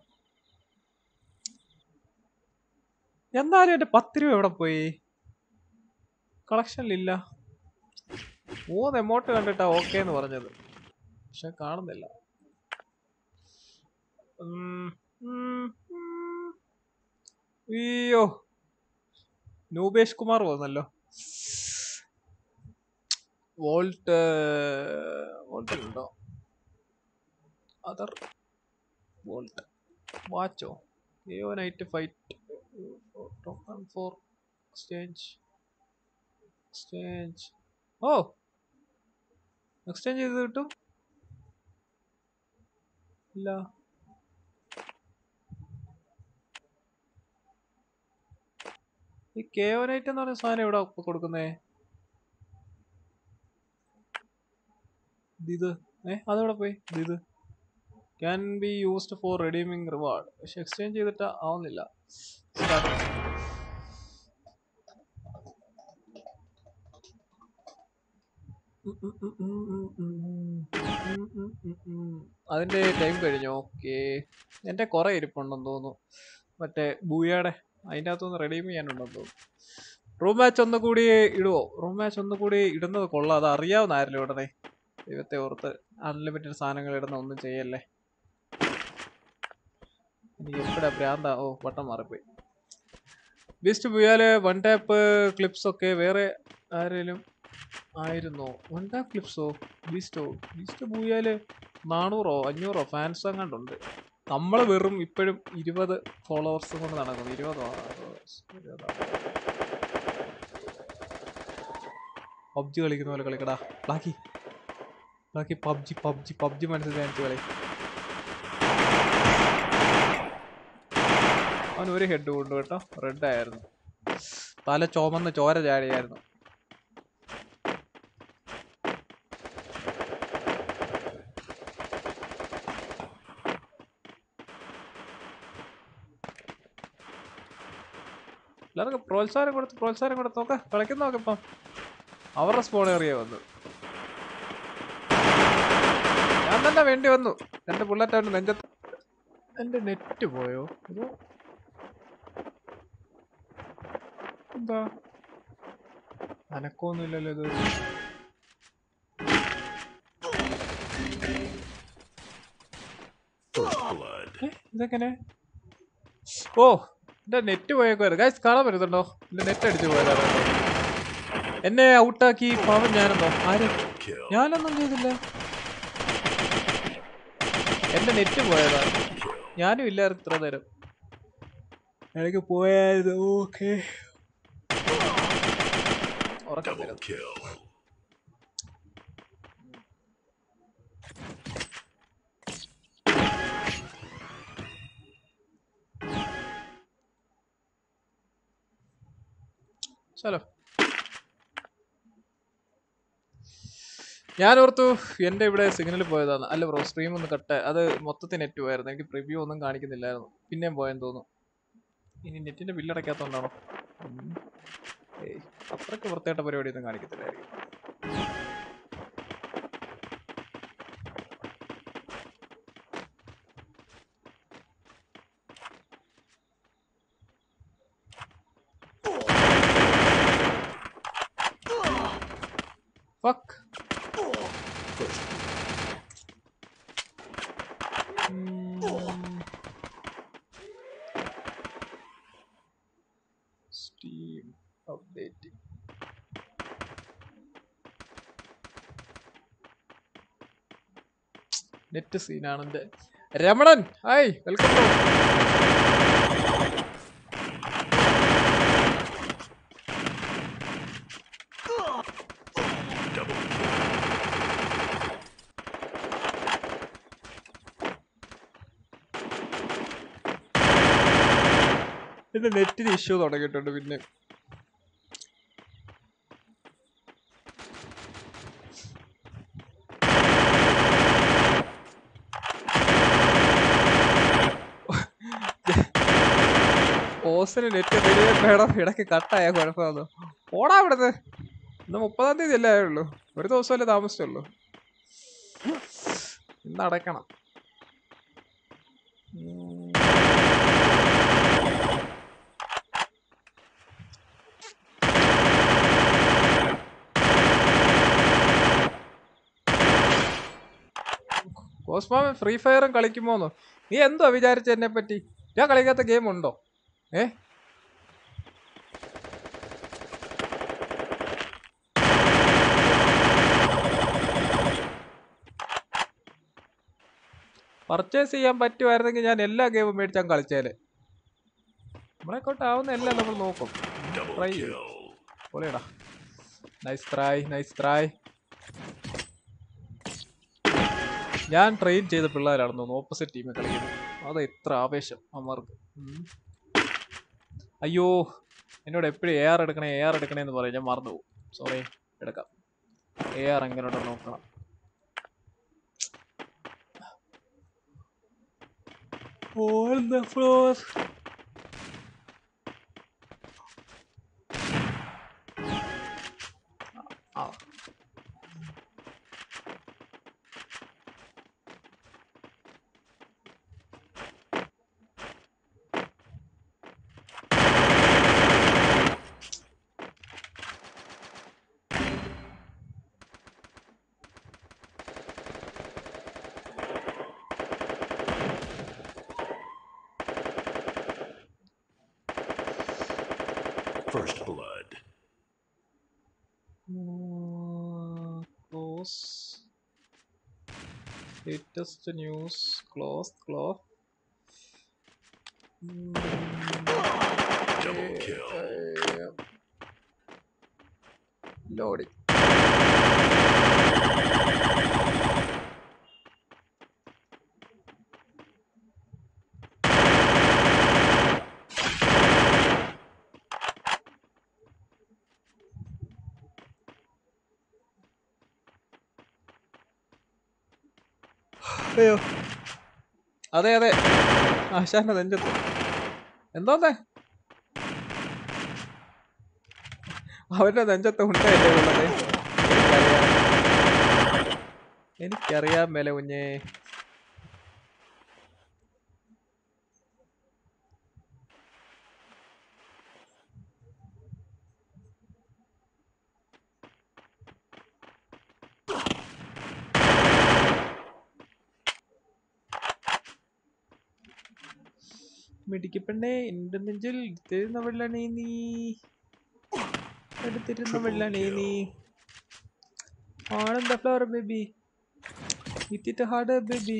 [SPEAKER 2] എന്നാലും എന്റെ പത്ത് രൂപ എവിടെ പോയി? കളക്ഷനിലില്ല മൂന്ന് എമൗണ്ട് കണ്ടിട്ടാ ഓക്കെ എന്ന് പറഞ്ഞത്. പക്ഷെ കാണുന്നില്ല. അയ്യോ. നൂപേഷ് കുമാർ വന്നല്ലോ. വോൾട്ട് വോൾട്ടിലുണ്ടോ? അതർ വോൾട്ട് വാച്ചോ എയോ night fight for exchange exchange oh! Exchange ചെയ്ത് കിട്ടും? ഇല്ല. ഈ കെയോ നൈറ്റ് എന്ന് പറഞ്ഞ സാധനം എവിടെ കൊടുക്കുന്നേ? ഇത് ഏ? അതെവിടെ പോയി? ഇത് can be used for redeeming reward പക്ഷെ എക്സ്ചേഞ്ച് ചെയ്തിട്ട് ആവുന്നില്ല. അതിന്റെ ടൈം കഴിഞ്ഞു. ഓക്കെ എന്റെ കുറെ ഇരിപ്പുണ്ടെന്ന് തോന്നുന്നു. മറ്റേ ബൂയാടെ അതിന്റെ അകത്തുനിന്ന് റെഡീം ചെയ്യാനുണ്ടെന്ന് തോന്നുന്നു. റൂം മാച്ച് ഒന്നുകൂടി ഇടുവോ? റൂം മാച്ച് ഒന്നുകൂടി ഇടുന്നത് കൊള്ളാം. അത് അറിയാവുന്ന ആരല്ലോ ഉടനെ? ദൈവത്തെ ഓർത്ത് അൺലിമിറ്റഡ് സാധനങ്ങൾ ഇടുന്ന ഒന്നും ചെയ്യല്ലേ? എപ്പോഴാ ഭ്രാന്ത. ഓ വട്ടം മാറിപ്പോയി. ബീസ്റ്റ് പോയാൽ വൺ ടാപ്പ് ക്ലിപ്സ് ഒക്കെ വേറെ ആരെങ്കിലും ആയിരുന്നോ? വൺ ടാപ്പ് ക്ലിപ്സോ ബീസ്റ്റോ ബീസ്റ്റ് പോയാൽ നാനൂറോ അഞ്ഞൂറോ ഫാൻസ് അങ്ങാണ്ടുണ്ട് നമ്മൾ വെറും ഇപ്പോഴും ഇരുപത് ഫോളോവേഴ്സ് കൊണ്ട് നടക്കുന്നു. ഇരുപതോ? പബ്ജി കളിക്കുന്ന പോലെ കളിക്കടാ. ബാക്കി ബാക്കി പബ്ജി പബ്ജി പബ്ജി മനസ്സിലാക്കി കളി അവൻ ഒരു ഹെഡ് കൊണ്ടു കേട്ടോ. റെഡ് ആയിരുന്നു. തല ചുമന്ന് ചോര ചാടിയായിരുന്നു. എല്ലാവർക്കും പ്രോത്സാഹനം കൊടുത്ത് പ്രോത്സാഹനം കൊടുത്ത് നോക്ക. കളിക്കുന്ന നോക്കിപ്പം അവരുടെ സ്പോൺ ഏറിയ വന്നു. ഞാൻ തന്നെ വേണ്ടി വന്നു. എന്റെ ബുള്ളറ്റ് അവന്റെ നെഞ്ചത്ത് എന്റെ നെറ്റ് പോയോ? ഇത് എന്താ അനക്കൊന്നുമില്ലല്ലോ ഇത്. ഇതെങ്ങനെ? ഓ എന്റെ നെറ്റ് പോയേക്കുവായിരുന്നു ഗൈസ് കാണാൻ പറ്റുന്നുണ്ടോ എന്റെ നെറ്റ് അടിച്ചു പോയതാണ് എന്നെ ഔട്ടാക്കി പാവം ഞാനെന്തോ ആര്? ഞാനൊന്നും ചെയ്തില്ല. എന്റെ നെറ്റ് പോയതാണ് ഞാനും ഇല്ലായിരുന്നു ഇത്ര നേരം. എനിക്ക് പോയായിരുന്നു. ഓക്കെ. ഉറക്കം
[SPEAKER 15] Double kill.
[SPEAKER 2] ചലോ ഞാൻ ഓർത്തു എന്റെ ഇവിടെ സിഗ്നൽ പോയതാണ്. അല്ല ബ്രോ സ്ട്രീം ഒന്ന് കട്ട്. അത് മൊത്തത്തിൽ നെറ്റ് പോയായിരുന്നു. എനിക്ക് പ്രിവ്യൂ ഒന്നും കാണിക്കുന്നില്ലായിരുന്നു. പിന്നെയും പോയെന്ന് തോന്നുന്നു. ഇനി നെറ്റിന്റെ ബില്ലടയ്ക്കാത്തതുകൊണ്ടാണോ അത്രയ്ക്ക് വൃത്തിയായിട്ട പരിപാടി ഒന്നും കാണിക്കത്തില്ലായിരിക്കും Fuck. Mm. Steam updating. Net സീനാണ് എന്റെ രമണൻ ഹായ് വെൽക്കം എന്റെ നെറ്റിന് ഇഷ്യൂ തുടങ്ങിയിട്ടുണ്ട് പിന്നെ. ഓസിന് നെറ്റ് വേണം ഇടയ്ക്ക് കട്ടായ കുഴപ്പമാണ്? പോടാ ഇവിടുന്ന് ഇന്ന് മുപ്പതാം തീയതി അല്ലേ ആയുള്ളൂ. ഒരു ദിവസമല്ലേ താമസിച്ചുള്ളൂ. ഇന്ന് അടയ്ക്കണം. കോസ്മാമൻ ഫ്രീ ഫയറും കളിക്കുമോന്നോ? നീ എന്തോ വിചാരിച്ച എന്നെ പറ്റി ഞാൻ കളിക്കാത്ത ഗെയിം ഉണ്ടോ? ഏ? പർച്ചേസ് ചെയ്യാൻ പറ്റുമായിരുന്നെങ്കിൽ ഞാൻ എല്ലാ ഗെയിമും മേടിച്ചാൽ കളിച്ചാൽ നമ്മളെ കൊണ്ടാവുന്ന എല്ലാം നമ്മൾ നോക്കും. ട്രൈ ചെയ്യും. നൈസ് ട്രൈ നൈസ് ട്രൈ ഞാൻ ട്രെയിൻ ചെയ്ത പിള്ളേരാണെന്ന് തോന്നുന്നു. ഓപ്പോസിറ്റ് ടീമിൽ കളിക്കുന്നു. അത് എത്ര ആവേശം അമ്മർക്ക് അയ്യോ എന്നോട് എപ്പോഴും എ ആർ എടുക്കണേ എ ആർ എടുക്കണേ എന്ന് പറയും ഞാൻ മറന്നു പോകും സോറി എടുക്കാം. എ ആർ എങ്ങനെയുണ്ടോ നോക്കണം.
[SPEAKER 15] Wonderful. just
[SPEAKER 2] the news. Closed, closed. Mm, okay.
[SPEAKER 15] Double kill. Uh, yeah.
[SPEAKER 2] Loading. അയ്യോ. അതെ അതെ. ആശാന്റെ നെഞ്ചത്ത്. എന്തോന്നേ? അവന്റെ നെഞ്ചത്ത് ഉണ്ടായില്ലേ എനിക്കറിയാം മേലെ കുഞ്ഞേ. മിടിക്കപ്പെണ്ണേ എന്റെ നെഞ്ചിൽ എടുത്തിരുന്ന വെള്ളണേ നീ. എടുത്തിരുന്ന വെള്ളണേ നീ. ആണെന്ത ഫ്ലവർ ബേബി ഇത്തിട്ട് ഹാർഡ് ബേബി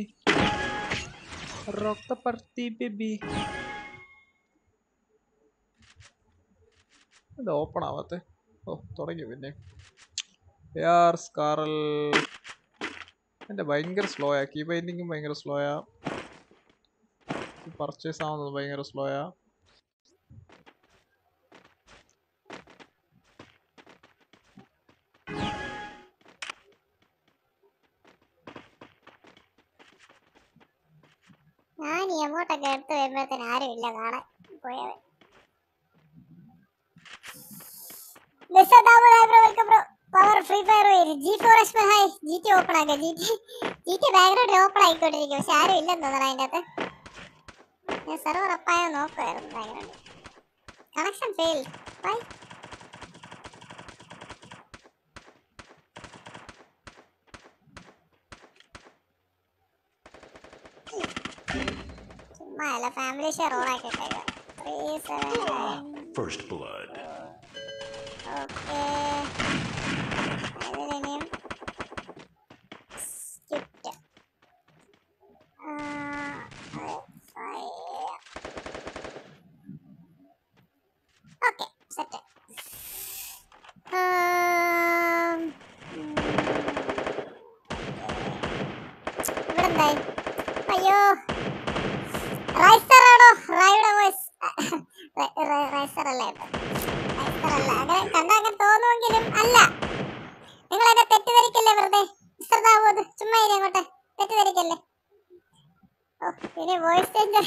[SPEAKER 2] രക്തപ്പർത്തി ബേബി ഇത് ഓപ്പൺ ആവാത്തെ. ഓ തുടങ്ങി പിന്നെ. എന്റെ സ്കാറൽ എന്റെ ഭയങ്കര സ്ലോ ആ. കീ ബൈൻഡിങ്ങും ഭയങ്കര സ്ലോ ആ. പർച്ചേസ് ആവുന്നത് ഭയങ്കര സ്ലോ ആ
[SPEAKER 18] ഞാൻ എമൗണ്ടൊക്കെ എടുത്ത് വരുമ്പോഴത്തേന് ആരും ഇല്ല കാണാൻ ഓപ്പൺ ആക്കുക ജി ടി ജി ഓപ്പൺ ആയിക്കൊണ്ടിരിക്കും. പക്ഷെ ആരും ഇല്ലെന്ന് തോന്നണം അകത്ത്. ഞാൻ സെർവർ അപ്പായ നോക്കുമായിരുന്നു ബാക്ക്ഗ്രൗണ്ട് കണക്ഷൻ ഫെയിൽ ബൈ ചുമ്മാ അല്ല family share on ആക്കിയിട്ടേക്കുക three seven nine
[SPEAKER 15] First blood.
[SPEAKER 18] Okay അതിലിനിയും സ്കിപ്റ്റ് ഓക്കെ സെറ്റ് ഇവിടെ എന്തായി അയ്യോ റൈസർ ആണോ റൈയുടെ വോയിസ് റൈസർ അല്ല ഇത് റൈസർ അല്ല അങ്ങനെ കണ്ടാ അങ്ങനെ തോന്നുമെങ്കിലും അല്ല നിങ്ങൾ എന്നെ തെറ്റിദ്ധരിക്കല്ലേ വെറുതെ മിസ്റ്റർ ദാവൂദ് ചുമ്മാ ഇരി അങ്ങോട്ട് തെറ്റിദ്ധരിക്കല്ലേ ഓ ഇനി വോയിസ് ചേഞ്ച്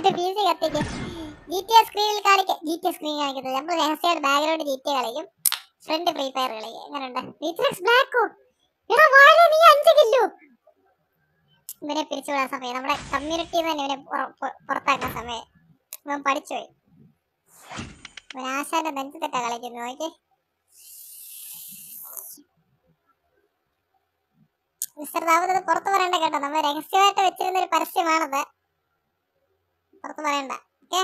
[SPEAKER 18] കൂടിയിട്ട് പി സി കത്തിക്ക്. ജി ടി എ സ്ക്രീനിൽ കാണിക്കാം ജി ടി എ സ്ക്രീൻ കാണിക്കുന്നത് നമ്മൾ രഹസ്യമായിട്ട് ബാക്ക്ഗ്രൗണ്ട് ജി ടി കളിക്കും ഫ്രണ്ട് ഫ്രീ ഫയർ കളിക്കും എങ്ങനെയുണ്ട് വീട്ടിലെക്സ് ബ്ലാക്കോ എടാ വാഴ നീ അഞ്ച് കില്ലോ. ഇവനെ പിരിച്ചുവിടാൻ സമയം. നമ്മുടെ കമ്മ്യൂണിറ്റിയിൽ തന്നെ ഇവനെ പുറ- പുറ- പുറത്താക്കാൻ സമയം. ഇവൻ പഠിച്ചുപോയി ഇവൻ ആശാന്റെ നെഞ്ചത്തെട്ടാ കളിക്കുന്നു നോക്കി മിസ്റ്റർ ദാവൂദ് പുറത്ത് പറയണ്ട കേട്ടോ. നമ്മൾ രഹസ്യമായിട്ട് വെച്ചിരുന്ന ഒരു പരസ്യമാണത്. പുറത്ത് പറയണ്ട ഓക്കേ?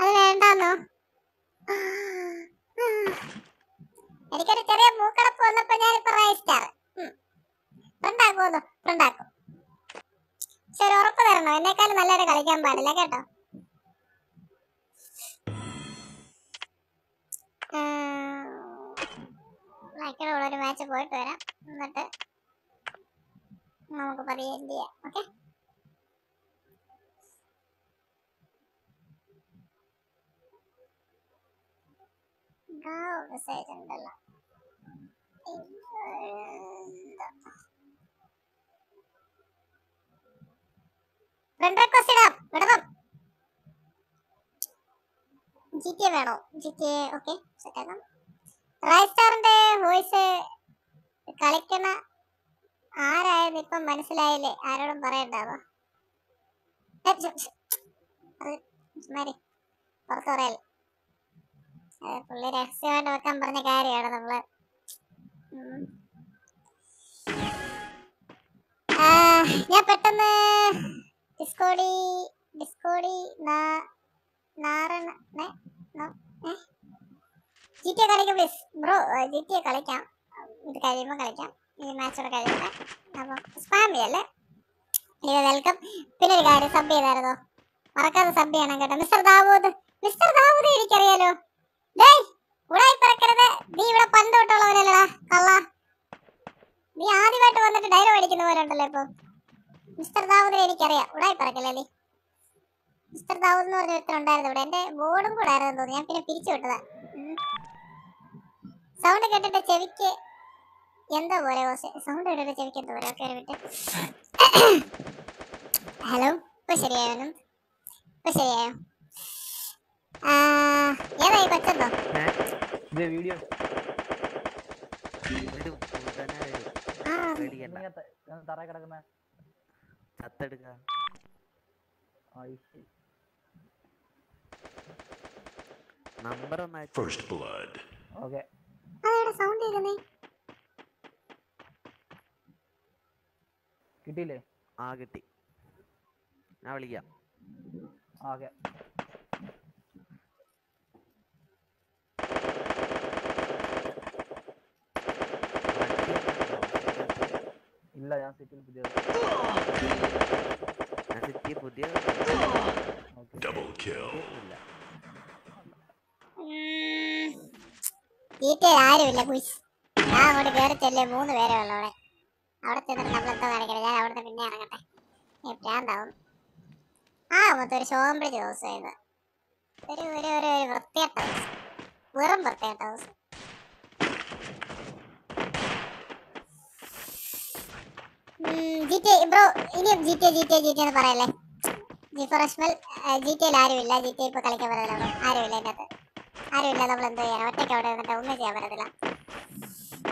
[SPEAKER 18] അത് വേണ്ടാന്നോ? എനിക്കൊരു ചെറിയ മൂക്കടപ്പ് വന്നപ്പോ ഞാനിപ്പോ റൈസ്റ്റാർ ഫ്രണ്ടാക്കുമല്ലോ ഫ്രണ്ടാക്കും പക്ഷെ ഒരു ഉറപ്പ് തരണോ? എന്നെക്കാളും നല്ലൊരു കളിക്കാൻ പാടില്ല കേട്ടോ? ഒരു മാച്ച് പോയിട്ട് വരാം. എന്നിട്ട് നമുക്ക് പറയുകയും ചെയ്യാം ഓക്കെ? മെസ്സേജ് ഉണ്ടല്ലോ ഫ്രണ്ട് റിക്വസ്റ്റ് ഇടാം ഇടണം ജി ടി വേണോ? ജി ടി ഓക്കെ സെറ്റാക്കാം റൈസ്റ്റാറിന്റെ വോയിസ് കളിക്കണ ആരായെന്ന് ഇപ്പം മനസ്സിലായില്ലേ? ആരോടും പറയണ്ടാവോ. പുറത്ത് പറയല്ല? പുള്ളി രഹസ്യമായിട്ട് വെക്കാൻ പറഞ്ഞ കാര്യമാണ് നമ്മൾ. ഞാൻ പെട്ടെന്ന് ഡിസ്കോഡി ഡിസ്കോഡി ജി ടി എ കളിക്കാം please bro G T A കളിക്കാം. ഇത് കഴിയുമ്പോൾ കളിക്കാം. ഈ മാച്ചോടെ കഴിയുമ്പോൾ അപ്പം സ്പാം ചെയ്യല്ലേ? ഇത് വെൽക്കം പിന്നെ ഒരു കാര്യം സബ് ചെയ്തായിരുന്നോ? മറക്കാതെ സബ് ചെയ്യണം കേട്ടോ. മിസ്റ്റർ ദാവൂദ് മിസ്റ്റർ ദാവൂദ് എനിക്കറിയാലോ. നീ ഇവിടെ പണ്ട് തൊട്ടുള്ളവനല്ലടാ. കള്ള. നീ ആദ്യമായിട്ട് വന്നിട്ട് ഡയലോഗ് അടിക്കുന്നവരുണ്ടല്ലോ ഇപ്പൊ. മിസ്റ്റർ ദാവൂദിനെ എനിക്കറിയാം. ഉടായി പറക്കല്ലേ നീ? മിസ്റ്റർ ദാവൂദ് എന്ന് പറഞ്ഞ ഒരുത്തൻ ഇവിടെ. എന്റെ ബോർഡും കൂടെ ആയിരുന്നു തോന്നി ഞാൻ പിന്നെ പിരിച്ചു വിട്ടതാ. സൗണ്ട് കേട്ടിട്ട് ചെവിക്ക് എന്താ പോലെ സൗണ്ട് കേട്ടിട്ട് ചെവിക്ക് എന്താ പോലെ. ഒരു ഹലോ *coughs* ഇപ്പൊ ശരിയായോ? ഇപ്പൊ ശരിയായോ? ഏതായി കൊച്ചെന്തോ?
[SPEAKER 4] ഇത് വീഡിയോ. തറ കിടക്കുന്ന
[SPEAKER 11] ചത്തെടുക്ക. നമ്പർ ഒന്ന്
[SPEAKER 15] ഫസ്റ്റ് ബ്ലഡ്
[SPEAKER 4] ഓക്കേ.
[SPEAKER 18] അതെവിടെ സൗണ്ട് കേൾക്കുന്നേ?
[SPEAKER 4] കിട്ടിയില്ലേ?
[SPEAKER 11] ആ കിട്ടി. ഞാൻ വിളിക്കാം.
[SPEAKER 4] ഓക്കെ. ഇല്ല ഞാൻ സിറ്റിയിൽ പുതിയ
[SPEAKER 11] സിറ്റി പുതിയ
[SPEAKER 18] ആരുമില്ല കുയിസ് ഞാൻ അങ്ങോട്ട് കയറി ചെല്ലേ മൂന്ന് പേരേ ഉള്ളു അവിടെ. അവിടെ ചെന്നിട്ട് നമ്മൾ എന്തോ കാണിക്കണം? ഞാൻ അവിടുന്ന് പിന്നെ ഇറങ്ങട്ടെ. ഏ പ്രാന്താവും. ആ മൊത്തം ഒരു ഇത് ഒരു ഒരു ഒരു ഒരു വൃത്തിയായിട്ട ദിവസം. വെറും വൃത്തിയായിട്ട ദിവസം. ജി ടി ബ്രോ ഇനിയും G T G T G T Ashmal G ടിയിൽ ആരുമില്ല ജി ടി ഇപ്പൊ കളിക്കാൻ പറ്റില്ല ആരുമില്ല അതിന്റെ അകത്ത് ആരുമില്ല നമ്മൾ എന്തോ ചെയ്യാൻ അവിടെ ഒന്നും ചെയ്യാൻ പറ്റത്തില്ല.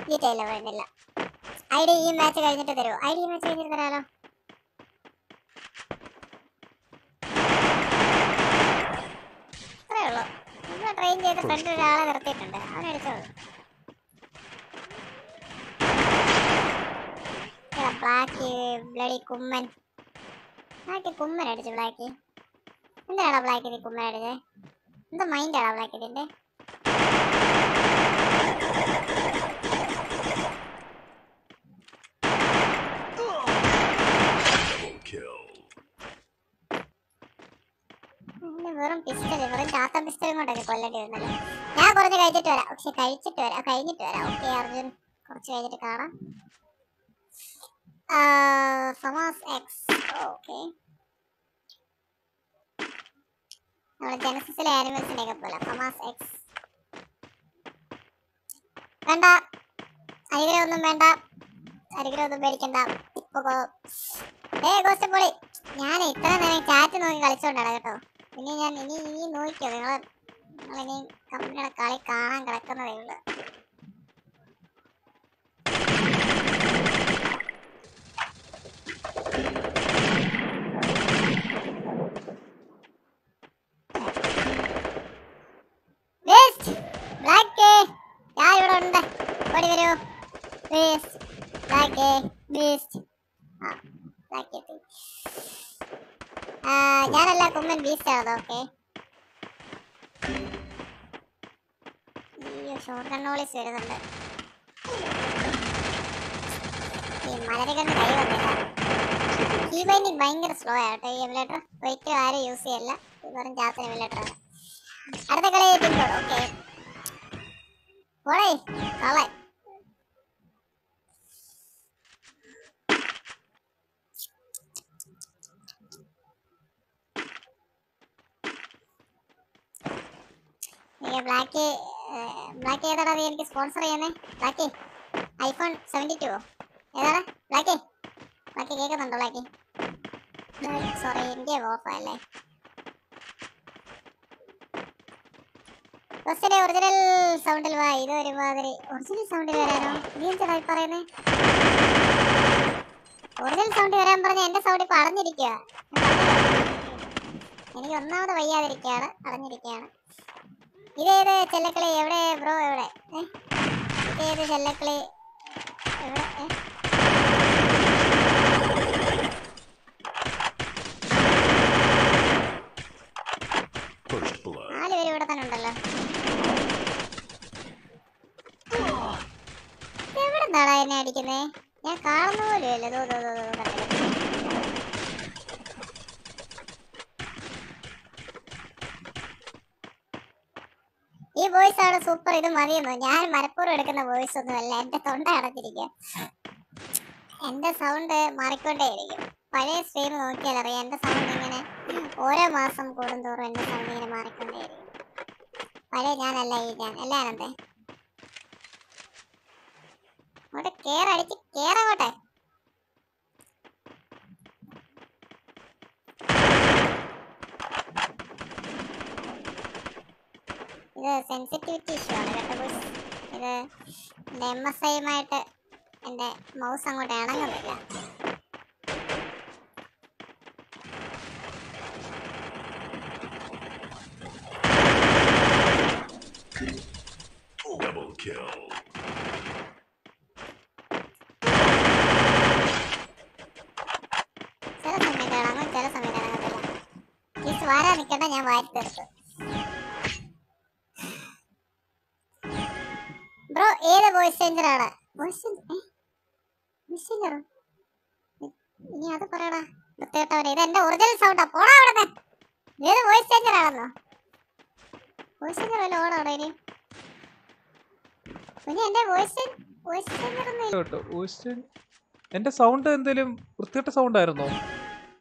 [SPEAKER 18] ജി ടിയിൽ വേണ്ടില്ല ഈ മാച്ച് കഴിഞ്ഞിട്ട് തരുമോ ഐ ഈ മാച്ച് കഴിഞ്ഞിട്ട് തരാലോ. അത്രേ ഉള്ളൂ. ട്രെയിൻ ചെയ്ത ഫ്രണ്ട് ഒരാളെ നിർത്തിയിട്ടുണ്ട്. അവനെ ബ്ലാക്ക് ബ്ലഡി കുമ്മൻ. ബ്ലാക്ക് കുമ്മൻ അടിച്ചു ബ്ലാക്കി എന്തിനാടാ ബ്ലാക്ക് ഇത് കുമ്മൻ അടിച്ചത് എന്താ മൈൻഡാടാ ബ്ലാക്ക് ഇതിന്റെ വെറും പിസ്റ്റൽ വെറും ചാത്ത പിസ്റ്റലും കൊണ്ടൊക്കെ കൊല്ലേണ്ടി വരുന്നത്. ഞാൻ കുറച്ച് കഴിച്ചിട്ട് വരാം. പക്ഷെ കഴിച്ചിട്ട് വരാം. കഴിഞ്ഞിട്ട് വരാം. ഓക്കെ അർജുൻ. കുറച്ച് കഴിഞ്ഞിട്ട് കാണാം. ഫമാസ് എക്സ് ഓക്കെ നമ്മുടെ ജനസിസിലെ ആനിമൽസിന്റെ ഒക്കെ പോലെ. ഫമാസ് എക്സ് വേണ്ട. അനുഗ്രഹം വേണ്ട. അനുഗ്രഹം പേടിക്കണ്ട. ഇപ്പൊ ഏ ഗോസ്റ്റ് പൊളി. ഞാൻ ഇത്ര നേരം ചാറ്റ് നോക്കി കളിച്ചോണ്ടാണ് കേട്ടോ. ഇനി ഞാൻ ഇനി ഇനി നോക്കിയോ? നിങ്ങൾ നിങ്ങളിനി കമ്പനിയുടെ കളി കാണാൻ കിടക്കുന്നതേ ഉള്ളൂ വേസ്റ്റ് ഞാനല്ല കുമ്മൻ ബീസ്റ്റ് വരുന്നുണ്ട്. ഈ കൈ വന്നില്ല. ഈ ഭയങ്കര സ്ലോ ആട്ടോ ഈ എമുലേറ്റർ വെയിറ്റ് ആരും യൂസ് ചെയ്യല്ല. ഇത് വെറും ജാത്തിന് എമുലേറ്റർ ആണ്. അടുത്ത കളി പിന്നോട് ഓക്കെ. പോളേ കളെ ബ്ലാക്ക് ബ്ലാക്ക് ഏതാടാ നീ എനിക്ക് സ്പോൺസർ ചെയ്യുന്നേ? ബ്ലാക്ക് ഐഫോൺ സെവന്റി ടു ഏതാടാ? ബ്ലാക്ക് ബ്ലാക്ക് കേൾക്കുന്നുണ്ടോ ബ്ലാക്ക്? സോറി ഇന്ത്യ ഓഫ് ക്വസ്റ്റിന്റെ ഒറിജിനൽ സൗണ്ടിൽ വാ ഇത് ഒരുമാതിരി. ഒറിജിനൽ സൗണ്ടിൽ വരാനോ? നീ എന്താ പറയുന്നേ? ഒറിജിനൽ സൗണ്ട് വരാൻ പറഞ്ഞ എന്റെ സൗണ്ട് ഇപ്പൊ അടഞ്ഞിരിക്കുക എനിക്ക് ഒന്നാമത് വയ്യാതിരിക്കുകയാണ് അടഞ്ഞിരിക്കുകയാണ്. ഇതേത് ചെല്ലക്കളി? എവിടെ? ബ്രോ എവിടെ? ഇതേത് ചെല്ലക്കളി? എവിടെ? നാല് പേര് ഇവിടെ തന്നെ ഉണ്ടല്ലോ. നിന്നാടാ എന്നെ അടിക്കുന്നേ? ഞാൻ കാണുന്ന പോലും അല്ല ദോ ദോ ദോ ഈ വോയിസ് ആണ് സൂപ്പർ ഇത് മതിയെന്നോ? ഞാൻ മലപ്പുറം എടുക്കുന്ന വോയിസ് ഒന്നുമല്ല എന്റെ തൊണ്ട അടഞ്ഞിരിക്കുക എന്റെ സൗണ്ട് മാറിക്കൊണ്ടേയിരിക്കും പഴയ സ്ട്രീം നോക്കിയാൽ അറിയാം എന്റെ സൗണ്ട് ഇങ്ങനെ ഓരോ മാസം കൂടുന്തോറും എന്റെ സൗണ്ട് ഇങ്ങനെ മാറിക്കൊണ്ടേയിരിക്കും പഴയ ഞാനല്ല ഈ ഞാൻ. അല്ല അങ്ങോട്ട് കേറടിച്ച് കേറങ്ങോട്ടെ ഇത് സെൻസിറ്റിവിറ്റി ഇഷ്യൂ ആണ് കേട്ടോ. ഇത് എന്റെ എം എസ് ഐയുമായിട്ട് എന്റെ മൗസ് അങ്ങോട്ട് ഇണങ്ങുന്നില്ല ഇത് എന്റെ ഒറിജിനൽ സൗണ്ടാ പോടാ അവിടെ ഏത് വോയിസ് ചേഞ്ചർ ആണെന്നോ? വോയിസ് ചേഞ്ചർ വല്ല ഓടാ ഇനി? പിന്നെ എന്റെ വോയിസ് വോയിസ് ചേഞ്ചർ
[SPEAKER 2] എന്റെ സൗണ്ട് എന്തെങ്കിലും വൃത്തികെട്ട സൗണ്ട് ആയിരുന്നോ?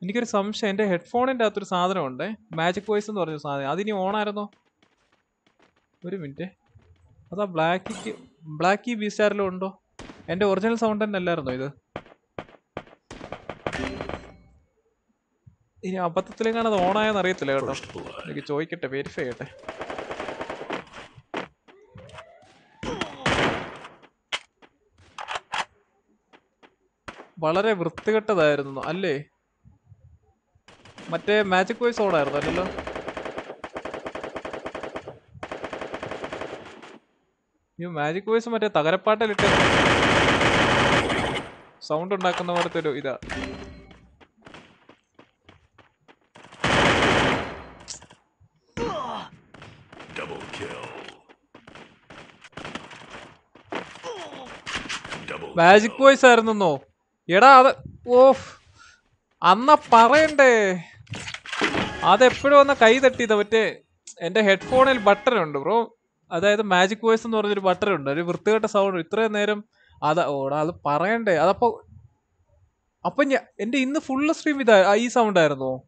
[SPEAKER 2] എനിക്കൊരു സംശയം. എന്റെ ഹെഡ്ഫോണിന്റെ അകത്തൊരു സാധനമുണ്ട്. മാജിക് വോയിസ് എന്ന് പറഞ്ഞ സാധനം. അതിനി ഓൺ ആയിരുന്നോ ഒരു മിനിറ്റ് അതാ ബ്ലാക്കിക്ക് ബ്ലാക്കി ബി സ്റ്റാറിലും ഉണ്ടോ? എന്റെ ഒറിജിനൽ സൗണ്ട് തന്നെ അല്ലായിരുന്നോ ഇത്? ഇനി അബദ്ധത്തിലേക്കാണ് അത് ഓൺ ആയെന്ന് അറിയത്തില്ല കേട്ടോ. എനിക്ക് ചോദിക്കട്ടെ വെരിഫൈ ചെയ്യട്ടെ. വളരെ വൃത്തികെട്ടതായിരുന്നു അല്ലേ? മറ്റേ മാജിക് വോയിസ് ഓൺ ആയിരുന്നു അല്ലല്ലോ? ഈ മാജിക് വോയിസ് മറ്റേ തകരപ്പാട്ടിലിട്ട് സൗണ്ട് ഉണ്ടാക്കുന്ന പോലത്തെ ഒരു ഇതാ
[SPEAKER 15] Double kill. Double
[SPEAKER 2] magic voice ആയിരുന്നോ എടാ അത് ഓഫ്. അന്ന പറയണ്ടേ. അതെപ്പോഴും ഒന്ന് കൈ തട്ടിയത് മറ്റേ എന്റെ ഹെഡ്ഫോണിൽ ബട്ടൺ ഉണ്ട് ബ്രോ. അതായത് മാജിക് വോയിസ് എന്ന് പറഞ്ഞൊരു ബട്ടൺ ഉണ്ട് ഒരു വൃത്തികെട്ട സൗണ്ട് ഇത്രയും നേരം അതാ ഓടാ അത് പറയണ്ടേ. അതപ്പോ അപ്പൊ ഞാൻ എന്റെ ഇന്ന് ഫുള്ള് സ്ട്രീം ഇതാ ഈ സൗണ്ട് ആയിരുന്നോ?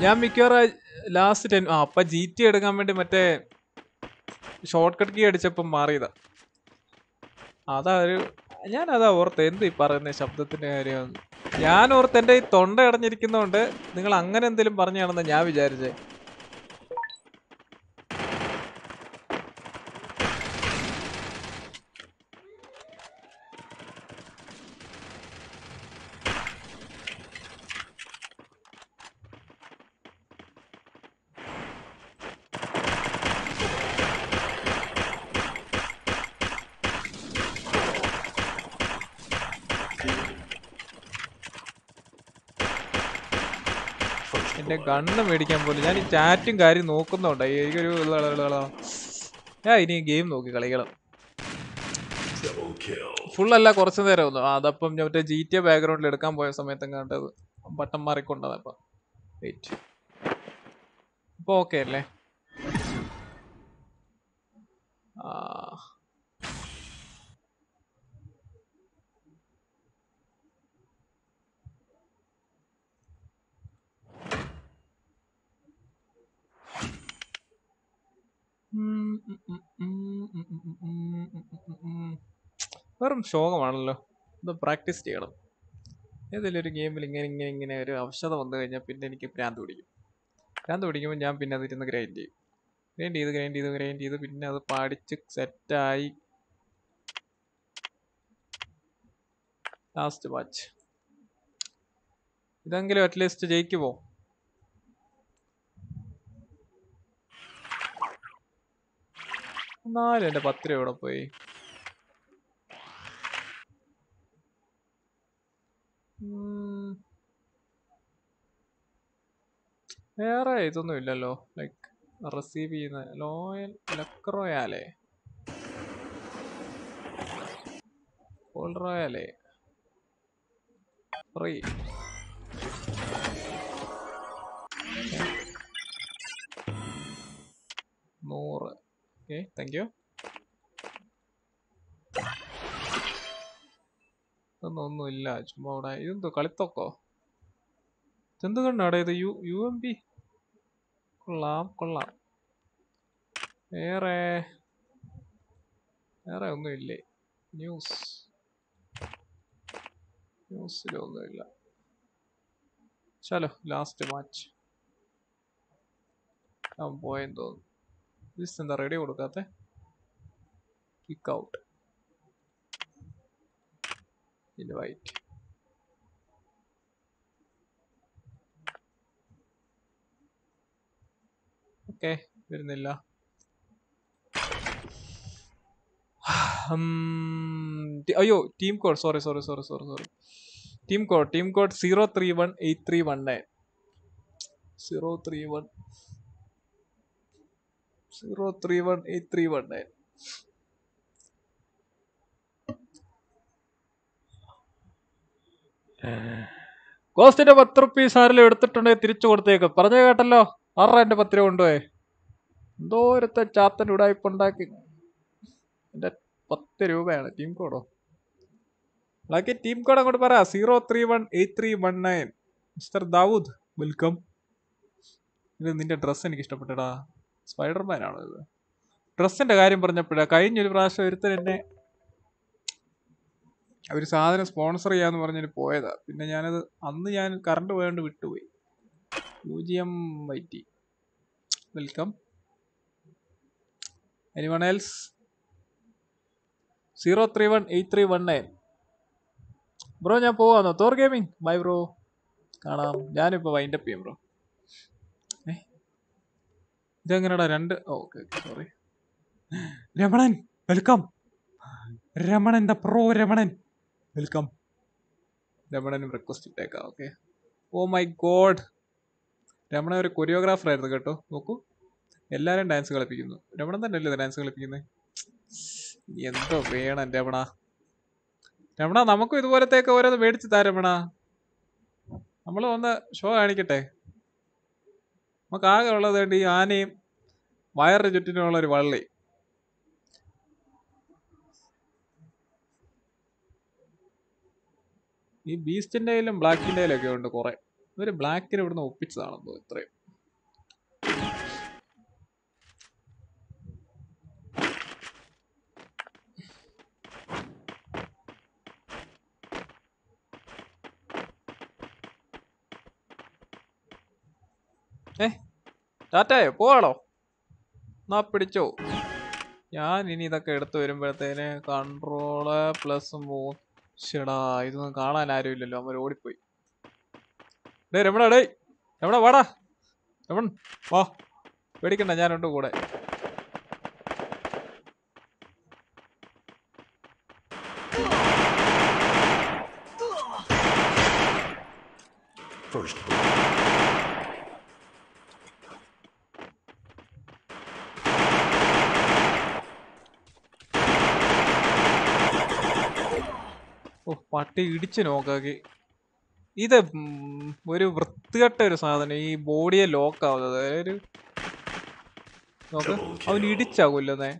[SPEAKER 2] ഞാൻ മിക്കവാറും ലാസ്റ്റ് ടെൻ ആ അപ്പൊ ജി ടി എടുക്കാൻ വേണ്ടി മറ്റേ ഷോർട്ട് കട്ട് കീ അടിച്ചപ്പം മാറിയതാ. അതാ ഒരു ഞാൻ അതാ ഓർത്ത് എന്ത് ഈ പറയുന്ന ശബ്ദത്തിന്റെ കാര്യം? ഞാൻ ഓർത്ത് എന്റെ ഈ തൊണ്ട അടഞ്ഞിരിക്കുന്നോണ്ട് നിങ്ങൾ അങ്ങനെ എന്തെങ്കിലും പറഞ്ഞാണെന്ന് ഞാൻ വിചാരിച്ചേ. ഗണ്ണ് മേടിക്കാൻ പോലും ഞാൻ ഈ ചാറ്റും കാര്യം നോക്കുന്നുണ്ട്. എനിക്കൊരു ഞാൻ ഇനി ഗെയിം നോക്കി കളിക്കണം. ഫുള്ളല്ല കുറച്ചു നേരം ഒന്ന്. അതപ്പം ഞാൻ മറ്റേ ജി ടി ബാക്ക്ഗ്രൗണ്ടിൽ എടുക്കാൻ പോയ സമയത്തും കണ്ടത്. ബട്ടൺ മാറിക്കൊണ്ടത് അപ്പം വെയിറ്റ് ഇപ്പൊ ഓക്കെ അല്ലേ? ആ. വെറും ശോകമാണല്ലോ ഇത് പ്രാക്ടീസ് ചെയ്യണം ഏതെങ്കിലും ഒരു ഗെയിമിൽ ഇങ്ങനെ ഇങ്ങനെ ഇങ്ങനെ ഒരു അവശത വന്നു കഴിഞ്ഞാൽ പിന്നെ എനിക്ക് ഭ്രാന്ത് പിടിക്കും ഭ്രാന്ത് പിടിക്കുമ്പോൾ ഞാൻ പിന്നെ അതിരുന്ന് ഗ്രൈൻഡ് ചെയ്യും ഗ്രൈൻഡ് ചെയ്ത് ഗ്രൈൻഡ് ചെയ്ത് ഗ്രൈൻഡ് ചെയ്ത് പിന്നെ അത് പഠിച്ച് സെറ്റായി ലാസ്റ്റ് വാച്ച് ഇതെങ്കിലും അറ്റ്ലീസ്റ്റ് ജയിക്കുമോ എന്നാലും എന്റെ പത്ത് രൂപ ഇവിടെ പോയി. വേറെ ഇതൊന്നും ഇല്ലല്ലോ. ലൈക്ക് റിസീവ് ചെയ്യുന്ന ലോയൽ ലക്രോയാലേ റോയാലേ ഫ്രീ നൂറ്. Okay thank you. ഇതൊന്നും ഒന്നുമില്ല ചുമ്മാ അവിടെ ഇതെന്തോ കളിത്തോക്കോ? ഇതെന്ത് കണ്ടാടെ ഇത്? യു യു എം പി കൊള്ളാം കൊള്ളാം. വേറെ വേറെ ഒന്നുമില്ലേ? ന്യൂസ് ന്യൂസിലൊന്നുമില്ല ചലോ ലാസ്റ്റ് മാച്ച് പോയെന്ന് തോന്നുന്നു. ലിസ്റ്റ് എന്താ റെഡി കൊടുക്കാത്ത? കിക്ക് ഔട്ട് ഇൻവൈറ്റ് ഓക്കെ വരുന്നില്ല. അയ്യോ team code sorry sorry sorry sorry sorry team code team code zero three one eight three one nine zero three one zero three one eight three one nine കോസ്റ്റിന്റെ പത്ത് rupees ആരെങ്കിലും എടുത്തിട്ടുണ്ടെങ്കിൽ തിരിച്ചു കൊടുത്തേക്ക്. പറഞ്ഞേ കേട്ടല്ലോ ആറാ എന്റെ പത്ത് രൂപ കൊണ്ടുപോയെ. എന്തോ ഒരുത്ത ചാത്തൻ ഉടായ്പുണ്ടാക്കി എന്റെ പത്ത് രൂപയാണ് ടീം കോഡോ ബാക്കി ടീം കോഡ് അങ്ങോട്ട് പറ. Zero three one eight three one nine mister Dawood welcome ഇത് നിന്റെ ഡ്രസ്സ് എനിക്ക് ഇഷ്ടപ്പെട്ടടാ. സ്പൈഡർമാൻ ആണോ ഇത്? ഡ്രസ്സിന്റെ കാര്യം പറഞ്ഞപ്പോഴാ കഴിഞ്ഞൊരു പ്രാവശ്യം ഒരുത്തൻ എന്നെ ഒരു സാധനം സ്പോൺസർ ചെയ്യാന്ന് പറഞ്ഞിട്ട് പോയതാ. പിന്നെ ഞാനത് അന്ന് ഞാൻ കറണ്ട് പോയോണ്ട് വിട്ടുപോയി. പൂജ്യം Y T welcome anyone welcome. Anyone else zero three one eight three one nine bro ഞാൻ പോവാന്നോ? Thor gaming. Bye bro. കാണാം. ഞാനിപ്പോൾ വൈൻഡപ്പ് ചെയ്യാം ബ്രോ. ഇതെങ്ങനെടാ? രണ്ട് okay sorry Ramanan welcome Ramanan the pro Ramanan. Welcome രമണനും request ഇട്ടേക്കാം okay oh my god Ramana ഒരു choreographer ആയിരുന്നു കേട്ടോ നോക്കൂ. എല്ലാവരും ഡാൻസ് കളിപ്പിക്കുന്നു. രമണൻ തന്നെ അല്ലേ ഡാൻസ് കളിപ്പിക്കുന്നത് എന്തോ വേണം രമണ. രമണ നമുക്കും ഇതുപോലത്തെയൊക്കെ ഓരോന്ന് മേടിച്ച് താ രമണ. നമ്മൾ വന്ന് ഷോ കാണിക്കട്ടെ? നമുക്ക് ആകെ ഉള്ളത് ഈ ആനയും വയറിന് ചുറ്റിനുമുള്ള ഒരു വള്ളി. ഈ ബീസ്റ്റിന്റെയിലും ബ്ലാക്കിന്റെയിലും ഒക്കെ ഉണ്ട് കുറെ. ഇവർ ബ്ലാക്കിന് ഇവിടുന്ന് ഒപ്പിച്ചതാണെന്ന് ഇത്രയും. ഏ ടാറ്റായോ പോവാണോ? എന്നാ പിടിച്ചോ. ഞാൻ ഇനി ഇതൊക്കെ എടുത്തു വരുമ്പോഴത്തേന് കൺട്രോൾ പ്ലസ് ഷെടാ ഇതൊന്നും കാണാൻ ആരും ഇല്ലല്ലോ. അമ്മ ഓടിപ്പോയി. ഡേ രമണ ഡേ രമണ വാടാ. രമൺ വാ. പേടിക്കണ്ട ഞാനുണ്ട് കൂടെ
[SPEAKER 15] First
[SPEAKER 2] ഓ പട്ടി ഇടിച്ച് നോക്കാക്കി ഇത് ഒരു വൃത്തികെട്ട ഒരു സാധനം. ഈ ബോഡിയെ ലോക്ക് ആവുന്നത്. ഒരു നോക്ക് അവൻ കൊല്ലുന്നേ.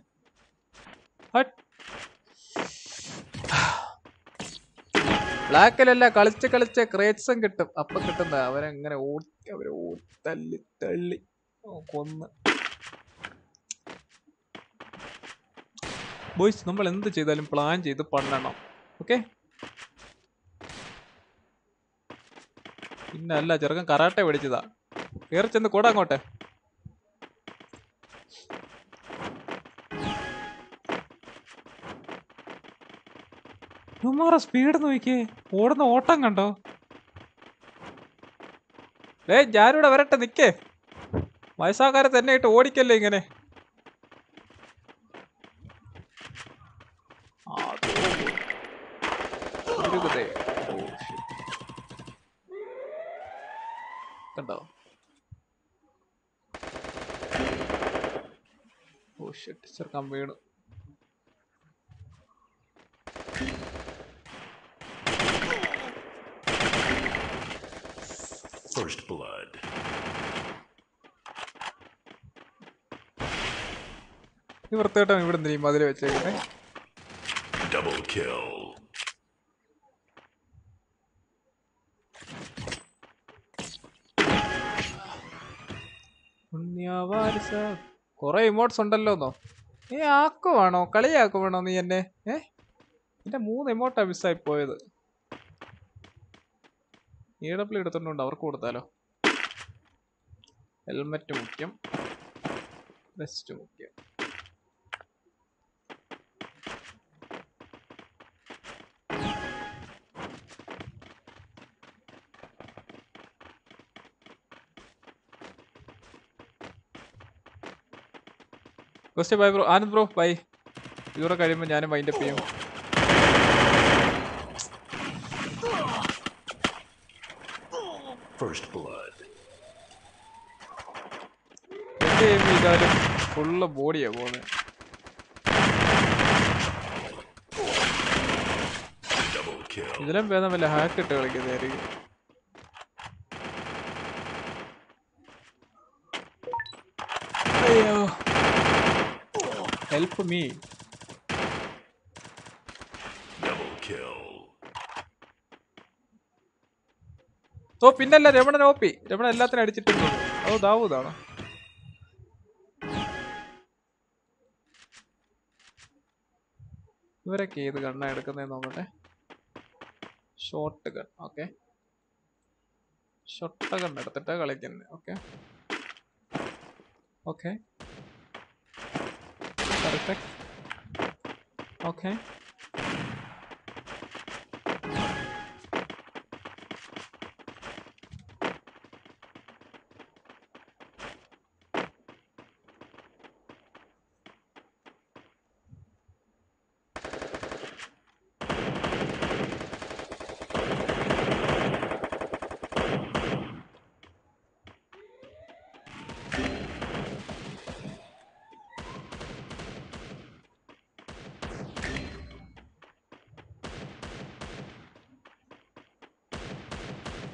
[SPEAKER 2] ബ്ലാക്കിലല്ല കളിച്ച് കളിച്ച് ക്രേറ്റ്സും കിട്ടും. അപ്പൊ കിട്ടുന്ന അവരെങ്ങനെ ഓടി അവരെ ഓടി തല്ലി തള്ളി. കൊന്ന്. ബോയ്സ് നമ്മൾ എന്ത് ചെയ്താലും പ്ലാൻ ചെയ്ത് പണ്ണണം. ഓക്കെ പിന്നെ അല്ല ചെറുക്കൻ കറാട്ടെ പഠിച്ചതാ കയറി ചെന്ന് കൂടെ അങ്ങോട്ടെ. ഉമ്മാറ സ്പീഡ് നോക്കിയേ. ഓടുന്ന ഓട്ടം കണ്ടോ? ഏ ഞാനിവിടെ വരട്ടെ നിക്കേ. വയസ്സാക്കാരെ തന്നെ ഇട്ട് ഓടിക്കല്ലേ ഇങ്ങനെ ആ, അതോ. ഉരുകുതേ. ഓ, shit. കണ്ടോ ഓ ഷെറ്റ് ചെറുക്കാൻ വീണു
[SPEAKER 15] First blood.
[SPEAKER 2] ഈ വൃത്തിയായിട്ടാണ് ഇവിടെ നിന്ന് ഈ മതിൽ വെച്ചേക്കുന്നേ
[SPEAKER 15] Double kill.
[SPEAKER 2] കൊറേ ഇമോട്ട്സ് ഉണ്ടല്ലോന്നോ ഏ ആക്കുവാണോ? കളിയാക്കുവാണോ നീ എന്നെ? ഏ? എന്റെ മൂന്ന് എമോട്ടാ മിസ്സായി പോയത്. എ ഡബ്ല്യൂ എടുത്തോണ്ട് അവർക്ക് കൊടുത്താലോ? ഹെൽമെറ്റ് മുഖ്യം വെസ്റ്റ് മുഖ്യം. Question bye bro Anand bro bye ഇതൂടെ കഴിയുമ്പോൾ ഞാനും വൈൻഡപ്പ് ചെയ്യും. ഫസ്റ്റ് ബ്ലഡ് ഫുള്ള് ബോഡിയാ പോകുന്നത്. ഇതിലും ഭേദമല്ല ഹാക്ക് ഇട്ട് കളിക്കുന്നതായിരിക്കും അയ്യോ
[SPEAKER 15] Double kill.
[SPEAKER 2] ഓ പിന്നല്ല രമണൻ ഓപ്പി രമണൻ എല്ലാത്തിനും അടിച്ചിട്ടുണ്ട്. അതോ ദാവൂദാണോ ഇവരൊക്കെ ഏത് ഗണ്ണാ എടുക്കുന്നതെന്ന് നോക്കട്ടെ short gun okay short gun എടുത്തിട്ടാ കളിക്കുന്നത് okay okay perfect okay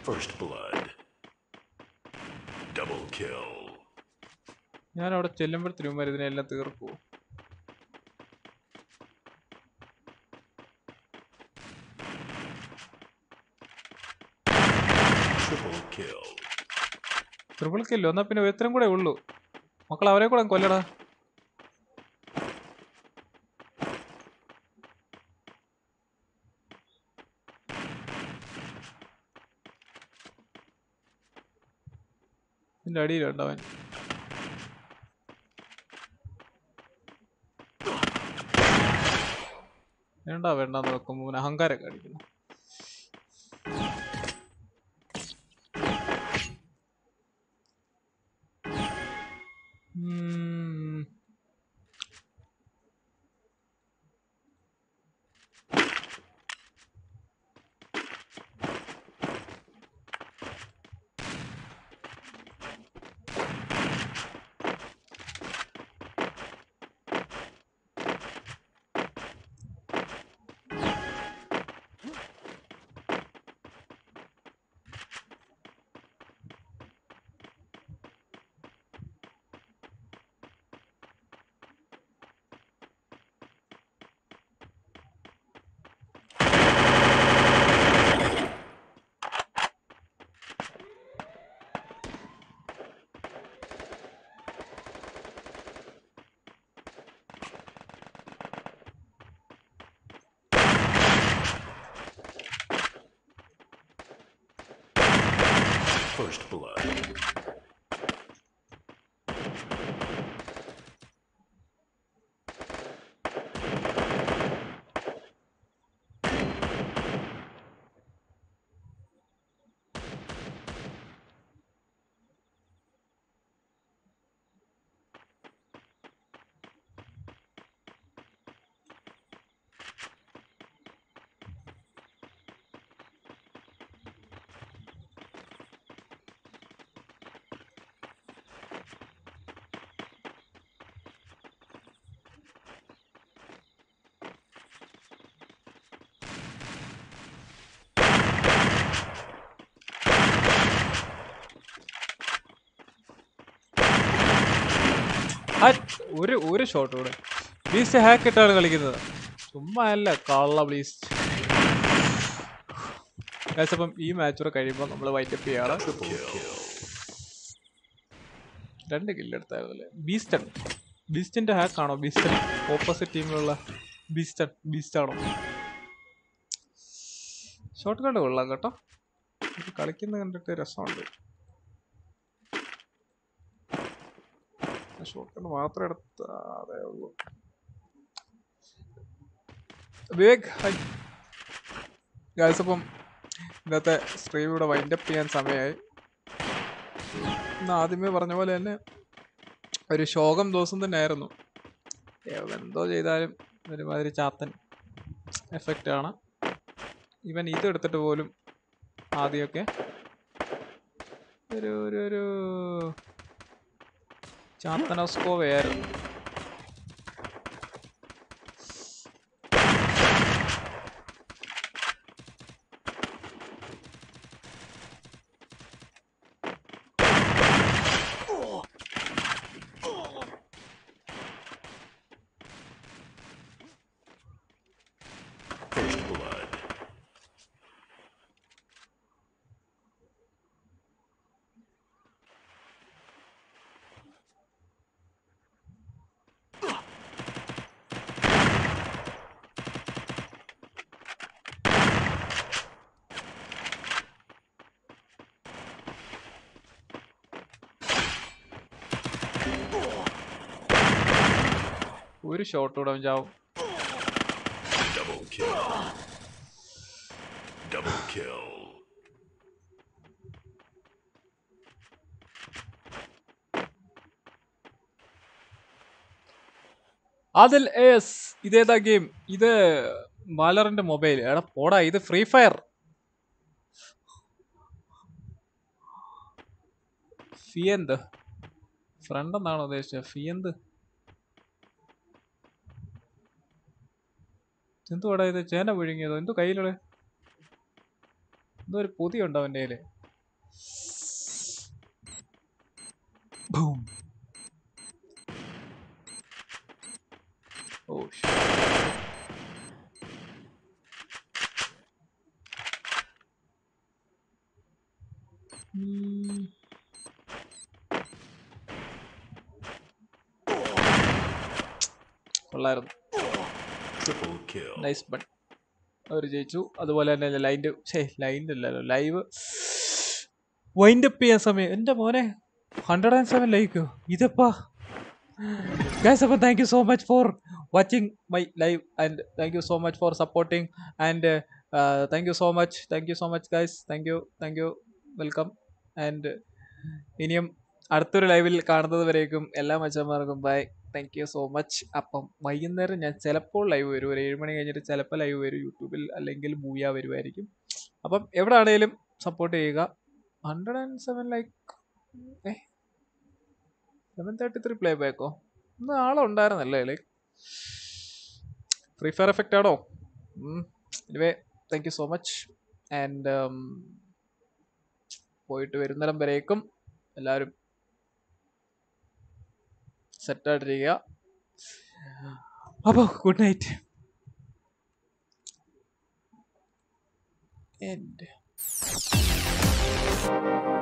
[SPEAKER 15] First blood. Double kill.
[SPEAKER 2] ഞാൻ അവിടെ ചെല്ലുമ്പോഴത്തേനും ഇതിനെല്ലാം തീർക്കൂ.
[SPEAKER 15] Triple kill.
[SPEAKER 2] ട്രിപ്പിൾ കില്ലോ എന്നാ പിന്നെ ഒരുത്തരം കൂടെ ഉള്ളൂ. മക്കൾ അവരെ കൂടെ കൊല്ലടാ. ഇതിന്റെ അടിയിലുണ്ട് അവൻ വേണ്ട എന്ന് വെക്കുമ്പോ അവൻ അഹങ്കാരമൊക്കെ അടിക്കുന്നു
[SPEAKER 15] First blood.
[SPEAKER 2] ഒരു ഒരു ഷോട്ട് കൂടെ. ബീസ്റ്റ് ഹാക്ക് ഇട്ടാണ് കളിക്കുന്നത്. ചുമ്മാ അല്ല കള്ള ബ്ലീസ്റ്റ് അപ്പം ഈ മാച്ച് കൂടെ കഴിയുമ്പോൾ നമ്മൾ വൈറ്റപ്പ് ചെയ്യാറ് രണ്ട് കില്ല് എടുത്തായിരുന്നല്ലേ? ബീസ്റ്റൺ ഹാക്ക് ആണോ? ബീസ്റ്റൺ ഓപ്പോസിറ്റ് ടീമിലുള്ള ബീസ്റ്റൺ ബീസ്റ്റ് ആണോ. ഷോട്ട് കണ്ട് കൊള്ളാം കേട്ടോ. കളിക്കുന്ന കണ്ടിട്ട് രസമുണ്ട്. ഷോട്ട് കണ്ട് മാത്രം എടുത്താതേ ഉള്ളൂ. വിവേക് ഹൈ അപ്പം ഇന്നത്തെ സ്ട്രീം ഇവിടെ വൈൻഡപ്പ് ചെയ്യാൻ സമയമായി ഇന്ന് ആദ്യമേ പറഞ്ഞ പോലെ തന്നെ ഒരു ശോകം ദിവസം തന്നെ ആയിരുന്നു എന്തോ ചെയ്താലും ഒരുമാതിരി ചാത്തൻ എഫക്റ്റ് ആണ്. ഇവൻ ഇത് എടുത്തിട്ട് പോലും ആദ്യമൊക്കെ ഒരു ഒരു ഒരു ചാത്തനോസ്കോവയായിരുന്നു
[SPEAKER 15] First blood.
[SPEAKER 2] ഒരു ഷോട്ട് കൂടെ ചാവും. അതിൽ എസ് ഇതേതാ ഗെയിം ഇത് മാലറിന്റെ മൊബൈൽ എടാ പോടാ ഇത് ഫ്രീ ഫയർ ഫിയന്ത്? ഫ്രണ്ട് എന്നാണോ ഉദ്ദേശിച്ചത്? ഫിയന്ത്? എന്തുവാടാ ഇത്? ചേന വിഴുങ്ങിയതോ എന്തോ കയ്യിലുള്ള? എന്തോ ഒരു പൊതിയുണ്ടോ അവന്റെ കയ്യിൽ? ഓ. കൊള്ളായിരുന്നു. നൈസ് ബൺ അവർ ജയിച്ചു. അതുപോലെ തന്നെ ലൈന്റെ ഛേ ലൈന്റെ അല്ലല്ലോ ലൈവ് വൈൻഡ് അപ്പ് ചെയ്യാൻ സമയം. എന്റെ മോനെ ഹൺഡ്രഡ് ആൻഡ് സെവൻ ലൈക്കോ ഇതെപ്പാ. ഗൈസ് അപ്പോൾ thank you so much for watching my live and thank you so much for supporting and thank you so much thank you so much guys thank you thank you welcome and ഇനിയും അടുത്തൊരു ലൈവിൽ കാണുന്നത് വരേക്കും. എല്ലാ മച്ചന്മാർക്കും bye thank you so much അപ്പം വൈകുന്നേരം ഞാൻ ചിലപ്പോൾ ലൈവ് വരും. ഒരു ഏഴ് മണി കഴിഞ്ഞിട്ട് ചിലപ്പോൾ ലൈവ് വരും യൂട്യൂബിൽ അല്ലെങ്കിൽ ബൂയ വരുമായിരിക്കും അപ്പം എവിടെ ആണെങ്കിലും സപ്പോർട്ട് ചെയ്യുക. ഹൺഡ്രഡ് ആൻഡ് സെവൻ ലൈക്ക് ഏ? സെവൻ തേർട്ടി ത്രീ പ്ലേ ബാക്കോ ഇന്ന് ആളുണ്ടായിരുന്നല്ലേ ലൈക്ക് ഫ്രീ ഫയർ എഫക്റ്റ് ആണോ? Anyway thank you so much and പോയിട്ട് വരുന്നിടം വരേക്കും. എല്ലാവരും സെറ്റായിട്ടിരിക്കുക അപ്പോൾ good night and
[SPEAKER 1] Alexa?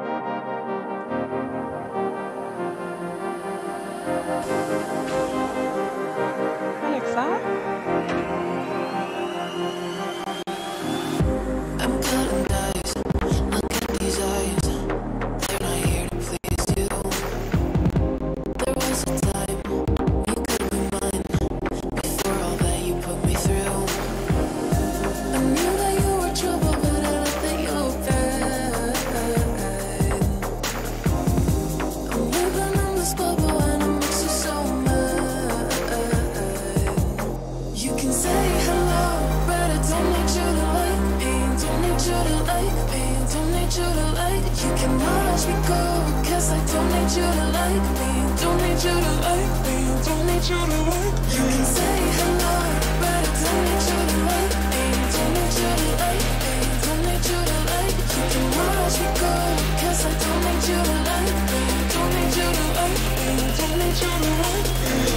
[SPEAKER 1] Watch me go, cause I don't need you to like me. Don't need you to like me. Don't need you to like. me You can say hello, but I don't need you to like me. Don't need you to like me. Don't need you to like. me You can watch me go, cause I don't need you to like me. Don't need you to like me. Don't need you to like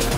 [SPEAKER 1] me.